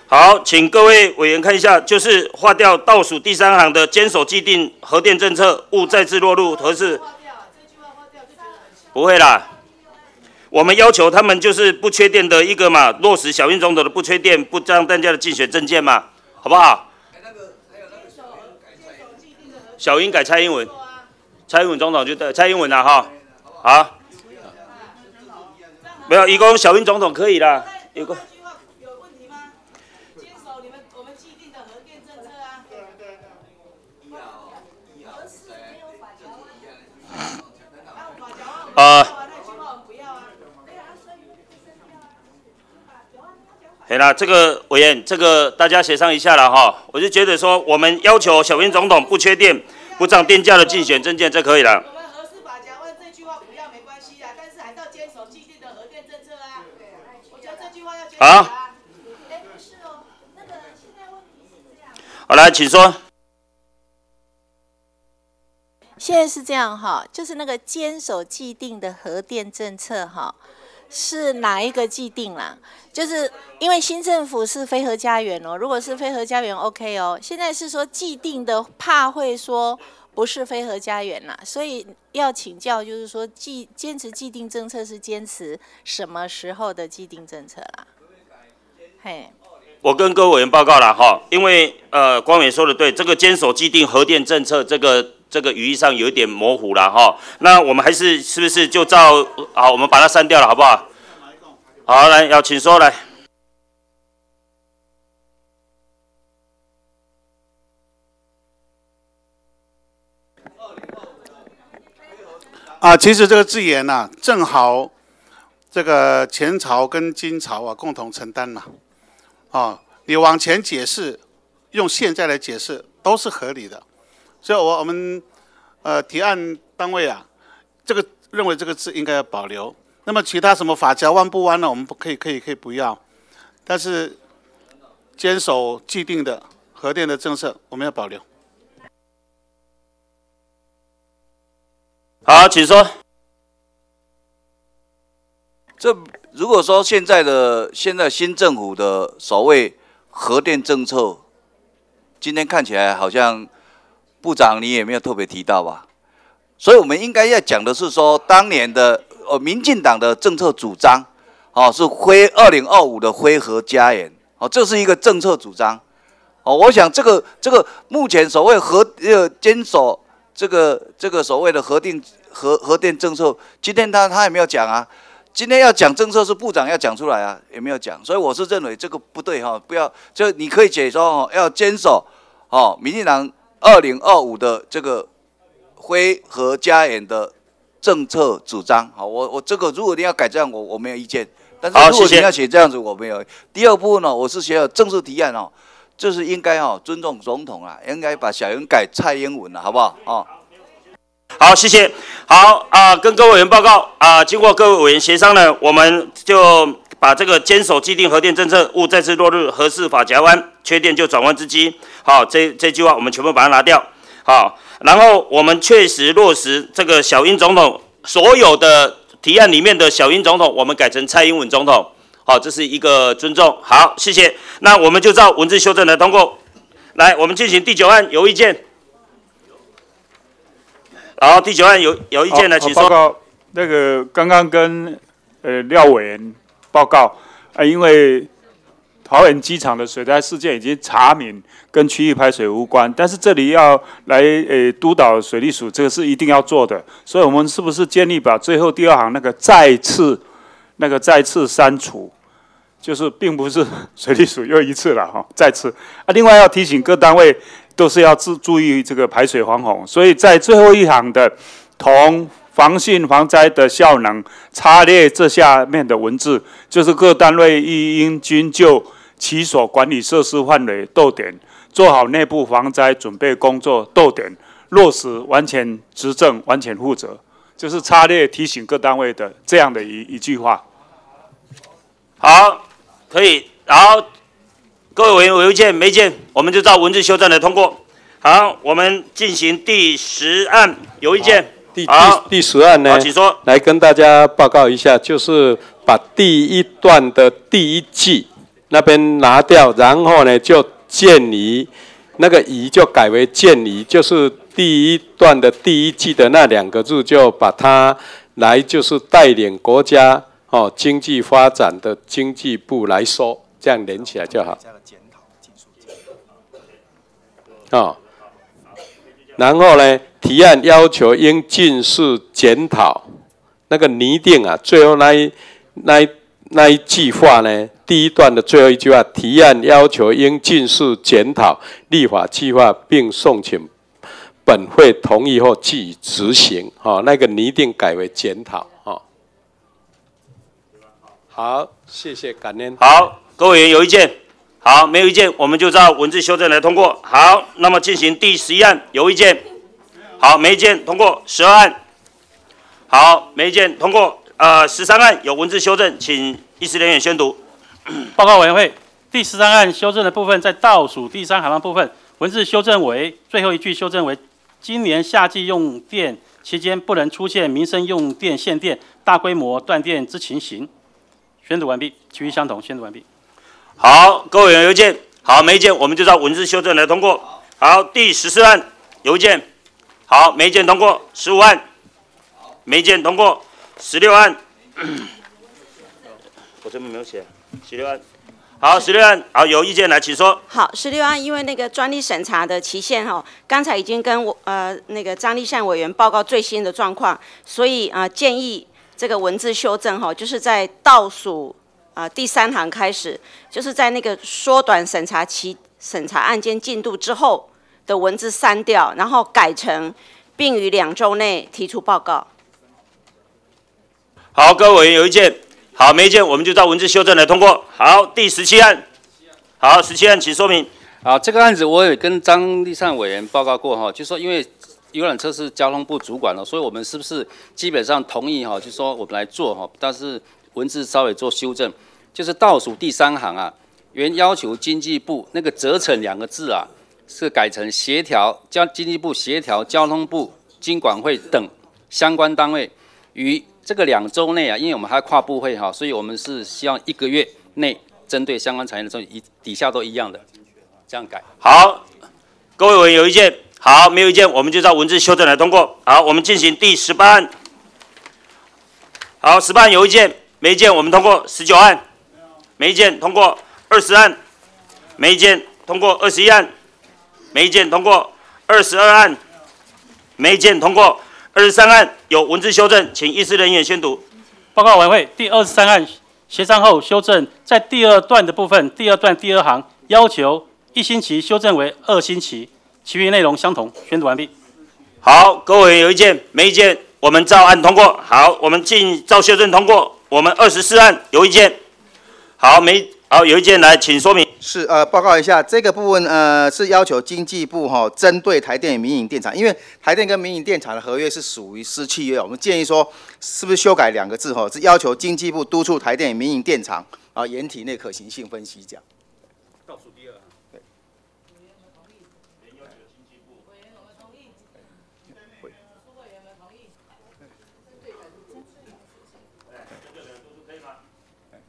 好，请各位委员看一下，就是划掉倒数第三行的坚守既定核电政策，勿再次落入核是。不会啦，我们要求他们就是不缺电的一个嘛，落实小英总统的不缺电、不涨电价的竞选政见嘛，好不好？小英改蔡英文，蔡英文总统就对蔡英文啦哈，好，没有，一共小英总统可以啦，一共。啊，好了，这个委员，这个大家协商一下了哈。我就觉得说，我们要求小英总统不缺电、不涨电价的竞选证件，这可以了。我们核四法讲问这句话不要没关系啊，但是还是要坚守既定的核电政策啊。我觉得这句话要坚守啊。好。好，来，请说。现在是这样哈，就是那个坚守既定的核电政策哈，是哪一个既定啦？就是因为新政府是非核家园哦，如果是非核家园 OK 哦，现在是说既定的，怕会说不是非核家园啦，所以要请教，就是说既坚持既定政策是坚持什么时候的既定政策啦？嘿，我跟各位委员报告了哈，因为呃，光远说的对，这个坚守既定核电政策这个。这个语义上有一点模糊了哈，那我们还是是不是就照好，我们把它删掉了，好不好？好，来，要请说来。啊，其实这个字眼呢，正好这个前朝跟今朝啊共同承担嘛。啊，你往前解释，用现在来解释都是合理的。所以，我我们呃提案单位啊，这个认为这个字应该要保留。那么其他什么法条弯不弯呢？我们不可以可以可以不要。但是坚守既定的核电的政策，我们要保留。好，请说。这如果说现在的现在新政府的所谓核电政策，今天看起来好像。部长，你也没有特别提到吧？所以我们应该要讲的是说，当年的呃民进党的政策主张，哦是恢二零二五的恢和家园，哦这是一个政策主张，哦我想这个这个目前所谓核呃坚守这个这个所谓的核定核核电政策，今天他他也没有讲啊，今天要讲政策是部长要讲出来啊，也没有讲，所以我是认为这个不对哈，不要就你可以解说哦，要坚守哦民进党。二零二五的这个辉和家园的政策主张，好，我我这个如果你要改这样，我我没有意见。但是如果你要写这样子，我没有。第二部分呢，我是写正式提案哦，就是应该哦尊重总统啊，应该把小英改蔡英文了，好不好？哦，好，谢谢。好啊，跟各位委员报告啊，经过各位委员协商呢，我们就把这个坚守既定核电政策，勿再次落入核四法夹弯，缺电就转弯之机。好，这这句话我们全部把它拿掉。好，然后我们确实落实这个小英总统所有的提案里面的小英总统，我们改成蔡英文总统。好，这是一个尊重。好，谢谢。那我们就照文字修正来通过。来，我们进行第九案，有意见？好，第九案有有意见的，请说。报告那个刚刚跟呃廖委员报告啊，因为桃园机场的水灾事件已经查明跟区域排水无关，但是这里要来呃督导水利署，这个是一定要做的，所以我们是不是建议把最后第二行那个再次那个再次删除？就是并不是 水利署又一次了哈，再次啊，另外要提醒各单位。都是要注注意这个排水防洪，所以在最后一行的同防汛防灾的效能插列这下面的文字，就是各单位应均就其所管理设施范围逗点，做好内部防灾准备工作逗点，落实完全执政完全负责，就是插列提醒各单位的这样的一一句话。好，可以，然后。各位委员有意见没意见？我们就照文字修正来通过。好，我们进行第十案，有意见？第第第十案呢？请说。来跟大家报告一下，就是把第一段的第一句那边拿掉，然后呢就建议那个宜就改为建议，就是第一段的第一句的那两个字就把它来就是带领国家哦经济发展的经济部来说，这样连起来就好。啊，然后呢？提案要求应尽速检讨那个拟定啊，最后那一那一那一句话呢？第一段的最后一句话，提案要求应尽速检讨立法计划，并送请本会同意后予执行。哈，那个拟定改为检讨。哈，好，谢谢，感恩。好，各位有意见？好，没有意见，我们就照文字修正来通过。好，那么进行第十一案，有意见？好，没意见，通过。十二案，好，没意见，通过。呃，十三案有文字修正，请议事人员宣读。报告委员会，第十三案修正的部分，在倒数第三行的部分，文字修正为最后一句修正为：今年夏季用电期间不能出现民生用电限电、大规模断电之情形。宣读完毕，其余相同。宣读完毕。好，各位有邮件？好，没意见，我们就照文字修正来通过。好，第十四案邮件？好，没意见通过。十五案，没意见通过。十六案，我这边没有写。十六案，好，十六案，好，有意见来，请说。好，十六案，因为那个专利审查的期限哈，刚才已经跟我呃那个张立善委员报告最新的状况，所以啊建议这个文字修正哈，就是在倒数。啊，第三行开始，就是在那个缩短审查期、审查案件进度之后的文字删掉，然后改成并于两周内提出报告。好，各位委员有意见？好，没意见，我们就照文字修正来通过。好，第十七案，好，十七案，请说明。好，这个案子我也跟张立善委员报告过哈，就说因为游览车是交通部主管了，所以我们是不是基本上同意哈？就说我们来做哈，但是。文字稍微做修正，就是倒数第三行啊，原要求经济部那个责成两个字啊，是改成协调交经济部协调交通部经管会等相关单位于这个两周内啊，因为我们还跨部会哈，所以我们是希望一个月内针对相关产业的时候一底下都一样的这样改。好，各位委员有意见？好，没有意见，我们就照文字修正来通过。好，我们进行第十八案。好，十八有意见？没意见，我们通过十九案；没意见，通过二十案；没意见，通过二十一案；没意见，通过二十二案；没意见，通过二十三案。有文字修正，请议事人员宣读。报告委员会，第二十三案协商后修正，在第二段的部分，第二段第二行要求一星期修正为二星期，其余内容相同。宣读完毕。好，各位有意见？没意见，我们照案通过。好，我们进照修正通过。我们二十四案有意见，好没好有意见来，请说明。是呃，报告一下这个部分呃，是要求经济部哈，针对台电民营电厂，因为台电跟民营电厂的合约是属于私契约，我们建议说是不是修改两个字哈，是要求经济部督促台电民营电厂啊，严体内可行性分析这样。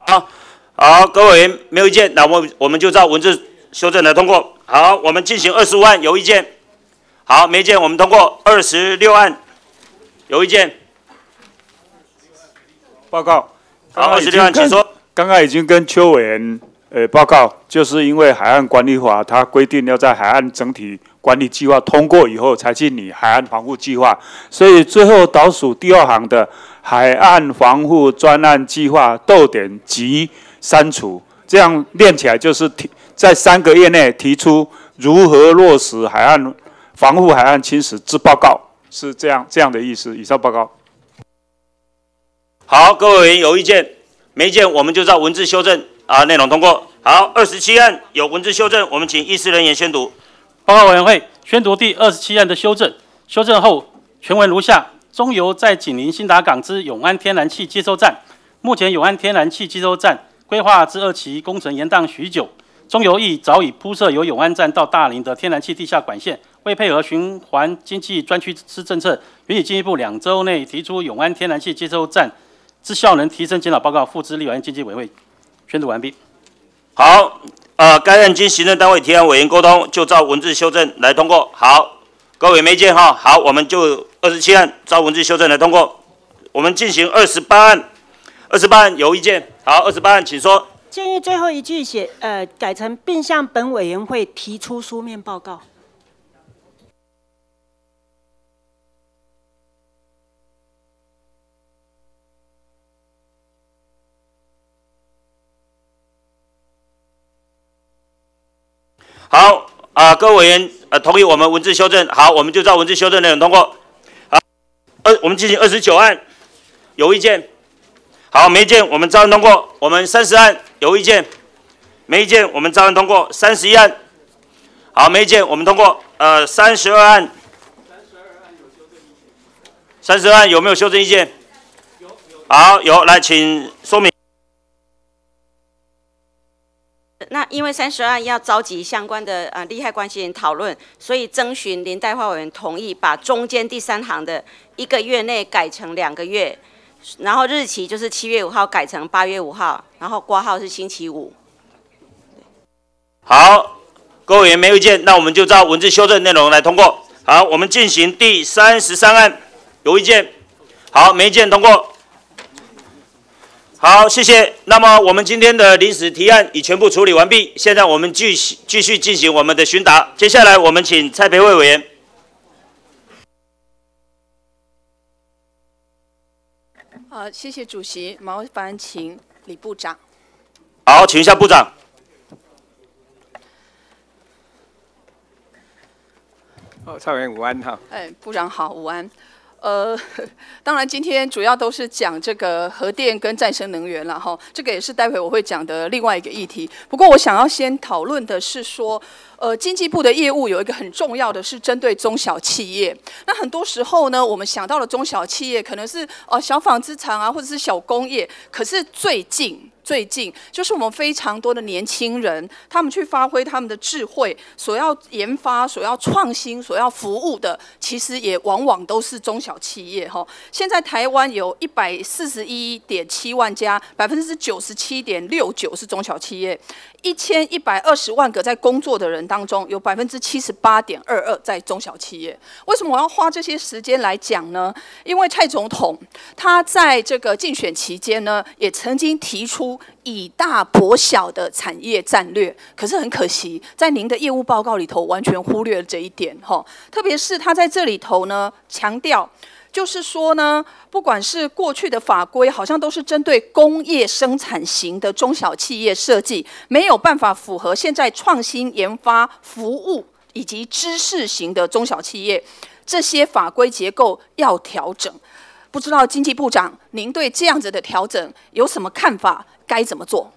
好，好，各位没有意见，那我我们就照文字修正的通过。好，我们进行二十五案，有意见？好，没意见，我们通过二十六案，有意见？报告。好，二十六案，请说。刚刚已经跟邱委员呃报告，就是因为海岸管理法它规定要在海岸整体管理计划通过以后才去拟海岸防护计划，所以最后倒数第二行的海岸防护专案计划逗点及删除，这样练起来就是提在三个月内提出如何落实海岸防护海岸侵蚀之报告，是这样这样的意思。以上报告。好，各位有意见？没意见，我们就照文字修正啊，内容通过。好，二十七案有文字修正，我们请议事人员宣读。报告委员会宣读第二十七案的修正，修正后全文如下：中油在紧邻新达港之永安天然气接收站，目前永安天然气接收站规划之二期工程延宕许久，中油亦早已铺设由永安站到大林的天然气地下管线，为配合循环经济专区之政策，予以进一步两周内提出永安天然气接收站。之效能提升检讨报告，付之立法院经济委员会宣读完毕。好，呃，该案经行政单位提案委员沟通，就照文字修正来通过。好，各位没意见哈。好，我们就二十七案照文字修正来通过。我们进行二十八案，二十八案有意见。好，二十八案请说。建议最后一句写，呃，改成并向本委员会提出书面报告。好啊，各位委员呃同意我们文字修正，好，我们就照文字修正内容通过。好，二我们进行二十九案，有意见？好，没意见，我们照样通过。我们三十案有意见？没意见，我们照样通过。三十一案，好，没意见，我们通过。呃，三十二案，三十二案有没有修正意见？有有。好，有，来请说明。那因为三十二要召集相关的呃利害关系人讨论，所以征询林代化委员同意，把中间第三行的一个月内改成两个月，然后日期就是七月五号改成八月五号，然后挂号是星期五。好，各位委员没有意见，那我们就照文字修正内容来通过。好，我们进行第三十三案，有意见？好，没意见，通过。好，谢谢。那么我们今天的临时提案已全部处理完毕，现在我们继续继续进行我们的询答。接下来我们请蔡培慧委员。好，谢谢主席，麻烦请李部长。好，请一下部长。哦，蔡委员午安哈。哎，部长好，午安。呃，当然，今天主要都是讲这个核电跟再生能源了哈，这个也是待会我会讲的另外一个议题。不过，我想要先讨论的是说。呃，经济部的业务有一个很重要的是针对中小企业。那很多时候呢，我们想到了中小企业，可能是呃小纺织厂啊，或者是小工业。可是最近最近，就是我们非常多的年轻人，他们去发挥他们的智慧，所要研发、所要创新、所要服务的，其实也往往都是中小企业哈。现在台湾有一百四十一点七万家，百分之九十七点六九是中小企业。一千一百二十万个在工作的人当中，有百分之七十八点二二在中小企业。为什么我要花这些时间来讲呢？因为蔡总统他在这个竞选期间呢，也曾经提出以大博小的产业战略。可是很可惜，在您的业务报告里头完全忽略了这一点哈。特别是他在这里头呢，强调。就是说呢，不管是过去的法规，好像都是针对工业生产型的中小企业设计，没有办法符合现在创新研发、服务以及知识型的中小企业，这些法规结构要调整。不知道经济部长，您对这样子的调整有什么看法？该怎么做？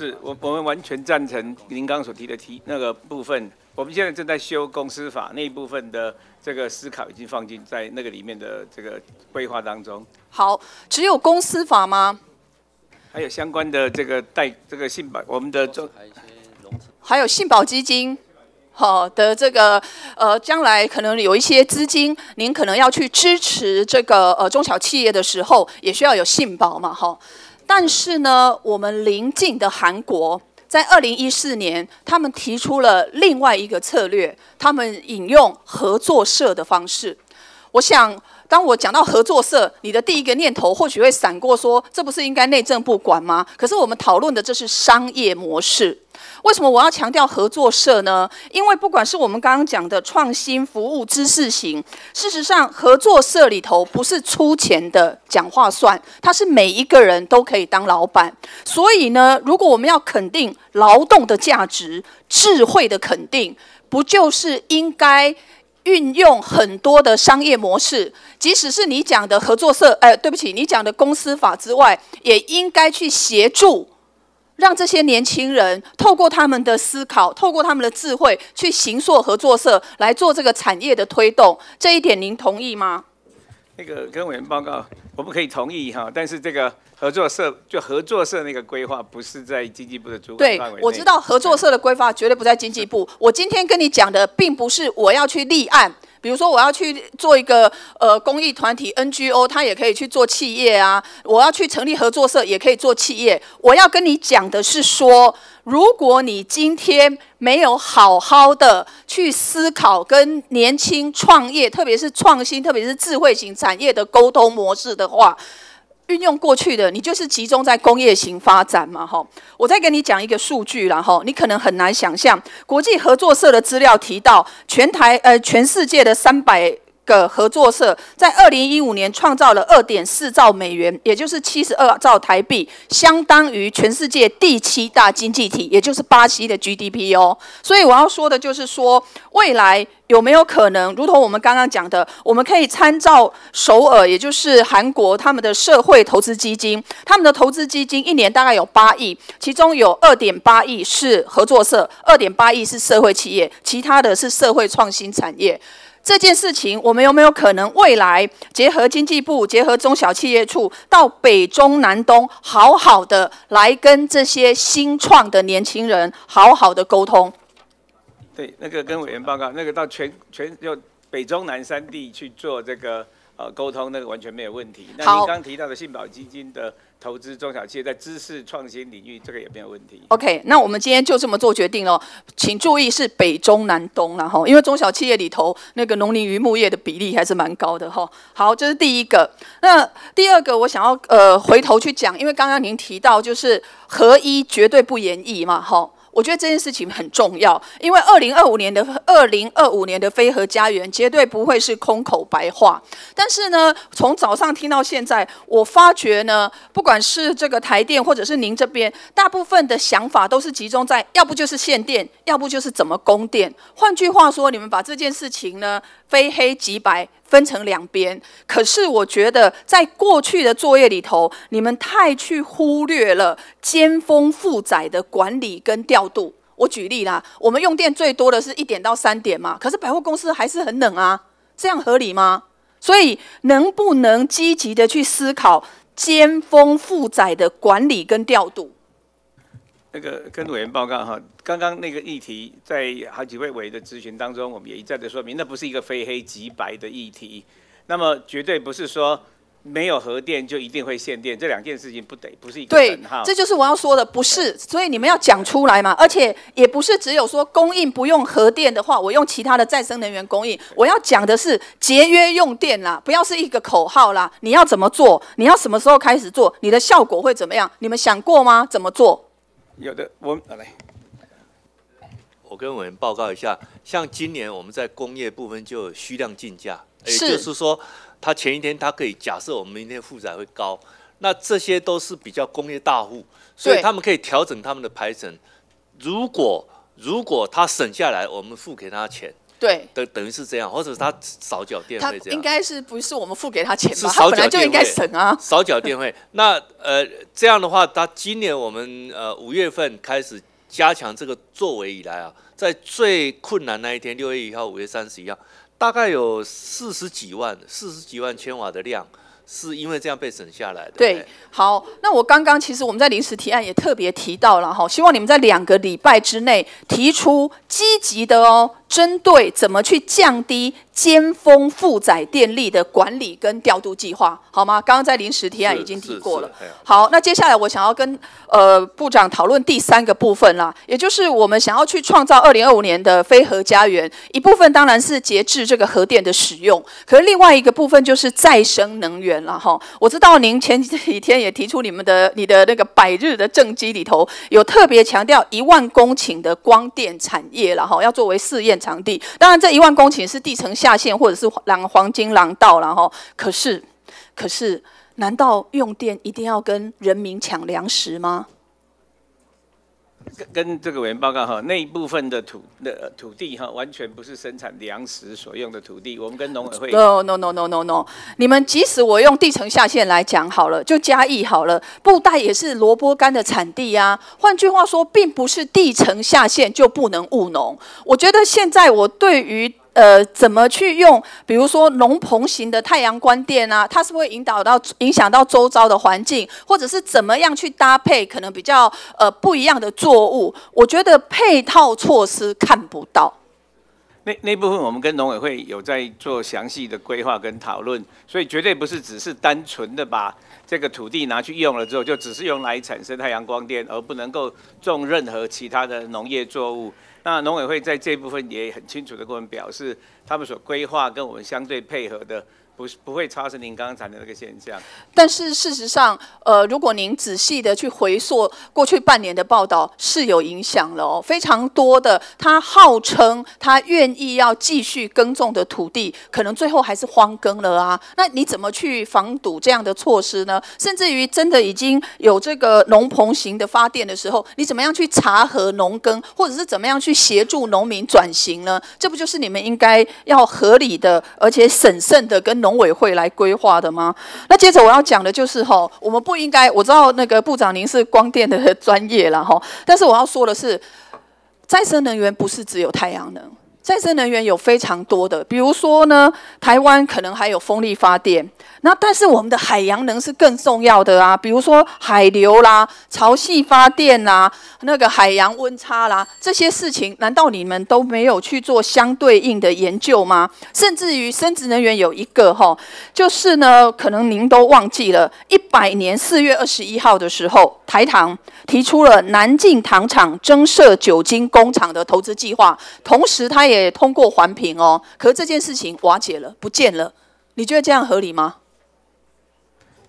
是我我们完全赞成您刚所提的提那个部分。我们现在正在修公司法那一部分的这个思考，已经放进在那个里面的这个规划当中。好，只有公司法吗？还有相关的这个代这个信保，我们的中还有信保基金，好的这个呃，将来可能有一些资金，您可能要去支持这个呃中小企业的时候，也需要有信保嘛，哈。但是呢，我们邻近的韩国在二零一四年，他们提出了另外一个策略，他们引用合作社的方式。我想，当我讲到合作社，你的第一个念头或许会闪过说，这不是应该内政部管吗？可是我们讨论的这是商业模式。为什么我要强调合作社呢？因为不管是我们刚刚讲的创新服务知识型，事实上合作社里头不是出钱的讲话算，它是每一个人都可以当老板。所以呢，如果我们要肯定劳动的价值、智慧的肯定，不就是应该运用很多的商业模式？即使是你讲的合作社，呃，对不起，你讲的公司法之外，也应该去协助。让这些年轻人透过他们的思考，透过他们的智慧，去行硕合作社来做这个产业的推动，这一点您同意吗？那个跟委员报告，我们可以同意哈，但是这个合作社就合作社那个规划不是在经济部的主管范围对，我知道合作社的规划绝对不在经济部。我今天跟你讲的，并不是我要去立案。比如说，我要去做一个呃公益团体 NGO，他也可以去做企业啊。我要去成立合作社，也可以做企业。我要跟你讲的是说，如果你今天没有好好的去思考跟年轻创业，特别是创新，特别是智慧型产业的沟通模式的话，运用过去的，你就是集中在工业型发展嘛，哈。我再跟你讲一个数据然后你可能很难想象，国际合作社的资料提到，全台呃全世界的三百个合作社，在二零一五年创造了二点四兆美元，也就是七十二兆台币，相当于全世界第七大经济体，也就是巴西的 GDP 哦。所以我要说的就是说，未来。有没有可能，如同我们刚刚讲的，我们可以参照首尔，也就是韩国他们的社会投资基金，他们的投资基金一年大概有八亿，其中有二点八亿是合作社，二点八亿是社会企业，其他的是社会创新产业。这件事情，我们有没有可能未来结合经济部、结合中小企业处，到北中南东，好好的来跟这些新创的年轻人好好的沟通？对，那个跟委员报告，那个到全全就北中南三地去做这个呃沟通，那个完全没有问题。那您刚提到的信保基金的投资中小企业在知识创新领域，这个也没有问题。OK，那我们今天就这么做决定了，请注意是北中南东然后，因为中小企业里头那个农林渔牧业的比例还是蛮高的哈。好，这是第一个。那第二个我想要呃回头去讲，因为刚刚您提到就是合一绝对不言义嘛，哈。我觉得这件事情很重要，因为二零二五年的二零二五年的飞核家园绝对不会是空口白话。但是呢，从早上听到现在，我发觉呢，不管是这个台电或者是您这边，大部分的想法都是集中在要不就是限电，要不就是怎么供电。换句话说，你们把这件事情呢，非黑即白。分成两边，可是我觉得在过去的作业里头，你们太去忽略了尖峰负载的管理跟调度。我举例啦，我们用电最多的是一点到三点嘛，可是百货公司还是很冷啊，这样合理吗？所以能不能积极的去思考尖峰负载的管理跟调度？那个跟委员报告哈，刚刚那个议题在好几位委员的咨询当中，我们也一再的说明，那不是一个非黑即白的议题。那么绝对不是说没有核电就一定会限电，这两件事情不得不是一个对，这就是我要说的，不是。所以你们要讲出来嘛，而且也不是只有说供应不用核电的话，我用其他的再生能源供应。我要讲的是节约用电啦，不要是一个口号啦。你要怎么做？你要什么时候开始做？你的效果会怎么样？你们想过吗？怎么做？有的，我来，我跟委员报告一下，像今年我们在工业部分就有虚量竞价，也就是说，他前一天他可以假设我们明天负载会高，那这些都是比较工业大户，所以他们可以调整他们的排程。如果如果他省下来，我们付给他钱。对，等等于是这样，或者他少缴电费这样，应该是不是我们付给他钱吧？他本来就应该省啊，少缴电费。那呃这样的话，他今年我们呃五月份开始加强这个作为以来啊，在最困难那一天，六月一号、五月三十一号，大概有四十几万、四十几万千瓦的量。是因为这样被省下来的。对，好，那我刚刚其实我们在临时提案也特别提到了哈，希望你们在两个礼拜之内提出积极的哦。针对怎么去降低尖峰负载电力的管理跟调度计划，好吗？刚刚在临时提案已经提过了。好，那接下来我想要跟呃部长讨论第三个部分啦，也就是我们想要去创造二零二五年的非核家园，一部分当然是节制这个核电的使用，可是另外一个部分就是再生能源了哈。我知道您前几天也提出你们的你的那个百日的政绩里头有特别强调一万公顷的光电产业了哈，要作为试验场地。当然这一万公顷是地层下线或者是狼黄金廊道然后，可是可是难道用电一定要跟人民抢粮食吗？跟跟这个委员报告哈，那一部分的土的土地哈，完全不是生产粮食所用的土地。我们跟农委会 no no no no no no，你们即使我用地层下限来讲好了，就嘉义好了，布袋也是萝卜干的产地啊。换句话说，并不是地层下限就不能务农。我觉得现在我对于呃，怎么去用？比如说农棚型的太阳光电啊，它是不是会引导到影响到周遭的环境，或者是怎么样去搭配可能比较呃不一样的作物？我觉得配套措施看不到。那那部分我们跟农委会有在做详细的规划跟讨论，所以绝对不是只是单纯的把这个土地拿去用了之后，就只是用来产生太阳光电，而不能够种任何其他的农业作物。那农委会在这部分也很清楚的跟我们表示，他们所规划跟我们相对配合的。不不会超生您刚刚谈的那个现象，但是事实上，呃，如果您仔细的去回溯过去半年的报道，是有影响了哦。非常多的他号称他愿意要继续耕种的土地，可能最后还是荒耕了啊。那你怎么去防堵这样的措施呢？甚至于真的已经有这个农棚型的发电的时候，你怎么样去查核农耕，或者是怎么样去协助农民转型呢？这不就是你们应该要合理的而且审慎的跟。农委会来规划的吗？那接着我要讲的就是吼，我们不应该。我知道那个部长您是光电的 专业了哈，但是我要说的是，再生能源不是只有太阳能。再生能源有非常多的，比如说呢，台湾可能还有风力发电，那但是我们的海洋能是更重要的啊，比如说海流啦、潮汐发电啦、那个海洋温差啦，这些事情难道你们都没有去做相对应的研究吗？甚至于生殖能源有一个哈，就是呢，可能您都忘记了，一百年四月二十一号的时候，台糖提出了南进糖厂增设酒精工厂的投资计划，同时它也。也通过环评哦，可是这件事情瓦解了，不见了。你觉得这样合理吗？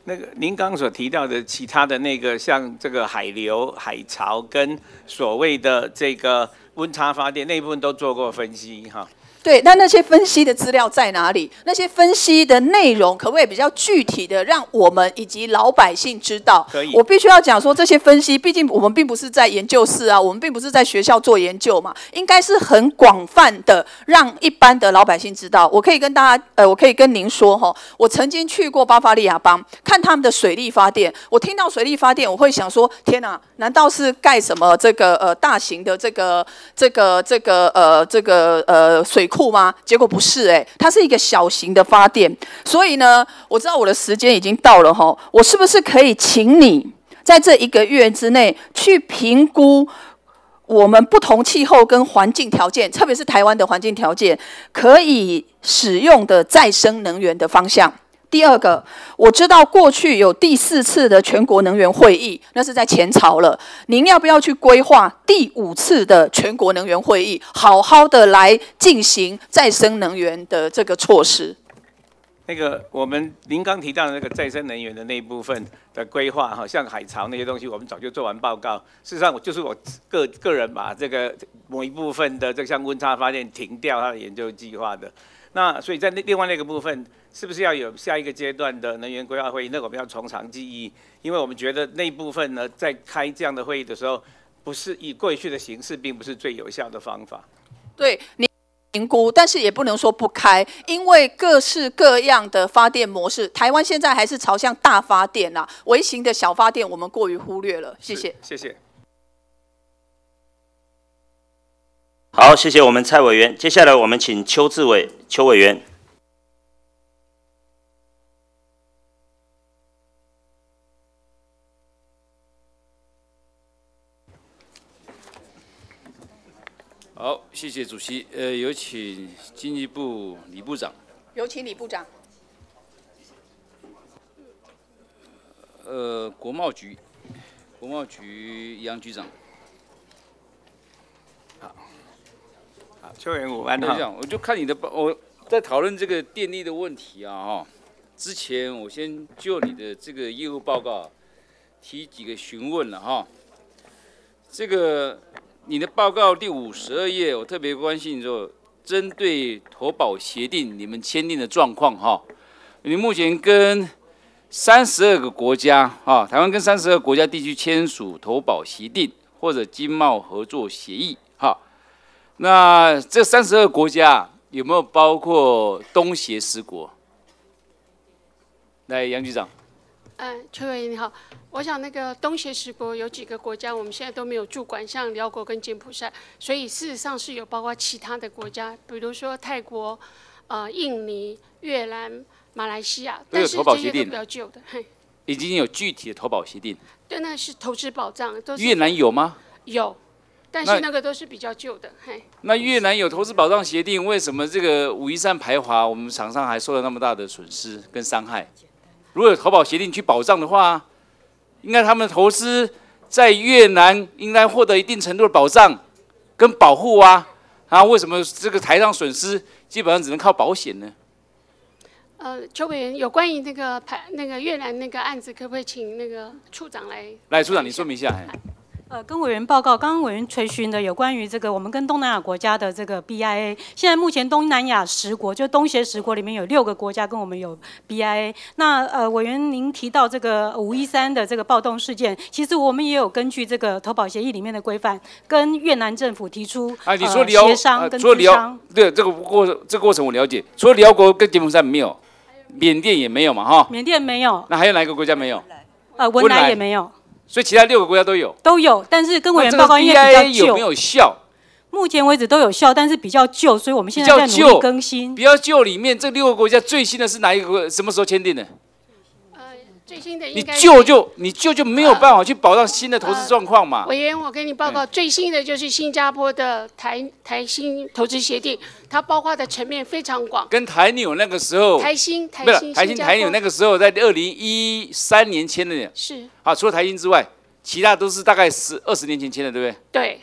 那个您刚刚所提到的其他的那个，像这个海流、海潮跟所谓的这个温差发电那部分都做过分析哈。对，那那些分析的资料在哪里？那些分析的内容可不可以比较具体的，让我们以及老百姓知道？可以。我必须要讲说，这些分析，毕竟我们并不是在研究室啊，我们并不是在学校做研究嘛，应该是很广泛的，让一般的老百姓知道。我可以跟大家，呃，我可以跟您说哈，我曾经去过巴伐利亚邦看他们的水力发电，我听到水力发电，我会想说，天哪，难道是盖什么这个呃大型的这个这个这个呃这个呃水？酷吗？结果不是诶，它是一个小型的发电。所以呢，我知道我的时间已经到了哈，我是不是可以请你在这一个月之内去评估我们不同气候跟环境条件，特别是台湾的环境条件，可以使用的再生能源的方向？第二个，我知道过去有第四次的全国能源会议，那是在前朝了。您要不要去规划第五次的全国能源会议，好好的来进行再生能源的这个措施？那个，我们您刚提到的那个再生能源的那一部分的规划，哈，像海潮那些东西，我们早就做完报告。事实上，我就是我个个人把这个某一部分的这个像温差发电停掉它的研究计划的。那所以在那另外那个部分，是不是要有下一个阶段的能源规划会议？那我们要从长计议，因为我们觉得那部分呢，在开这样的会议的时候，不是以过去的形式，并不是最有效的方法。对，你评估，但是也不能说不开，因为各式各样的发电模式，台湾现在还是朝向大发电啊，微型的小发电我们过于忽略了。谢谢，谢谢。好，谢谢我们蔡委员。接下来我们请邱志伟邱委员。谢谢主席。呃，有请经济部李部长。有请李部长。呃，国贸局，国贸局杨局长。好，好，邱委员午安这样，我就看你的报，我在讨论这个电力的问题啊，哈。之前我先就你的这个业务报告提几个询问了哈。这个你的报告第五十二页，我特别关心说，针对投保协定你们签订的状况哈。你目前跟三十二个国家啊，台湾跟三十二个国家地区签署投保协定或者经贸合作协议哈。那这三十二国家有没有包括东协十国？来，杨局长。嗯，邱委员你好，我想那个东协十国有几个国家，我们现在都没有驻管，像辽国跟柬埔寨，所以事实上是有包括其他的国家，比如说泰国、呃印尼、越南、马来西亚，都有投保协定，比较旧的，嘿。已经有具体的投保协定。对，那是投资保障，都是。越南有吗？有，但是那个都是比较旧的，嘿。那越南有投资保障协定，为什么这个武夷山排华，我们厂商还受了那么大的损失跟伤害？如果有投保协定去保障的话，应该他们的投资在越南应该获得一定程度的保障跟保护啊！啊，为什么这个台上损失基本上只能靠保险呢？呃，邱委员，有关于那个排那个越南那个案子，可不可以请那个处长来？来，处长你说明一下。呃，跟委员报告，刚刚委员垂询的有关于这个我们跟东南亚国家的这个 BIA，现在目前东南亚十国，就东协十国里面有六个国家跟我们有 BIA。那呃，委员您提到这个五一三的这个暴动事件，其实我们也有根据这个投保协议里面的规范，跟越南政府提出啊，你说辽协商跟对这个过这个过程我了解，除了辽国跟柬埔寨没有，缅甸也没有嘛哈？缅甸没有。那还有哪一个国家没有？呃，文莱也没有。所以其他六个国家都有，都有，但是跟委员报告因为比较旧，有没有效？目前为止都有效，但是比较旧，所以我们现在在努力更新。比较旧里面这六个国家最新的是哪一个？什么时候签订的？最新的你旧就你旧就没有办法去保障新的投资状况嘛？委员，我跟你报告，最新的就是新加坡的台台新投资协定，它包括的层面非常广。跟台纽那个时候，台新台新台新台纽那个时候在二零一三年签的。是。啊，除了台新之外，其他都是大概十二十年前签的，对不对？对。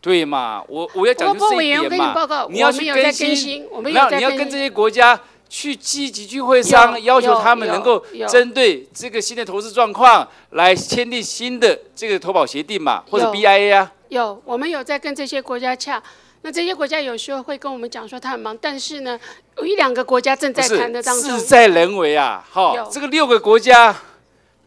对嘛，我我要讲就是一点嘛，你要去更新，那你要跟这些国家。去积极聚会商，要求他们能够针对这个新的投资状况来签订新的这个投保协定嘛，或者 BIA 啊。有，我们有在跟这些国家洽。那这些国家有时候会跟我们讲说他很忙，但是呢，有一两个国家正在谈的当中。事在人为啊，哈，这个六个国家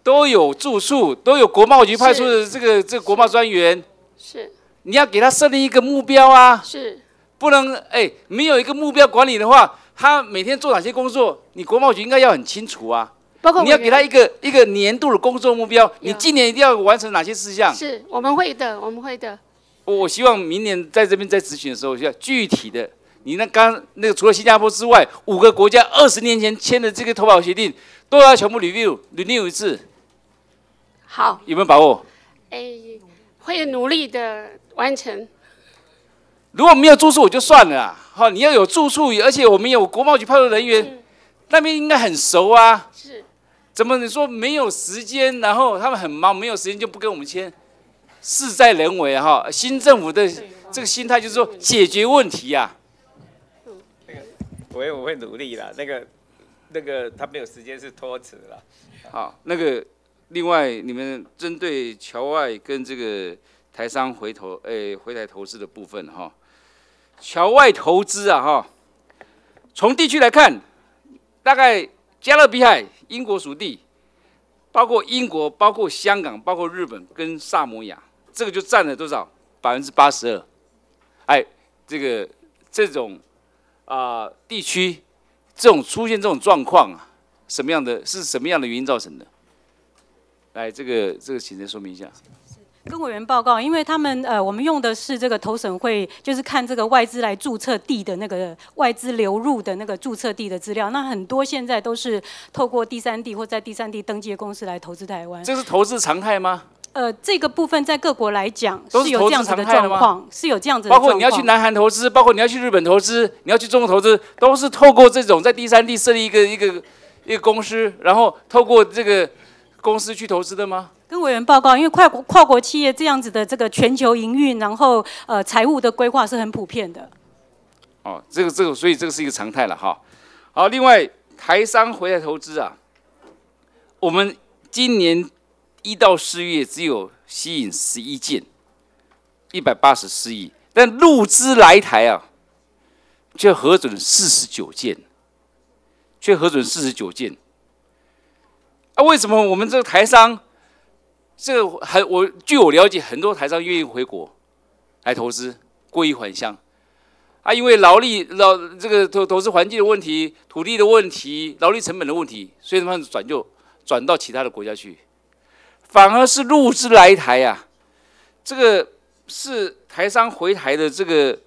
都有住宿，都有国贸局派出的这个这个国贸专员。是。你要给他设定一个目标啊。是。不能哎，没有一个目标管理的话。他每天做哪些工作？你国贸局应该要很清楚啊。包括你要给他一个一个年度的工作目标，你今年一定要完成哪些事项？是，我们会的，我们会的。我希望明年在这边在执行的时候，要具体的。你那刚那个除了新加坡之外，五个国家二十年前签的这个投保协定，都要全部 review review 一次。好。有没有把握？哎，会努力的完成。如果没有住宿，我就算了。好，你要有住处，而且我们有国贸局派出人员，那边应该很熟啊。是，怎么你说没有时间？然后他们很忙，没有时间就不跟我们签，事在人为哈。新政府的这个心态就是说解决问题呀。我我会努力啦。那个那个他没有时间是托辞了。好，那个另外你们针对侨外跟这个台商回头诶回台投资的部分哈。侨外投资啊，哈，从地区来看，大概加勒比海、英国属地，包括英国、包括香港、包括日本跟萨摩亚，这个就占了多少？百分之八十二。哎，这个这种啊地区，这种出现这种状况啊，什么样的？是什么样的原因造成的？来，这个这个，请您说明一下。跟委员报告，因为他们呃，我们用的是这个投审会，就是看这个外资来注册地的那个外资流入的那个注册地的资料。那很多现在都是透过第三地或在第三地登记的公司来投资台湾。这是投资常态吗？呃，这个部分在各国来讲都是有这样子的状况，是有这样子的包。括你要去南韩投资，包括你要去日本投资，你要去中国投资，都是透过这种在第三地设立一个一个一个公司，然后透过这个公司去投资的吗？跟委员报告，因为跨国跨国企业这样子的这个全球营运，然后呃财务的规划是很普遍的。哦，这个这个，所以这个是一个常态了哈。好，另外台商回来投资啊，我们今年一到四月只有吸引十一件，一百八十四亿，但入资来台啊，却核准四十九件，却核准四十九件。啊，为什么我们这个台商，这个很我据我了解，很多台商愿意回国来投资，过亿还乡。啊，因为劳力劳这个投投资环境的问题、土地的问题、劳力成本的问题，所以他们转就转到其他的国家去，反而是入资来台呀、这个是台商回台的这个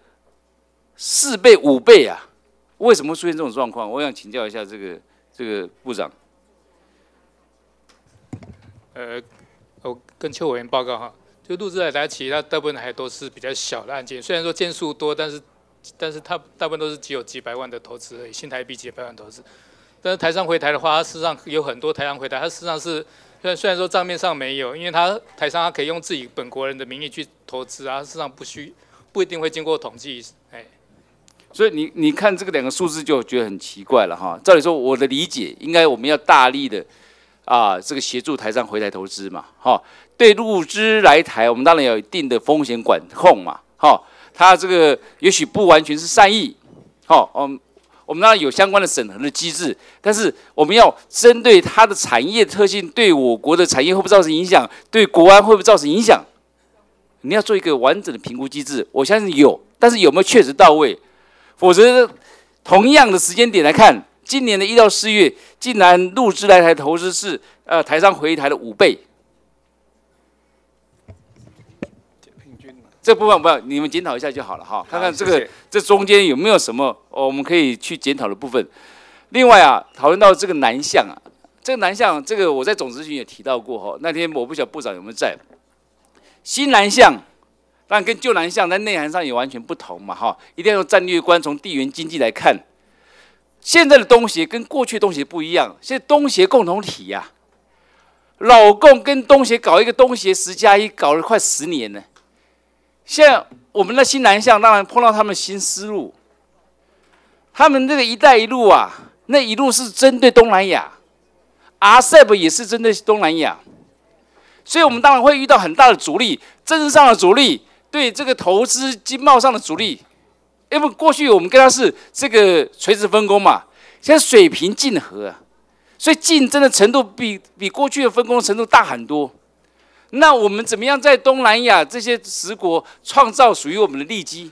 四倍五倍啊！为什么出现这种状况？我想请教一下这个这个部长。呃，我跟邱委员报告哈，就陆资来台企业，它大部分还都是比较小的案件，虽然说件数多，但是但是它大部分都是只有几百万的投资而已，新台币几百万投资。但是台商回台的话，它事实上有很多台商回台，它事实上是虽然虽然说账面上没有，因为它台商它可以用自己本国人的名义去投资啊，事实上不需不一定会经过统计，哎。所以你你看这个两个数字就觉得很奇怪了哈。照理说，我的理解应该我们要大力的啊，这个协助台商回台投资嘛，哈。对入资来台，我们当然有一定的风险管控嘛，哈。它这个也许不完全是善意，好，嗯，我们当然有相关的审核的机制，但是我们要针对它的产业特性，对我国的产业会不会造成影响，对国安会不会造成影响，你要做一个完整的评估机制。我相信有，但是有没有确实到位？否则，同样的时间点来看，今年的一到四月，竟然入资来台投资是呃台商回台的五倍。这部分不要你们检讨一下就好了哈，看看这个这中间有没有什么、哦、我们可以去检讨的部分。另外啊，讨论到这个南向啊，这个南向这个我在总咨询也提到过哈，那天我不晓得部长有没有在。新南向，但跟旧南向在内涵上也完全不同嘛哈，一定要用战略观从地缘经济来看。现在的东协跟过去的东协不一样，现在东协共同体呀、老共跟东协搞一个东协十加一，搞了快十年了。现在我们的新南向当然碰到他们新思路，他们这个“一带一路”啊，那一路是针对东南亚，RCEP 也是针对东南亚，所以我们当然会遇到很大的阻力，政治上的阻力，对这个投资经贸上的阻力。因为过去我们跟他是这个垂直分工嘛，现在水平竞合啊，所以竞争的程度比比过去的分工程度大很多。那我们怎么样在东南亚这些十国创造属于我们的利基？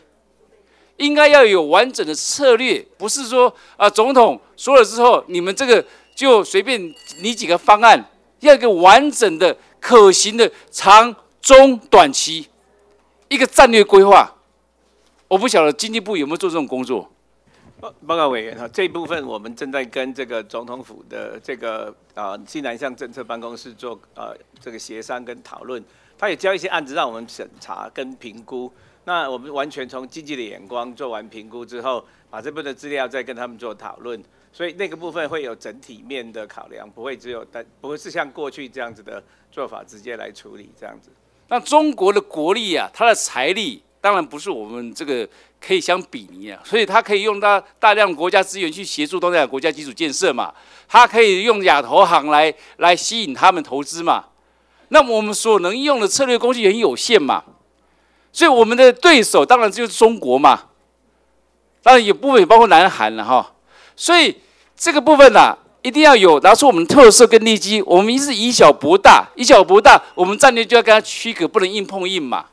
应该要有完整的策略，不是说啊总统说了之后，你们这个就随便拟几个方案，要一个完整的、可行的长、中、短期一个战略规划。我不晓得经济部有没有做这种工作。报报告委员哈，这一部分我们正在跟这个总统府的这个啊西南向政策办公室做呃这个协商跟讨论，他也交一些案子让我们审查跟评估。那我们完全从经济的眼光做完评估之后，把这部分的资料再跟他们做讨论，所以那个部分会有整体面的考量，不会只有单不会是像过去这样子的做法直接来处理这样子。那中国的国力啊，它的财力当然不是我们这个可以相比拟啊，所以它可以用到大量国家资源去协助东南亚国家基础建设嘛，它可以用亚投行来来吸引他们投资嘛。那我们所能用的策略工具很有限嘛，所以我们的对手当然就是中国嘛，当然有部分也包括南韩了哈。所以这个部分呢、一定要有拿出我们特色跟利基，我们是以小博大，以小博大，我们战略就要跟它区隔，不能硬碰硬嘛。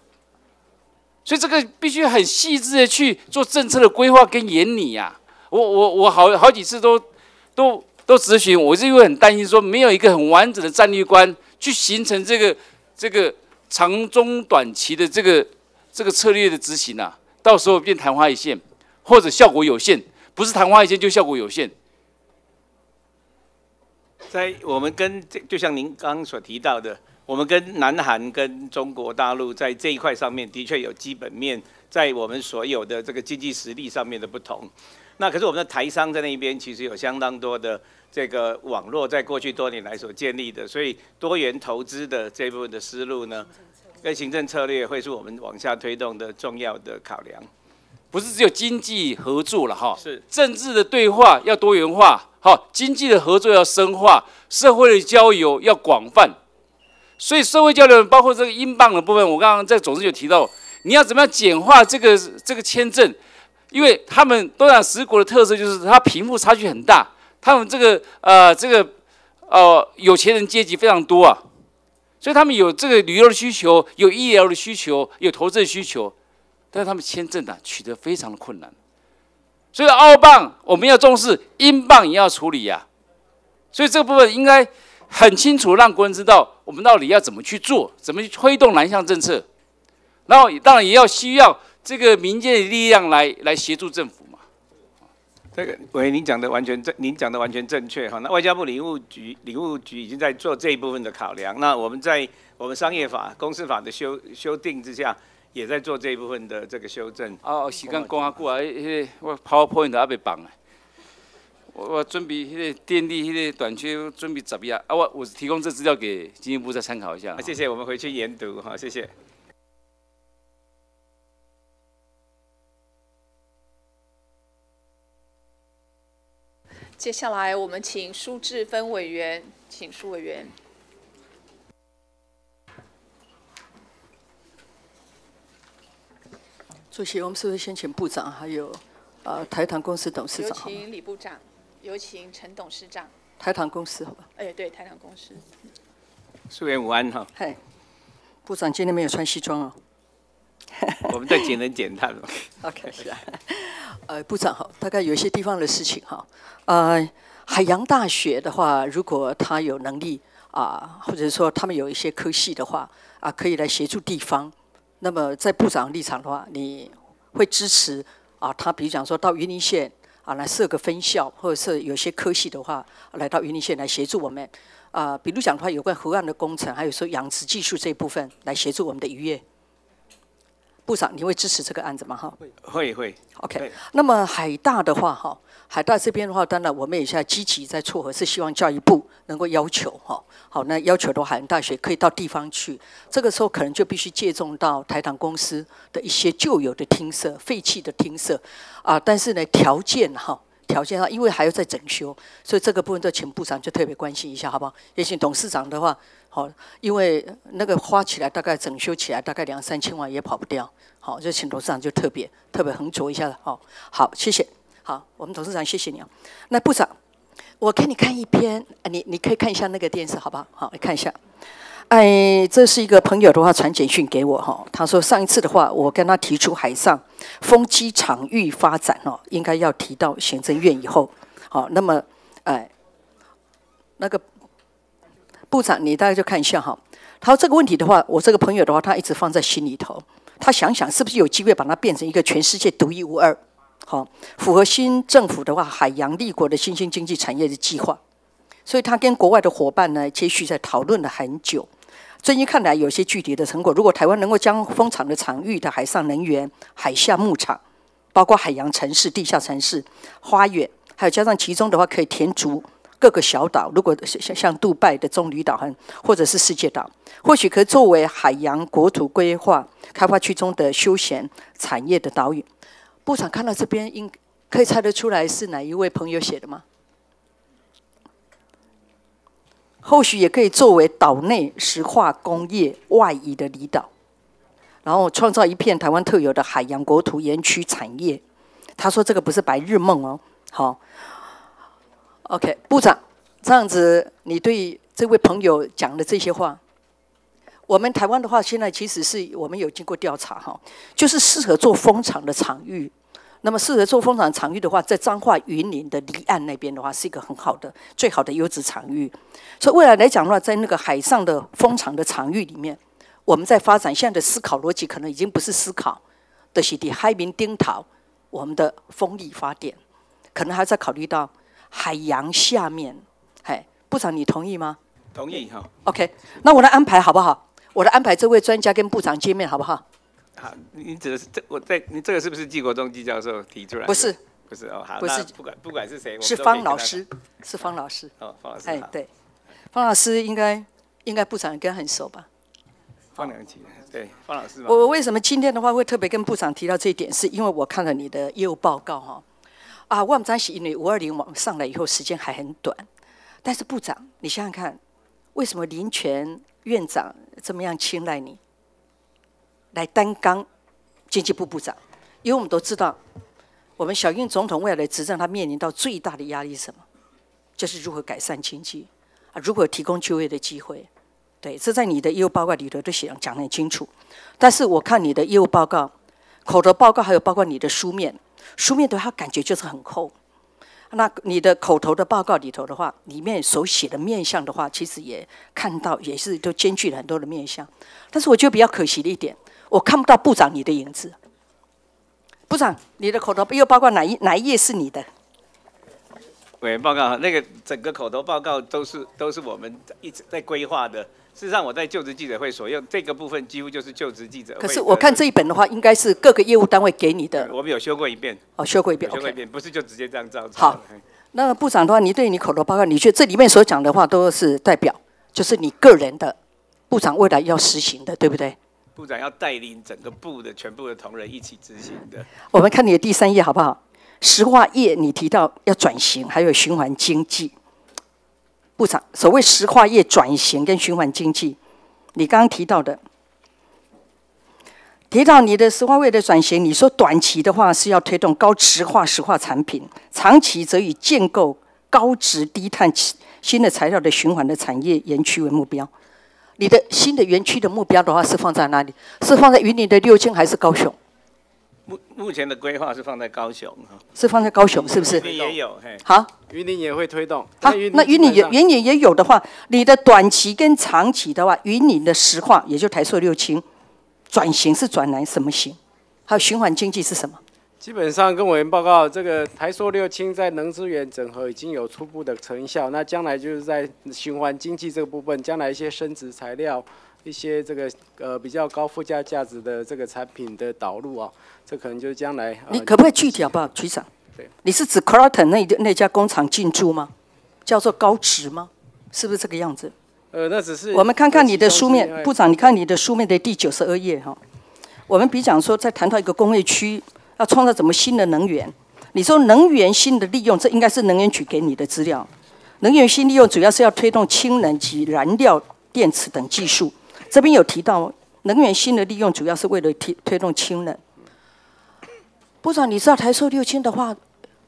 所以这个必须很细致的去做政策的规划跟研拟呀。我我我好好几次都都都咨询，我是因为很担心说没有一个很完整的战略观去形成这个这个长中短期的这个这个策略的执行啊，到时候变昙花一现，或者效果有限，不是昙花一现就效果有限。在我们跟这就像您刚刚所提到的，我们跟南韩、跟中国大陆在这一块上面的确有基本面，在我们所有的这个经济实力上面的不同。那可是我们的台商在那边其实有相当多的这个网络，在过去多年来所建立的，所以多元投资的这部分的思路呢，跟行政策略会是我们往下推动的重要的考量。不是只有经济合作了哈，是政治的对话要多元化，好，经济的合作要深化，社会的交友要广泛。所以社会交流包括这个英镑的部分，我刚刚在总是有提到，你要怎么样简化这个这个签证？因为他们东南十国的特色就是它贫富差距很大，他们这个呃这个呃有钱人阶级非常多啊，所以他们有这个旅游的需求，有医疗的需求，有投资的需求，但是他们签证呢取得非常的困难，所以澳镑我们要重视，英镑也要处理呀，所以这个部分应该很清楚让国人知道我们到底要怎么去做，怎么去推动南向政策，然后当然也要需要。这个民间的力量来来协助政府嘛？这个喂，您讲的完全正，您讲的完全正确哈。那外交部领务局领务局已经在做这一部分的考量。那我们在我们商业法、公司法的修修订之下，也在做这一部分的这个修正。哦，时间讲啊久啊，迄个我 PowerPoint 还未放啊。我我准备迄个电力迄个短缺，准备怎么样啊。我我提供这资料给经济部再参考一下。谢谢，我们回去研读哈，谢谢。接下来，我们请苏志芬委员，请苏委员。主席，我们是不是先请部长，还有呃台糖公司董事长？有请李部长，有请陈董事长。台糖公司，好吧？哎，对，台糖公司。苏委员午安哈。嗨，部长今天没有穿西装哦。我们在节能减碳嘛。OK，是啊。呃，部长好，大概有一些地方的事情哈。呃，海洋大学的话，如果他有能力啊，或者说他们有一些科系的话啊，可以来协助地方。那么在部长立场的话，你会支持啊？他比如讲说到云林县啊来设个分校，或者是有些科系的话来到云林县来协助我们啊。比如讲的话，有关河岸的工程，还有说养殖技术这一部分来协助我们的渔业。部长，你会支持这个案子吗？哈，会会。OK，那么海大的话，哈，海大这边的话，当然我们也现在积极在撮合，是希望教育部能够要求，哈，好，那要求的话，海洋大学可以到地方去。这个时候可能就必须借重到台糖公司的一些旧有的厅舍、废弃的厅舍，啊，但是呢，条件哈，条件上，因为还要再整修，所以这个部分就请部长就特别关心一下，好不好？也请董事长的话。好，因为那个花起来大概整修起来大概两三千万也跑不掉。好，就请董事长就特别特别横着一下了。好，好，谢谢。好，我们董事长谢谢你啊。那部长，我给你看一篇，你你可以看一下那个电视，好不好？好，你看一下。哎，这是一个朋友的话传简讯给我哈，他说上一次的话，我跟他提出海上风机场域发展哦，应该要提到行政院以后。好，那么哎，那个。部长，你大概就看一下哈。他说这个问题的话，我这个朋友的话，他一直放在心里头。他想想是不是有机会把它变成一个全世界独一无二，好符合新政府的话海洋立国的新兴经济产业的计划。所以他跟国外的伙伴呢，接续在讨论了很久。最近看来有些具体的成果。如果台湾能够将风场的场域的海上能源、海下牧场，包括海洋城市、地下城市、花园，还有加上其中的话可以填足。各个小岛，如果像像杜拜的棕榈岛，或者是世界岛，或许可以作为海洋国土规划开发区中的休闲产业的岛屿。部长看到这边，应可以猜得出来是哪一位朋友写的吗？或许也可以作为岛内石化工业外移的离岛，然后创造一片台湾特有的海洋国土园区产业。他说这个不是白日梦哦，好。OK，部长，这样子，你对这位朋友讲的这些话，我们台湾的话，现在其实是我们有经过调查哈，就是适合做蜂场的场域。那么适合做蜂场场域的话，在彰化云林的离岸那边的话，是一个很好的、最好的优质场域。所以未来来讲的话，在那个海上的蜂场的场域里面，我们在发展现在的思考逻辑，可能已经不是思考的是的海明丁桃我们的风力发电，可能还在考虑到。海洋下面，嘿，部长，你同意吗？同意哈。OK，那我来安排好不好？我来安排这位专家跟部长见面好不好？好，你指的是这我在你这个是不是季国忠季教授提出来的？不是，不是哦，好，不是那不管不管是谁，我是方老师，是方老师。哦，方老师，好，哎对，方老师应该应该部长跟他很熟吧？方良奇，对，方老师，我我为什么今天的话会特别跟部长提到这一点，是因为我看了你的业务报告哈。啊，我们张喜因为五二零网上来以后时间还很短，但是部长，你想想看，为什么林权院长这么样青睐你来担纲经济部部长？因为我们都知道，我们小英总统未来的执政，他面临到最大的压力是什么？就是如何改善经济啊，如何提供就业的机会。对，这在你的业务报告里头都写讲得很清楚。但是我看你的业务报告、口头报告，还有包括你的书面，书面的话感觉就是很空。那你的口头的报告里头的话，里面所写的面向的话，其实也看到也是都兼具了很多的面向。但是我觉得比较可惜的一点，我看不到部长你的影子。部长，你的口头又包括哪一哪一页是你的？委员报告，那个整个口头报告都是都是我们一直在规划的。事实上，我在就职记者会所用这个部分，几乎就是就职记者会。可是我看这一本的话，应该是各个业务单位给你的。我们有修过一遍。哦，修过一遍修过一遍，不是就直接这样照抄。好，那部长的话，你对你口头报告，你觉得这里面所讲的话都是代表，就是你个人的部长未来要实行的，对不对？部长要带领整个部的全部的同仁一起执行的。我们看你的第三页好不好？石化业你提到要转型，还有循环经济。部长，所谓石化业转型跟循环经济，你刚刚提到的，提到你的石化业的转型，你说短期的话是要推动高石化石化产品，长期则以建构高值低碳新的材料的循环的产业园区为目标。你的新的园区的目标的话是放在哪里？是放在云林的六轻还是高雄？目目前的规划是放在高雄哈，是放在高雄，是不是？也有嘿。好，云林也会推动。好，那云林也云林也有的话，你的短期跟长期的话，云林的石化也就台塑六轻转型是转来什么型？还有循环经济是什么？基本上跟委员报告，这个台塑六轻在能资源整合已经有初步的成效。那将来就是在循环经济这个部分，将来一些生殖材料、一些这个呃比较高附加价值的这个产品的导入啊，这可能就是将来。呃你可不可以具体好不好，局长？对，你是指 Croton 那那家工厂进驻吗？叫做高值吗？是不是这个样子？呃，那只是我们看看你的书面部长，你看你的书面的第九十二页哈。我们比讲说，在谈到一个工业区要创造怎么新的能源，你说能源新的利用，这应该是能源局给你的资料。能源新利用主要是要推动氢能及燃料电池等技术。这边有提到能源新的利用，主要是为了推推动氢能。部长，你知道台塑六氢的话，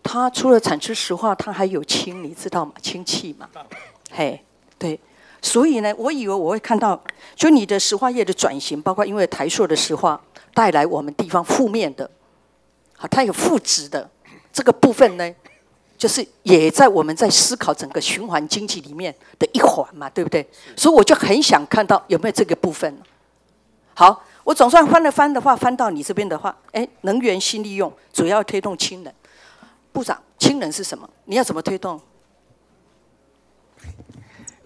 它除了产出石化，它还有氢，你知道吗？氢气嘛。嘿，对。所以呢，我以为我会看到，就你的石化业的转型，包括因为台塑的石化带来我们地方负面的，好，它有负值的这个部分呢，就是也在我们在思考整个循环经济里面的一环嘛，对不对？所以我就很想看到有没有这个部分。好，我总算翻了翻的话，翻到你这边的话，哎，能源新利用主要推动氢能。部长，氢能是什么？你要怎么推动？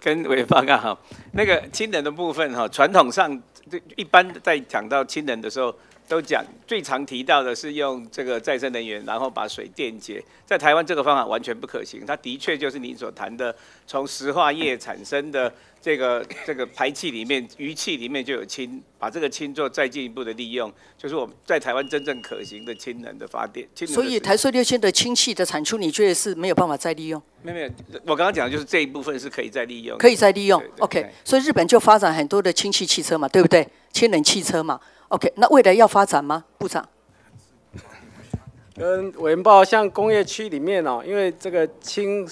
跟委员报告哈，那个氢能的部分哈，传统上这一般在讲到氢能的时候，都讲最常提到的是用这个再生能源，然后把水电解。在台湾这个方法完全不可行，它的确就是你所谈的，从石化业产生的这个 这个排气里面、余气里面就有氢，把这个氢做再进一步的利用，就是我们在台湾真正可行的氢能的发电。能所以台塑六千的氢气的产出，你觉得是没有办法再利用？没有没有，我刚刚讲的就是这一部分是可以再利用，可以再利用。OK，所以日本就发展很多的氢气汽车嘛，对不对？氢能汽车嘛。OK，那未来要发展吗，部长？跟委员报像工业区里面哦，因为这个氢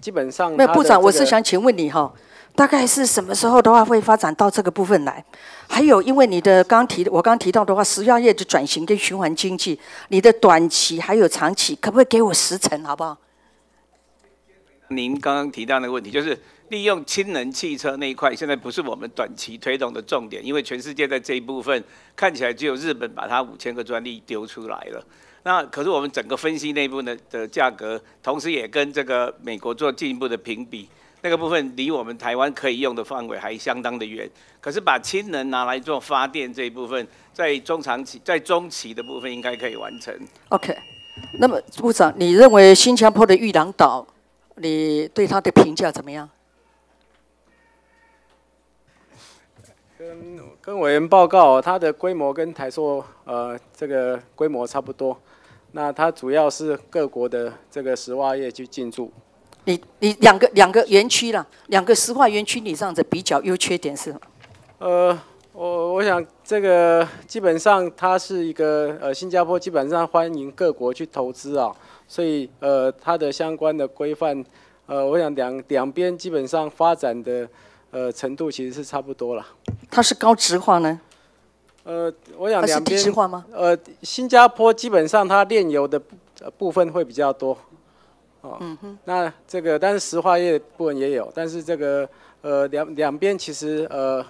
基本上没有部长，我是想请问你哈，大概是什么时候的话会发展到这个部分来？还有，因为你的刚提我刚提到的话，石药业的转型跟循环经济，你的短期还有长期，可不可以给我时程好不好？您刚刚提到那个问题，就是利用氢能汽车那一块，现在不是我们短期推动的重点，因为全世界在这一部分看起来只有日本把它五千个专利丢出来了。那可是我们整个分析内部的的价格，同时也跟这个美国做进一步的评比。那个部分离我们台湾可以用的范围还相当的远。可是把氢能拿来做发电这一部分，在中长期、在中期的部分应该可以完成。OK，那么部长，你认为新加坡的玉郎岛，你对他的评价怎么样？跟跟委员报告，它的规模跟台塑呃这个规模差不多。那它主要是各国的这个石化业去进驻。你你两个两个园区啦，两个石化园区，你这样子比较优缺点是什么？呃，我我想这个基本上它是一个呃新加坡基本上欢迎各国去投资啊，所以呃它的相关的规范，呃我想两两边基本上发展的呃程度其实是差不多了。它是高值化呢？呃，我想它是两边低质化吗？呃，新加坡基本上它炼油的部分会比较多，哦，嗯哼，那这个但是石化业部分也有，但是这个呃两两边其实呃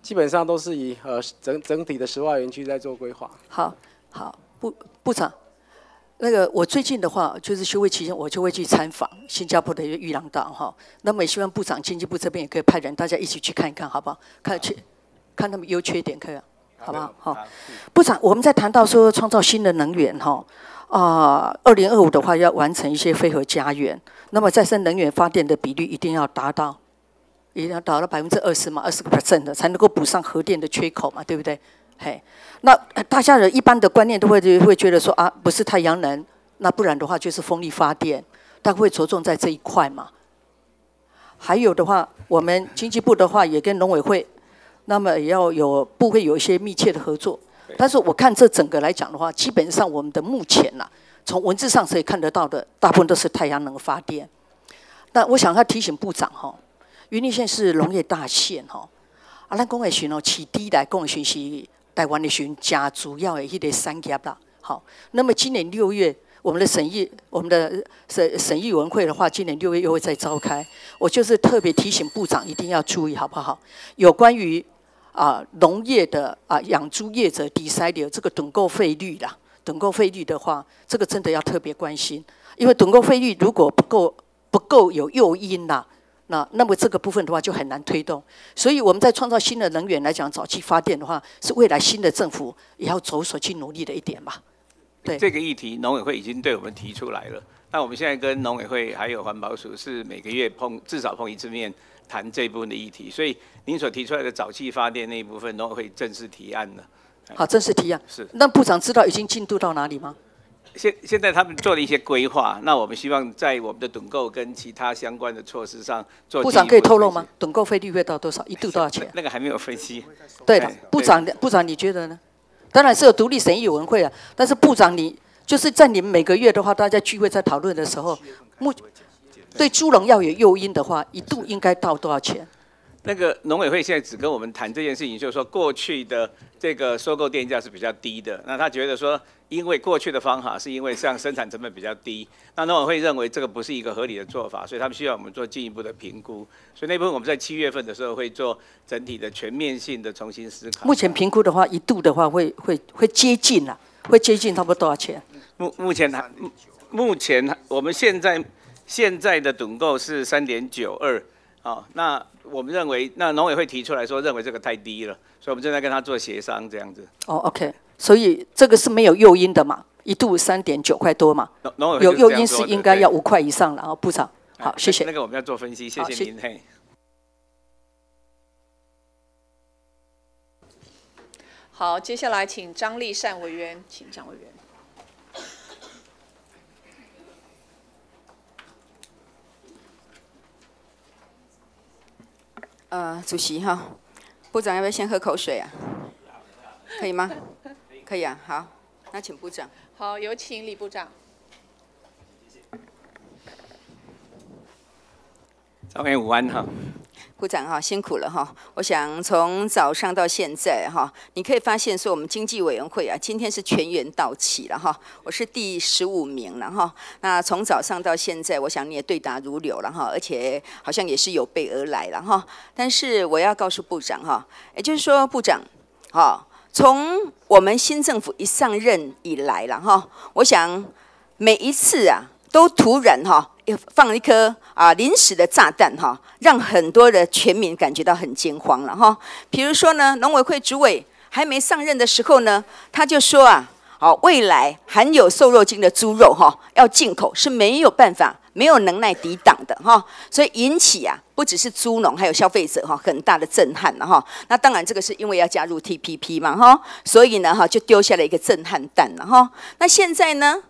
基本上都是以呃整整体的石化园区在做规划。好，好，部部长，那个我最近的话，就是休会期间，我就会去参访新加坡的一个玉郎岛哈。那么也希望部长经济部这边也可以派人，大家一起去看一看，好不好？看去看他们优缺点，可以，好不好？好，部长，我们在谈到说创造新的能源哈。啊，二零二五的话要完成一些非核家园，那么再生能源发电的比率一定要达到，一定要达到百分之二十嘛，二十个 percent 的才能够补上核电的缺口嘛，对不对？嘿，那大家的一般的观念都会会觉得说啊，不是太阳能，那不然的话就是风力发电，但会着重在这一块嘛。还有的话，我们经济部的话也跟农委会，那么也要有部会有一些密切的合作。但是我看这整个来讲的话，基本上我们的目前呐、从文字上可以看得到的，大部分都是太阳能发电。那我想要提醒部长哈，云林县是农业大县哈，啊，咱讲的时哦，起低来讲的时是台湾的时加主要的迄个产业啦。好，那么今年六月，我们的省议，我们的省省议文会的话，今年六月又会再召开。我就是特别提醒部长一定要注意，好不好？有关于啊农业的啊养猪业者抵塞的这个趸购费率啦，趸购费率的话，这个真的要特别关心，因为趸购费率如果不够不够有诱因啦。那那么这个部分的话就很难推动，所以我们在创造新的能源来讲，早期发电的话，是未来新的政府也要着手去努力的一点吧。对这个议题，农委会已经对我们提出来了。那我们现在跟农委会还有环保署是每个月碰至少碰一次面，谈这部分的议题。所以您所提出来的早期发电那一部分，农委会正式提案了。好，正式提案。是。那部长知道已经进度到哪里吗？现现在他们做了一些规划，那我们希望在我们的趸购跟其他相关的措施上做。部长可以透露吗？趸购费率会到多少？一度多少钱？那个还没有分析。对了哎，部长，部长你觉得呢？当然是有独立审议委员会啊，但是部长你就是在你们每个月的话，大家聚会在讨论的时候，目对猪笼要有诱因的话，一度应该到多少钱？那个农委会现在只跟我们谈这件事情，就是说过去的这个收购电价是比较低的。那他觉得说，因为过去的方法是因为像生产成本比较低，那农委会认为这个不是一个合理的做法，所以他们需要我们做进一步的评估。所以那部分我们在七月份的时候会做整体的全面性的重新思考。目前评估的话，一度的话会会会接近啊，会接近差不多多少钱？目目前还目目前我们现在现在的趸购是三点九二，啊，那我们认为那农委会提出来说认为这个太低了，所以我们正在跟他做协商这样子。哦，OK，所以这个是没有诱因的嘛，一度三点九块多嘛有诱因是应该要五块以上了啊，部长。好，谢谢那。个我们要做分析，谢好谢谢您。嘿。好，接下来请张立善委员，请张委员。呃，主席哈，部长要不要先喝口水啊？可以吗？可以啊，好，那请部长。好，有请李部长。张委员午安哈。部长哈辛苦了哈，我想从早上到现在哈，你可以发现说我们经济委员会啊，今天是全员到齐了哈，我是第十五名了哈。那从早上到现在，我想你也对答如流了哈，而且好像也是有备而来了哈。但是我要告诉部长哈，也就是说部长，哈，从我们新政府一上任以来了哈，我想每一次啊。都突然哈放一颗啊临时的炸弹哈，让很多的全民感觉到很惊慌了哈。比如说呢，农委会主委还没上任的时候呢，他就说啊，好未来含有瘦肉精的猪肉哈要进口是没有办法。没有能耐抵挡的哈，所以引起啊，不只是猪农，还有消费者哈，很大的震撼了哈。那当然，这个是因为要加入 TPP 嘛哈，所以呢哈，就丢下了一个震撼弹了哈。那现在呢，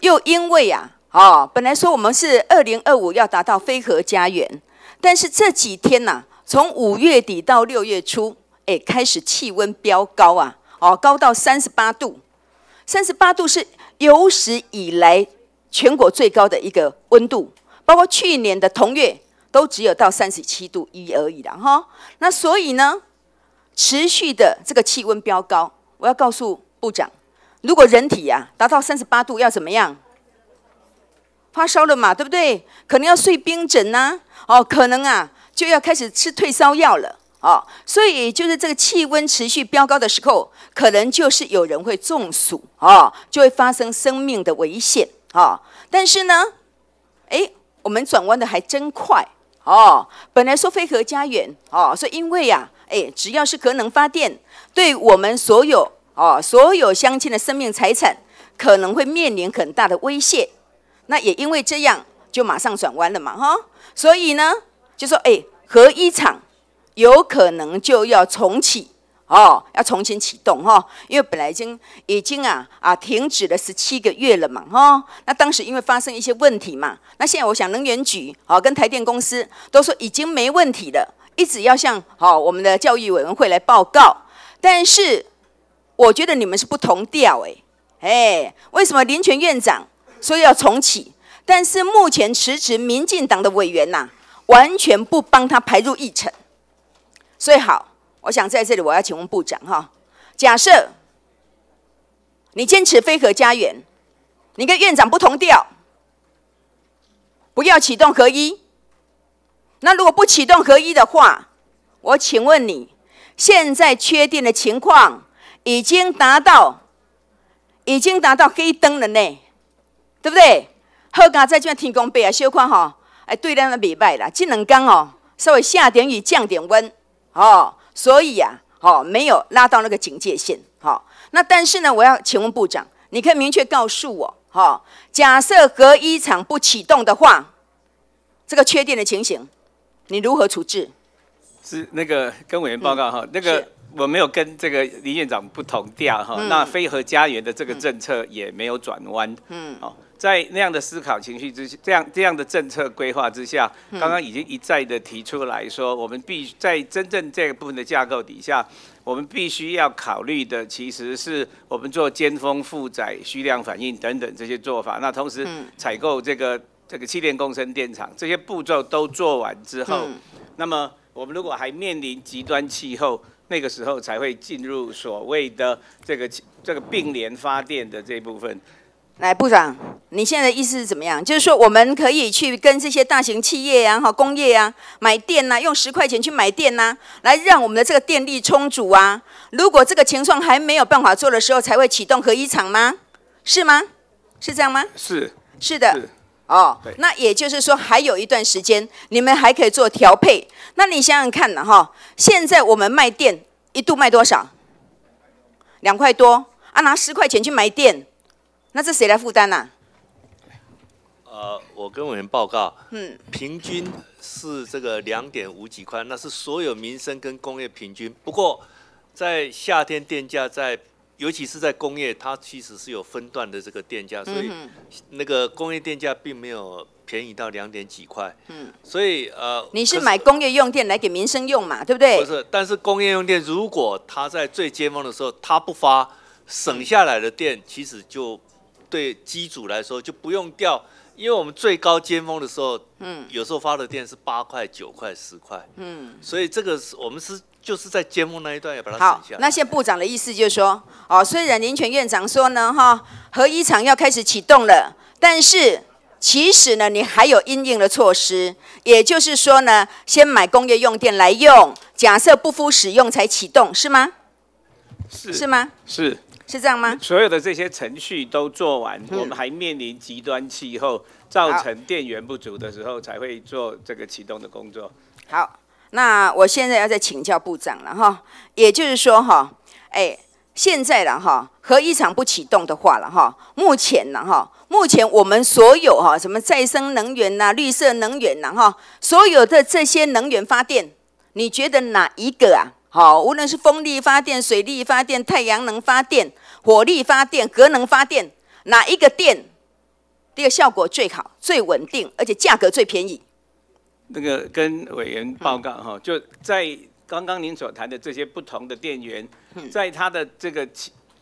又因为啊，哦，本来说我们是二零二五要达到非核家园，但是这几天呐，从五月底到六月初，哎，开始气温飙高啊，哦，高到三十八度，三十八度是有史以来。全国最高的一个温度，包括去年的同月都只有到三十七度一而已了哈。那所以呢，持续的这个气温飙高，我要告诉部长，如果人体呀达到三十八度要怎么样？发烧了嘛，对不对？可能要睡冰枕呐，哦，可能啊就要开始吃退烧药了哦。所以就是这个气温持续飙高的时候，可能就是有人会中暑哦，就会发生生命的危险。啊，但是呢，哎，我们转弯的还真快哦。本来说飞核家园哦，说因为呀，哎，只要是核能发电，对我们所有哦所有乡亲的生命财产可能会面临很大的威胁。那也因为这样，就马上转弯了嘛，哈。所以呢，就说哎，核一厂有可能就要重启。哦，要重新启动哈，因为本来已经已经啊啊停止了十七个月了嘛哈。那当时因为发生一些问题嘛，那现在我想能源局哦跟台电公司都说已经没问题了，一直要向好我们的教育委员会来报告。但是我觉得你们是不同调哎哎，为什么林权院长说要重启，但是目前辞职民进党的委员呐完全不帮他排入议程，所以好。我想在这里，我要请问部长哈，假设你坚持非核家园，你跟院长不同调，不要启动合一。那如果不启动合一的话，我请问你，现在缺电的情况已经达到，已经达到黑灯了呢，对不对？好家在这天公伯啊，小看哈，哎，对咱的未歹啦，这两天哦，稍微下点雨，降点温，哦。所以呀，好，没有拉到那个警戒线，好，那但是呢，我要请问部长，你可以明确告诉我，哈，假设核一厂不启动的话，这个缺电的情形，你如何处置？是那个跟委员报告哈，那个我没有跟这个林院长不同调哈，那非核家园的这个政策也没有转弯，嗯，好。在那样的思考情绪之下，这样这样的政策规划之下，刚刚已经一再的提出来说，我们必在真正这个部分的架构底下，我们必须要考虑的，其实是我们做尖峰负载、虚量反应等等这些做法。那同时采购这个这个气电共生电厂这些步骤都做完之后，那么我们如果还面临极端气候，那个时候才会进入所谓的这个这个并联发电的这部分。来，部长，你现在的意思是怎么样？就是说，我们可以去跟这些大型企业啊、哈工业啊买电呐，用十块钱去买电呐，来让我们的这个电力充足啊。如果这个情况还没有办法做的时候，才会启动核一厂吗？是吗？是这样吗？是，是的。哦，那也就是说，还有一段时间，你们还可以做调配。那你想想看呢，哈，现在我们卖电一度卖多少？两块多啊，拿十块钱去买电。那这谁来负担呢？呃，我跟委员报告，嗯，平均是这个两点五几块，那是所有民生跟工业平均。不过，在夏天电价在，尤其是在工业，它其实是有分段的这个电价，所以那个工业电价并没有便宜到两点几块。嗯，所以呃，你是买工业用电来给民生用嘛，对不对？不是，但是工业用电如果它在最尖峰的时候它不发，省下来的电其实就。对机组来说就不用掉，因为我们最高尖峰的时候，嗯，有时候发的电是八块、九块、十块，嗯，所以这个是我们是就是在尖峰那一段要把它省下。那现在部长的意思就是说，哦，虽然林权院长说呢，哈，核一厂要开始启动了，但是其实呢，你还有应应的措施，也就是说呢，先买工业用电来用，假设不敷使用才启动，是吗？是是吗？是。是这样吗？所有的这些程序都做完，嗯我们还面临极端气候造成电源不足的时候，才会做这个启动的工作。好，那我现在要再请教部长了哈，也就是说哈，哎，现在了哈，核一厂不启动的话了哈，目前呢哈，目前我们所有哈什么再生能源呐、绿色能源呐哈，所有的这些能源发电，你觉得哪一个啊？好，无论是风力发电、水力发电、太阳能发电、火力发电、核能发电，哪一个电这个效果最好、最稳定，而且价格最便宜？那个跟委员报告嗯。哈，就在刚刚您所谈的这些不同的电源，嗯。在它的这个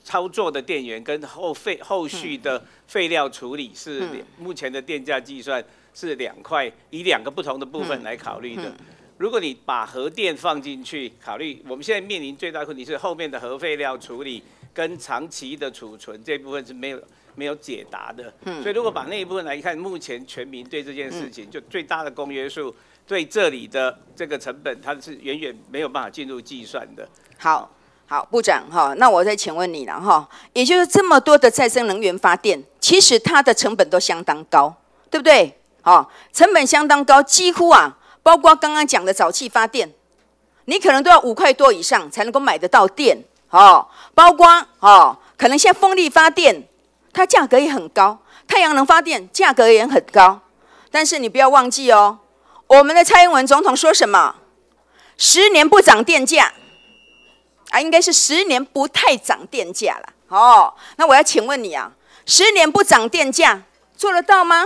操作的电源跟后废后续的废料处理是目前的电价计算是两块，以两个不同的部分来考虑的。如果你把核电放进去考虑，我们现在面临最大的问题是后面的核废料处理跟长期的储存这部分是没有没有解答的。嗯所以如果把那一部分来看，目前全民对这件事情就最大的公约数，对这里的这个成本，它是远远没有办法进入计算的。好，好，部长哈，那我再请问你了哈，也就是这么多的再生能源发电，其实它的成本都相当高，对不对？哦，成本相当高，几乎啊，包括刚刚讲的沼气发电，你可能都要五块多以上才能够买得到电，哦，包括哦，可能现在风力发电，它价格也很高，太阳能发电价格也很高，但是你不要忘记哦，我们的蔡英文总统说什么？十年不涨电价。啊，应该是十年不太涨电价了。哦，那我要请问你啊，十年不涨电价做得到吗？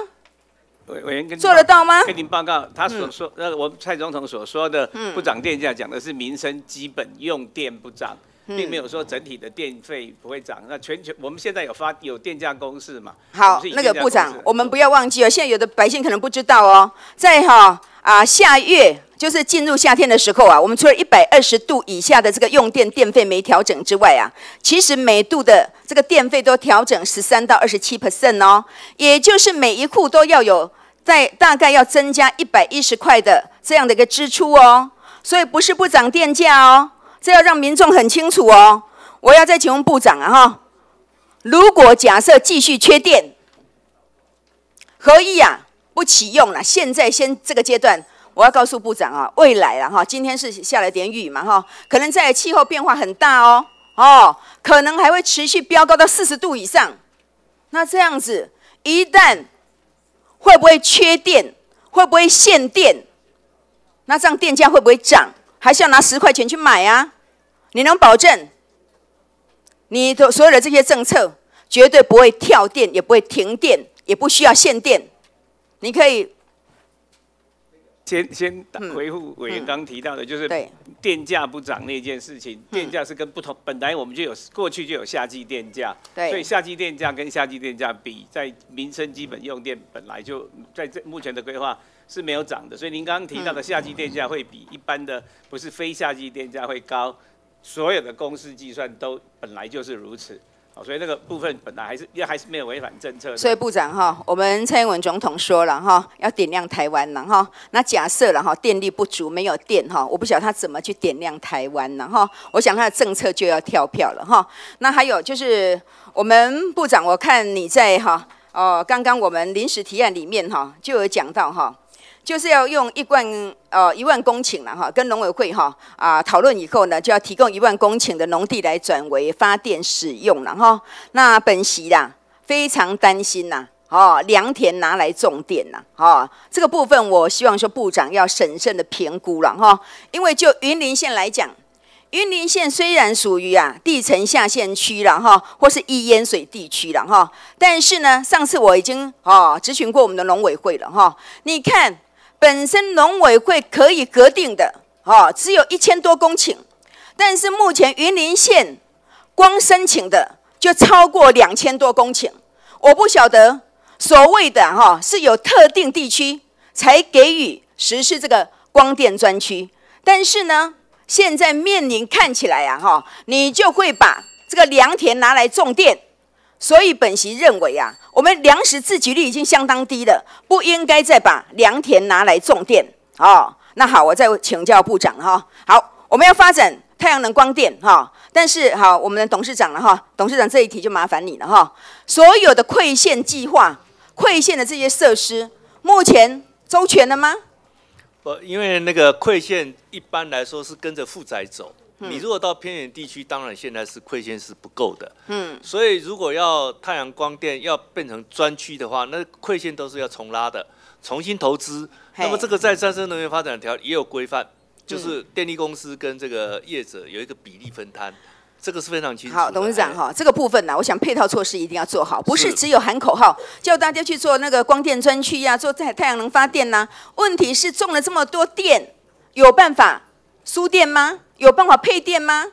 委委员跟做得到吗跟您报告，他所说，呃，我们蔡总统所说的嗯不涨电价，讲的是民生基本用电不涨，嗯并没有说整体的电费不会涨。那全球我们现在有发有电价公式嘛？好那个部长，我们不要忘记哦，现在有的百姓可能不知道哦，在哈啊下月就是进入夏天的时候啊，我们除了一百二十度以下的这个用电电费没调整之外啊，其实每度的这个电费都调整十三到二十七 percent 哦，也就是每一户都要有在大概要增加一百一十块的这样的一个支出哦，所以不是不涨电价哦，这要让民众很清楚哦。我要再请问部长啊哈，如果假设继续缺电，合一啊不启用了，现在先这个阶段，我要告诉部长啊，未来了哈，今天是下了点雨嘛哈，可能在气候变化很大哦哦，可能还会持续飙高到四十度以上。那这样子，一旦会不会缺电？会不会限电？那这样电价会不会涨？还是要拿十块钱去买啊？你能保证你的所有的这些政策绝对不会跳电，也不会停电，也不需要限电？你可以先先回复委员刚提到的，就是嗯对电价不涨那件事情，电价是跟不同，本来我们就有过去就有夏季电价，对。所以夏季电价跟夏季电价比，在民生基本用电本来就在这目前的规划是没有涨的，所以您刚刚提到的夏季电价会比一般的不是非夏季电价会高，所有的公式计算都本来就是如此，所以那个部分本来还是也还是没有违反政策。所以部长哈，我们蔡英文总统说了哈，要点亮台湾了哈。那假设了哈，电力不足没有电哈，我不晓得他怎么去点亮台湾了哈。我想他的政策就要跳票了哈。那还有就是我们部长，我看你在哈哦，刚刚我们临时提案里面哈就有讲到哈。就是要用一万呃一万公顷了哈，跟农委会哈啊讨论以后呢，就要提供一万公顷的农地来转为发电使用了哈。那本席啦非常担心呐、哦，良田拿来种电呐、哦，这个部分我希望说部长要审慎的评估了哈，因为就云林县来讲。云林县虽然属于啊地层下陷区了哈，或是易淹水地区了哈，但是呢，上次我已经哦咨询过我们的农委会了哈。你看，本身农委会可以核定的哦，只有一千多公顷，但是目前云林县光申请的就超过两千多公顷。我不晓得所谓的哈是有特定地区才给予实施这个光电专区，但是呢。现在面临看起来啊，哈，你就会把这个良田拿来种电，所以本席认为啊，我们粮食自给率已经相当低了，不应该再把良田拿来种电。哦，那好，我再请教部长哈。好，我们要发展太阳能光电哈，但是好，我们的董事长了哈，董事长这一题就麻烦你了哈。所有的馈线计划、馈线的这些设施，目前周全了吗？不，因为那个馈线一般来说是跟着负载走。嗯你如果到偏远地区，当然现在是馈线是不够的。嗯，所以如果要太阳光电要变成专区的话，那馈线都是要重拉的，重新投资。那么这个在再生能源发展条也有规范，嗯就是电力公司跟这个业者有一个比例分摊，这个是非常清楚。好，董事长哎哈，这个部分呢，我想配套措施一定要做好，不是是只有喊口号，叫大家去做那个光电专区呀，做太太阳能发电呐。问题是种了这么多电，有办法输电吗？有办法配电吗？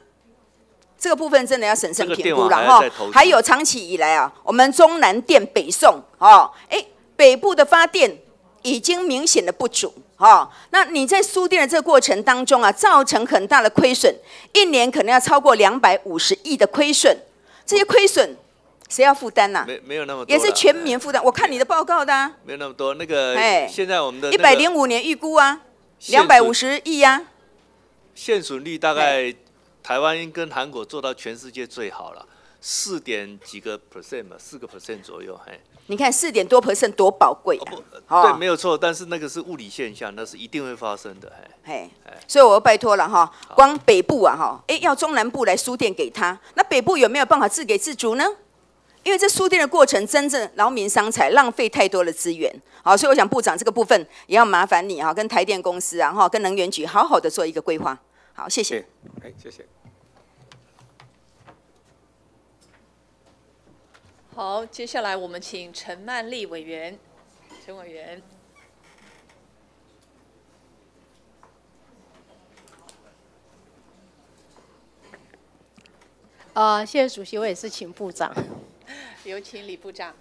这个部分真的要审慎评估了哈还有长期以来啊，我们中南电北送哦，哎，北部的发电已经明显的不足哦。那你在输电的这个过程当中啊，造成很大的亏损，一年可能要超过两百五十亿的亏损，这些亏损谁要负担呐？没没有那么多，也是全民负担。我看你的报告的啊，没有那么多。那个哎现在我们的一百零五年预估啊，现两百五十亿呀。现损率大概台湾跟韩国做到全世界最好了，四点几个 percent 嘛，四个 percent 左右，嘿。你看四点多 percent 多宝贵啊！对，没有错，但是那个是物理现象，那是一定会发生的，嘿。嘿，所以我拜托了哈，光北部啊哈，哎，要中南部来输电给他，那北部有没有办法自给自足呢？因为这输电的过程真正劳民伤财，浪费太多的资源。好，所以我想部长这个部分也要麻烦你哈，跟台电公司啊哈，跟能源局好好的做一个规划。好，谢谢。哎，谢谢。好，接下来我们请陈曼丽委员，陈委员。呃，谢谢主席，我也是请部长。有请李部长。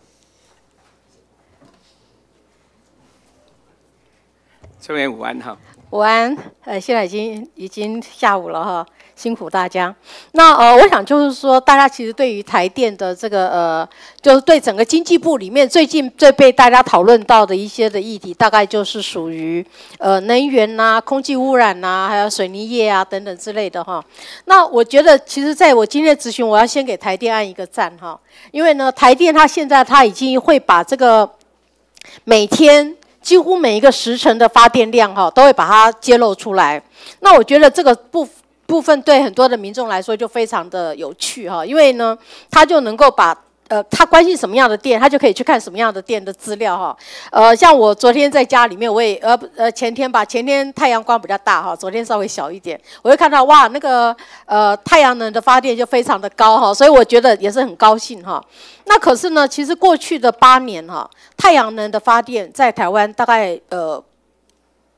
陈委员午安哈。午安，呃，现在已经已经下午了哈，辛苦大家。那呃，我想就是说，大家其实对于台电的这个呃，就是对整个经济部里面最近最被大家讨论到的一些的议题，大概就是属于呃能源呐、空气污染呐、还有水泥业啊等等之类的哈。那我觉得，其实在我今天的咨询，我要先给台电按一个赞哈，因为呢，台电它现在它已经会把这个每天。几乎每一个时辰的发电量哈，都会把它揭露出来。那我觉得这个部部分对很多的民众来说就非常的有趣哈，因为呢，他就能够把呃他关心什么样的店，他就可以去看什么样的店的资料哈。呃，像我昨天在家里面，我也呃呃前天吧，前天太阳光比较大哈，昨天稍微小一点，我就看到哇那个呃太阳能的发电就非常的高哈，所以我觉得也是很高兴哈。那可是呢，其实过去的八年哈，太阳能的发电在台湾大概呃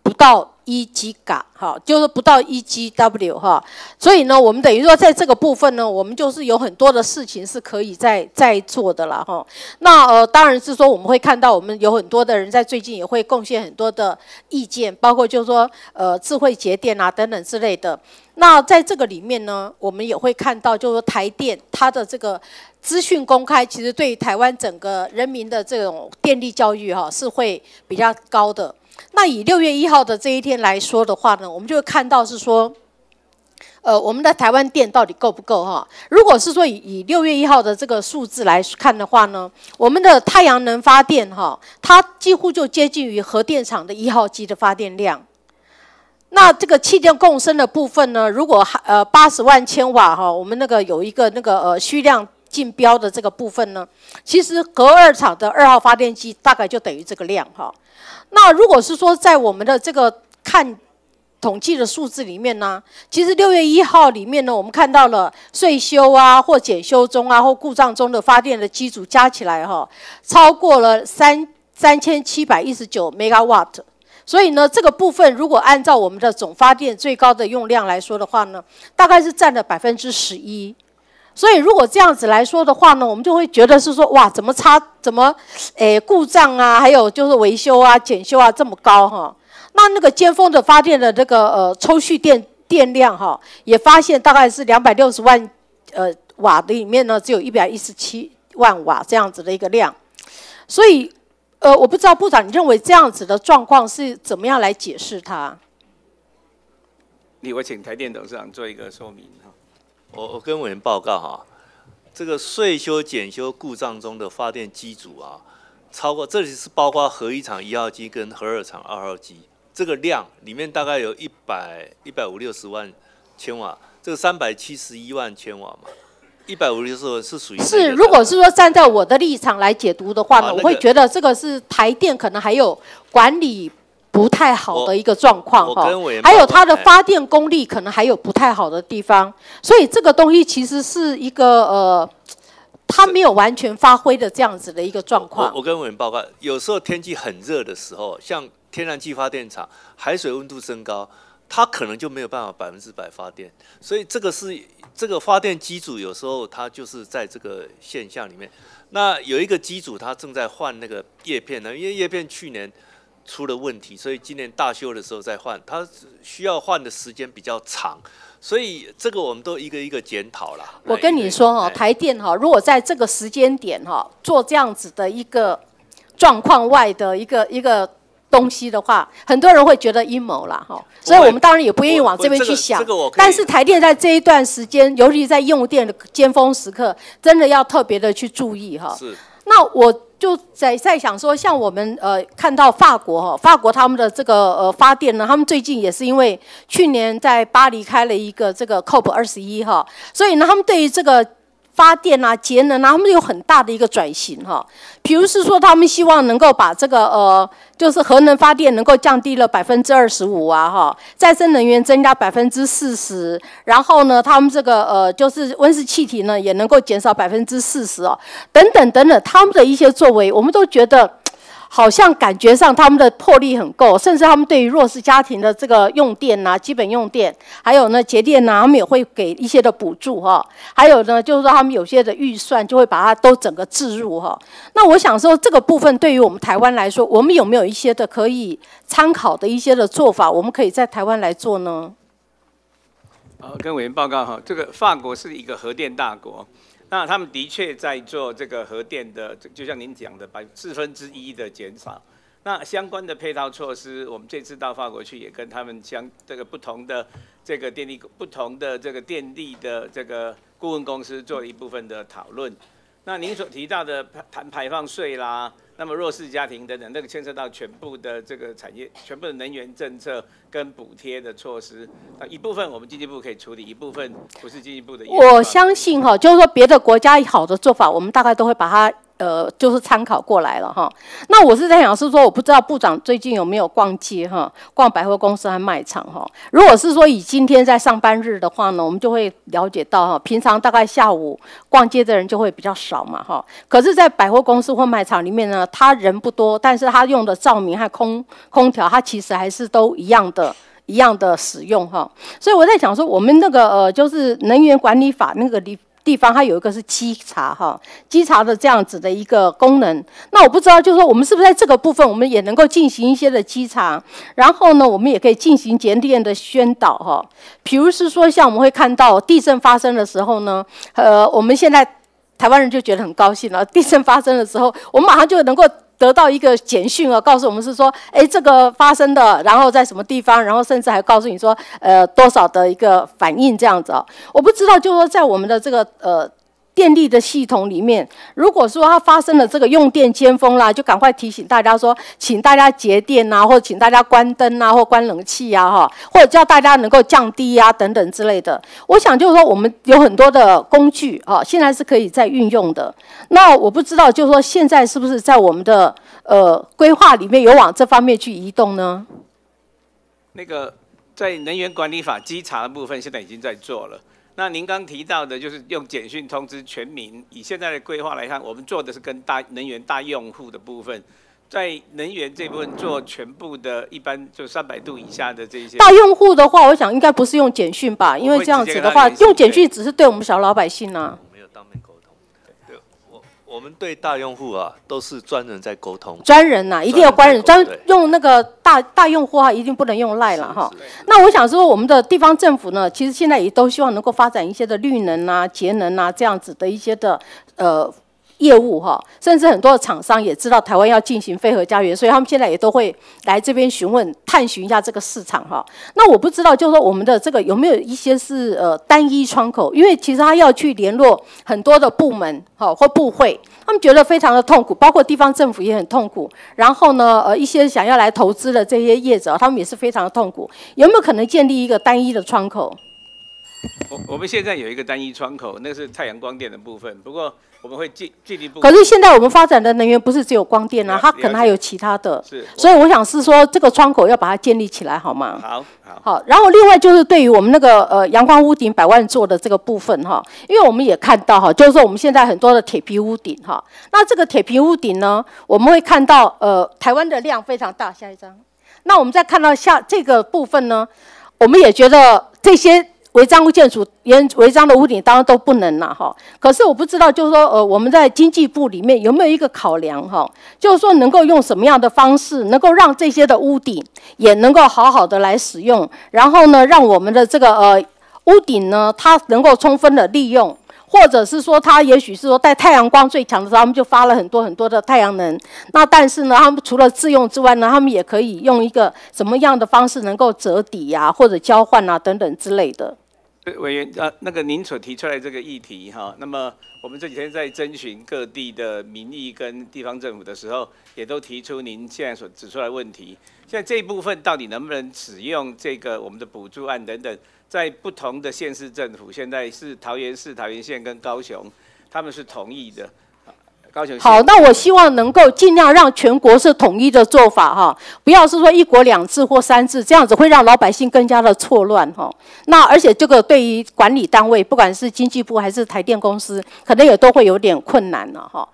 不到一 G 嘎哈，就是不到一 GW 哈，所以呢，我们等于说在这个部分呢，我们就是有很多的事情是可以在在做的了哈。那呃，当然是说我们会看到，我们有很多的人在最近也会贡献很多的意见，包括就是说呃智慧节电啊等等之类的。那在这个里面呢，我们也会看到，就是说台电它的这个资讯公开，其实对于台湾整个人民的这种电力教育哈、是会比较高的。那以六月一号的这一天来说的话呢，我们就会看到是说，呃，我们的台湾电到底够不够哈？如果是说以以六月一号的这个数字来看的话呢，我们的太阳能发电哈，它几乎就接近于核电厂的一号机的发电量。那这个气电共生的部分呢，如果还呃八十万千瓦哈，我们那个有一个那个呃虚量竞标的这个部分呢，其实核二厂的二号发电机大概就等于这个量哈。那如果是说在我们的这个看统计的数字里面呢，其实六月一号里面呢，我们看到了税修啊或检修中啊或故障中的发电的机组加起来哈，超过了三三千七百一十九 megawatt。所以呢，这个部分如果按照我们的总发电最高的用量来说的话呢，大概是占了百分之十一。所以如果这样子来说的话呢，我们就会觉得是说，哇，怎么差，怎么，诶，故障啊，还有就是维修啊、检修啊这么高哈？那那个尖峰的发电的这个呃抽蓄电电量哈，也发现大概是两百六十万呃瓦的里面呢，只有一百一十七万瓦这样子的一个量，所以。呃，我不知道部长，你认为这样子的状况是怎么样来解释它？你我请台电董事长做一个说明哈。我我跟委员报告哈，这个税修检修故障中的发电机组啊，超过这里是包括核一厂一号机跟核二厂二号机，这个量里面大概有一百一百五六十万千瓦，这个三百七十一万千瓦嘛，一百五六十万是属于是，如果是说站在我的立场来解读的话呢，啊那个我会觉得这个是台电可能还有管理不太好的一个状况哈还有它的发电功率可能还有不太好的地方，所以这个东西其实是一个呃，它没有完全发挥的这样子的一个状况。我跟委员报告，有时候天气很热的时候，像天然气发电厂，海水温度升高，它可能就没有办法百分之百发电，所以这个是这个发电机组有时候它就是在这个现象里面。那有一个机组它正在换那个叶片呢，因为叶片去年出了问题，所以今年大修的时候再换，它需要换的时间比较长，所以这个我们都一个一个检讨啦。我跟你说哈，台电哈，如果在这个时间点哈做这样子的一个状况外的一个一个东西的话，很多人会觉得阴谋啦哈，所以我们当然也不愿意往这边去想这个我可以。但是台电在这一段时间，尤其在用电的尖峰时刻，真的要特别的去注意哈。是。那我就在在想说，像我们呃看到法国哈，法国他们的这个呃发电呢，他们最近也是因为去年在巴黎开了一个这个 COP 二十一哈，所以呢，他们对于这个发电啊、节能啊，他们有很大的一个转型哈。比如是说，他们希望能够把这个呃，就是核能发电能够降低了百分之二十五啊哈，再生能源增加百分之四十，然后呢，他们这个呃，就是温室气体呢也能够减少百分之四十哦，等等等等，他们的一些作为，我们都觉得。好像感觉上他们的魄力很够，甚至他们对于弱势家庭的这个用电呐、基本用电，还有呢节电呐、他们也会给一些的补助哈。还有呢，就是说他们有些的预算就会把它都整个置入哈。那我想说，这个部分对于我们台湾来说，我们有没有一些的可以参考的一些的做法，我们可以在台湾来做呢？好，跟委员报告哈，这个法国是一个核电大国，那他们的确在做这个核电的，就像您讲的，百四分之一的减少。那相关的配套措施，我们这次到法国去，也跟他们相这个不同的这个电力不同的这个电力的这个顾问公司做了一部分的讨论。那您所提到的排谈排放税啦，那么弱势家庭等等，那个牵涉到全部的这个产业、全部的能源政策跟补贴的措施，那一部分我们经济部可以处理，一部分不是经济部的。我相信哈，就是说别的国家好的做法，我们大概都会把它呃，就是参考过来了哈。那我是在想是说，我不知道部长最近有没有逛街哈，逛百货公司和卖场哈。如果是说以今天在上班日的话呢，我们就会了解到哈，平常大概下午逛街的人就会比较少嘛哈。可是，在百货公司或卖场里面呢，他人不多，但是他用的照明和空空调，它其实还是都一样。的一样的使用哈，所以我在想说，我们那个呃，就是能源管理法那个地地方，它有一个是稽查哈，稽查的这样子的一个功能。那我不知道，就是说我们是不是在这个部分，我们也能够进行一些的稽查，然后呢，我们也可以进行节电的宣导哈。比如是说，像我们会看到地震发生的时候呢，呃，我们现在台湾人就觉得很高兴了。地震发生的时候，我们马上就能够。得到一个简讯啊，告诉我们是说，哎，这个发生的，然后在什么地方，然后甚至还告诉你说，呃，多少的一个反应这样子啊。我不知道，就是说在我们的这个呃电力的系统里面，如果说它发生了这个用电尖峰啦，就赶快提醒大家说，请大家节电啊，或者请大家关灯啊，或关冷气啊，哈，或者叫大家能够降低啊等等之类的。我想就是说，我们有很多的工具啊，现在是可以再运用的。那我不知道，就是说现在是不是在我们的呃规划里面有往这方面去移动呢？那个在能源管理法稽查的部分，现在已经在做了。那您刚提到的，就是用简讯通知全民。以现在的规划来看，我们做的是跟大能源大用户的部分，在能源这部分做全部的，一般就三百度以下的这些大用户的话，我想应该不是用简讯吧，因为这样子的话，用简讯只是对我们小老百姓啊。我们对大用户啊，都是专人在沟通。专人呐、一定要专人，专用那个大大用户啊，一定不能用赖了哈。那我想说，我们的地方政府呢，其实现在也都希望能够发展一些的绿能啊、节能啊这样子的一些的呃业务哈，甚至很多的厂商也知道台湾要进行飞核家园，所以他们现在也都会来这边询问、探寻一下这个市场哈。那我不知道，就是说我们的这个有没有一些是呃单一窗口？因为其实他要去联络很多的部门哈或部会，他们觉得非常的痛苦，包括地方政府也很痛苦。然后呢，呃，一些想要来投资的这些业者，他们也是非常的痛苦。有没有可能建立一个单一的窗口？我我们现在有一个单一窗口，那是太阳光电的部分。不过我们会进进一步。可是现在我们发展的能源不是只有光电啊，它可能还有其他的。是。所以我想是说，这个窗口要把它建立起来，好吗？好好。好，然后另外就是对于我们那个呃阳光屋顶百万座的这个部分哈，因为我们也看到哈，就是说我们现在很多的铁皮屋顶哈，那这个铁皮屋顶呢，我们会看到呃台湾的量非常大。下一张。那我们再看到下这个部分呢，我们也觉得这些。违章建筑、原违章的屋顶当然都不能了哈。可是我不知道，就是说，呃，我们在经济部里面有没有一个考量哈？就是说，能够用什么样的方式，能够让这些的屋顶也能够好好的来使用，然后呢，让我们的这个呃屋顶呢，它能够充分的利用。或者是说，它也许是说在太阳光最强的时候，他们就发了很多很多的太阳能。那但是呢，他们除了自用之外呢，他们也可以用一个什么样的方式能够折抵呀，或者交换啊等等之类的。委员，呃，那个您所提出来这个议题哈，那么我们这几天在征询各地的民意跟地方政府的时候，也都提出您现在所指出来问题。现在这一部分到底能不能使用这个我们的补助案等等，在不同的县市政府，现在是桃园市、桃园县跟高雄，他们是同意的。好，那我希望能够尽量让全国是统一的做法哈，不要是说一国两制或三制，这样子会让老百姓更加的错乱哈。那而且这个对于管理单位，不管是经济部还是台电公司，可能也都会有点困难了哈。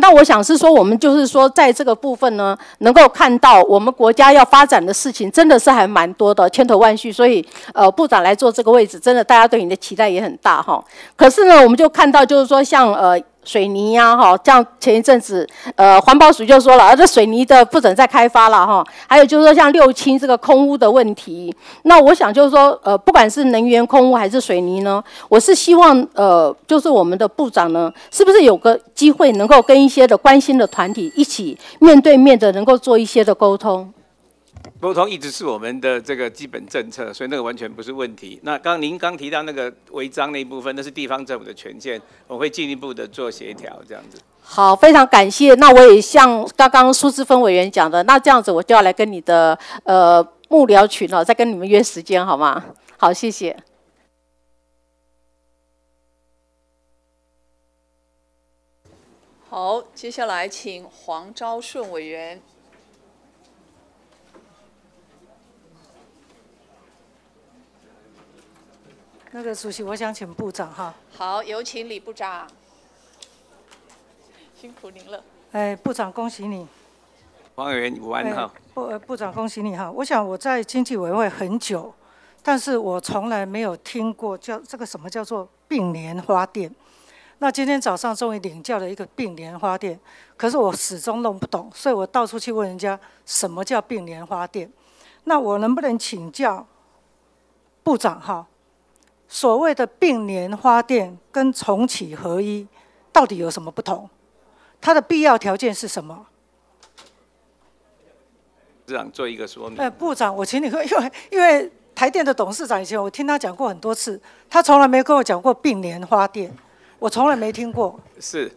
那我想是说，我们就是说，在这个部分呢，能够看到我们国家要发展的事情，真的是还蛮多的，千头万绪。所以，呃，部长来做这个位置，真的大家对你的期待也很大哈。可是呢，我们就看到就是说，像呃。水泥呀，哈，像前一阵子，呃，环保署就说了，啊，这水泥的不准再开发了，哈。还有就是说，像六轻这个空屋的问题，那我想就是说，呃，不管是能源空屋还是水泥呢，我是希望，呃，就是我们的部长呢，是不是有个机会能够跟一些的关心的团体一起面对面的，能够做一些的沟通。沟通一直是我们的这个基本政策，所以那个完全不是问题。那刚您刚提到那个违章那一部分，那是地方政府的权限，我会进一步的做协调，这样子。好，非常感谢。那我也像刚刚苏志芬委员讲的，那这样子我就要来跟你的呃幕僚群了，再跟你们约时间，好吗？好，谢谢。好，接下来请黄昭顺委员。那个主席，我想请部长哈。好，有请李部长。辛苦您了。哎，部长，恭喜你。黄委员，午安哈。部部长，恭喜你哈。我想我在经济委员会很久，但是我从来没有听过叫这个什么叫做并联花店。那今天早上终于领教了一个并联花店，可是我始终弄不懂，所以我到处去问人家什么叫并联花店。那我能不能请教部长哈？所谓的并联发电跟重启合一，到底有什么不同？它的必要条件是什么？部长做一个说明。呃，部长，我请你喝，因为因为台电的董事长以前我听他讲过很多次，他从来没跟我讲过并联发电，我从来没听过。是，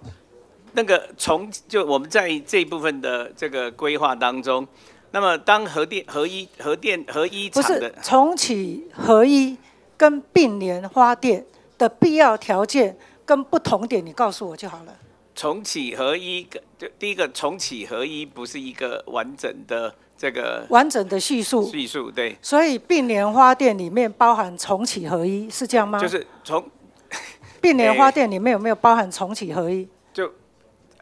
那个从就我们在这一部分的这个规划当中，那么当核电合一、核电合一厂的重启合一。跟并联花店的必要条件跟不同点，你告诉我就好了。重启合一，就第一个重启合一不是一个完整的这个完整的叙述。叙述对。所以并联花店里面包含重启合一，是这样吗？就是从 并联花店里面有没有包含重启合一？就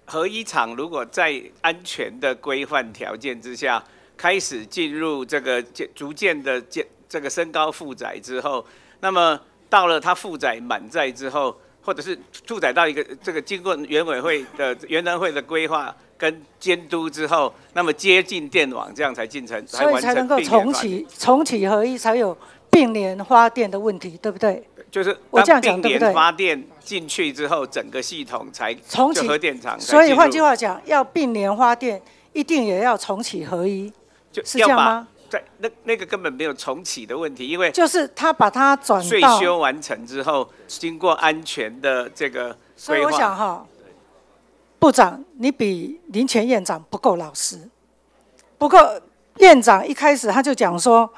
合一厂如果在安全的规范条件之下，开始进入这个渐逐渐的渐这个升高负载之后。那么到了它负载满载之后，或者是负载到一个这个经过原委会的原能会的规划跟监督之后，那么接近电网，这样才进程才完成所以才能够重启重启合一，才有并联发电的问题，对不对？就是我这样讲对不对发电进去之后，整个系统才重启核电厂所以换句话讲，要并联发电，一定也要重启合一，就是这样吗？在那那个根本没有重启的问题，因为就是他把它转税到，修完成之后，经过安全的这个所以我，想哈，部长你比林前院长不够老实。不过院长一开始他就讲说，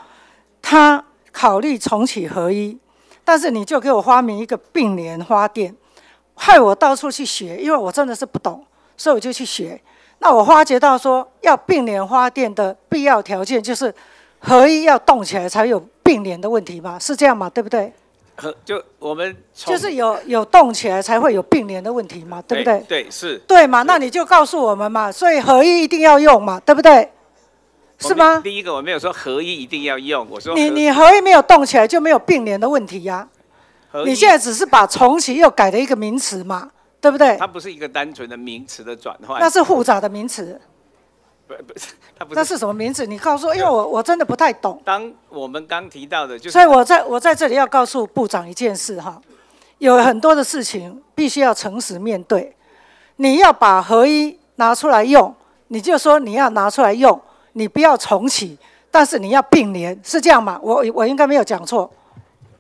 他考虑重启合一，但是你就给我发明一个并联发电，害我到处去学，因为我真的是不懂，所以我就去学。那我发觉到说，要并联发电的必要条件就是合一要动起来才有并联的问题嘛，是这样嘛？对不对？和就我们就是有有动起来才会有并联的问题嘛，对不对？对是，对嘛？那你就告诉我们嘛，所以合一一定要用嘛，对不对？是吗？第一个我没有说合一一定要用，我说你你合一没有动起来就没有并联的问题呀、你现在只是把重启又改了一个名词嘛，对不对？它不是一个单纯的名词的转换，那是复杂的名词，不不是 它不是那是什么名词？你告诉我，因为我我真的不太懂。当我们刚提到的，就是所以我在我在这里要告诉部长一件事哈，有很多的事情必须要诚实面对。你要把合一拿出来用，你就说你要拿出来用，你不要重启，但是你要并联，是这样吗？我我应该没有讲错，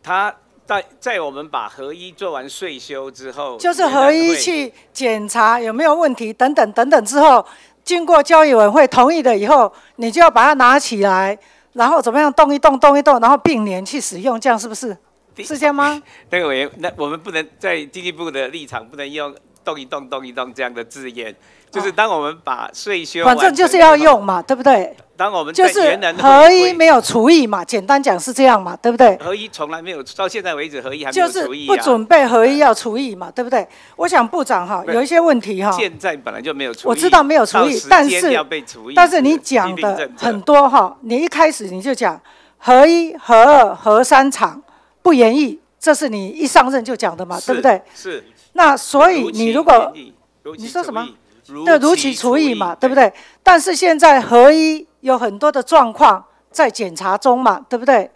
它在在我们把合一做完税修之后，就是合一去检查有没有问题等等等等之后，经过交易委员会同意了以后，你就要把它拿起来，然后怎么样动一动动一动，然后并联去使用，这样是不是？是这样吗？那个委员，那我们不能在经济部的立场不能用动一动动一动这样的字眼，就是当我们把税修哦反正就是要用嘛，对不对？当我们就是合一没有除以嘛，简单讲是这样嘛，对不对？合一从来没有到现在为止，合一还没就是有除以啊。不准备合一要除以嘛，对不对？我想部长哈有一些问题哈，现在本来就没有除役，我知道没有除役到时，间但是要被除役但是你讲的很多哈，你一开始你就讲合一、合二、合三场不言议，这是你一上任就讲的嘛，对不对？是。那所以你如果如你说什么除役？如对，如期除以嘛，对不对？但是现在合一有很多的状况在检查中嘛，对不对？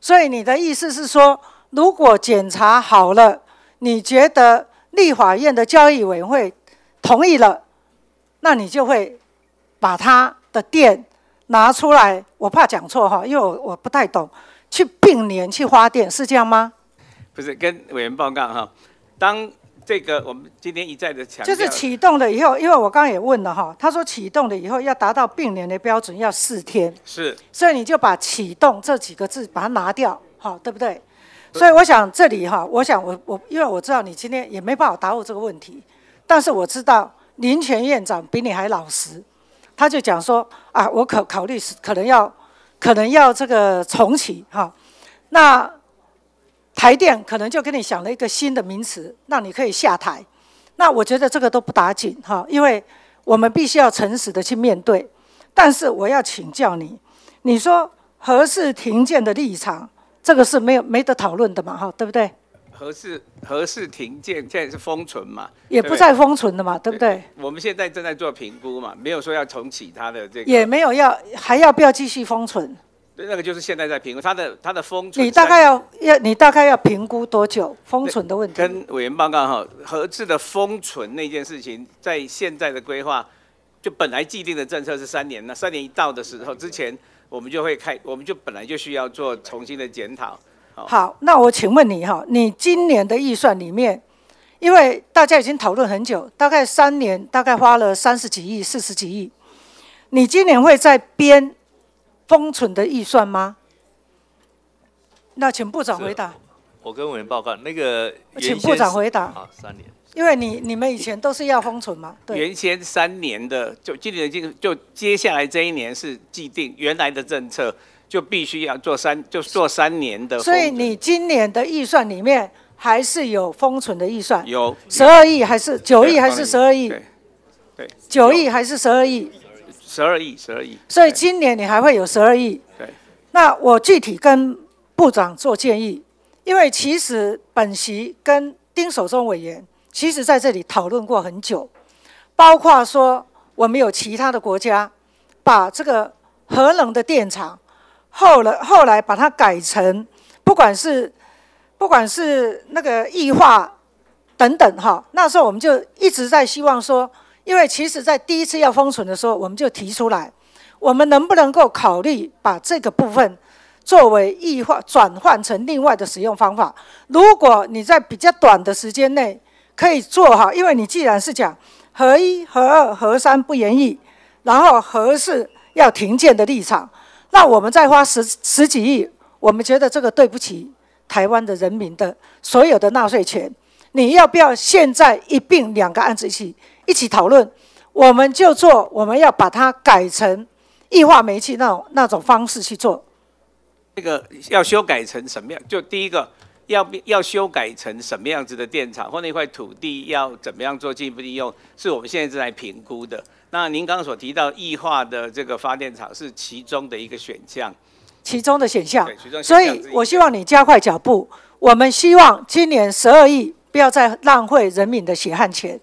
所以你的意思是说，如果检查好了，你觉得立法院的交易委员会同意了，那你就会把他的电拿出来。我怕讲错哈，因为我我不太懂，去并联去发电是这样吗？不是跟委员报告哈，当这个我们今天一再的强调，就是启动了以后，因为我刚刚也问了哈，他说启动了以后要达到并联的标准要四天，是。所以你就把启动这几个字把它拿掉，好，对不对？所以我想这里哈，我想我我因为我知道你今天也没办法答我这个问题，但是我知道林权院长比你还老实，他就讲说啊，我可考虑是可能要可能要这个重启哈，那台电可能就给你想了一个新的名词，让你可以下台。那我觉得这个都不打紧哈，因为我们必须要诚实的去面对。但是我要请教你，你说合适停建的立场，这个是没有没得讨论的嘛哈，对不对？合适合适停建，现在是封存嘛，也不再封存的嘛，对不对？我们现在正在做评估嘛，没有说要重启它的这个，也没有要还要不要继续封存？对那个就是现在在评估它的它的封存。你大概要要你大概要评估多久封存的问题？跟委员报告哈，合适的封存那件事情，在现在的规划，就本来既定的政策是三年，那三年一到的时候，之前我们就会开，我们就本来就需要做重新的检讨。好，那我请问你哈，你今年的预算里面，因为大家已经讨论很久，大概三年大概花了三十几亿、四十几亿，你今年会在编封存的预算吗？那请部长回答，我跟委员报告，那个请部长回答好，三年。因为你你们以前都是要封存嘛，对，原先三年的，就今年就就接下来这一年是既定原来的政策，就必须要做三就做三年的所。以你今年的预算里面还是有封存的预算，有十二亿还是九亿还是十二亿？对对，九亿还是十二亿？十二亿，十二亿。所以今年你还会有十二亿。对。那我具体跟部长做建议，因为其实本席跟丁守中委员，其实在这里讨论过很久，包括说我们有其他的国家把这个核能的电厂，后来后来把它改成，不管是不管是那个异化等等哈，那时候我们就一直在希望说，因为其实在第一次要封存的时候，我们就提出来，我们能不能够考虑把这个部分作为异化转换成另外的使用方法？如果你在比较短的时间内可以做好，因为你既然是讲合一、合二、合三不言议，然后合四要停建的立场，那我们再花十十几亿，我们觉得这个对不起台湾的人民的所有的纳税钱。你要不要现在一并两个案子一起一起讨论？我们就做，我们要把它改成液化煤气那种那种方式去做。这个要修改成什么样？就第一个要要修改成什么样子的电厂，或那块土地要怎么样做进一步利用，是我们现在正在评估的。那您刚刚所提到液化的这个发电厂是其中的一个选项，其中的选项。所以我希望你加快脚步。我们希望今年十二亿。不要再浪费人民的血汗钱，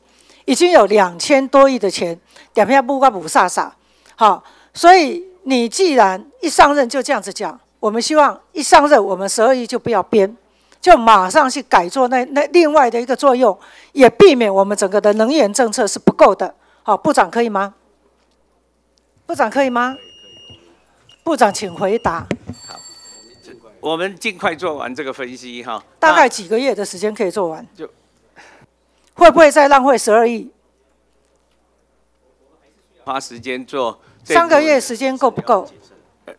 已经有两千多亿的钱，两边不瓜不傻傻，好，所以你既然一上任就这样子讲，我们希望一上任我们十二亿就不要编，就马上去改做那那另外的一个作用，也避免我们整个的能源政策是不够的。好，部长可以吗？部长可以吗？部长请回答。我们尽快做完这个分析哈。大概几个月的时间可以做完？就会不会再浪费十二亿？花时间做三个月时间够不够？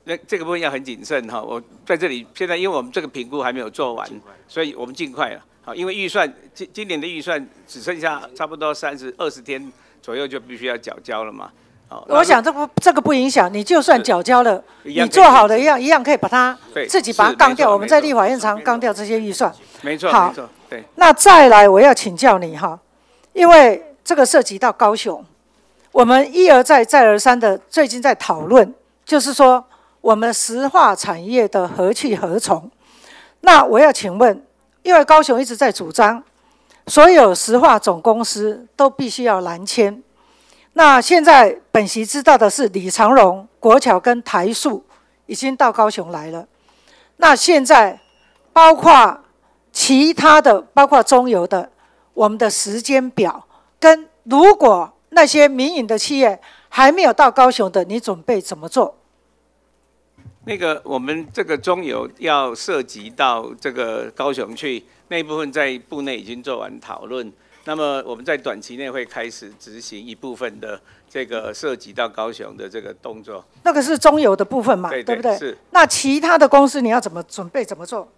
那这个部分要很谨慎哈。我在这里现在，因为我们这个评估还没有做完，所以我们尽快了。好，因为预算今今年的预算只剩下差不多三十二十天左右就必须要缴交了嘛。我想这不这个不影响，你就算缴交了，你做好的一样一样可以把它自己把它杠掉。我们在立法院常杠掉这些预算。没错，好，对。那再来，我要请教你哈，因为这个涉及到高雄，我们一而再再而三的最近在讨论，就是说我们石化产业的何去何从？那我要请问，因为高雄一直在主张，所有石化总公司都必须要蓝签。那现在本席知道的是，李长荣、国桥跟台塑已经到高雄来了。那现在包括其他的，包括中油的，我们的时间表跟如果那些民营的企业还没有到高雄的，你准备怎么做？那个我们这个中油要涉及到这个高雄去那部分，在部内已经做完讨论。那么我们在短期内会开始执行一部分的这个涉及到高雄的这个动作。那个是中油的部分嘛？对不对？是。那其他的公司你要怎么准备？怎么做？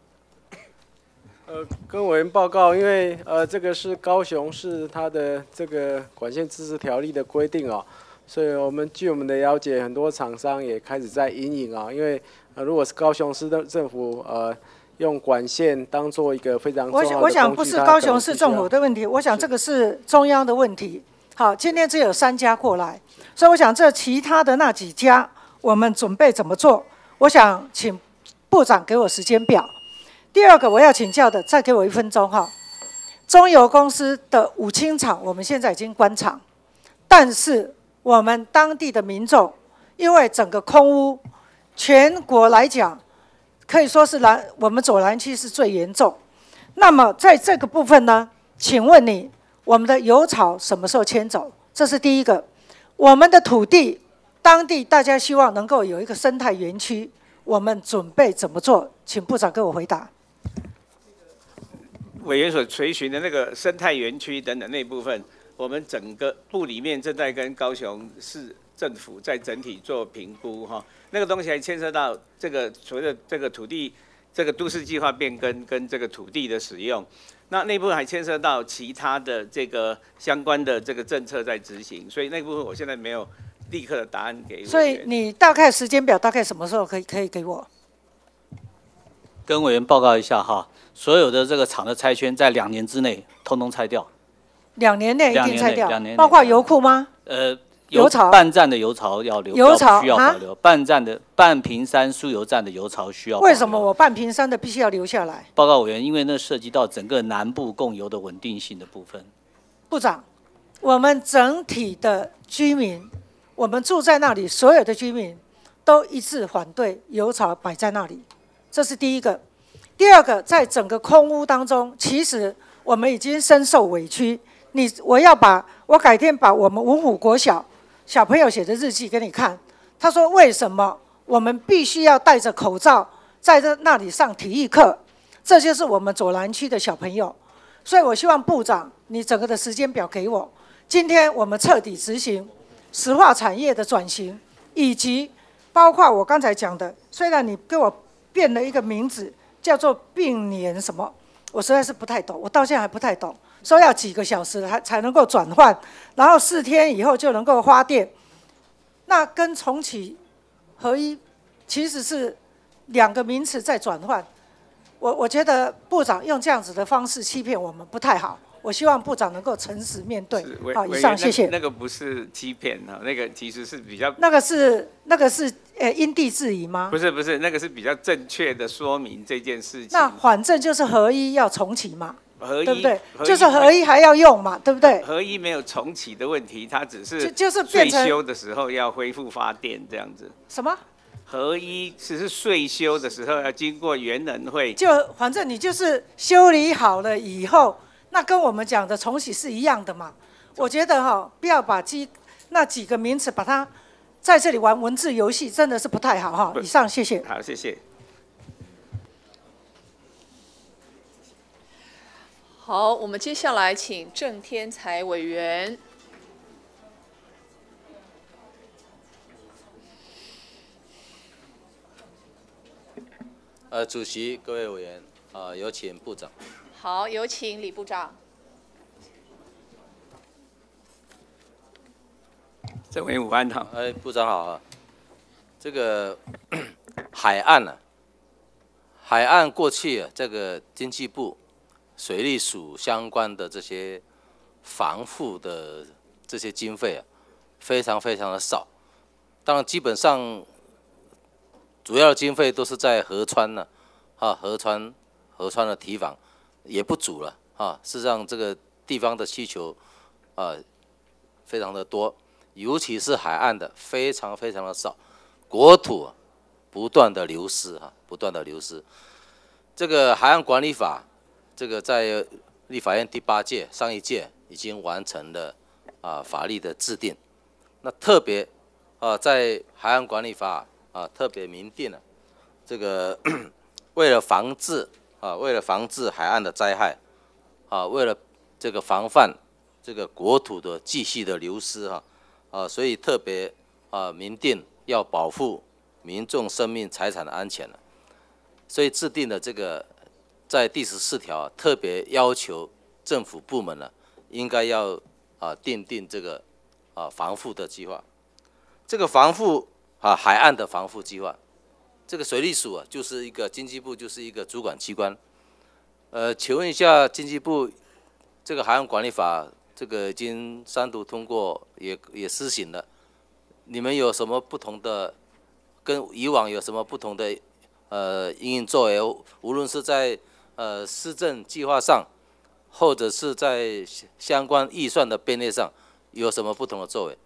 呃，跟委员报告，因为呃，这个是高雄市它的这个管线自治条例的规定哦，所以我们据我们的了解，很多厂商也开始在引领啊，因为呃，如果是高雄市的政府呃。用管线当做一个非常重要的我想不是高雄市政府的问题，我想这个是中央的问题。好，今天只有三家过来，所以我想这其他的那几家，我们准备怎么做？我想请部长给我时间表。第二个我要请教的，再给我一分钟哈。中油公司的五清厂，我们现在已经关厂，但是我们当地的民众，因为整个空污，全国来讲。可以说是蓝，我们走蓝区是最严重。那么在这个部分呢，请问你，我们的油草什么时候迁走？这是第一个。我们的土地，当地大家希望能够有一个生态园区，我们准备怎么做？请部长给我回答。委员所垂询的那个生态园区等等那部分，我们整个部里面正在跟高雄市政府在整体做评估哈。那个东西还牵涉到这个所谓的这个土地，这个都市计划变更跟这个土地的使用，那那部分还牵涉到其他的这个相关的这个政策在执行，所以那部分我现在没有立刻的答案给。所以你大概时间表大概什么时候可以可以给我？跟委员报告一下哈，所有的这个厂的拆迁在两年之内通通拆掉。两年内一定拆掉，两年包括油库吗？呃。油槽半站的油槽要留，油槽需要保留。半站的半屏山输油站的油槽需要。为什么我半屏山的必须要留下来？报告委员，因为那涉及到整个南部供油的稳定性的部分。部长，我们整体的居民，我们住在那里，所有的居民都一致反对油槽摆在那里，这是第一个。第二个，在整个空屋当中，其实我们已经深受委屈。你，我要把我改天把我们文虎国小小朋友写的日记给你看。他说：“为什么我们必须要戴着口罩在这那里上体育课？这就是我们左南区的小朋友。所以我希望部长，你整个的时间表给我。今天我们彻底执行石化产业的转型，以及包括我刚才讲的，虽然你给我变了一个名字。”叫做并联什么？我实在是不太懂，我到现在还不太懂。说要几个小时才才能够转换，然后四天以后就能够发电，那跟重启合一其实是两个名词在转换。我我觉得部长用这样子的方式欺骗我们不太好。我希望部长能够诚实面对。好，以上谢谢。那个不是欺骗哈，那个其实是比较。那个是那个是呃因地制宜吗？不是不是，那个是比较正确的说明这件事情。那反正就是合一要重启嘛，合一对不对？就是合一还要用嘛，对不对？合一没有重启的问题，它只是就就是退休的时候要恢复发电这样子。什么？合一只是税修的时候要经过原能会。就反正你就是修理好了以后。那跟我们讲的重启是一样的嘛？我觉得哈，不要把几那几个名词把它在这里玩文字游戏，真的是不太好哈。以上谢谢。好，谢谢。好，我们接下来请郑天才委员。呃，主席、各位委员，啊，有请部长。好，有请李部长。郑委武安好，哎，部长好啊。这个 海岸呢，海岸过去啊，这个经济部水利署相关的这些防护的这些经费啊，非常非常的少。当然，基本上主要的经费都是在河川呢，啊，河川河川的堤防。也不足了啊！事实上，这个地方的需求啊，非常的多，尤其是海岸的，非常非常的少，国土不断的流失哈，不断的流失。这个海岸管理法，这个在立法院第八届上一届已经完成了啊法律的制定。那特别啊，在海岸管理法啊特别明定了，这个 为了防治。啊，为了防治海岸的灾害，啊，为了这个防范这个国土的继续的流失，哈，啊，所以特别啊明定要保护民众生命财产的安全了，所以制定了这个在第十四条特别要求政府部门呢，应该要啊订定这个啊防护的计划，这个防护啊海岸的防护计划。这个水利署啊，就是一个经济部，就是一个主管机关。呃，请问一下，经济部这个海岸管理法，这个已经三读通过，也也施行了。你们有什么不同的？跟以往有什么不同的？呃，应用作为，无论是在呃施政计划上，或者是在相关预算的编列上，有什么不同的作为？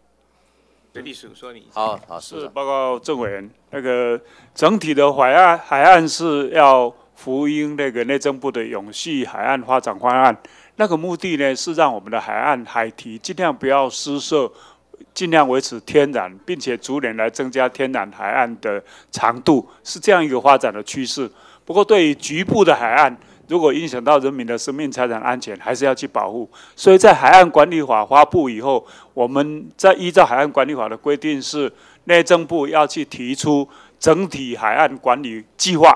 水利署说你好，好是报告郑委员，那个整体的海岸海岸是要福音那个内政部的永续海岸发展方案，那个目的呢是让我们的海岸海堤尽量不要失色，尽量维持天然，并且逐年来增加天然海岸的长度，是这样一个发展的趋势。不过对于局部的海岸，如果影响到人民的生命财产安全，还是要去保护。所以在海岸管理法发布以后，我们在依照海岸管理法的规定，是内政部要去提出整体海岸管理计划。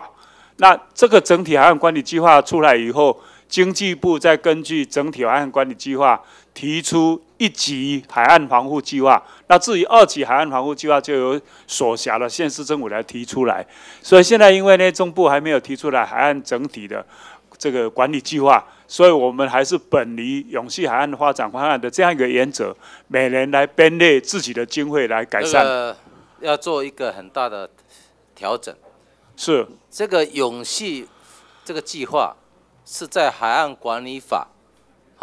那这个整体海岸管理计划出来以后，经济部再根据整体海岸管理计划提出一级海岸防护计划。那至于二级海岸防护计划，就由所辖的县市政府来提出来。所以现在因为呢，中部还没有提出来海岸整体的。这个管理计划，所以我们还是本离永续海岸发展方案的这样一个原则，每年来编列自己的经费来改善。要做一个很大的调整。是这个永续这个计划是在海岸管理法，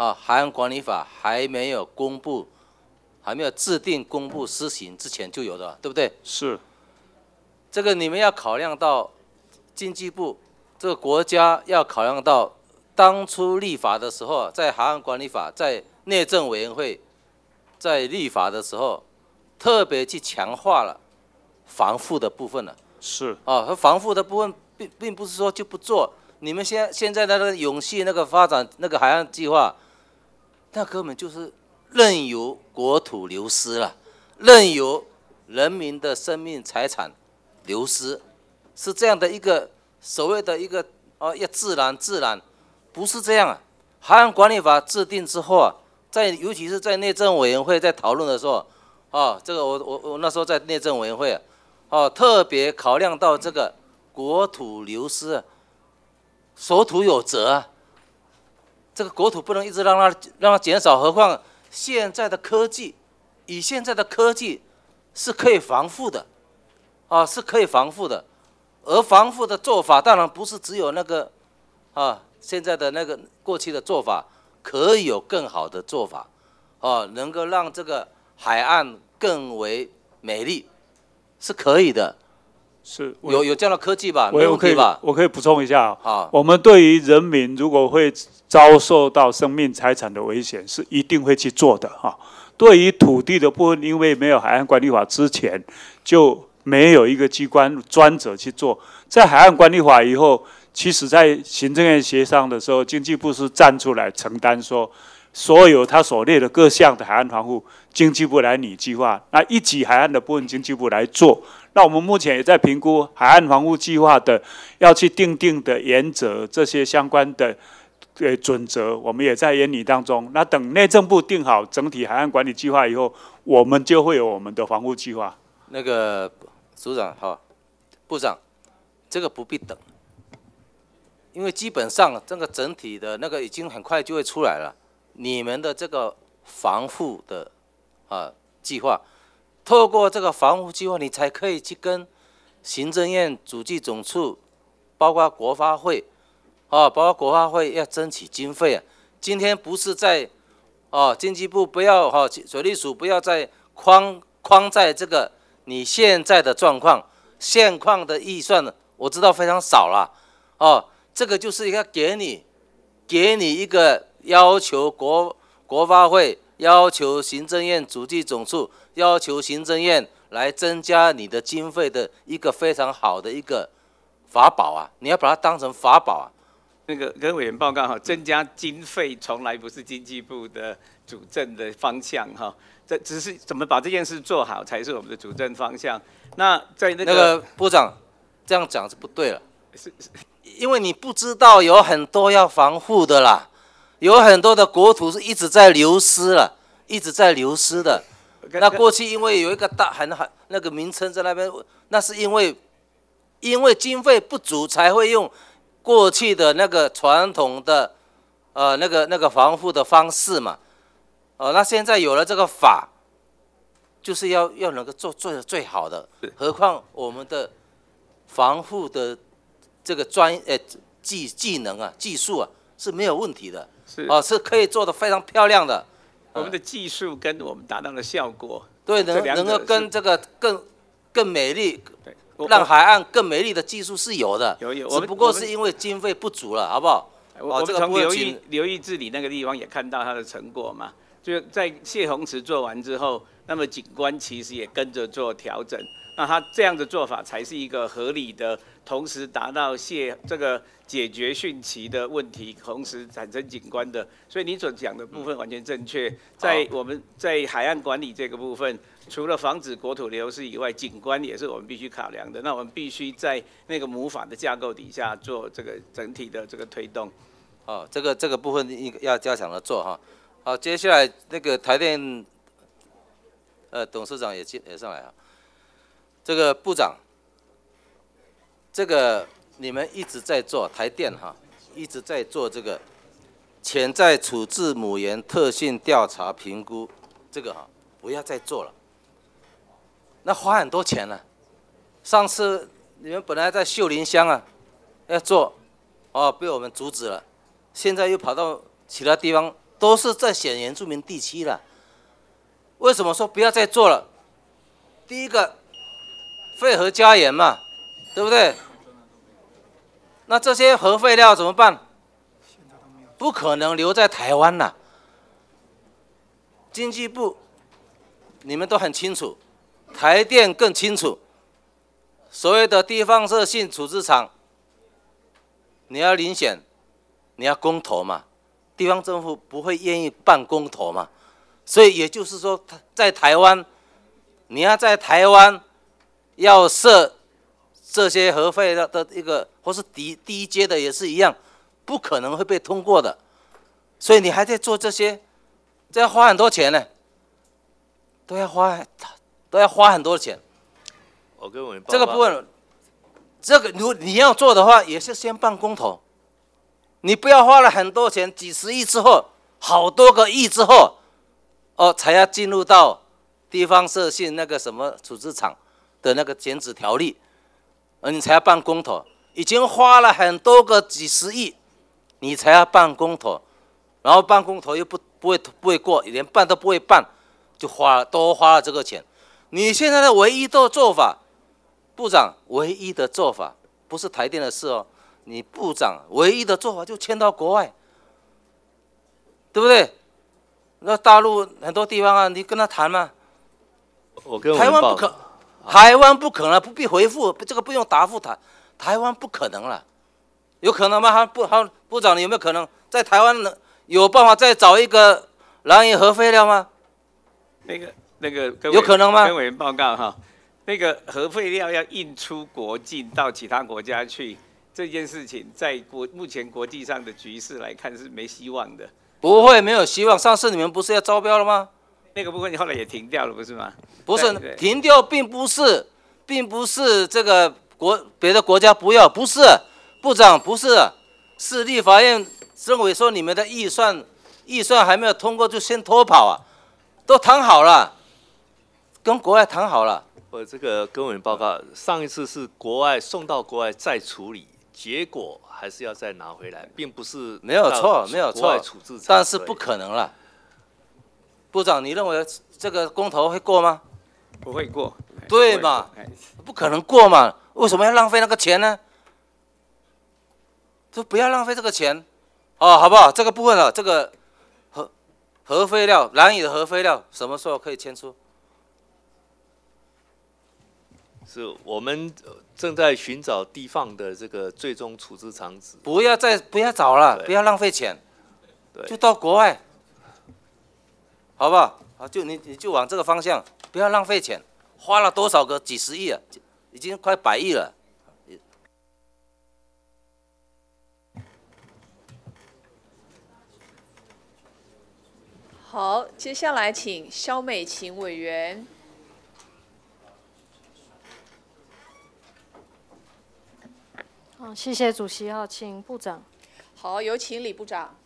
啊，海岸管理法还没有公布，还没有制定公布施行之前就有的，对不对？是。这个你们要考量到经济部。这个国家要考量到当初立法的时候，在海岸管理法、在内政委员会在立法的时候，特别去强化了防护的部分了。是啊，和防护的部分并并不是说就不做。你们现现在的那个永续那个发展那个海岸计划，那根本就是任由国土流失了，任由人民的生命财产流失，是这样的一个所谓的一个哦要自然自然，不是这样啊。海洋管理法制定之后啊，在尤其是在内政委员会在讨论的时候，啊，这个我我我那时候在内政委员会啊，哦，特别考量到这个国土流失啊。守土有责，这个国土不能一直让它让它减少，何况现在的科技，以现在的科技是可以防护的，啊，是可以防护的，而防护的做法当然不是只有那个，啊，现在的那个过去的做法，可以有更好的做法，啊，能够让这个海岸更为美丽，是可以的。是有有这样的科技吧？我我可以吧？我可以补充一下啊。我们对于人民如果会遭受到生命财产的危险，是一定会去做的哈。对于土地的部分，因为没有海岸管理法之前，就没有一个机关专责去做。在海岸管理法以后，其实在行政院协商的时候，经济部是站出来承担说。所有他所列的各项的海岸防护，经济部来拟计划，那一级海岸的部分经济部来做。那我们目前也在评估海岸防护计划的要去定定的原则，这些相关的呃准则，我们也在研拟当中。那等内政部定好整体海岸管理计划以后，我们就会有我们的防护计划。那个组长好，部长，这个不必等，因为基本上这个整体的那个已经很快就会出来了。你们的这个防护的啊计划，透过这个防护计划，你才可以去跟行政院主计总处，包括国发会，啊，包括国发会要争取经费啊。今天不是在哦，经济部不要哈，水利署不要再框框在这个你现在的状况、现况的预算呢，我知道非常少了哦。这个就是要给你，给你一个。要求国国发会，要求行政院主计总处，要求行政院来增加你的经费的一个非常好的一个法宝啊！你要把它当成法宝啊！那个跟委员报告哈，增加经费从来不是经济部的主政的方向哈，这只是怎么把这件事做好才是我们的主政方向。那在那个部长这样讲是不对了，是因为你不知道有很多要防护的啦。有很多的国土是一直在流失了，一直在流失的。那过去因为有一个大很很那个名称在那边，那是因为因为经费不足才会用过去的那个传统的呃那个那个防护的方式嘛。哦，那现在有了这个法，就是要要能够做做的最好的。何况我们的防护的这个专呃技技能啊技术啊是没有问题的。是哦，是可以做的非常漂亮的。我们的技术跟我们达到的效果，对，能能够跟这个更更美丽，让海岸更美丽的技术是有的。有有，只不过是因为经费不足了，好不好？我们从留意留意治理那个地方也看到它的成果嘛。就在谢洪池做完之后，那么景观其实也跟着做调整。那他这样的做法才是一个合理的，同时达到泄这个解决汛期的问题，同时产生景观的。所以你所讲的部分完全正确。在我们在海岸管理这个部分，除了防止国土流失以外，景观也是我们必须考量的。那我们必须在那个母法的架构底下做这个整体的这个推动。哦，这个这个部分应要加强的做哈。好，接下来那个台电，呃，董事长也进也上来啊。这个部长，这个你们一直在做台电哈，一直在做这个潜在处置母岩特性调查评估，这个哈不要再做了，那花很多钱了。上次你们本来在秀林乡啊要做，哦被我们阻止了，现在又跑到其他地方，都是在选原住民地区了。为什么说不要再做了？第一个。废核加盐嘛，对不对？那这些核废料怎么办？不可能留在台湾呐。经济部，你们都很清楚，台电更清楚。所谓的地方设性处置厂，你要遴选，你要公投嘛，地方政府不会愿意办公投嘛。所以也就是说，在台湾，你要在台湾要设这些核废料的一个，或是低低阶的也是一样，不可能会被通过的。所以你还在做这些，这要花很多钱呢，都要花，都要花很多钱。我跟我们这个部分，这个如你要做的话，也是先办公投，你不要花了很多钱，几十亿之后，好多个亿之后，哦，才要进入到地方设性那个什么处置厂的那个减脂条例，而你才要办公投，已经花了很多个几十亿，你才要办公投。然后办公投又不不会不会过，连办都不会办，就花了多花了这个钱。你现在的唯一的做法，部长唯一的做法不是台电的事哦，你部长唯一的做法就迁到国外，对不对？那大陆很多地方啊，你跟他谈嘛。我跟台湾不可，台湾不可能，不必回复，这个不用答复他，台湾不可能了，有可能吗？还不还部长，你有没有可能在台湾能？有办法再找一个蓝银核废料吗？那个那个有可能吗？跟委员报告哈，那个核废料要运出国境到其他国家去，这件事情在国目前国际上的局势来看是没希望的。不会没有希望，上次你们不是要招标了吗？那个部分后来也停掉了，不是吗？不是停掉，并不是，并不是这个国别的国家不要，不是部长，不是，是立法院。认为说：“你们的预算预算还没有通过，就先拖跑啊？都谈好了，跟国外谈好了。我这个跟我们报告，上一次是国外送到国外再处理，结果还是要再拿回来，并不是没有错，没有错。但是不可能了。部长，你认为这个公投会过吗？不会过，对嘛？不可能过嘛？为什么要浪费那个钱呢？就不要浪费这个钱。”哦，好不好？这个部分啊，这个核核废料，蓝屿的核废料什么时候可以迁出？是我们正在寻找地方的这个最终处置场址。不要再不要找了，不要浪费钱，就到国外，好不好？啊，就你你就往这个方向，不要浪费钱，花了多少个几十亿啊，已经快百亿了。好，接下来请肖美琴委员。好，谢谢主席。好，请部长。好，有请李部长。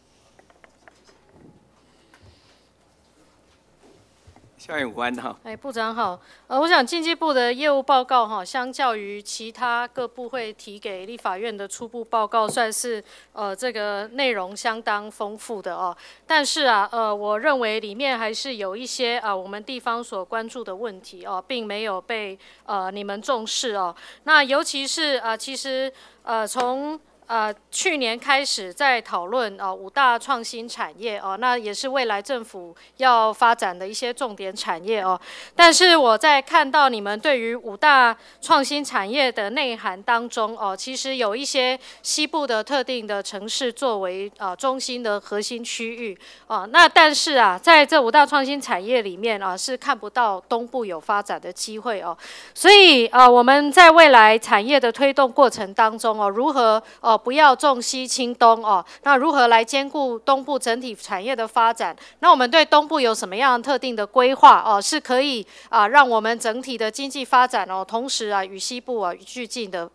校园关哈，哎，部长好，呃，我想经济部的业务报告哈，相较于其他各部会提给立法院的初步报告，算是呃这个内容相当丰富的哦。但是啊，呃，我认为里面还是有一些啊我们地方所关注的问题哦，并没有被呃你们重视哦。那尤其是啊，其实呃从呃，去年开始在讨论啊五大创新产业哦，那也是未来政府要发展的一些重点产业哦。但是我在看到你们对于五大创新产业的内涵当中哦，其实有一些西部的特定的城市作为啊中心的核心区域啊，那但是啊，在这五大创新产业里面啊，是看不到东部有发展的机会哦。所以啊，我们在未来产业的推动过程当中哦，如何哦？不要重西轻东哦，那如何来兼顾东部整体产业的发展？那我们对东部有什么样特定的规划哦？是可以啊，让我们整体的经济发展哦，同时啊与西部啊俱进的。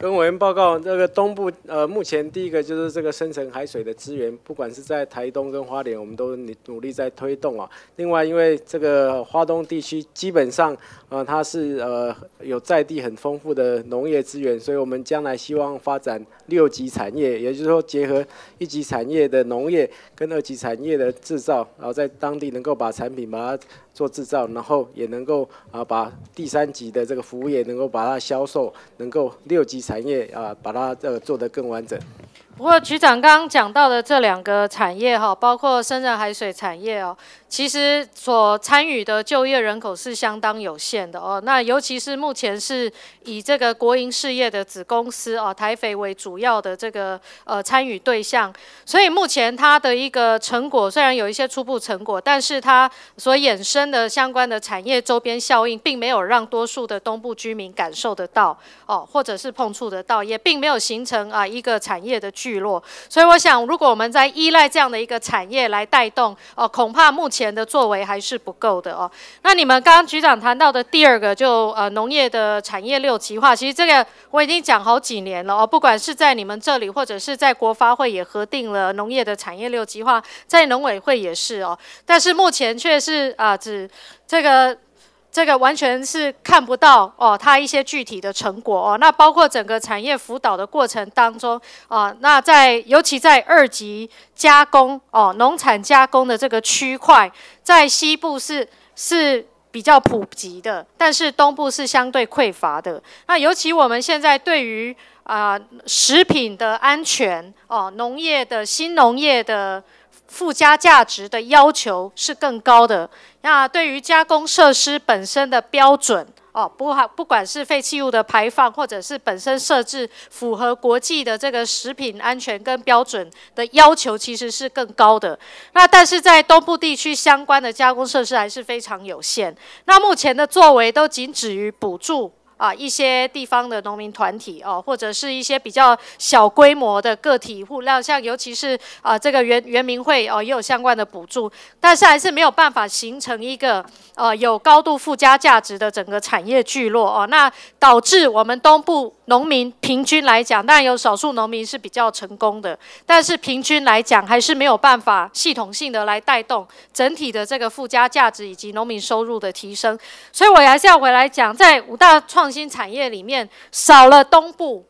跟委员报告，这个东部呃，目前第一个就是这个深层海水的资源，不管是在台东跟花莲，我们都努努力在推动啊。另外，因为这个花东地区基本上呃它是呃有在地很丰富的农业资源，所以我们将来希望发展六级产业，也就是说结合一级产业的农业跟二级产业的制造，然后在当地能够把产品把它做制造，然后也能够啊把第三级的这个服务业能够把它销售，能够六级。产业啊，把它呃做得更完整。不过局长刚刚讲到的这两个产业哈，包括深圳海水产业哦，其实所参与的就业人口是相当有限的哦。那尤其是目前是以这个国营事业的子公司哦，台肥为主要的这个呃参与对象，所以目前它的一个成果虽然有一些初步成果，但是它所衍生的相关的产业周边效应，并没有让多数的东部居民感受得到哦，或者是碰触得到，也并没有形成啊一个产业的聚。落，所以我想，如果我们在依赖这样的一个产业来带动，哦，恐怕目前前的作为还是不够的哦。那你们刚刚局长谈到的第二个，就呃农业的产业六级化，其实这个我已经讲好几年了哦。不管是在你们这里，或者是在国发会也核定了农业的产业六级化，在农委会也是哦。但是目前却是啊，只这个。这个完全是看不到哦，它一些具体的成果哦。那包括整个产业辅导的过程当中啊，那在尤其在二级加工哦，农产加工的这个区块，在西部是是比较普及的，但是东部是相对匮乏的。那尤其我们现在对于啊食品的安全哦，农业的新农业的。附加价值的要求是更高的。那对于加工设施本身的标准哦，不好，不管是废弃物的排放，或者是本身设置符合国际的这个食品安全跟标准的要求，其实是更高的。那但是在东部地区相关的加工设施还是非常有限。那目前的作为都仅止于补助。啊，一些地方的农民团体哦，或者是一些比较小规模的个体户，那像尤其是啊，这个原原民会哦，也有相关的补助，但是还是没有办法形成一个呃有高度附加价值的整个产业聚落哦，那导致我们东部农民平均来讲，当然有少数农民是比较成功的，但是平均来讲还是没有办法系统性的来带动整体的这个附加价值以及农民收入的提升，所以我还是要回来讲，在五大创新产业里面少了东部，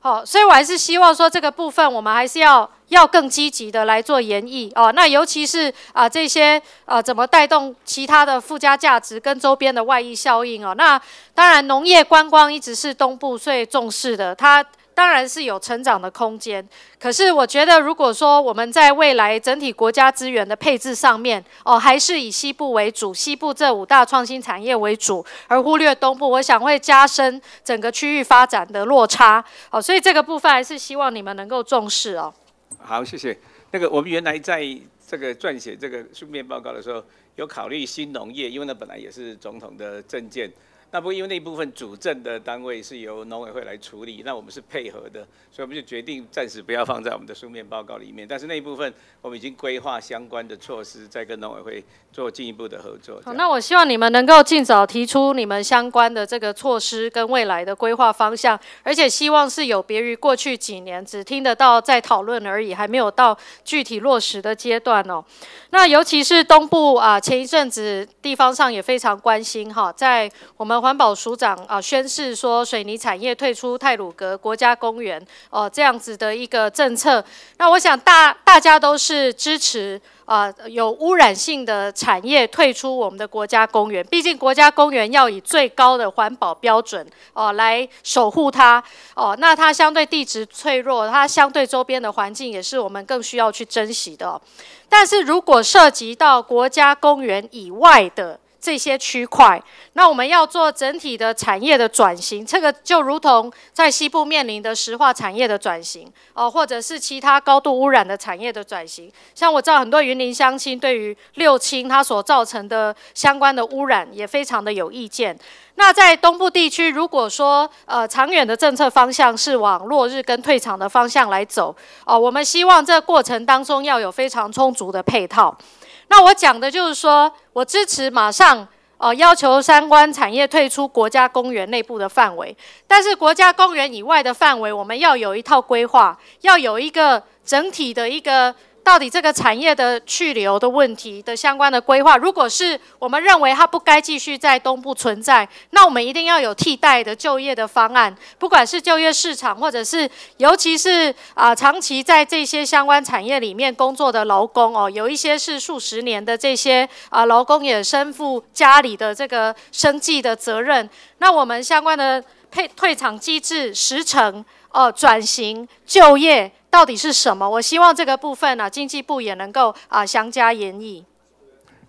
好，所以我还是希望说这个部分我们还是要要更积极的来做研议哦。那尤其是啊这些啊怎么带动其他的附加价值跟周边的外溢效应哦。那当然农业观光一直是东部最重视的，它。当然是有成长的空间，可是我觉得，如果说我们在未来整体国家资源的配置上面，哦，还是以西部为主，西部这五大创新产业为主，而忽略东部，我想会加深整个区域发展的落差。哦，所以这个部分还是希望你们能够重视哦。好，谢谢。那个我们原来在这个撰写这个书面报告的时候，有考虑新农业，因为那本来也是总统的政见。那不过因为那部分主政的单位是由农委会来处理，那我们是配合的，所以我们就决定暂时不要放在我们的书面报告里面。但是那一部分我们已经规划相关的措施，在跟农委会做进一步的合作。好，那我希望你们能够尽早提出你们相关的这个措施跟未来的规划方向，而且希望是有别于过去几年只听得到在讨论而已，还没有到具体落实的阶段哦。那尤其是东部啊，前一阵子地方上也非常关心哈，在我们环保署长啊宣誓说水泥产业退出泰鲁格国家公园哦这样子的一个政策，那我想大大家都是支持。啊，有污染性的产业退出我们的国家公园，毕竟国家公园要以最高的环保标准哦来守护它哦。那它相对地质脆弱，它相对周边的环境也是我们更需要去珍惜的。但是如果涉及到国家公园以外的，这些区块，那我们要做整体的产业的转型，这个就如同在西部面临的石化产业的转型哦，或者是其他高度污染的产业的转型。像我知道很多云林乡亲对于六轻它所造成的相关的污染也非常的有意见。那在东部地区，如果说呃长远的政策方向是往落日跟退场的方向来走哦，我们希望这过程当中要有非常充足的配套。那我讲的就是说，我支持马上哦，要求相关产业退出国家公园内部的范围，但是国家公园以外的范围，我们要有一套规划，要有一个整体的一个。到底这个产业的去留的问题的相关的规划，如果是我们认为它不该继续在东部存在，那我们一定要有替代的就业的方案，不管是就业市场，或者是尤其是啊长期在这些相关产业里面工作的劳工哦，有一些是数十年的这些啊劳工也身负家里的这个生计的责任，那我们相关的配退场机制时程哦转型就业。到底是什么？我希望这个部分呢，经济部也能够啊详加研议。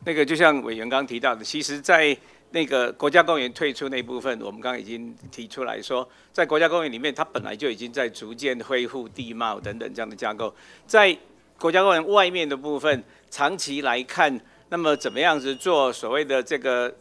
那个就像委员刚提到的，其实，在那个国家公园退出那部分，我们刚刚已经提出来说，在国家公园里面，它本来就已经在逐渐恢复地貌等等这样的架构。在国家公园外面的部分，长期来看，那么怎么样子做所谓的这个？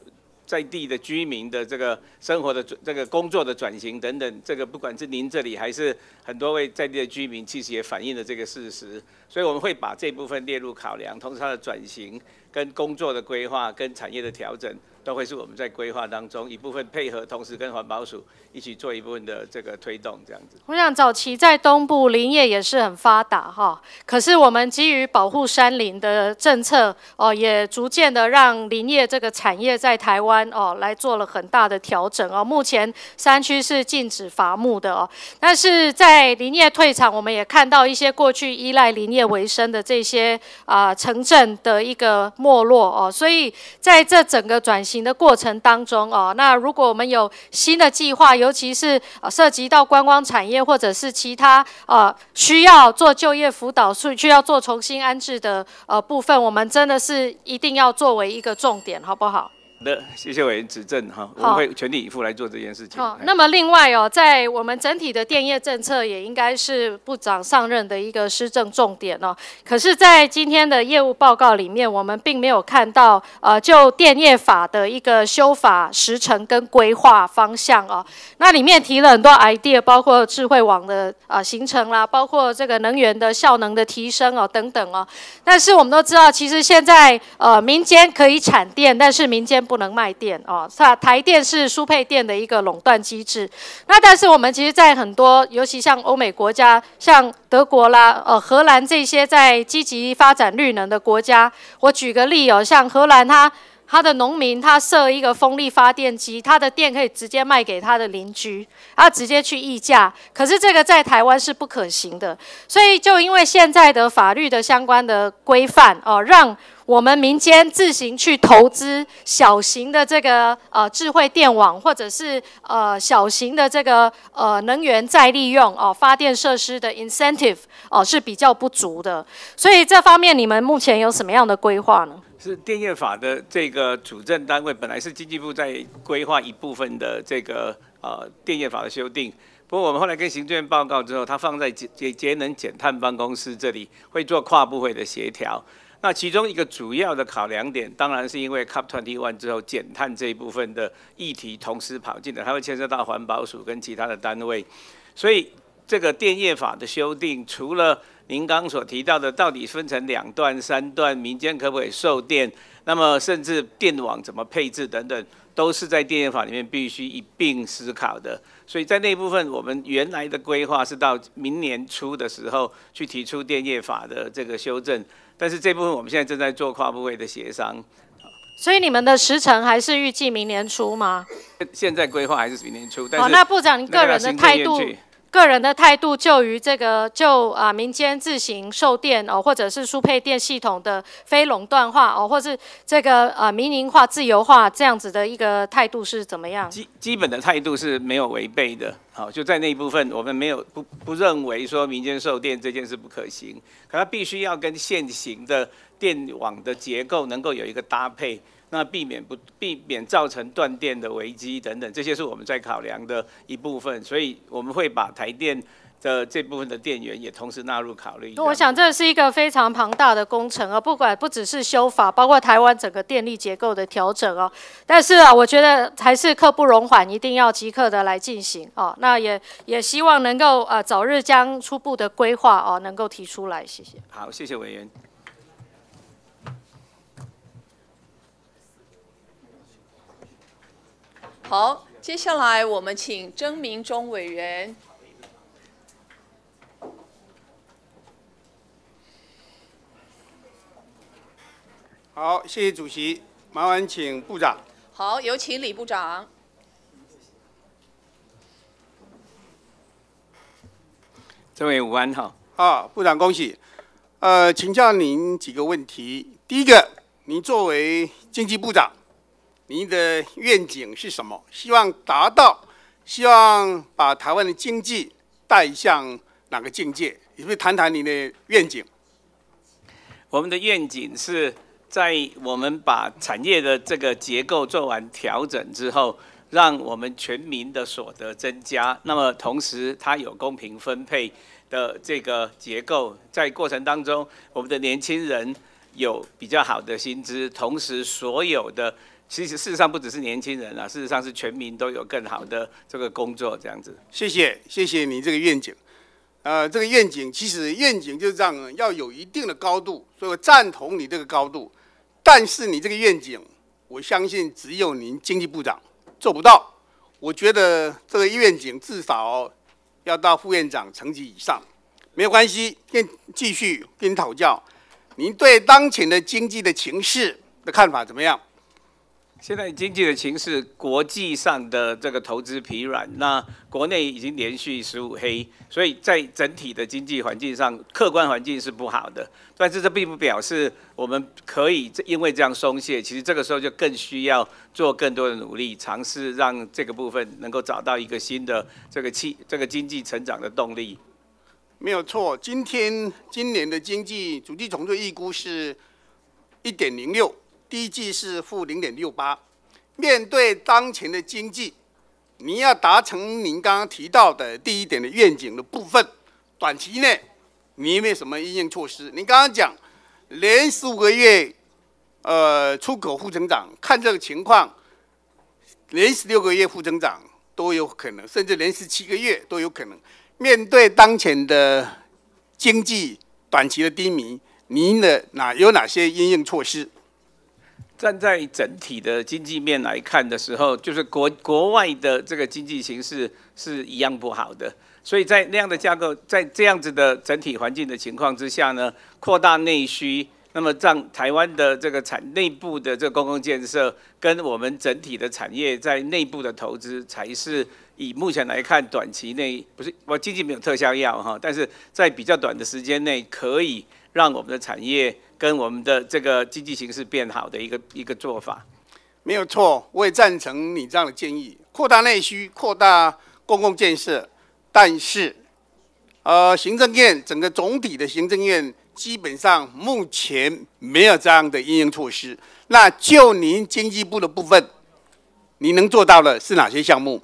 在地的居民的这个生活的这个工作的转型等等，这个不管是您这里还是很多位在地的居民，其实也反映了这个事实，所以我们会把这部分列入考量，同时它的转型跟工作的规划跟产业的调整。都会是我们在规划当中一部分配合，同时跟环保署一起做一部分的这个推动，这样子。我想早期在东部林业也是很发达哈，可是我们基于保护山林的政策哦，也逐渐的让林业这个产业在台湾哦来做了很大的调整哦。目前山区是禁止伐木的哦，但是在林业退场，我们也看到一些过去依赖林业为生的这些啊城镇的一个没落哦，所以在这整个转型。的过程当中哦，那如果我们有新的计划，尤其是涉及到观光产业或者是其他呃需要做就业辅导、需需要做重新安置的呃部分，我们真的是一定要作为一个重点，好不好？好的，谢谢委员指正哈，我们会全力以赴来做这件事情。好，那么另外哦，在我们整体的电业政策也应该是部长上任的一个施政重点哦。可是，在今天的业务报告里面，我们并没有看到呃，就电业法的一个修法时程跟规划方向哦。那里面提了很多 idea，包括智慧网的啊形成啦，包括这个能源的效能的提升哦等等哦。但是我们都知道，其实现在呃民间可以产电，但是民间不能卖电哦，是？台电是输配电的一个垄断机制。那但是我们其实，在很多，尤其像欧美国家，像德国啦、呃荷兰这些在积极发展绿能的国家，我举个例哦，像荷兰，它它的农民他设一个风力发电机，他的电可以直接卖给他的邻居，他直接去议价。可是这个在台湾是不可行的，所以就因为现在的法律的相关的规范哦，让。我们民间自行去投资小型的这个呃智慧电网，或者是呃小型的这个呃能源再利用哦发电设施的 incentive 哦是比较不足的，所以这方面你们目前有什么样的规划呢？是电业法的这个主政单位本来是经济部在规划一部分的这个呃电业法的修订，不过我们后来跟行政院报告之后，它放在节节节能减碳办公室这里会做跨部会的协调。那其中一个主要的考量点，当然是因为 COP twenty one 之后减碳这一部分的议题同时跑进来，它会牵涉到环保署跟其他的单位，所以这个电业法的修订，除了您刚所提到的，到底分成两段、三段，民间可不可以售电，那么甚至电网怎么配置等等，都是在电业法里面必须一并思考的。所以在那部分，我们原来的规划是到明年初的时候去提出电业法的这个修正。但是这部分我们现在正在做跨部会的协商，所以你们的时程还是预计明年初吗？现在规划还是明年初。哦，那部长，您个人的态度？个人的态度就于这个就啊民间自行售电哦，或者是输配电系统的非垄断化哦，或是这个啊民营化、自由化这样子的一个态度是怎么样？基基本的态度是没有违背的，好，就在那一部分，我们没有不不认为说民间售电这件事不可行，可它必须要跟现行的电网的结构能够有一个搭配。那避免不避免造成断电的危机等等，这些是我们在考量的一部分，所以我们会把台电的这部分的电源也同时纳入考虑。我想这是一个非常庞大的工程啊，不管不只是修法，包括台湾整个电力结构的调整哦。但是啊，我觉得还是刻不容缓，一定要即刻的来进行哦。那也也希望能够呃早日将初步的规划哦能够提出来，谢谢。好，谢谢委员。好，接下来我们请曾明忠委员。好，谢谢主席，麻烦请部长。好，有请李部长。这位午安哈。啊，部长恭喜。呃，请教您几个问题。第一个，您作为经济部长，您的愿景是什么？希望达到，希望把台湾的经济带向哪个境界？也不谈谈您的愿景。我们的愿景是。在我们把产业的这个结构做完调整之后，让我们全民的所得增加，那么同时它有公平分配的这个结构，在过程当中，我们的年轻人有比较好的薪资，同时所有的其实事实上不只是年轻人啊，事实上是全民都有更好的这个工作这样子。谢谢，谢谢你这个愿景。呃，这个愿景其实愿景就是这样，要有一定的高度，所以我赞同你这个高度。但是你这个愿景，我相信只有您经济部长做不到。我觉得这个愿景至少要到副院长层级以上。没有关系，跟继续跟您讨教。您对当前的经济的情势的看法怎么样？现在经济的情势，国际上的这个投资疲软，那国内已经连续十五黑，所以在整体的经济环境上，客观环境是不好的。但是这并不表示我们可以因为这样松懈，其实这个时候就更需要做更多的努力，尝试让这个部分能够找到一个新的这个气这个经济成长的动力。没有错，今天今年的经济主计总处预估是一点零六。第一季是负零点六八，面对当前的经济，你要达成您刚刚提到的第一点的愿景的部分，短期内你有没有什么应应措施？您刚刚讲连十五个月，呃，出口负增长，看这个情况，连十六个月负增长都有可能，甚至连十七个月都有可能。面对当前的经济短期的低迷，您的哪有哪些应应措施？站在整体的经济面来看的时候，就是国国外的这个经济形势是一样不好的，所以在那样的架构，在这样子的整体环境的情况之下呢，扩大内需，那么让台湾的这个产内部的这个公共建设跟我们整体的产业在内部的投资，才是以目前来看短期内不是我经济没有特效药哈，但是在比较短的时间内可以让我们的产业。跟我们的这个经济形势变好的一个一个做法，没有错，我也赞成你这样的建议，扩大内需，扩大公共建设。但是，呃，行政院整个总体的行政院基本上目前没有这样的应用措施。那就您经济部的部分，你能做到的是哪些项目？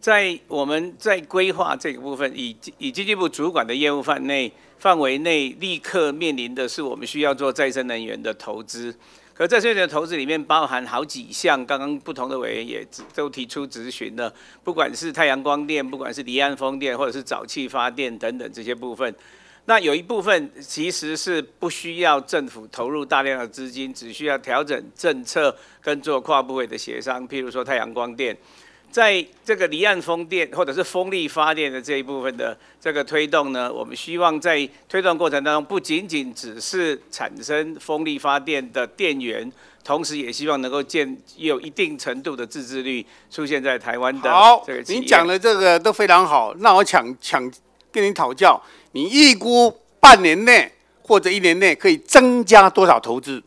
在我们在规划这个部分，以以经济部主管的业务范内。范围内立刻面临的是我们需要做再生能源的投资，可在这的投资里面包含好几项，刚刚不同的委员也都提出咨询了，不管是太阳光电，不管是离岸风电，或者是沼气发电等等这些部分，那有一部分其实是不需要政府投入大量的资金，只需要调整政策跟做跨部委的协商，譬如说太阳光电。在这个离岸风电或者是风力发电的这一部分的这个推动呢，我们希望在推动过程当中，不仅仅只是产生风力发电的电源，同时也希望能够建有一定程度的自制率出现在台湾的这个您讲的这个都非常好，那我抢抢跟您讨教，你预估半年内或者一年内可以增加多少投资？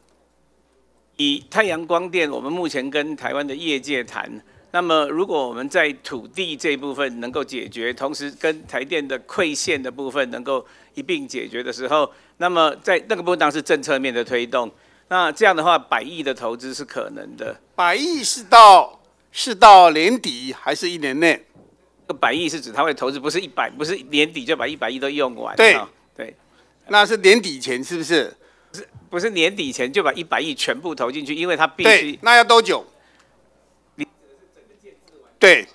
以太阳光电，我们目前跟台湾的业界谈。那么，如果我们在土地这一部分能够解决，同时跟台电的馈线的部分能够一并解决的时候，那么在那个部分当然是政策面的推动。那这样的话，百亿的投资是可能的。百亿是到是到年底还是一年内？这百亿是指他会投资，不是一百，不是年底就把一百亿都用完。对对，那是年底前是不是？不是，不是年底前就把一百亿全部投进去，因为他必须。那要多久？对，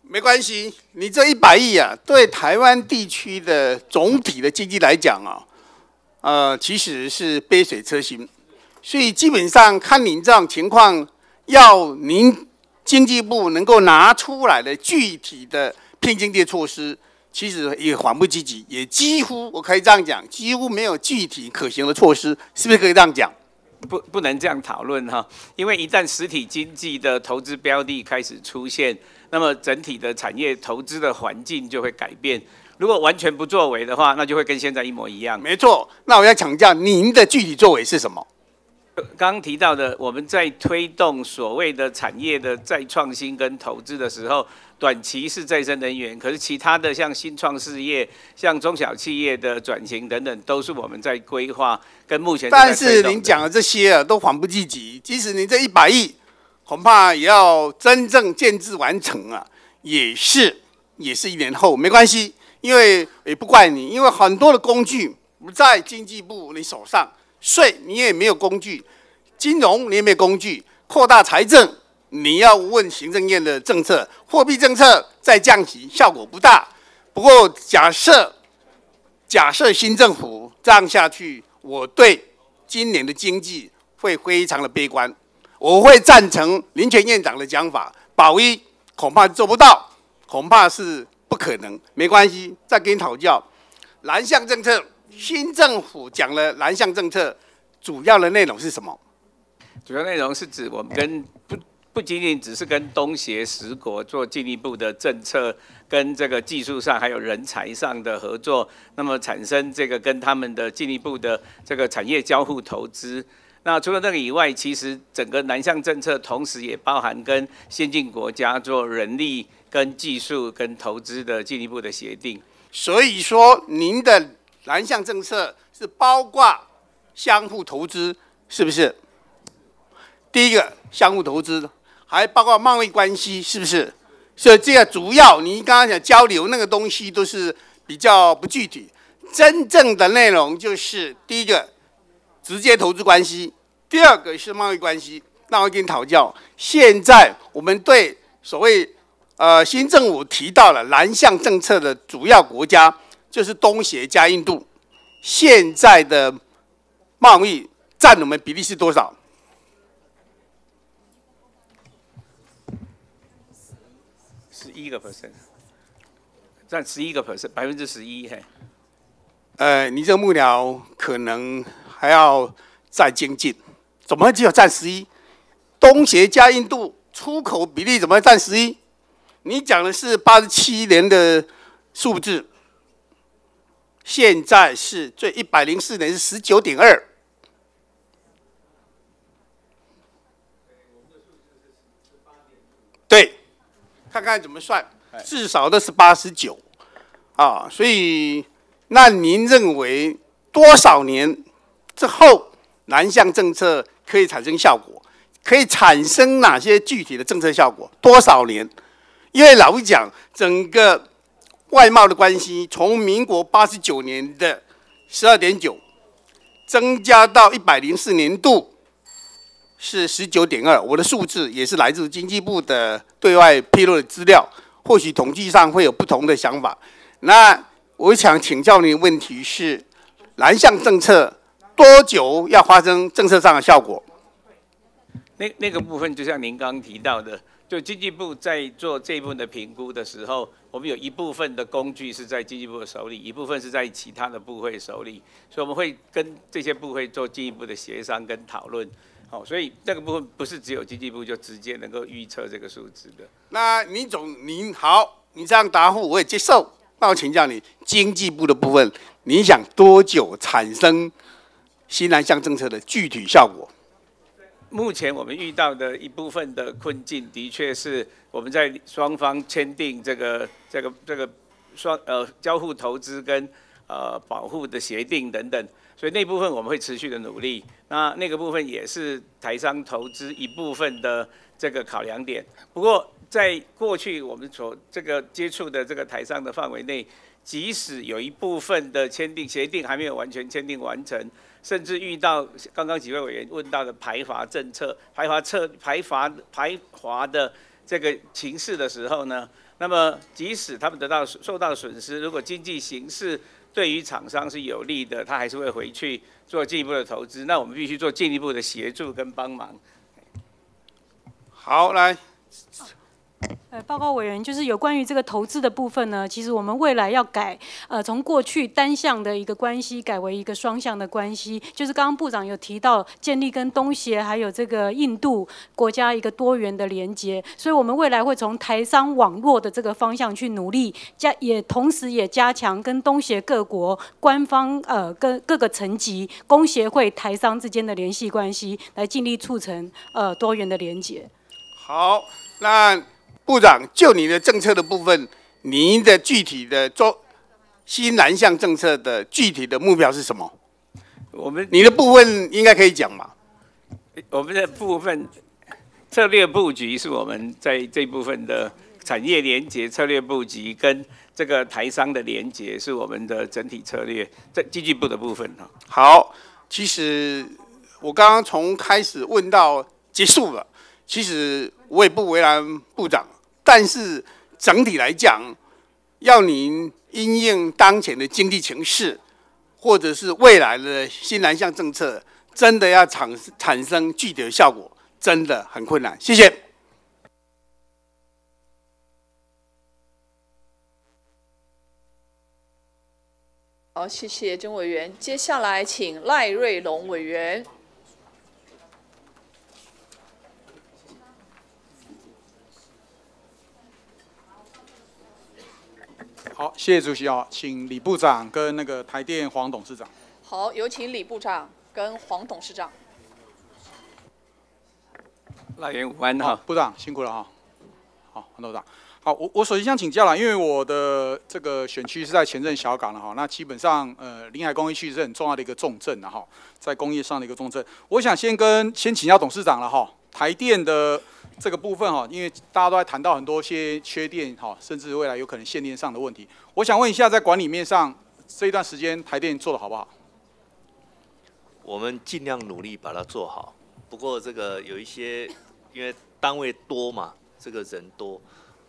没关系。你这一百亿啊，对台湾地区的总体的经济来讲啊，呃，其实是杯水车薪。所以基本上看您这样情况，要您经济部能够拿出来的具体的拼经济措施，其实也缓不积极，也几乎我可以这样讲，几乎没有具体可行的措施，是不是可以这样讲？不不能这样讨论哈，因为一旦实体经济的投资标的开始出现，那么整体的产业投资的环境就会改变。如果完全不作为的话，那就会跟现在一模一样。没错，那我要请教您的具体作为是什么？刚刚提到的，我们在推动所谓的产业的再创新跟投资的时候，短期是再生能源，可是其他的像新创事业、像中小企业的转型等等，都是我们在规划跟目前。但是您讲的这些啊，都缓不积极。即使您这一百亿，恐怕也要真正建制完成啊，也是也是一年后，没关系，因为也不怪你，因为很多的工具不在经济部你手上。税你也没有工具，金融你也没有工具，扩大财政你要问行政院的政策，货币政策再降息效果不大。不过假设假设新政府这样下去，我对今年的经济会非常的悲观。我会赞成林权院长的讲法，保一恐怕做不到，恐怕是不可能。没关系，再跟你讨教蓝象政策。新政府讲了南向政策，主要的内容是什么？主要内容是指我们跟不不仅仅只是跟东协十国做进一步的政策，跟这个技术上还有人才上的合作，那么产生这个跟他们的进一步的这个产业交互投资。那除了那个以外，其实整个南向政策同时也包含跟先进国家做人力、跟技术、跟投资的进一步的协定。所以说，您的。南向政策是包括相互投资，是不是？第一个相互投资，还包括贸易关系，是不是？所以这个主要，你刚刚讲交流那个东西都是比较不具体。真正的内容就是第一个直接投资关系，第二个是贸易关系。那我跟你讨教，现在我们对所谓呃新政府提到了南向政策的主要国家。就是东协加印度，现在的贸易占我们比例是多少？十一个 percent，占十一个 percent，百分之十一嘿。呃，你这个木鸟可能还要再精进，怎么只有占十一？东协加印度出口比例怎么占十一？你讲的是八十七年的数字。现在是最一百零四年是十九点二，对，看看怎么算，至少都是八十九，啊，所以那您认为多少年之后南向政策可以产生效果？可以产生哪些具体的政策效果？多少年？因为老实讲，整个。外贸的关系从民国八十九年的十二点九，增加到一百零四年度是十九点二。我的数字也是来自经济部的对外披露的资料，或许统计上会有不同的想法。那我想请教您的问题是：南向政策多久要发生政策上的效果？那那个部分就像您刚刚提到的。就经济部在做这一部分的评估的时候，我们有一部分的工具是在经济部的手里，一部分是在其他的部会手里，所以我们会跟这些部会做进一步的协商跟讨论。好，所以这个部分不是只有经济部就直接能够预测这个数字的。那林总，您好，你这样答复我也接受。那我请教你，经济部的部分，你想多久产生新南向政策的具体效果？目前我们遇到的一部分的困境，的确是我们在双方签订这个、这个、这个双呃交互投资跟呃保护的协定等等，所以那部分我们会持续的努力。那那个部分也是台商投资一部分的这个考量点。不过在过去我们所这个接触的这个台商的范围内，即使有一部分的签订协定还没有完全签订完成。甚至遇到刚刚几位委员问到的排华政策、排华策、排华排华的这个情势的时候呢，那么即使他们得到受到损失，如果经济形势对于厂商是有利的，他还是会回去做进一步的投资。那我们必须做进一步的协助跟帮忙。好，来。呃，报告委员，就是有关于这个投资的部分呢，其实我们未来要改，呃，从过去单向的一个关系改为一个双向的关系，就是刚刚部长有提到建立跟东协还有这个印度国家一个多元的连接，所以我们未来会从台商网络的这个方向去努力，加也同时也加强跟东协各国官方呃跟各个层级工协会台商之间的联系关系，来尽力促成呃多元的连接。好，那。部长，就你的政策的部分，您的具体的做新南向政策的具体的目标是什么？我们你的部分应该可以讲嘛？我们的部分策略布局是我们在这部分的产业连接策略布局跟这个台商的连接是我们的整体策略在经济部的部分哈。好，其实我刚刚从开始问到结束了，其实我也不为难部长。但是整体来讲，要您因应当前的经济形势，或者是未来的新南向政策，真的要产产生具体的效果，真的很困难。谢谢。好，谢谢曾委员。接下来请赖瑞龙委员。好，谢谢主席啊，请李部长跟那个台电黄董事长。好，有请李部长跟黄董事长。赖元午安哈，部长辛苦了哈。好，黄董事长。好，我我首先想请教了，因为我的这个选区是在前镇小港了哈，那基本上呃临海工业区是很重要的一个重镇了哈，在工业上的一个重镇。我想先跟先请教董事长了哈，台电的。这个部分哈，因为大家都在谈到很多些缺电哈，甚至未来有可能限电上的问题。我想问一下，在管理面上这一段时间台电做的好不好？我们尽量努力把它做好。不过这个有一些，因为单位多嘛，这个人多，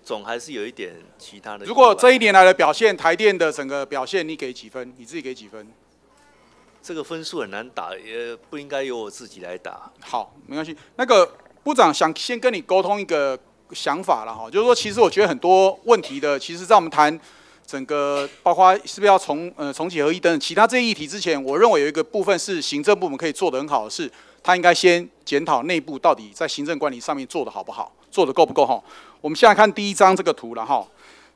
总还是有一点其他的。如果这一年来的表现，台电的整个表现，你给几分？你自己给几分？这个分数很难打，也不应该由我自己来打。好，没关系。那个。部长想先跟你沟通一个想法了哈，就是说，其实我觉得很多问题的，其实在我们谈整个，包括是不是要重呃重启合一等等其他这些议题之前，我认为有一个部分是行政部门可以做得很好的是，他应该先检讨内部到底在行政管理上面做得好不好，做得够不够哈。我们现在看第一张这个图了哈，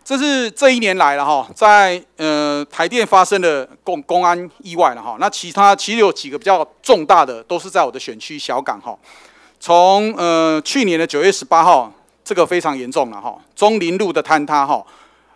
这是这一年来了哈，在呃台电发生的公公安意外了哈，那其他其实有几个比较重大的，都是在我的选区小港哈。从呃去年的九月十八号，这个非常严重了哈，中林路的坍塌哈，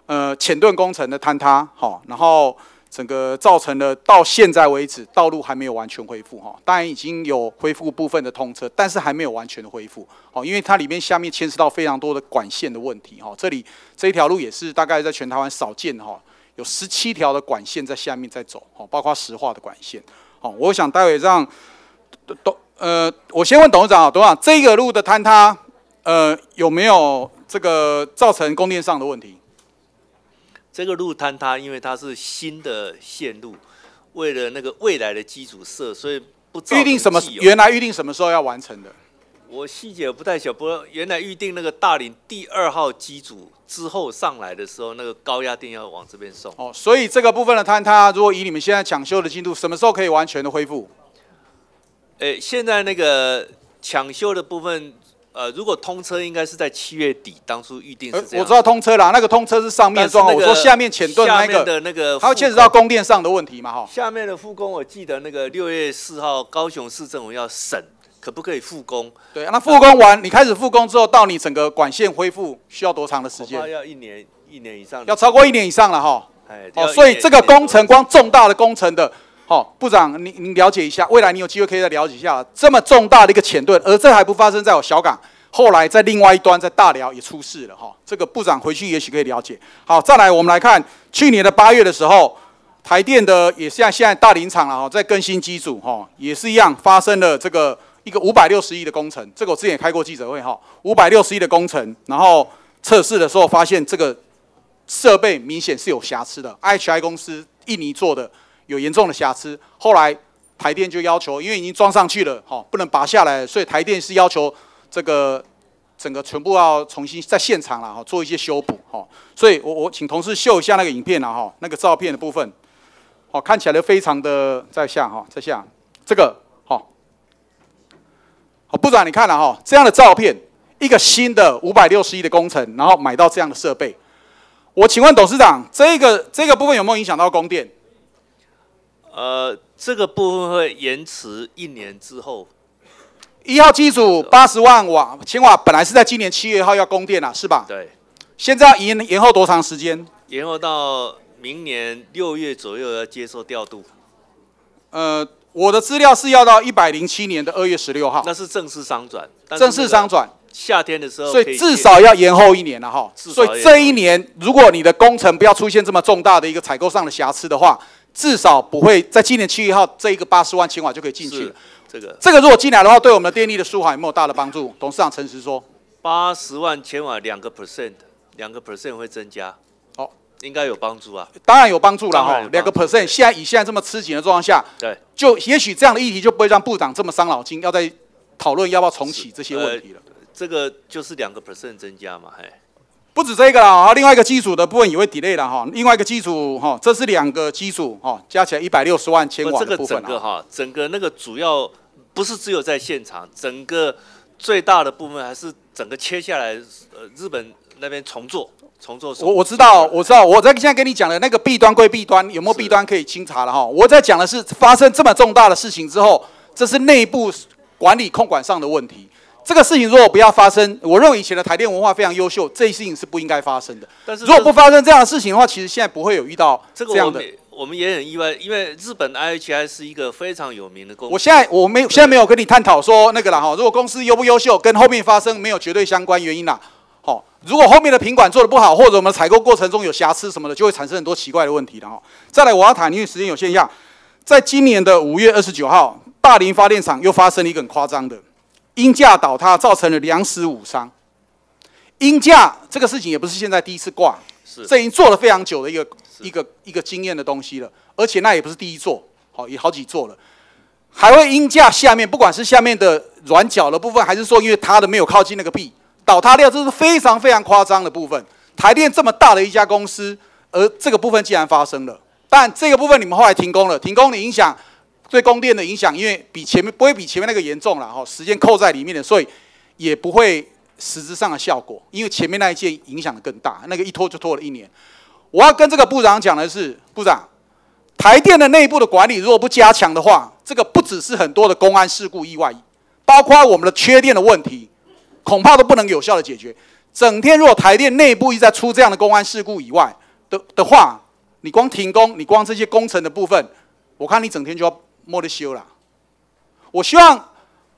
呃浅盾工程的坍塌哈，然后整个造成了到现在为止道路还没有完全恢复哈，当然已经有恢复部分的通车，但是还没有完全的恢复哦，因为它里面下面牵涉到非常多的管线的问题哈，这里这一条路也是大概在全台湾少见哈，有十七条的管线在下面在走哈，包括石化的管线哦，我想待会让都。呃，我先问董事长啊，董事长，这个路的坍塌，呃，有没有这个造成供电上的问题？这个路坍塌，因为它是新的线路，为了那个未来的基础设，所以不预定什么？原来预定什么时候要完成的？我细节不太晓，不过原来预定那个大林第二号机组之后上来的时候，那个高压电要往这边送。哦，所以这个部分的坍塌，如果以你们现在抢修的进度，什么时候可以完全的恢复？诶，现在那个抢修的部分，呃，如果通车应该是在七月底，当初预定是这样。我知道通车啦，那个通车是上面装，我说下面浅盾那个的那个，它会牵扯到供电上的问题嘛，哈。下面的复工，我记得那个六月四号，高雄市政府要审，可不可以复工？对，那复工完，你开始复工之后，到你整个管线恢复需要多长的时间？要一年，一年以上。要超过一年以上了，哈。哎，哦，所以这个工程光重大的工程的。好，部长，您您了解一下，未来你有机会可以再了解一下这么重大的一个潜盾，而这还不发生在我小港，后来在另外一端在大寮也出事了哈。这个部长回去也许可以了解。好，再来我们来看去年的八月的时候，台电的也像现在大林厂了哈，在更新机组哈，也是一样发生了这个一个五百六十亿的工程。这个我之前也开过记者会哈，五百六十亿的工程，然后测试的时候发现这个设备明显是有瑕疵的，IHI 公司印尼做的。有严重的瑕疵，后来台电就要求，因为已经装上去了，哈，不能拔下来，所以台电是要求这个整个全部要重新在现场了哈，做一些修补哈。所以我我请同事秀一下那个影片了哈，那个照片的部分，哦，看起来非常的在下哈，在下这个好，好部长你看了哈，这样的照片，一个新的五百六十亿的工程，然后买到这样的设备，我请问董事长，这个这个部分有没有影响到供电？呃，这个部分会延迟一年之后。一号机组八十万瓦千瓦，本来是在今年七月一号要供电了，是吧？对。现在延延后多长时间？延后到明年六月左右要接受调度。呃，我的资料是要到一百零七年的二月十六号。那是正式商转。正式商转。夏天的时候。所以至少要延后一年了哈。所以这一年，如果你的工程不要出现这么重大的一个采购上的瑕疵的话。至少不会在今年七月一号这一个八十万千瓦就可以进去了。这个这个如果进来的话，对我们的电力的舒缓有没有大的帮助？董事长诚实说，八十万千瓦两个 percent，两个 percent 会增加，哦，应该有帮助啊。当然有帮助了哈，两个 percent，现在以现在这么吃紧的状况下，对，就也许这样的议题就不会让部长这么伤脑筋，要在讨论要不要重启这些问题了。这个就是两个 percent 增加嘛，嘿。不止这个啦，另外一个基础的部分也会 delay 了哈。另外一个基础哈，这是两个基础哈，加起来一百六十万千瓦的部分这个整个哈，整个那个主要不是只有在现场，整个最大的部分还是整个切下来，呃，日本那边重做，重做。我我知道，我知道，我在现在跟你讲的那个弊端归弊端，有没有弊端可以清查了哈？我在讲的是发生这么重大的事情之后，这是内部管理控管上的问题。这个事情如果不要发生，我认为以前的台电文化非常优秀，这些事情是不应该发生的。但是如果不发生这样的事情的话，其实现在不会有遇到这样的。我们也很意外，因为日本 IHI 是一个非常有名的公司。我现在我没现在没有跟你探讨说那个了哈。如果公司优不优秀，跟后面发生没有绝对相关原因啦。好，如果后面的品管做的不好，或者我们采购过程中有瑕疵什么的，就会产生很多奇怪的问题了哈。再来，我要谈，因为时间有限一下，在今年的五月二十九号，大林发电厂又发生了一个很夸张的。鹰架倒塌造成了两死五伤。鹰架这个事情也不是现在第一次挂，是这已经做了非常久的一个一个一个经验的东西了，而且那也不是第一座，好也好几座了。还会鹰架下面，不管是下面的软脚的部分，还是说因为塌的没有靠近那个壁倒塌掉，这是非常非常夸张的部分。台电这么大的一家公司，而这个部分竟然发生了，但这个部分你们后来停工了，停工的影响。对供电的影响，因为比前面不会比前面那个严重了哈，时间扣在里面的，所以也不会实质上的效果，因为前面那一件影响的更大，那个一拖就拖了一年。我要跟这个部长讲的是，部长，台电的内部的管理如果不加强的话，这个不只是很多的公安事故意外，包括我们的缺电的问题，恐怕都不能有效的解决。整天如果台电内部一直在出这样的公安事故以外的的话，你光停工，你光这些工程的部分，我看你整天就要。莫得修了，我希望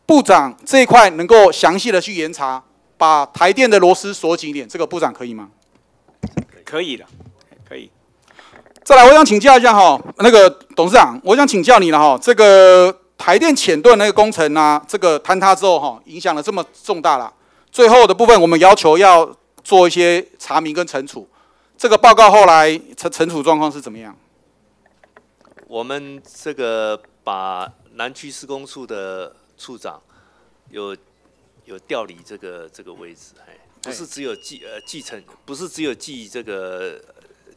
部长这一块能够详细的去严查，把台电的螺丝锁紧一点。这个部长可以吗？可以的，可以。再来，我想请教一下哈，那个董事长，我想请教你了哈。这个台电浅段那个工程啊，这个坍塌之后哈，影响了这么重大了，最后的部分我们要求要做一些查明跟惩处。这个报告后来惩惩处状况是怎么样？我们这个。把南区施工处的处长有有调离这个这个位置，哎，不是只有记呃继承，不是只有记这个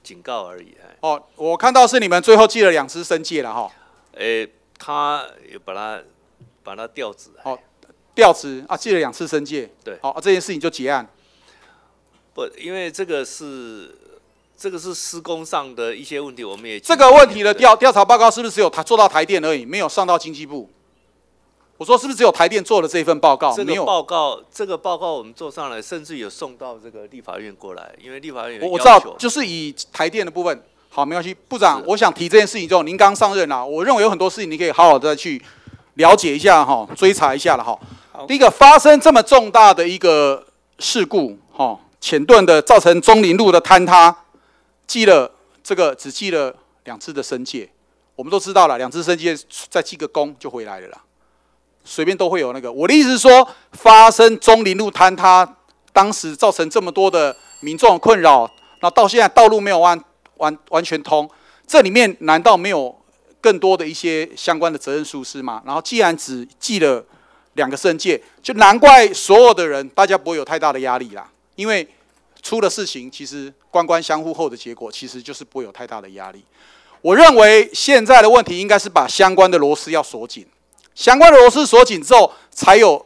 警告而已，哎。哦，我看到是你们最后记了两次申诫了哈。哎，他有把他把他调职。哦，调职啊，记了两次申诫。对。好，这件事情就结案。不，因为这个是。这个是施工上的一些问题，我们也这个问题的调调查报告是不是只有台做到台电而已，没有上到经济部？我说是不是只有台电做了这份报告？这个报告，这个报告我们做上来，甚至有送到这个立法院过来，因为立法院我我知道，就是以台电的部分，好，没关系。部长，我想提这件事情之后，您刚上任啊，我认为有很多事情你可以好好的去了解一下哈，追查一下了哈。第一个，发生这么重大的一个事故哈，浅段的造成中林路的坍塌。记了这个只记了两次的申诫，我们都知道了，两次申诫再记个功就回来了啦。随便都会有那个。我的意思是说，发生中林路坍塌，当时造成这么多的民众困扰，那到现在道路没有完完完全通，这里面难道没有更多的一些相关的责任疏失吗？然后既然只记了两个圣界，就难怪所有的人大家不会有太大的压力啦，因为出了事情，其实官官相护后的结果，其实就是不会有太大的压力。我认为现在的问题应该是把相关的螺丝要锁紧，相关的螺丝锁紧之后，才有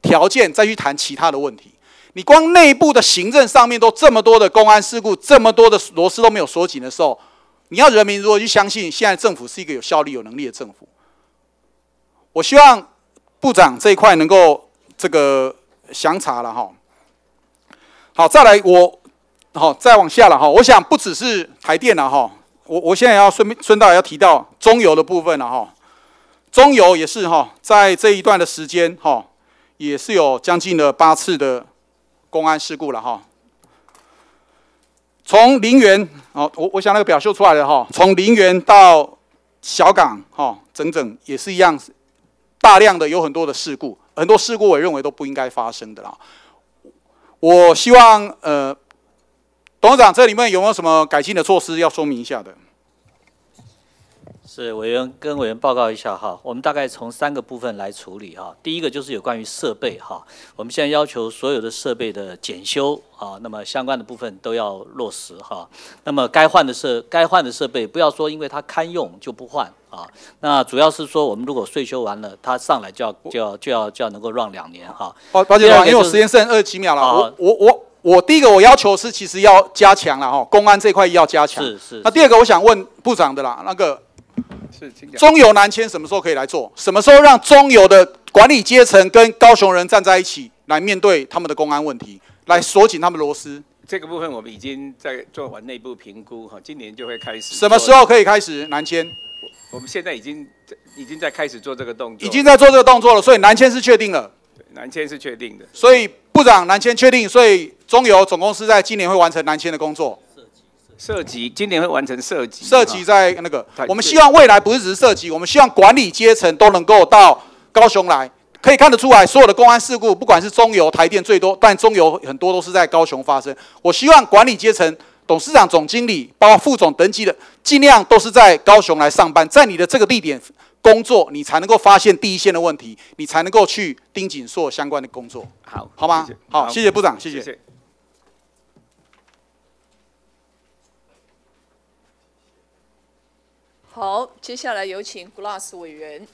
条件再去谈其他的问题。你光内部的行政上面都这么多的公安事故，这么多的螺丝都没有锁紧的时候，你要人民如何去相信现在政府是一个有效率、有能力的政府？我希望部长这一块能够这个详查了哈。好，再来我好再往下了哈。我想不只是台电了哈，我我现在要顺便顺道要提到中油的部分了哈。中油也是哈，在这一段的时间哈，也是有将近了八次的。公安事故了哈，从林园哦，我我想那个表秀出来了哈，从林园到小港哈，整整也是一样，大量的有很多的事故，很多事故我认为都不应该发生的啦。我希望呃，董事长这里面有没有什么改进的措施要说明一下的？是委员跟委员报告一下哈，我们大概从三个部分来处理哈。第一个就是有关于设备哈，我们现在要求所有的设备的检修啊，那么相关的部分都要落实哈。那么该换的设该换的设备，不要说因为它堪用就不换啊。那主要是说，我们如果税修完了，它上来就要就要就要就要能够 run 两年哈。抱抱歉，因为我时间剩二十几秒了，我我我我第一个我要求是其实要加强了哈，公安这块要加强。是是。那第二个我想问部长的啦，那个。中油南迁什么时候可以来做？什么时候让中油的管理阶层跟高雄人站在一起，来面对他们的公安问题，来锁紧他们螺丝？这个部分我们已经在做完内部评估，哈，今年就会开始。什么时候可以开始南迁？我们现在已经已经在开始做这个动作，已经在做这个动作了，所以南迁是确定了。南迁是确定的。所以部长南迁确定，所以中油总公司在今年会完成南迁的工作。涉及今年会完成涉及，涉及在那个，我们希望未来不是只是涉及，我们希望管理阶层都能够到高雄来，可以看得出来，所有的公安事故，不管是中油、台电最多，但中油很多都是在高雄发生。我希望管理阶层、董事长、总经理，包括副总等级的，尽量都是在高雄来上班，在你的这个地点工作，你才能够发现第一线的问题，你才能够去盯紧做相关的工作。好，好吗？好，谢谢部长，谢谢。好，接下来有请 Glass 委员。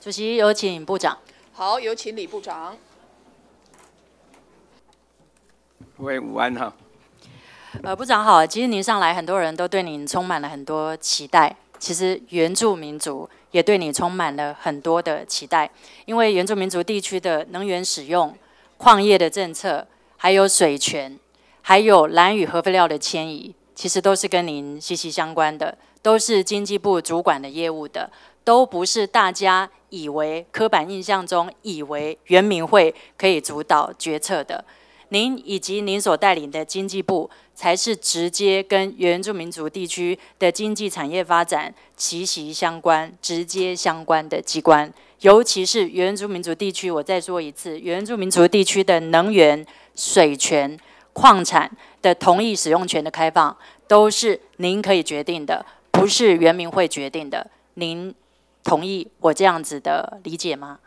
主席有请部长。好，有请李部长。喂，午安哈。呃，部长好，其实您上来，很多人都对您充满了很多期待。其实原住民族也对你充满了很多的期待，因为原住民族地区的能源使用。矿业的政策，还有水权，还有蓝屿核废料的迁移，其实都是跟您息息相关的，都是经济部主管的业务的，都不是大家以为刻板印象中以为原民会可以主导决策的。您以及您所带领的经济部，才是直接跟原住民族地区的经济产业发展息息相关、直接相关的机关。尤其是原住民族地区，我再说一次，原住民族地区的能源、水权、矿产的同意使用权的开放，都是您可以决定的，不是原民会决定的。您同意我这样子的理解吗？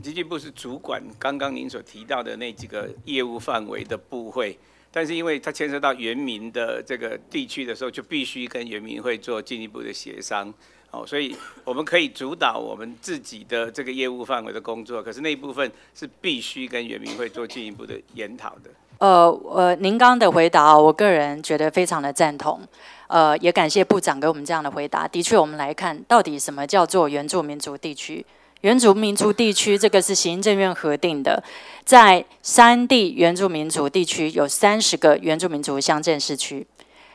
经济部是主管刚刚您所提到的那几个业务范围的部会，但是因为它牵涉到原民的这个地区的时候，就必须跟原民会做进一步的协商。哦，所以我们可以主导我们自己的这个业务范围的工作，可是那一部分是必须跟原民会做进一步的研讨的。呃，呃，您刚刚的回答，我个人觉得非常的赞同。呃，也感谢部长给我们这样的回答。的确，我们来看到底什么叫做原住民族地区？原住民族地区这个是行政院核定的，在山地原住民族地区有三十个原住民族乡镇市区，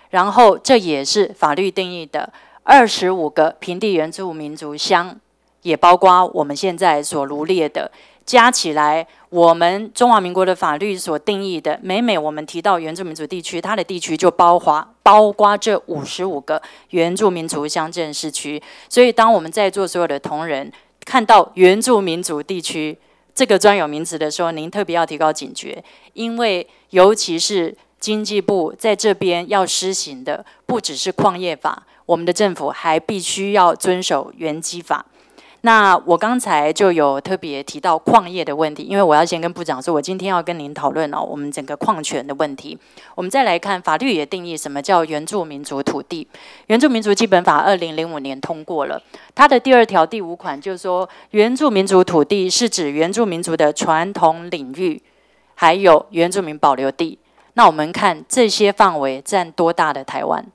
然后这也是法律定义的。二十五个平地原住民族乡，也包括我们现在所罗列的，加起来，我们中华民国的法律所定义的，每每我们提到原住民族地区，它的地区就包括包括这五十五个原住民族乡镇市区。所以，当我们在座所有的同仁看到原住民族地区这个专有名词的时候，您特别要提高警觉，因为尤其是。经济部在这边要施行的不只是矿业法，我们的政府还必须要遵守原基法。那我刚才就有特别提到矿业的问题，因为我要先跟部长说，我今天要跟您讨论哦，我们整个矿权的问题。我们再来看法律也定义什么叫原住民族土地。原住民族基本法二零零五年通过了，它的第二条第五款就是说，原住民族土地是指原住民族的传统领域，还有原住民保留地。那我们看这些范围占多大的台湾？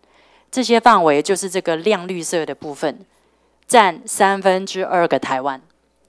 这些范围就是这个亮绿色的部分。占三分之二个台湾，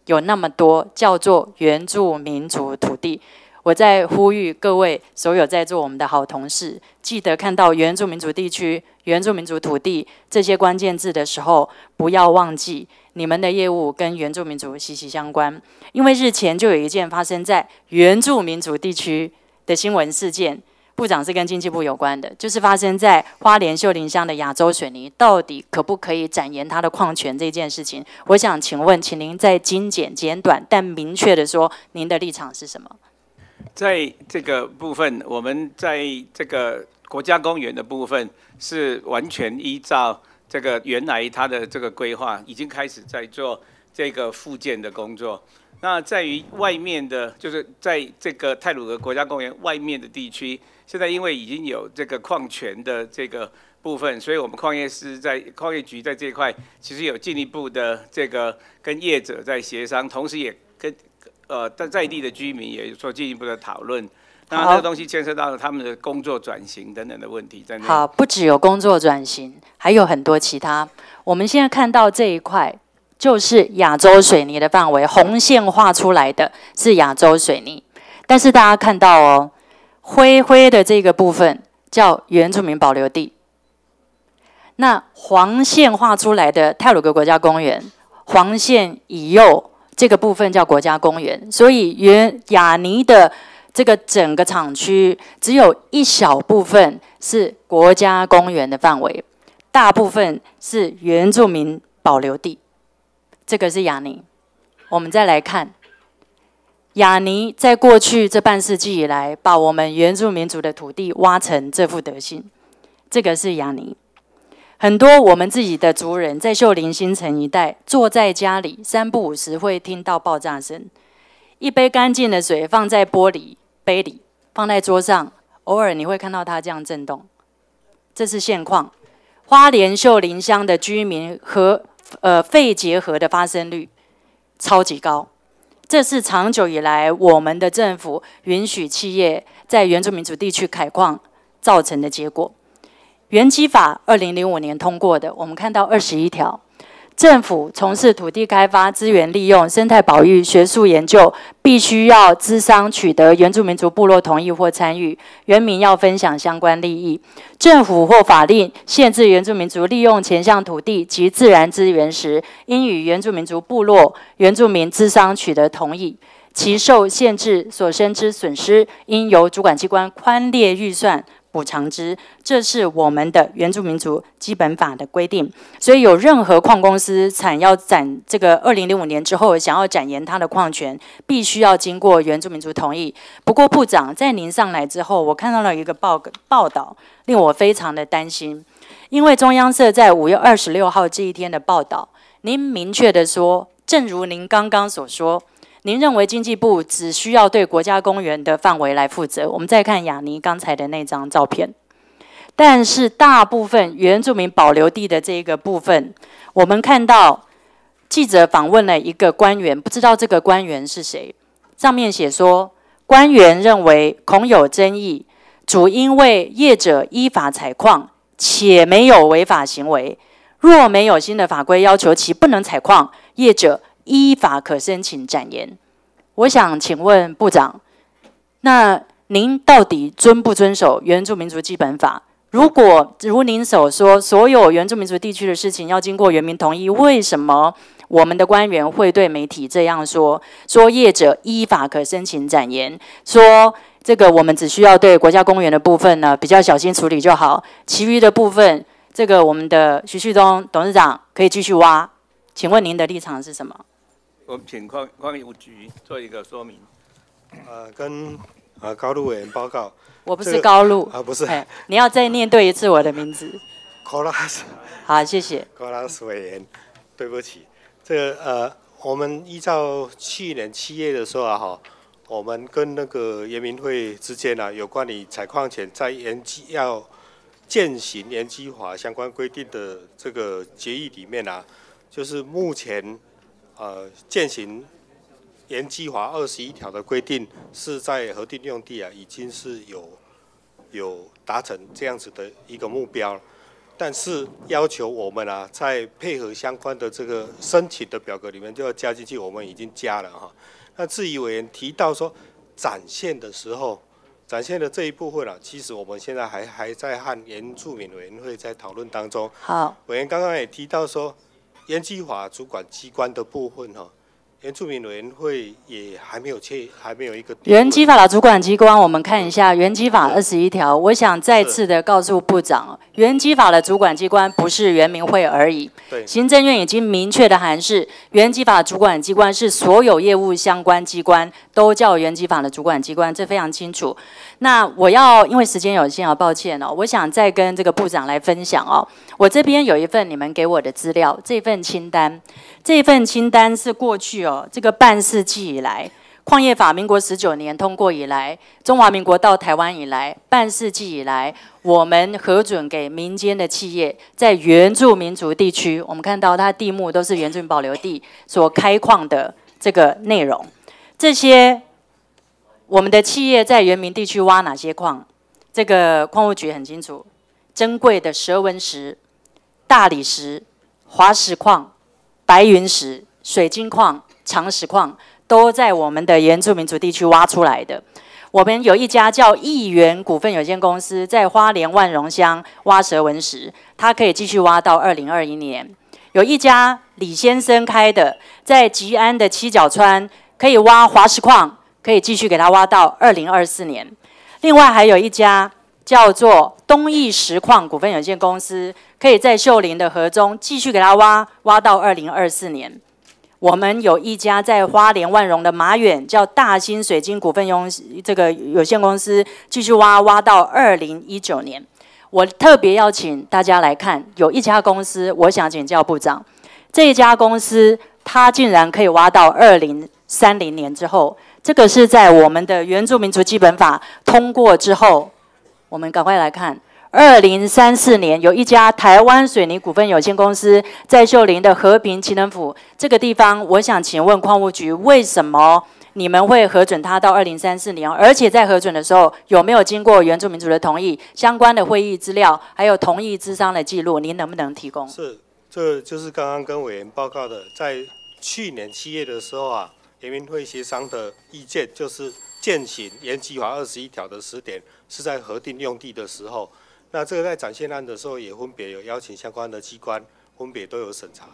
有那么多叫做原住民族土地。我在呼吁各位所有在座我们的好同事，记得看到原住民族地区、原住民族土地这些关键字的时候，不要忘记你们的业务跟原住民族息息相关。因为日前就有一件发生在原住民族地区的新闻事件。部长是跟经济部有关的，就是发生在花莲秀林乡的亚洲水泥，到底可不可以展延它的矿权这件事情？我想请问，请您在精简、简短但明确的说，您的立场是什么？在这个部分，我们在这个国家公园的部分是完全依照这个原来它的这个规划，已经开始在做这个复建的工作。那在于外面的，就是在这个泰鲁格国家公园外面的地区。现在因为已经有这个矿权的这个部分，所以我们矿业师在矿业局在这一块其实有进一步的这个跟业者在协商，同时也跟呃在在地的居民也做进一步的讨论。那这个东西牵涉到了他们的工作转型等等的问题在内。好，不只有工作转型，还有很多其他。我们现在看到这一块就是亚洲水泥的范围，红线画出来的是亚洲水泥，但是大家看到哦。灰灰的这个部分叫原住民保留地，那黄线画出来的泰鲁格国家公园，黄线以右这个部分叫国家公园，所以原雅尼的这个整个厂区只有一小部分是国家公园的范围，大部分是原住民保留地，这个是雅尼。我们再来看。雅尼在过去这半世纪以来，把我们原住民族的土地挖成这副德行。这个是雅尼，很多我们自己的族人在秀林新城一带，坐在家里三不五时会听到爆炸声。一杯干净的水放在玻璃杯里，放在桌上，偶尔你会看到它这样震动。这是现况。花莲秀林乡的居民和呃肺结核的发生率超级高。这是长久以来我们的政府允许企业在原住民族地区开矿造成的结果。原基法二零零五年通过的，我们看到二十一条。政府从事土地开发、资源利用、生态保育、学术研究，必须要资商取得原住民族部落同意或参与，原民要分享相关利益。政府或法令限制原住民族利用前项土地及自然资源时，应与原住民族部落原住民资商取得同意。其受限制所生之损失，应由主管机关宽列预算。补偿之，这是我们的原住民族基本法的规定。所以有任何矿公司产要展这个二零零五年之后想要展延它的矿权，必须要经过原住民族同意。不过部长在您上来之后，我看到了一个报报道，令我非常的担心。因为中央社在五月二十六号这一天的报道，您明确的说，正如您刚刚所说。您认为经济部只需要对国家公园的范围来负责？我们再看雅尼刚才的那张照片，但是大部分原住民保留地的这个部分，我们看到记者访问了一个官员，不知道这个官员是谁。上面写说，官员认为恐有争议，主因为业者依法采矿且没有违法行为，若没有新的法规要求其不能采矿，业者。依法可申请展延。我想请问部长，那您到底遵不遵守原住民族基本法？如果如您所说，所有原住民族地区的事情要经过原民同意，为什么我们的官员会对媒体这样说？说业者依法可申请展延，说这个我们只需要对国家公园的部分呢比较小心处理就好，其余的部分，这个我们的徐旭东董事长可以继续挖。请问您的立场是什么？我们请矿矿务局做一个说明。呃，跟呃高路委员报告，我不是高露啊，不是哎你要再念对一次我的名字。科拉斯，好，谢谢。科拉斯委员，对不起，这个呃，我们依照去年七月的时候啊，哈，我们跟那个人民会之间啊，有关于采矿权在延期要践行延期法相关规定的这个决议里面啊，就是目前呃践行原计划二十一条的规定是在核定用地啊，已经是有有达成这样子的一个目标了。但是要求我们啊，在配合相关的这个申请的表格里面就要加进去，我们已经加了哈。那质疑委员提到说展现的时候，展现的这一部分啊，其实我们现在还还在和原住民委员会在讨论当中。好，委员刚刚也提到说，研计法主管机关的部分哈，原住民委员会也还没有确，还没有一个原基法的主管机关，我们看一下原基法二十一条。我想再次的告诉部长，原基法的主管机关不是原民会而已。对行政院已经明确的函示，原基法主管机关是所有业务相关机关都叫原基法的主管机关，这非常清楚。那我要因为时间有限啊，抱歉哦，我想再跟这个部长来分享哦。我这边有一份你们给我的资料，这份清单，这份清单是过去哦这个半世纪以来。矿业法民国十九年通过以来，中华民国到台湾以来，半世纪以来，我们核准给民间的企业在原住民族地区，我们看到它地目都是原住民保留地所开矿的这个内容。这些我们的企业在原民地区挖哪些矿？这个矿务局很清楚，珍贵的蛇纹石、大理石、滑石矿、白云石、水晶矿、长石矿。都在我们的原住民族地区挖出来的。我们有一家叫亿元股份有限公司，在花莲万荣乡挖蛇纹石，它可以继续挖到二零二一年。有一家李先生开的，在吉安的七角川可以挖滑石矿，可以继续给它挖到二零二四年。另外还有一家叫做东义石矿股份有限公司，可以在秀林的河中继续给它挖，挖到二零二四年。我们有一家在花莲万荣的马远，叫大兴水晶股份用这个有限公司，继续挖挖到二零一九年。我特别邀请大家来看，有一家公司，我想请教部长，这一家公司它竟然可以挖到二零三零年之后，这个是在我们的原住民族基本法通过之后，我们赶快来看。二零三四年，有一家台湾水泥股份有限公司在秀林的和平祈能府这个地方，我想请问矿务局，为什么你们会核准它到二零三四年？而且在核准的时候，有没有经过原住民族的同意？相关的会议资料，还有同意资商的记录，您能不能提供？是，这就是刚刚跟委员报告的，在去年七月的时候啊，人民会协商的意见就是践行原计划二十一条的时点是在核定用地的时候。那这个在展现案的时候，也分别有邀请相关的机关，分别都有审查。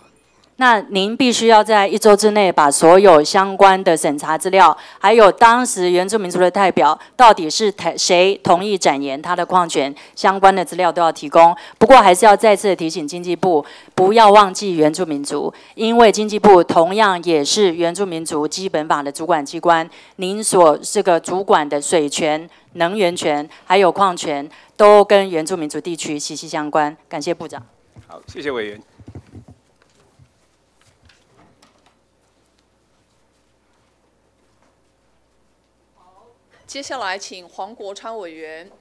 那您必须要在一周之内把所有相关的审查资料，还有当时原住民族的代表到底是谁同意展延他的矿权相关的资料都要提供。不过还是要再次提醒经济部，不要忘记原住民族，因为经济部同样也是原住民族基本法的主管机关。您所这个主管的水权、能源权还有矿权，都跟原住民族地区息息相关。感谢部长。好，谢谢委员。接下来，请黄国昌委员。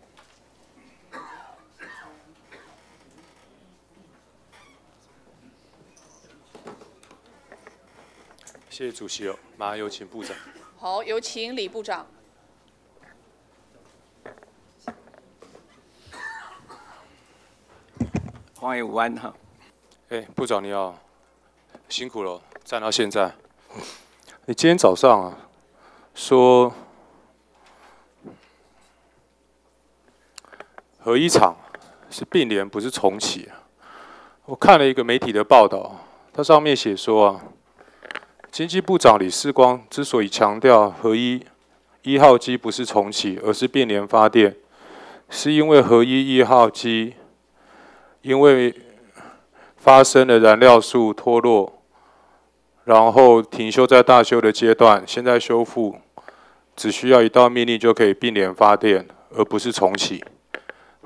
谢谢主席哦，马上有请部长。好，有请李部长。欢迎午安哈。哎，部长你好，辛苦了，站到现在。你今天早上啊，说合一厂是并联，不是重启。我看了一个媒体的报道，它上面写说啊，经济部长李世光之所以强调合一一号机不是重启，而是并联发电，是因为合一一号机因为发生了燃料素脱落，然后停修在大修的阶段，现在修复只需要一道命令就可以并联发电，而不是重启。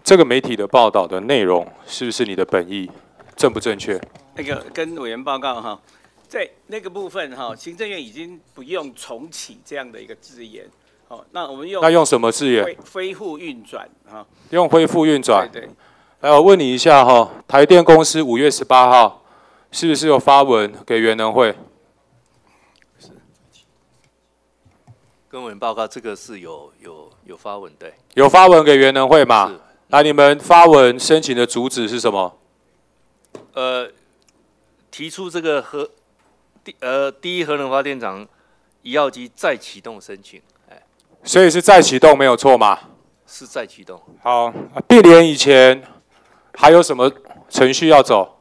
这个媒体的报道的内容是不是你的本意？正不正确？那个跟委员报告哈，在那个部分哈，行政院已经不用重启这样的一个字眼。哦，那我们用那用什么字眼？恢复运转哈。用恢复运转。对对。来，我问你一下哈，台电公司五月十八号是不是有发文给元能会？跟委员报告，这个是有有有发文对，有发文给元能会嘛？那你们发文申请的主旨是什么？呃，提出这个核第呃第一核能发电厂一号机再启动申请，哎，所以是再启动没有错嘛？是再启动。好，并联以前还有什么程序要走？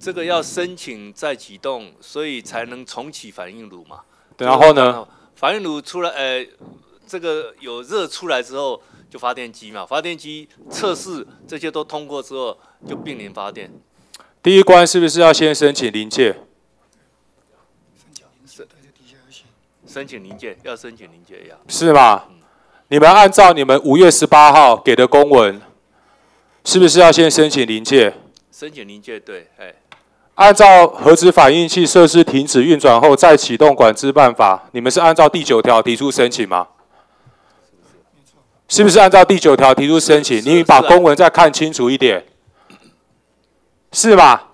这个要申请再启动，所以才能重启反应炉嘛。然后呢？反应炉出来，呃，这个有热出来之后，就发电机嘛。发电机测试这些都通过之后，就并联发电。第一关是不是要先申请临界？申请临界要申请临界呀。是吗？你们按照你们五月十八号给的公文，是不是要先申请临界？申请临界对，哎。按照核子反应器设施停止运转后再启动管制办法，你们是按照第九条提出申请吗？是不是按照第九条提出申请？你把公文再看清楚一点，是吧？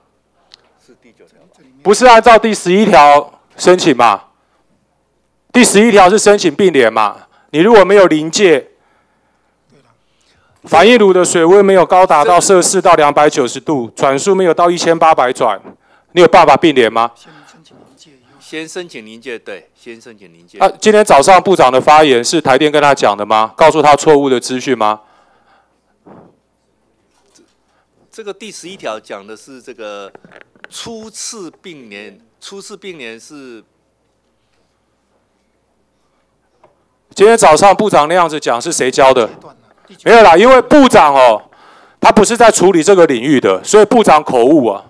不是按照第十一条申请吗？第十一条是申请并联嘛？你如果没有临界，反应炉的水温没有高达到摄氏到两百九十度，转速没有到一千八百转，你有办法并联吗？先申请临界，对，先申请临界。啊，今天早上部长的发言是台电跟他讲的吗？告诉他错误的资讯吗？这个第十一条讲的是这个初次并联，初次并联是。今天早上部长那样子讲是谁教的？没有啦，因为部长哦，他不是在处理这个领域的，所以部长口误啊，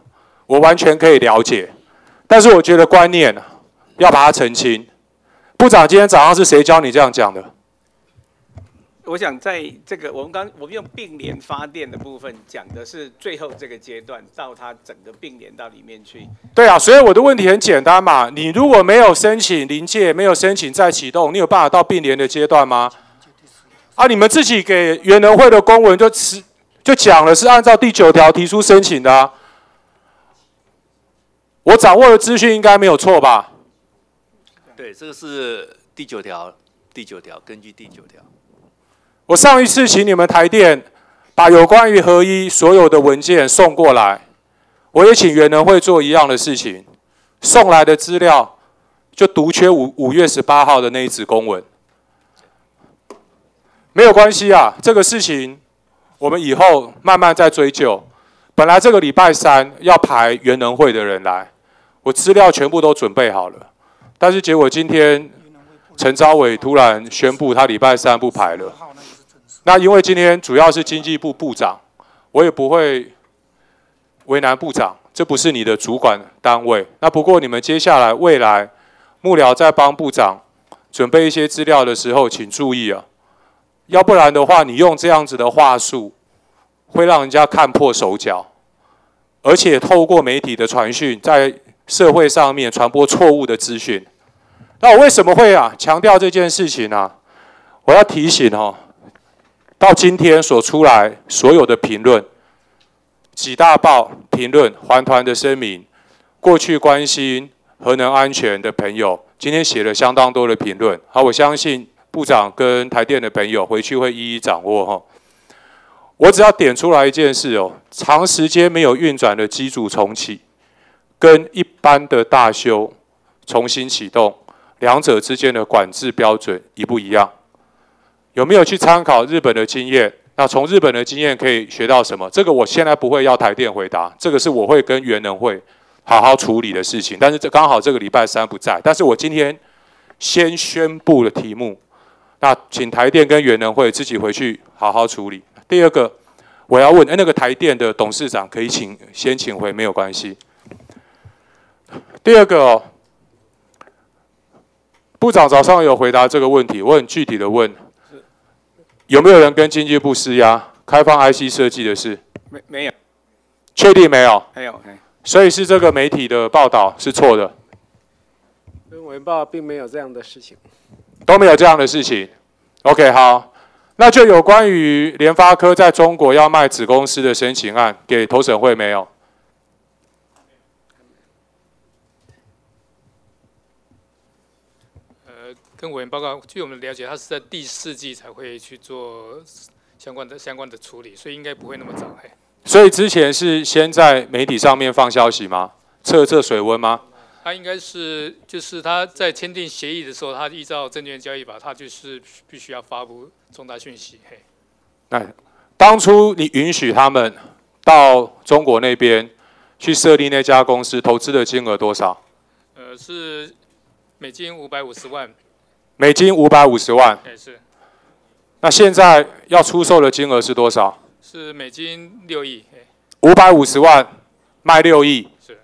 我完全可以了解。但是我觉得观念要把它澄清。部长今天早上是谁教你这样讲的？我想在这个我们刚我们用并联发电的部分讲的是最后这个阶段，到它整个并联到里面去。对啊，所以我的问题很简单嘛，你如果没有申请临界，没有申请再启动，你有办法到并联的阶段吗？啊！你们自己给原能会的公文就持就讲了，是按照第九条提出申请的啊。我掌握的资讯应该没有错吧？对，这个是第九条，第九条，根据第九条。我上一次请你们台电把有关于合一所有的文件送过来，我也请元能会做一样的事情，送来的资料就独缺五五月十八号的那一纸公文。没有关系啊，这个事情我们以后慢慢再追究。本来这个礼拜三要排元能会的人来，我资料全部都准备好了，但是结果今天陈昭伟突然宣布他礼拜三不排了。那因为今天主要是经济部部长，我也不会为难部长，这不是你的主管单位。那不过你们接下来未来幕僚在帮部长准备一些资料的时候，请注意啊。要不然的话，你用这样子的话术，会让人家看破手脚，而且透过媒体的传讯，在社会上面传播错误的资讯。那我为什么会啊强调这件事情呢？我要提醒哦，到今天所出来所有的评论，几大报评论环团的声明，过去关心核能安全的朋友，今天写了相当多的评论。好，我相信。部长跟台电的朋友回去会一一掌握哈。我只要点出来一件事哦，长时间没有运转的机组重启，跟一般的大修重新启动，两者之间的管制标准一不一样？有没有去参考日本的经验？那从日本的经验可以学到什么？这个我现在不会要台电回答，这个是我会跟元能会好好处理的事情。但是这刚好这个礼拜三不在，但是我今天先宣布的题目。那请台电跟元能会自己回去好好处理。第二个，我要问，哎，那个台电的董事长可以请先请回，没有关系。第二个哦，部长早上有回答这个问题，我很具体的问，有没有人跟经济部施压开放 IC 设计的事？没没有，确定没有？没有，哎，所以是这个媒体的报道是错的，跟文报并没有这样的事情。都没有这样的事情。OK，好，那就有关于联发科在中国要卖子公司的申请案给投审会没有？呃，跟委员报告，据我们了解，他是在第四季才会去做相关的相关的处理，所以应该不会那么早。嘿，所以之前是先在媒体上面放消息吗？测测水温吗？他应该是就是他在签订协议的时候，他依照证券交易法，他就是必须要发布重大讯息。嘿，那当初你允许他们到中国那边去设立那家公司，投资的金额多少？呃，是美金五百五十万。美金五百五十万。哎，是。那现在要出售的金额是多少？是美金六亿。嘿五百五十万卖六亿。是。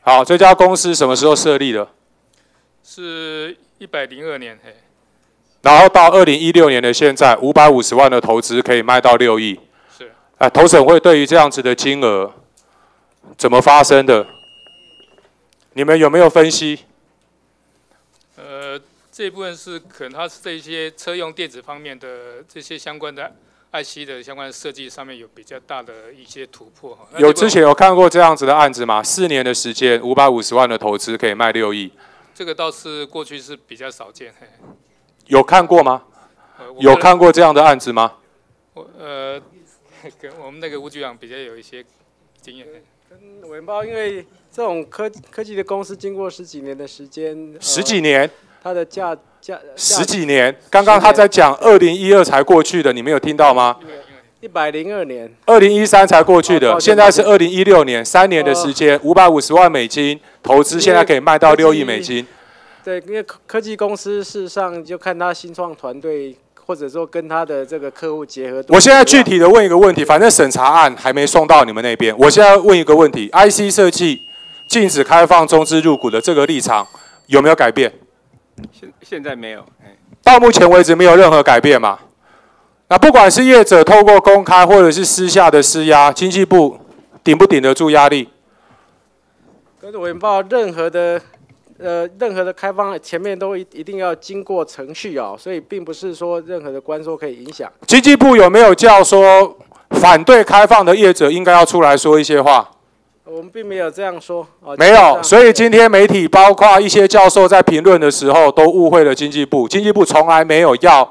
好，这家公司什么时候设立的？是一百零二年。嘿，然后到二零一六年的现在，五百五十万的投资可以卖到六亿。是。哎，投审会对于这样子的金额怎么发生的？你们有没有分析？呃，这一部分是可能它是这些车用电子方面的这些相关的 IC 的相关的设计上面有比较大的一些突破哈。有之前有看过这样子的案子吗？四年的时间，五百五十万的投资可以卖六亿，这个倒是过去是比较少见。嘿有看过吗？呃有看过这样的案子吗？我呃，跟我们那个吴局长比较有一些经验。嘿委员报，因为这种科科技的公司经过十几年的时间，呃十几年，它的价价十几年。刚刚他在讲二零一二才过去的，你没有听到吗？一百零二年，二零一三才过去的，哦现在是二零一六年，三年的时间，五百五十万美金投资，现在可以卖到六亿美金。对，因为科科技公司事实上就看他新创团队，或者说跟他的这个客户结合。我现在具体的问一个问题，反正审查案还没送到你们那边，我现在问一个问题：IC 设计禁止开放中资入股的这个立场有没有改变？现现在没有，哎，到目前为止没有任何改变嘛？那不管是业者透过公开或者是私下的施压，经济部顶不顶得住压力？跟委员报任何的呃任何的开放前面都一一定要经过程序哦，所以并不是说任何的官说可以影响。经济部有没有叫说反对开放的业者应该要出来说一些话？我们并没有这样说哦，没有，所以今天媒体包括一些教授在评论的时候都误会了经济部，经济部从来没有要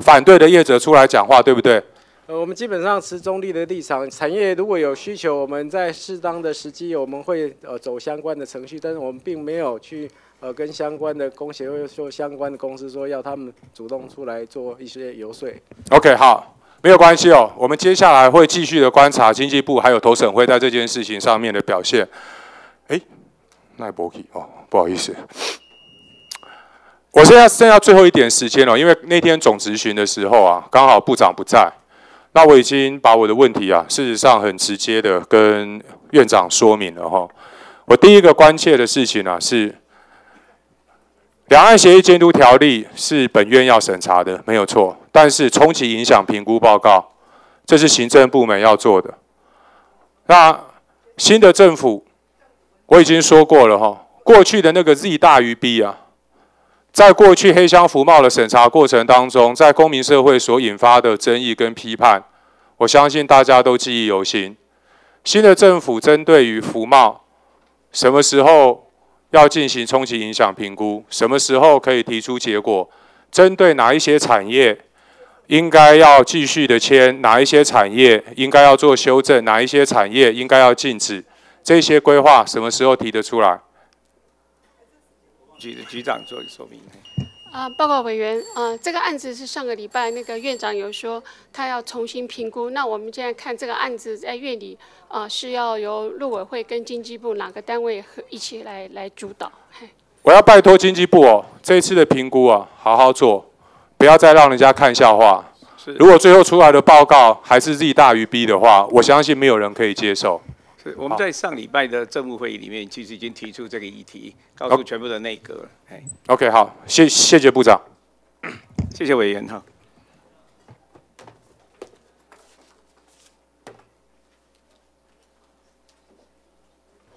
反对的业者出来讲话，对不对？呃，我们基本上持中立的立场，产业如果有需求，我们在适当的时机我们会呃走相关的程序，但是我们并没有去呃跟相关的工协会说相关的公司说要他们主动出来做一些游说。OK，好，没有关系哦。我们接下来会继续的观察经济部还有投审会在这件事情上面的表现。哎，奈博基哦，不好意思，我现在剩下最后一点时间了，因为那天总执行的时候啊，刚好部长不在，那我已经把我的问题啊，事实上很直接的跟院长说明了哈。我第一个关切的事情啊是。两岸协议监督条例是本院要审查的，没有错。但是冲击影响评估报告，这是行政部门要做的。那新的政府，我已经说过了哈，过去的那个 Z 大于 B 啊，在过去黑箱服贸的审查过程当中，在公民社会所引发的争议跟批判，我相信大家都记忆犹新。新的政府针对于服贸，什么时候要进行冲击影响评估，什么时候可以提出结果？针对哪一些产业应该要继续的签，哪一些产业应该要做修正，哪一些产业应该要禁止？这些规划什么时候提得出来？局局长做说明。啊，报告委员，啊，这个案子是上个礼拜那个院长有说他要重新评估，那我们现在看这个案子在院里啊是要由陆委会跟经济部哪个单位一起来来主导？我要拜托经济部哦，这一次的评估啊，好好做，不要再让人家看笑话。如果最后出来的报告还是利大于弊的话，我相信没有人可以接受。是我们在上礼拜的政务会议里面，其实已经提出这个议题，告诉全部的内阁了。哎，OK，好，谢谢谢部长。谢谢委员哈。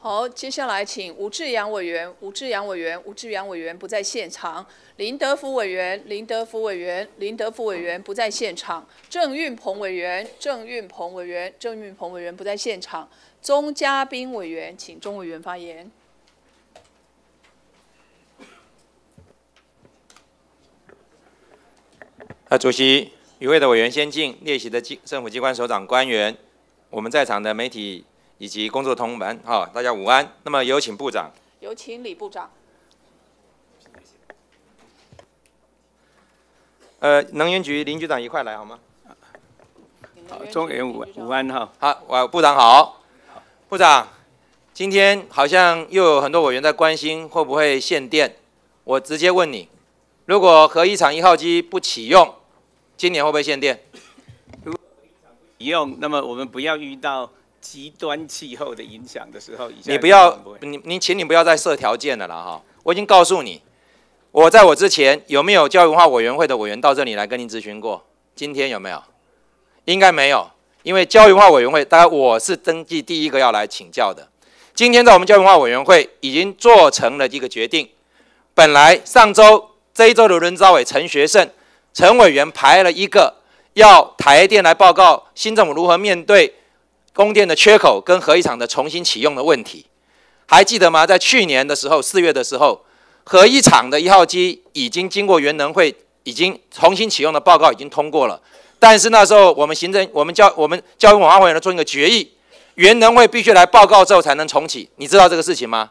好，接下来请吴志阳委员，吴志阳委员，吴志阳委员不在现场。林德福委员，林德福委员，林德福委员不在现场。郑运鹏委员，郑运鹏委员，郑运鹏委员不在现场。钟嘉宾委员，请钟委员发言。啊，主席，与会的委员先进，列席的机政府机关首长官员，我们在场的媒体以及工作同门，哈，大家午安。那么有请部长。有请李部长。呃，能源局林局长一块来好吗？好，中原午午安哈。好，我部长好。部长，今天好像又有很多委员在关心会不会限电，我直接问你，如果核一厂一号机不启用，今年会不会限电？如果启用，那么我们不要遇到极端气候的影响的时候，你不要，你你请你不要再设条件了啦哈，我已经告诉你，我在我之前有没有教育文化委员会的委员到这里来跟您咨询过？今天有没有？应该没有。因为教育文化委员会，当然我是登记第一个要来请教的。今天在我们教育文化委员会已经做成了一个决定。本来上周这一周的轮召委陈学胜陈委员排了一个要台电来报告新政府如何面对供电的缺口跟核一厂的重新启用的问题，还记得吗？在去年的时候四月的时候，核一厂的一号机已经经过原能会已经重新启用的报告已经通过了。但是那时候我们行政、我们教、我们教育文化委员会做一个决议，原能会必须来报告之后才能重启，你知道这个事情吗？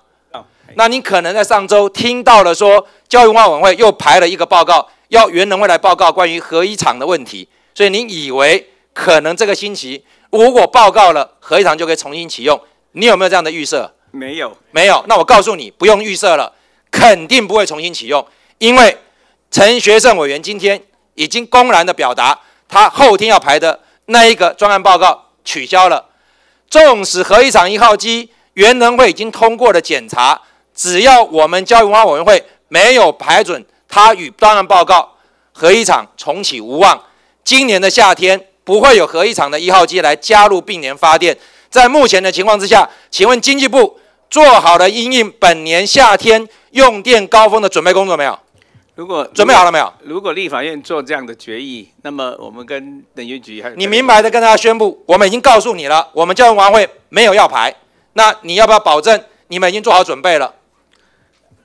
那你可能在上周听到了说，教育文化委员会又排了一个报告，要原能会来报告关于核一厂的问题，所以你以为可能这个星期如果报告了核一厂就可以重新启用，你有没有这样的预设？没有，没有。那我告诉你，不用预设了，肯定不会重新启用，因为陈学胜委员今天已经公然的表达。他后天要排的那一个专案报告取消了，纵使核一厂一号机原能会已经通过了检查，只要我们教育文化委员会没有排准他与专案报告，核一厂重启无望。今年的夏天不会有核一厂的一号机来加入并联发电。在目前的情况之下，请问经济部做好了因应本年夏天用电高峰的准备工作没有？如果准备好了没有？如果立法院做这样的决议，那么我们跟能源局还你明白的跟大家宣布，我们已经告诉你了，我们教育委员会没有要排，那你要不要保证你们已经做好准备了？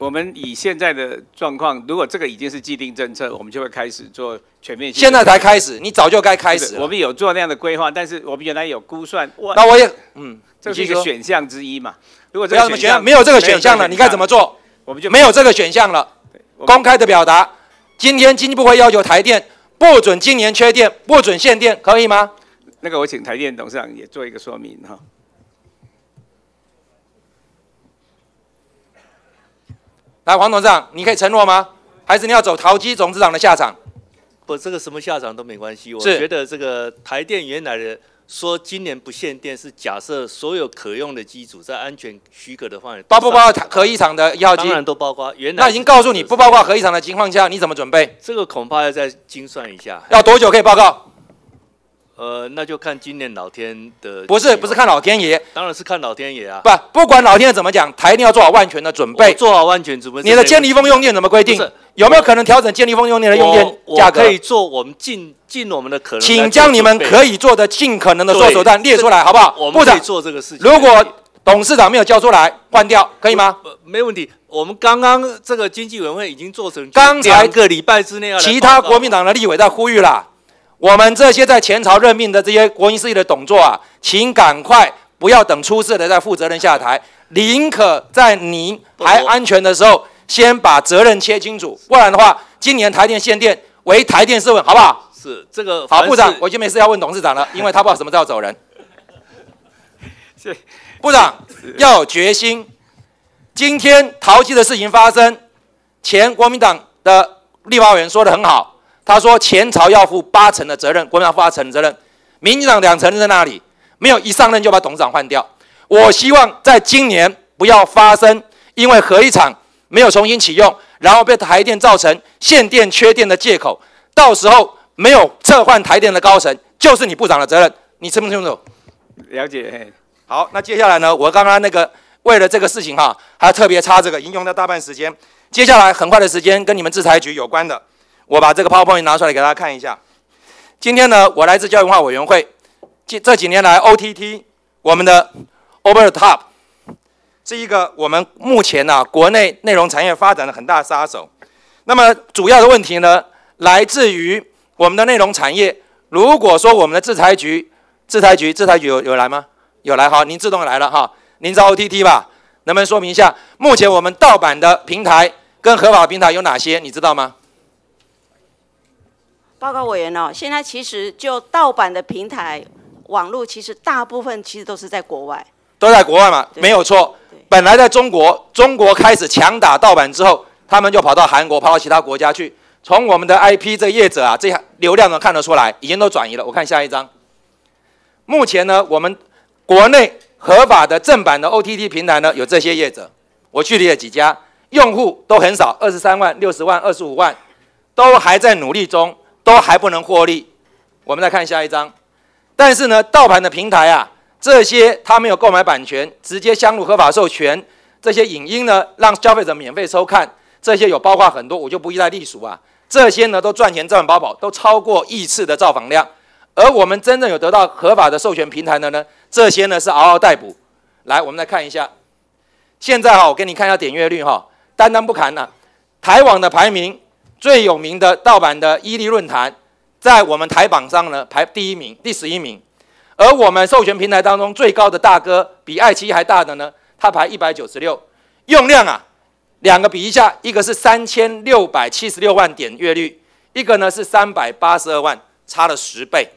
我们以现在的状况，如果这个已经是既定政策，我们就会开始做全面性。现在才开始，你早就该开始。我们有做那样的规划，但是我们原来有估算。那我也嗯，这是一个选项之一嘛？如果这个选项没有这个选项了，你该怎么做？我们就没有这个选项了。公开的表达，今天经济部会要求台电不准今年缺电，不准限电，可以吗？那个我请台电董事长也做一个说明哈。来，黄董事长，你可以承诺吗？还是你要走淘机董事长的下场？不，这个什么下场都没关系。我觉得这个台电原来的。说今年不限电是假设所有可用的机组在安全许可的范围，包不包括核一厂的一号机？当然都包括。原来那已经告诉你不包括核一厂的情况下，你怎么准备？这个恐怕要再精算一下。要多久可以报告？呃，那就看今年老天的。不是，不是看老天爷。当然是看老天爷啊！不，不管老天爷怎么讲，台一定要做好万全的准备。做好万全准备。你的建立风用电怎么规定？有没有可能调整建立风用电的用电价格？可以做，我们尽尽我们的可能。请将你们可以做的尽可能的做手段列出来，好不好？不可以做这个事情。如果董事长没有交出来，换掉可以吗？没问题。我们刚刚这个经济委员会已经做成，刚才一个礼拜之内要。其他国民党的立委在呼吁了，我们这些在前朝任命的这些国营事业的董座啊，请赶快不要等出事了再负责任下台，宁可在您还安全的时候。先把责任切清楚，不然的话，今年台电限电为台电试问，好不好？是这个好，部长，我就没事要问董事长了，因为他不知道什么时候走人。是部长要有决心。今天淘气的事情发生，前国民党的立法委员说的很好，他说前朝要负八成的责任，国民党负八成的责任，民进党两成在那里？没有一上任就把董事长换掉。我希望在今年不要发生，因为核一厂。没有重新启用，然后被台电造成限电缺电的借口，到时候没有撤换台电的高层，就是你部长的责任，你清不清楚？了解。好，那接下来呢？我刚刚那个为了这个事情哈，还特别插这个，引用了大半时间。接下来很快的时间跟你们制裁局有关的，我把这个 PowerPoint 拿出来给大家看一下。今天呢，我来自教育文化委员会，这这几年来 OTT 我们的 Over the Top 是一个我们目前呢、国内内容产业发展的很大杀手。那么主要的问题呢，来自于我们的内容产业。如果说我们的制裁局、制裁局、制裁局有有来吗？有来哈，您自动来了哈。您知道 OTT 吧？能不能说明一下，目前我们盗版的平台跟合法平台有哪些？你知道吗？报告委员哦，现在其实就盗版的平台、网络，其实大部分其实都是在国外。都在国外嘛，没有错。本来在中国，中国开始强打盗版之后，他们就跑到韩国、跑到其他国家去。从我们的 IP 这个业者啊，这流量能看得出来，已经都转移了。我看下一张。目前呢，我们国内合法的正版的 OTT 平台呢，有这些业者，我去了几家，用户都很少，二十三万、六十万、二十五万，都还在努力中，都还不能获利。我们再看下一张。但是呢，盗版的平台啊，这些他没有购买版权，直接相入合法授权，这些影音呢，让消费者免费收看，这些有包括很多，我就不一概隶属啊。这些呢都赚钱赚饱饱，都超过亿次的造访量。而我们真正有得到合法的授权平台的呢，这些呢是嗷嗷待哺。来，我们来看一下，现在哈，我给你看一下点阅率哈，单单不谈了，台网的排名最有名的盗版的伊利论坛，在我们台榜上呢排第一名，第十一名。而我们授权平台当中最高的大哥，比爱奇艺还大的呢，它排一百九十六，用量啊。两个比一下，一个是三千六百七十六万点阅率，一个呢是三百八十二万，差了十倍。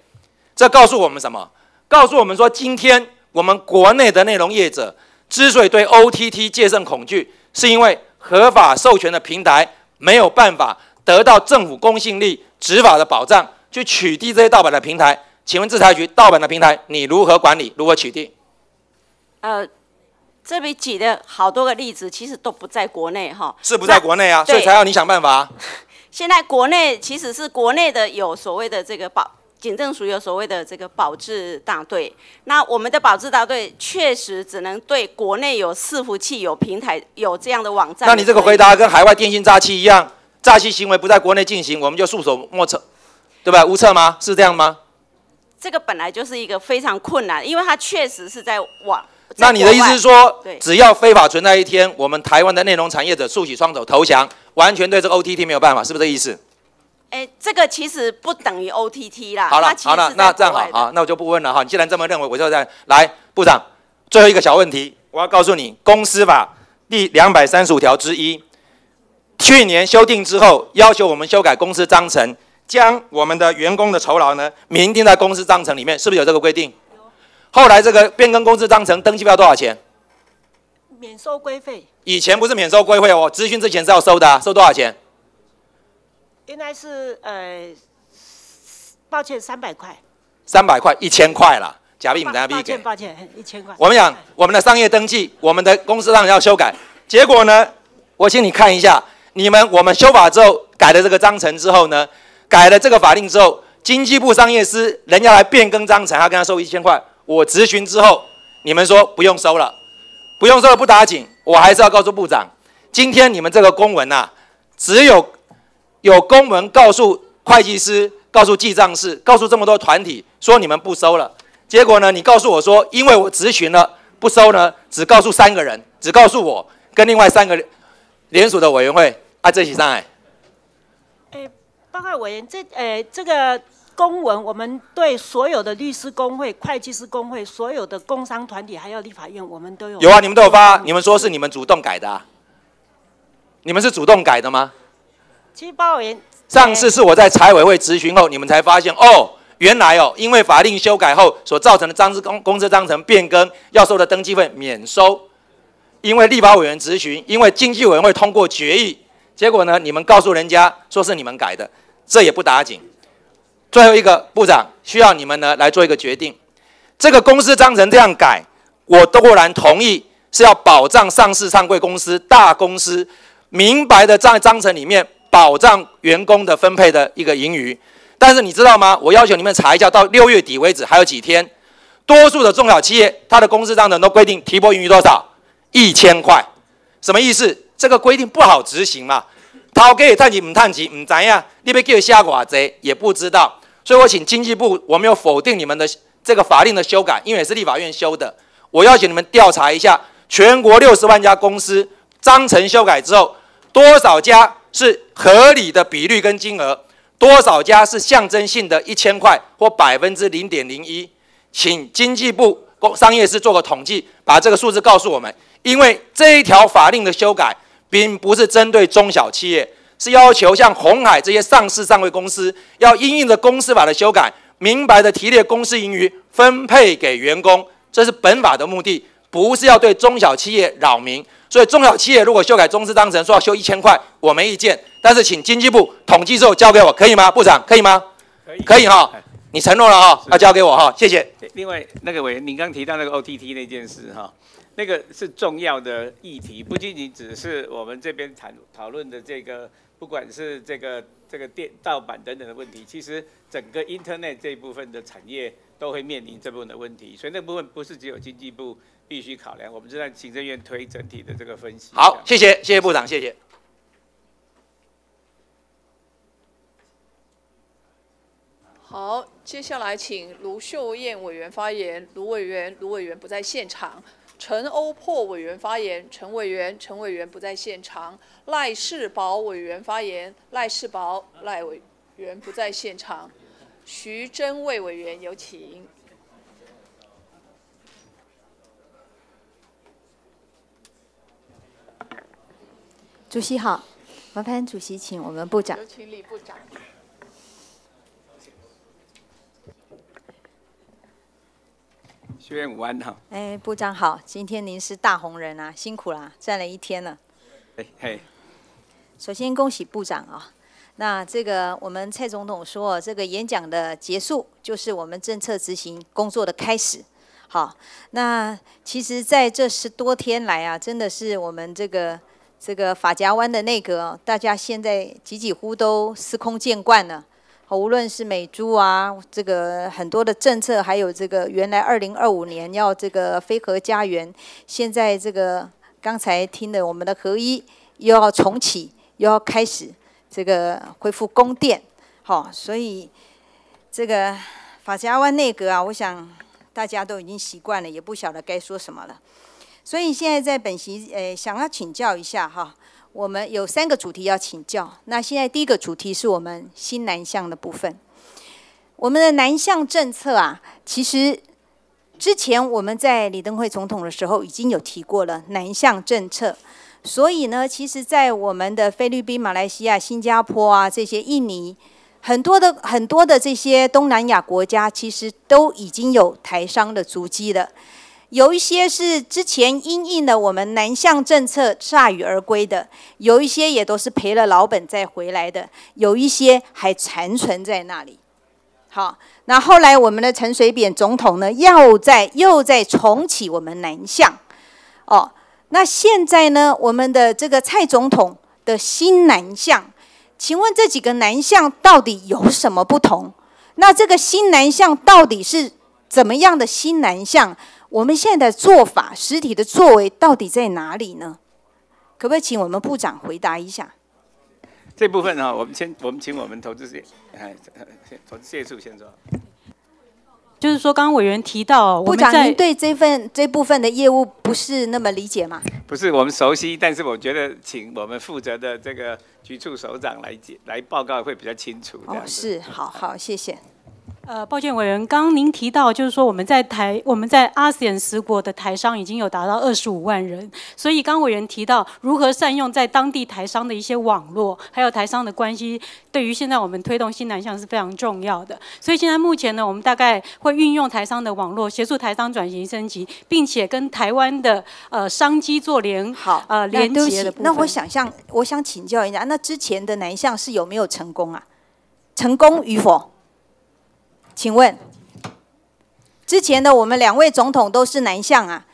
这告诉我们什么？告诉我们说，今天我们国内的内容业者之所以对 OTT 戒慎恐惧，是因为合法授权的平台没有办法得到政府公信力、执法的保障，去取缔这些盗版的平台。请问制裁局，盗版的平台你如何管理？如何取缔？呃。这里举的好多个例子，其实都不在国内哈，是不在国内啊，所以才要你想办法。现在国内其实是国内的有所谓的这个保，警政署有所谓的这个保质大队。那我们的保质大队确实只能对国内有伺服器、有平台、有这样的网站。那你这个回答跟海外电信诈欺一样，诈欺行为不在国内进行，我们就束手莫策，对吧？无策吗？是这样吗？这个本来就是一个非常困难，因为它确实是在网。那你的意思是说，只要非法存在一天，我们台湾的内容产业者竖起双手投降，完全对这个 OTT 没有办法，是不是这意思？哎，这个其实不等于 OTT 啦。好了，好了，那这样好，好，那我就不问了哈。你既然这么认为，我就在来部长，最后一个小问题，我要告诉你，公司法第两百三十五条之一，去年修订之后，要求我们修改公司章程，将我们的员工的酬劳呢明定在公司章程里面，是不是有这个规定？后来这个变更公司章程登记要多少钱？免收规费。以前不是免收规费哦，咨询之前是要收的，收多少钱？应该是呃，抱歉，三百块。三百块，一千块了，假币不等下币给。抱歉，抱歉，一千块。我们讲我们的商业登记，我们的公司章要修改，结果呢，我请你看一下，你们我们修法之后改了这个章程之后呢，改了这个法令之后，经济部商业司人家来变更章程，要跟他收一千块。我咨询之后，你们说不用收了，不用收了不打紧，我还是要告诉部长，今天你们这个公文呐，只有有公文告诉会计师、告诉记账室、告诉这么多团体说你们不收了，结果呢，你告诉我说，因为我咨询了不收呢，只告诉三个人，只告诉我跟另外三个联署的委员会，啊，这起上来。哎，报告委员，这呃这个。公文，我们对所有的律师工会、会计师工会、所有的工商团体，还有立法院，我们都有。有啊，你们都有发，你们说是你们主动改的，你们是主动改的吗？其实包委员，上次是我在财委会咨询后，你们才发现哦，原来哦，因为法令修改后所造成的章公公司章程变更要收的登记费免收，因为立法委员咨询，因为经济委员会通过决议，结果呢，你们告诉人家说是你们改的，这也不打紧。最后一个部长需要你们呢来做一个决定，这个公司章程这样改，我都然同意，是要保障上市上柜公司大公司明白的在章程里面保障员工的分配的一个盈余。但是你知道吗？我要求你们查一下，到六月底为止还有几天，多数的中小企业它的公司章程都规定提拨盈余多少，一千块，什么意思？这个规定不好执行嘛？掏给探级唔探级唔怎样？你被叫下寡贼也不知道，所以我请经济部，我没有否定你们的这个法令的修改，因为也是立法院修的。我要请你们调查一下，全国六十万家公司章程修改之后，多少家是合理的比率跟金额，多少家是象征性的一千块或百分之零点零一？请经济部工商业司做个统计，把这个数字告诉我们。因为这一条法令的修改，并不是针对中小企业，是要求像红海这些上市上位公司，要因应着公司法的修改，明白的提列公司盈余分配给员工，这是本法的目的，不是要对中小企业扰民。所以中小企业如果修改中资章程，说要修一千块，我没意见。但是请经济部统计之后交给我，可以吗？部长可以吗？可以，可以哈。你承诺了哈，要交给我哈，谢谢。另外，那个委员，您刚提到那个 OTT 那件事哈。那个是重要的议题，不仅仅只是我们这边谈讨论的这个，不管是这个这个电盗版等等的问题，其实整个 Internet 这一部分的产业都会面临这部分的问题，所以那部分不是只有经济部必须考量，我们是在行政院推整体的这个分析。好，谢谢，谢谢部长，谢谢。好，接下来请卢秀燕委员发言，卢委员，卢委员不在现场。陈欧破委员发言，陈委员，陈委员不在现场。赖世宝委员发言，赖世宝，赖委员不在现场。徐真卫委员有请。主席好，麻烦主席请我们部长。有请李部长。学院午安哈。哎，部长好，今天您是大红人啊，辛苦啦，站了一天了。哎嘿。首先恭喜部长啊，那这个我们蔡总统说，这个演讲的结束就是我们政策执行工作的开始。好，那其实在这十多天来啊，真的是我们这个这个法夹湾的内阁，大家现在几几乎都司空见惯了。无论是美猪啊，这个很多的政策，还有这个原来二零二五年要这个飞核家园，现在这个刚才听的我们的合一又要重启，又要开始这个恢复供电，好，所以这个法家湾内阁啊，我想大家都已经习惯了，也不晓得该说什么了。所以现在在本席，呃，想要请教一下哈。我们有三个主题要请教。那现在第一个主题是我们新南向的部分。我们的南向政策啊，其实之前我们在李登辉总统的时候已经有提过了南向政策。所以呢，其实，在我们的菲律宾、马来西亚、新加坡啊这些印尼很多的很多的这些东南亚国家，其实都已经有台商的足迹了。有一些是之前因应了我们南向政策铩羽而归的，有一些也都是赔了老本再回来的，有一些还残存在那里。好，那后来我们的陈水扁总统呢，又在又在重启我们南向。哦，那现在呢，我们的这个蔡总统的新南向，请问这几个南向到底有什么不同？那这个新南向到底是怎么样的新南向？我们现在的做法，实体的作为到底在哪里呢？可不可以请我们部长回答一下？这部分呢，我们先，我们请我们投资业，哎，投资界处先说。就是说，刚刚委员提到，部长您对这份这部分的业务不是那么理解吗？不是，我们熟悉，但是我觉得请我们负责的这个局处首长来解来报告会比较清楚。哦，是，好好，谢谢。呃，抱歉，委员，刚刚您提到，就是说我们在台，我们在阿斯 n 十国的台商已经有达到二十五万人，所以刚委员提到如何善用在当地台商的一些网络，还有台商的关系，对于现在我们推动新南向是非常重要的。所以现在目前呢，我们大概会运用台商的网络，协助台商转型升级，并且跟台湾的呃商机做联好呃连接的部分。那我想象，我想请教一下，那之前的南向是有没有成功啊？成功与否？请问，之前的我们两位总统都是南向啊，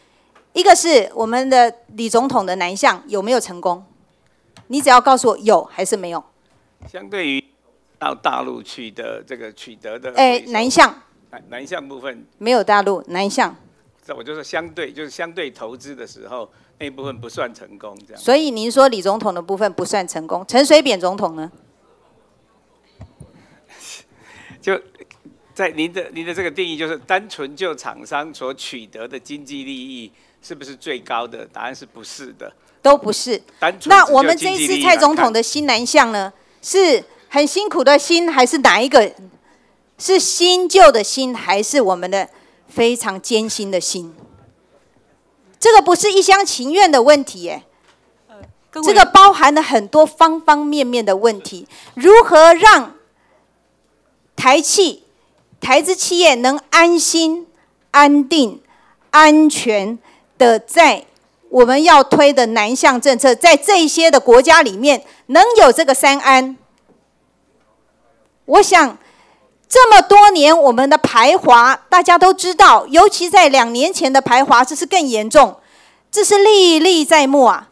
一个是我们的李总统的南向有没有成功？你只要告诉我有还是没有。相对于到大陆去的这个取得的，哎，南向，南南向部分没有大陆南向，我就说相对就是相对投资的时候那一部分不算成功这样。所以您说李总统的部分不算成功，陈水扁总统呢？就在您的您的这个定义，就是单纯就厂商所取得的经济利益是不是最高的？答案是不是的，都不是。单纯那我们这一次蔡总统的新南向呢，是很辛苦的新，还是哪一个？是新旧的新，还是我们的非常艰辛的辛？这个不是一厢情愿的问题，耶。这个包含了很多方方面面的问题，如何让台企、台资企业能安心、安定、安全的在我们要推的南向政策，在这些的国家里面能有这个三安。我想这么多年我们的排华，大家都知道，尤其在两年前的排华，这是更严重，这是历历在目啊。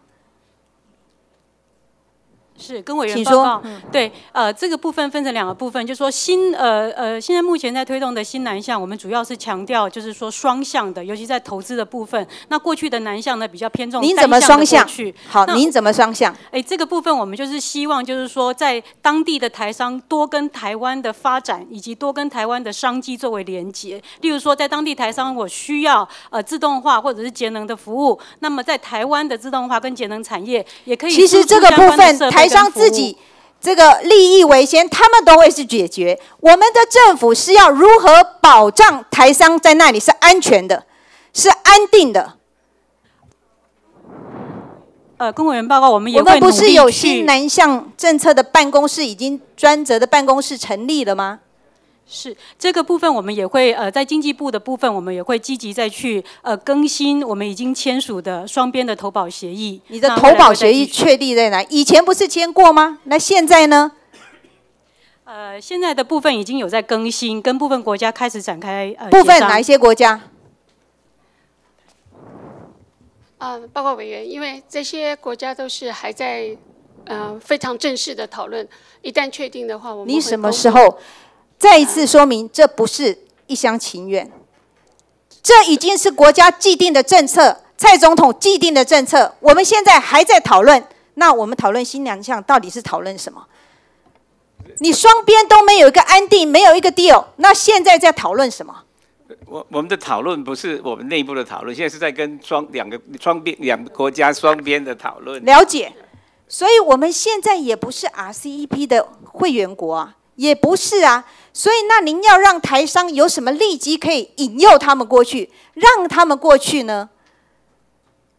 是跟委员报告，对，呃，这个部分分成两个部分，就是说新呃呃，现在目前在推动的新南向，我们主要是强调就是说双向的，尤其在投资的部分。那过去的南向呢比较偏重您怎么双向去？好，那您怎么双向？哎，这个部分我们就是希望，就是说，在当地的台商多跟台湾的发展，以及多跟台湾的商机作为连接。例如说，在当地台商我需要呃自动化或者是节能的服务，那么在台湾的自动化跟节能产业也可以其实这个部分台商自己这个利益为先，他们都会去解决。我们的政府是要如何保障台商在那里是安全的，是安定的。呃，公务员报告，我们也我们不是有新南向政策的办公室已经专责的办公室成立了吗？是这个部分，我们也会呃，在经济部的部分，我们也会积极再去呃更新我们已经签署的双边的投保协议。你的投保协议确立在哪？以前不是签过吗？那现在呢？呃，现在的部分已经有在更新，跟部分国家开始展开呃部分哪一些国家？呃，报告委员，因为这些国家都是还在呃非常正式的讨论，一旦确定的话，我们你什么时候？再一次说明，这不是一厢情愿，这已经是国家既定的政策，蔡总统既定的政策。我们现在还在讨论，那我们讨论新两项到底是讨论什么？你双边都没有一个安定，没有一个 deal，那现在在讨论什么？我我们的讨论不是我们内部的讨论，现在是在跟双两个双边两个国家双边的讨论。了解，所以我们现在也不是 RCEP 的会员国啊，也不是啊。所以那您要让台商有什么利基可以引诱他们过去，让他们过去呢？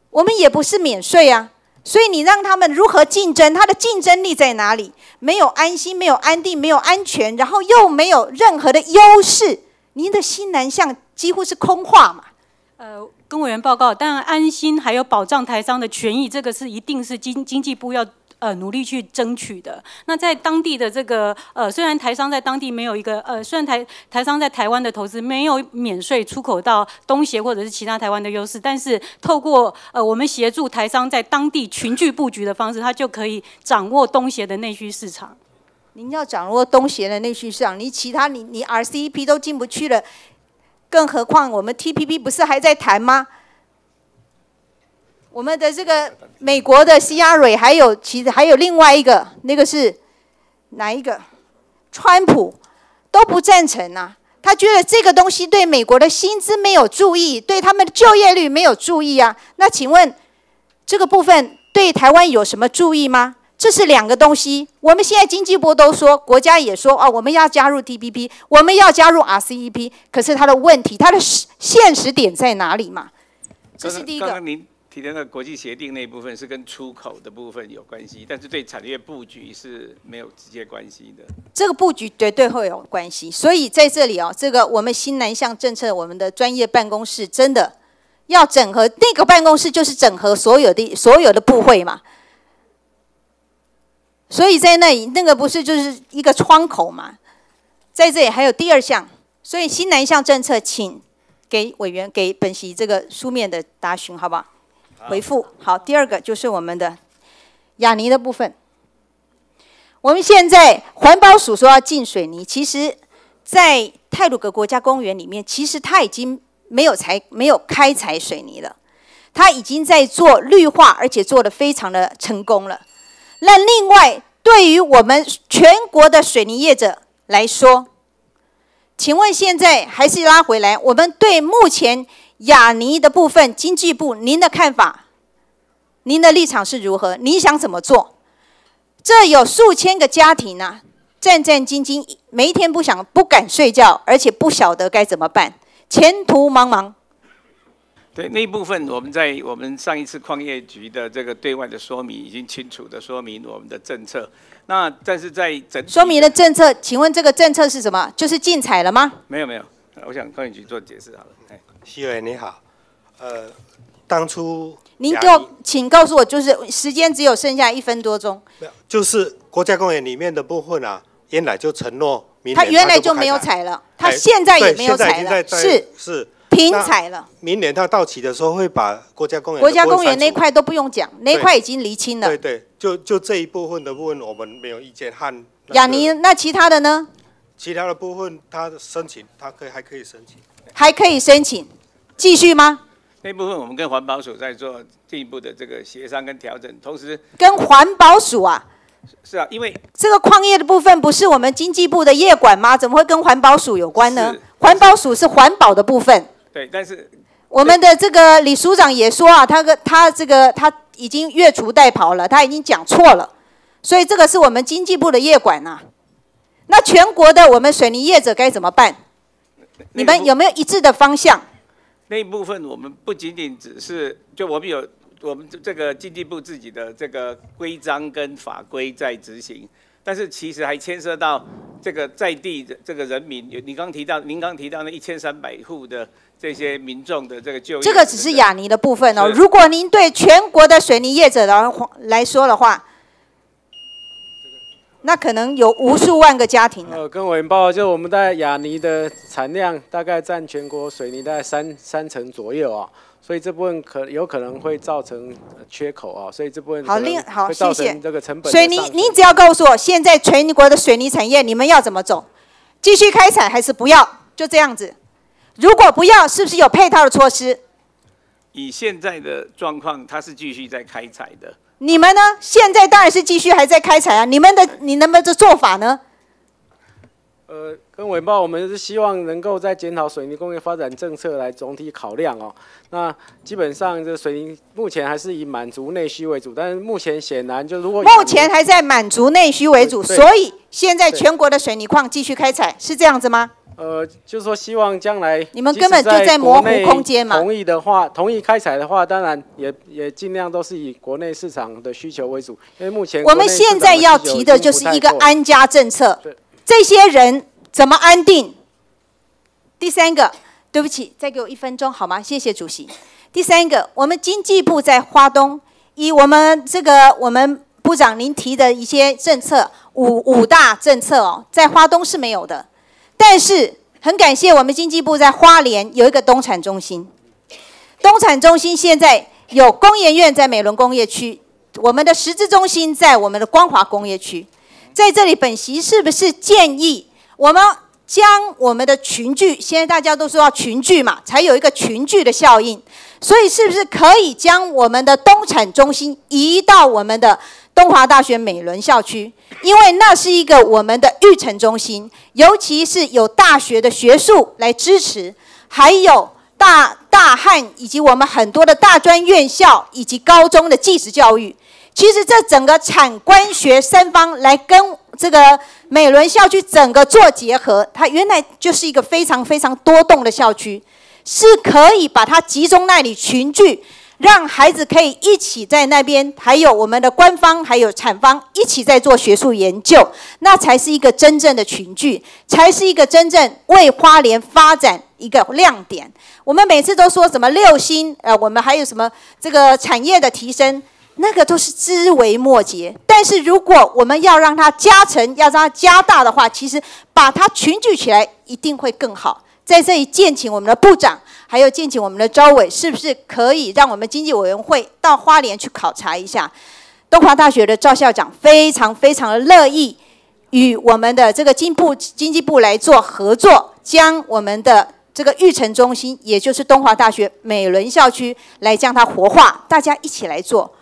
我们也不是免税啊，所以你让他们如何竞争？他的竞争力在哪里？没有安心，没有安定，没有安全，然后又没有任何的优势，您的新南向几乎是空话嘛。呃，跟委员报告，当然安心还有保障台商的权益，这个是一定是经经济部要呃努力去争取的。那在当地的这个呃，虽然台商在当地没有一个呃，虽然台台商在台湾的投资没有免税出口到东协或者是其他台湾的优势，但是透过呃我们协助台商在当地群聚布局的方式，它就可以掌握东协的内需市场。您要掌握东协的内需市场，你其他你你 RCEP 都进不去了，更何况我们 TPP 不是还在谈吗？我们的这个美国的 CR 还有其实还有另外一个，那个是哪一个？川普都不赞成啊，他觉得这个东西对美国的薪资没有注意，对他们的就业率没有注意啊。那请问这个部分对台湾有什么注意吗？这是两个东西。我们现在经济部都说，国家也说哦，我们要加入 TPP，我们要加入 RCEP。可是它的问题，它的现实点在哪里嘛？这是第一个。刚刚您提的那国际协定那一部分是跟出口的部分有关系，但是对产业布局是没有直接关系的。这个布局绝对会有关系。所以在这里哦，这个我们新南向政策，我们的专业办公室真的要整合，那个办公室就是整合所有的所有的部会嘛。所以在那里，那个不是就是一个窗口嘛？在这里还有第二项，所以新南向政策，请给委员给本席这个书面的答询，好不好？回复好。第二个就是我们的雅尼的部分。我们现在环保署说要进水泥，其实，在泰鲁格国家公园里面，其实它已经没有采没有开采水泥了，它已经在做绿化，而且做得非常的成功了。那另外，对于我们全国的水泥业者来说，请问现在还是拉回来，我们对目前亚尼的部分，经济部您的看法，您的立场是如何？您想怎么做？这有数千个家庭啊，战战兢兢，每一天不想不敢睡觉，而且不晓得该怎么办，前途茫茫。对那一部分，我们在我们上一次矿业局的这个对外的说明，已经清楚的说明我们的政策。那但是在整说明的政策，请问这个政策是什么？就是禁采了吗？没有没有，我想矿业局做解释好了。哎，西伟你好，呃，当初您就请告诉我，就是时间只有剩下一分多钟。就是国家公园里面的部分啊，原来就承诺明年他原来就没有采采了，他现在也没有采了，是是停采了。明年他到期的时候会把国家公园国家公园那块都不用讲，那块已经厘清了。对对，就就这一部分的部分我们没有意见。和雅尼，那其他的呢？其他的部分他申请，他可以还可以申请，还可以申请，继续吗？那部分我们跟环保署在做进一步的这个协商跟调整，同时跟环保署啊。是啊，因为这个矿业的部分不是我们经济部的业管吗？怎么会跟环保署有关呢？环保署是环保的部分。对，但是我们的这个李署长也说啊，他跟他这个他已经越俎代庖了，他已经讲错了，所以这个是我们经济部的业管呐。那全国的我们水泥业者该怎么办？你们有没有一致的方向？那一部分我们不仅仅只是就我们有。我们这个经济部自己的这个规章跟法规在执行，但是其实还牵涉到这个在地的这个人民。有你刚提到，您刚提到那一千三百户的这些民众的这个就业，这个只是雅尼的部分哦。如果您对全国的水泥业者的来说的话，那可能有无数万个家庭呃，跟委员报告，就我们在雅尼的产量大概占全国水泥大概三三成左右啊。所以这部分可有可能会造成缺口啊，所以这部分好另好谢谢这个成本。水泥，你只要告诉我，现在全国的水泥产业你们要怎么走？继续开采还是不要？就这样子。如果不要，是不是有配套的措施？以现在的状况，它是继续在开采的。你们呢？现在当然是继续还在开采啊。你们的你能不能这做法呢？呃，跟委报，我们是希望能够在检讨水泥工业发展政策来总体考量哦。那基本上这水泥目前还是以满足内需为主，但是目前显然就如果目前还在满足内需为主，所以现在全国的水泥矿继续开采是这样子吗？呃，就是说希望将来你们根本就在模糊空间嘛。同意的话，同意开采的话，当然也也尽量都是以国内市场的需求为主，因为目前我们现在要提的就是一个安家政策。这些人怎么安定？第三个，对不起，再给我一分钟好吗？谢谢主席。第三个，我们经济部在花东，以我们这个我们部长您提的一些政策，五五大政策哦，在花东是没有的。但是很感谢我们经济部在花莲有一个东产中心，东产中心现在有工研院在美仑工业区，我们的实质中心在我们的光华工业区。在这里，本席是不是建议我们将我们的群聚？现在大家都说要群聚嘛，才有一个群聚的效应。所以，是不是可以将我们的东产中心移到我们的东华大学美伦校区？因为那是一个我们的育成中心，尤其是有大学的学术来支持，还有大大汉以及我们很多的大专院校以及高中的技职教育。其实这整个产官学三方来跟这个美伦校区整个做结合，它原来就是一个非常非常多栋的校区，是可以把它集中那里群聚，让孩子可以一起在那边，还有我们的官方还有产方一起在做学术研究，那才是一个真正的群聚，才是一个真正为花莲发展一个亮点。我们每次都说什么六星，呃，我们还有什么这个产业的提升。那个都是枝微末节，但是如果我们要让它加成，要让它加大的话，其实把它群聚起来一定会更好。在这里，建请我们的部长，还有敬请我们的招委，是不是可以让我们经济委员会到花莲去考察一下？东华大学的赵校长非常非常的乐意与我们的这个经部经济部来做合作，将我们的。这个育成中心，也就是东华大学美伦校区，来将它活化，大家一起来做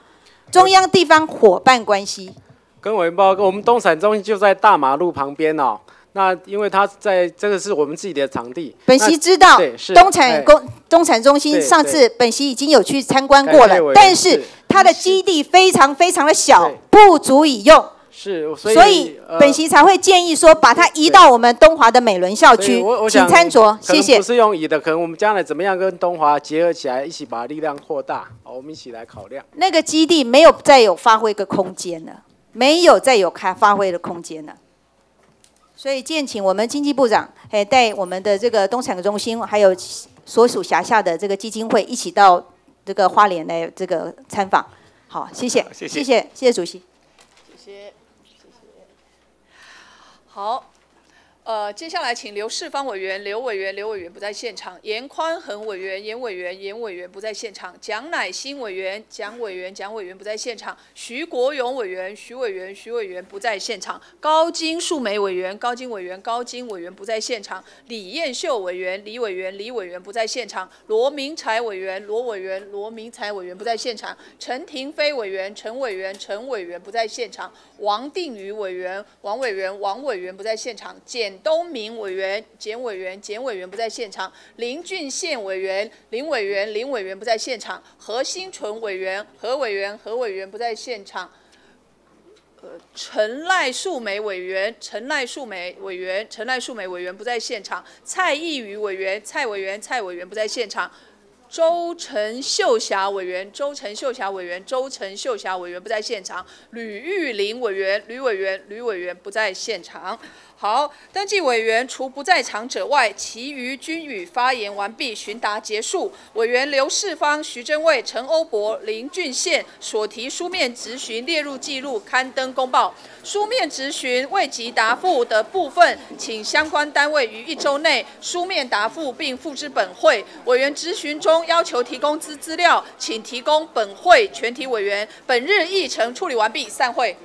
中央地方伙伴关系。跟委员报告，我们东产中心就在大马路旁边哦。那因为它在这个是我们自己的场地。本席知道，东产公东产中心上次本席已经有去参观过了，但是它的基地非常非常的小，不足以用。是，所以本席才会建议说，把它移到我们东华的美伦校区，请餐桌，谢谢。不是用移的，可能我们将来怎么样跟东华结合起来，一起把力量扩大，好，我们一起来考量。那个基地没有再有发挥的空间了，没有再有开发挥的空间了。所以，建请我们经济部长，哎带我们的这个东产中心，还有所属辖下的这个基金会，一起到这个花莲来这个参访。好，谢谢，谢谢，谢谢主席。谢谢，谢谢好，呃，接下来请刘世芳委员、刘委员、刘委员不在现场；严宽恒委员、严委员、严委员不在现场；蒋乃新委员、蒋委员、蒋委员不在现场；徐国勇委员、徐委员、徐委员不在现场；高金树梅委员、高金委员、高金委员不在现场；李彦秀委员、李委员、李委员不在现场；罗明才委员、罗委员、罗明才委员不在现场；陈廷飞委员、陈委员、陈委员不在现场。王定宇委员、王委员、王委员不在现场；简东明委员、简委员、简委员不在现场；林俊宪委员、林委员、林委员不在现场；何新纯委员、何委员、何委员不在现场；呃，陈赖树梅委员、陈赖树梅委员、陈赖树梅委员不在现场；蔡义宇委员、蔡委员、蔡委员不在现场。周陈秀霞委员，周陈秀霞委员，周陈秀霞委员不在现场。吕玉玲委员，吕委员，吕委员不在现场。好，登记委员除不在场者外，其余均已发言完毕，询答结束。委员刘世芳、徐祯卫、陈欧博、林俊宪所提书面质询列入记录，刊登公报。书面质询未及答复的部分，请相关单位于一周内书面答复并付之本会。委员质询中要求提供资资料，请提供本会全体委员。本日议程处理完毕，散会。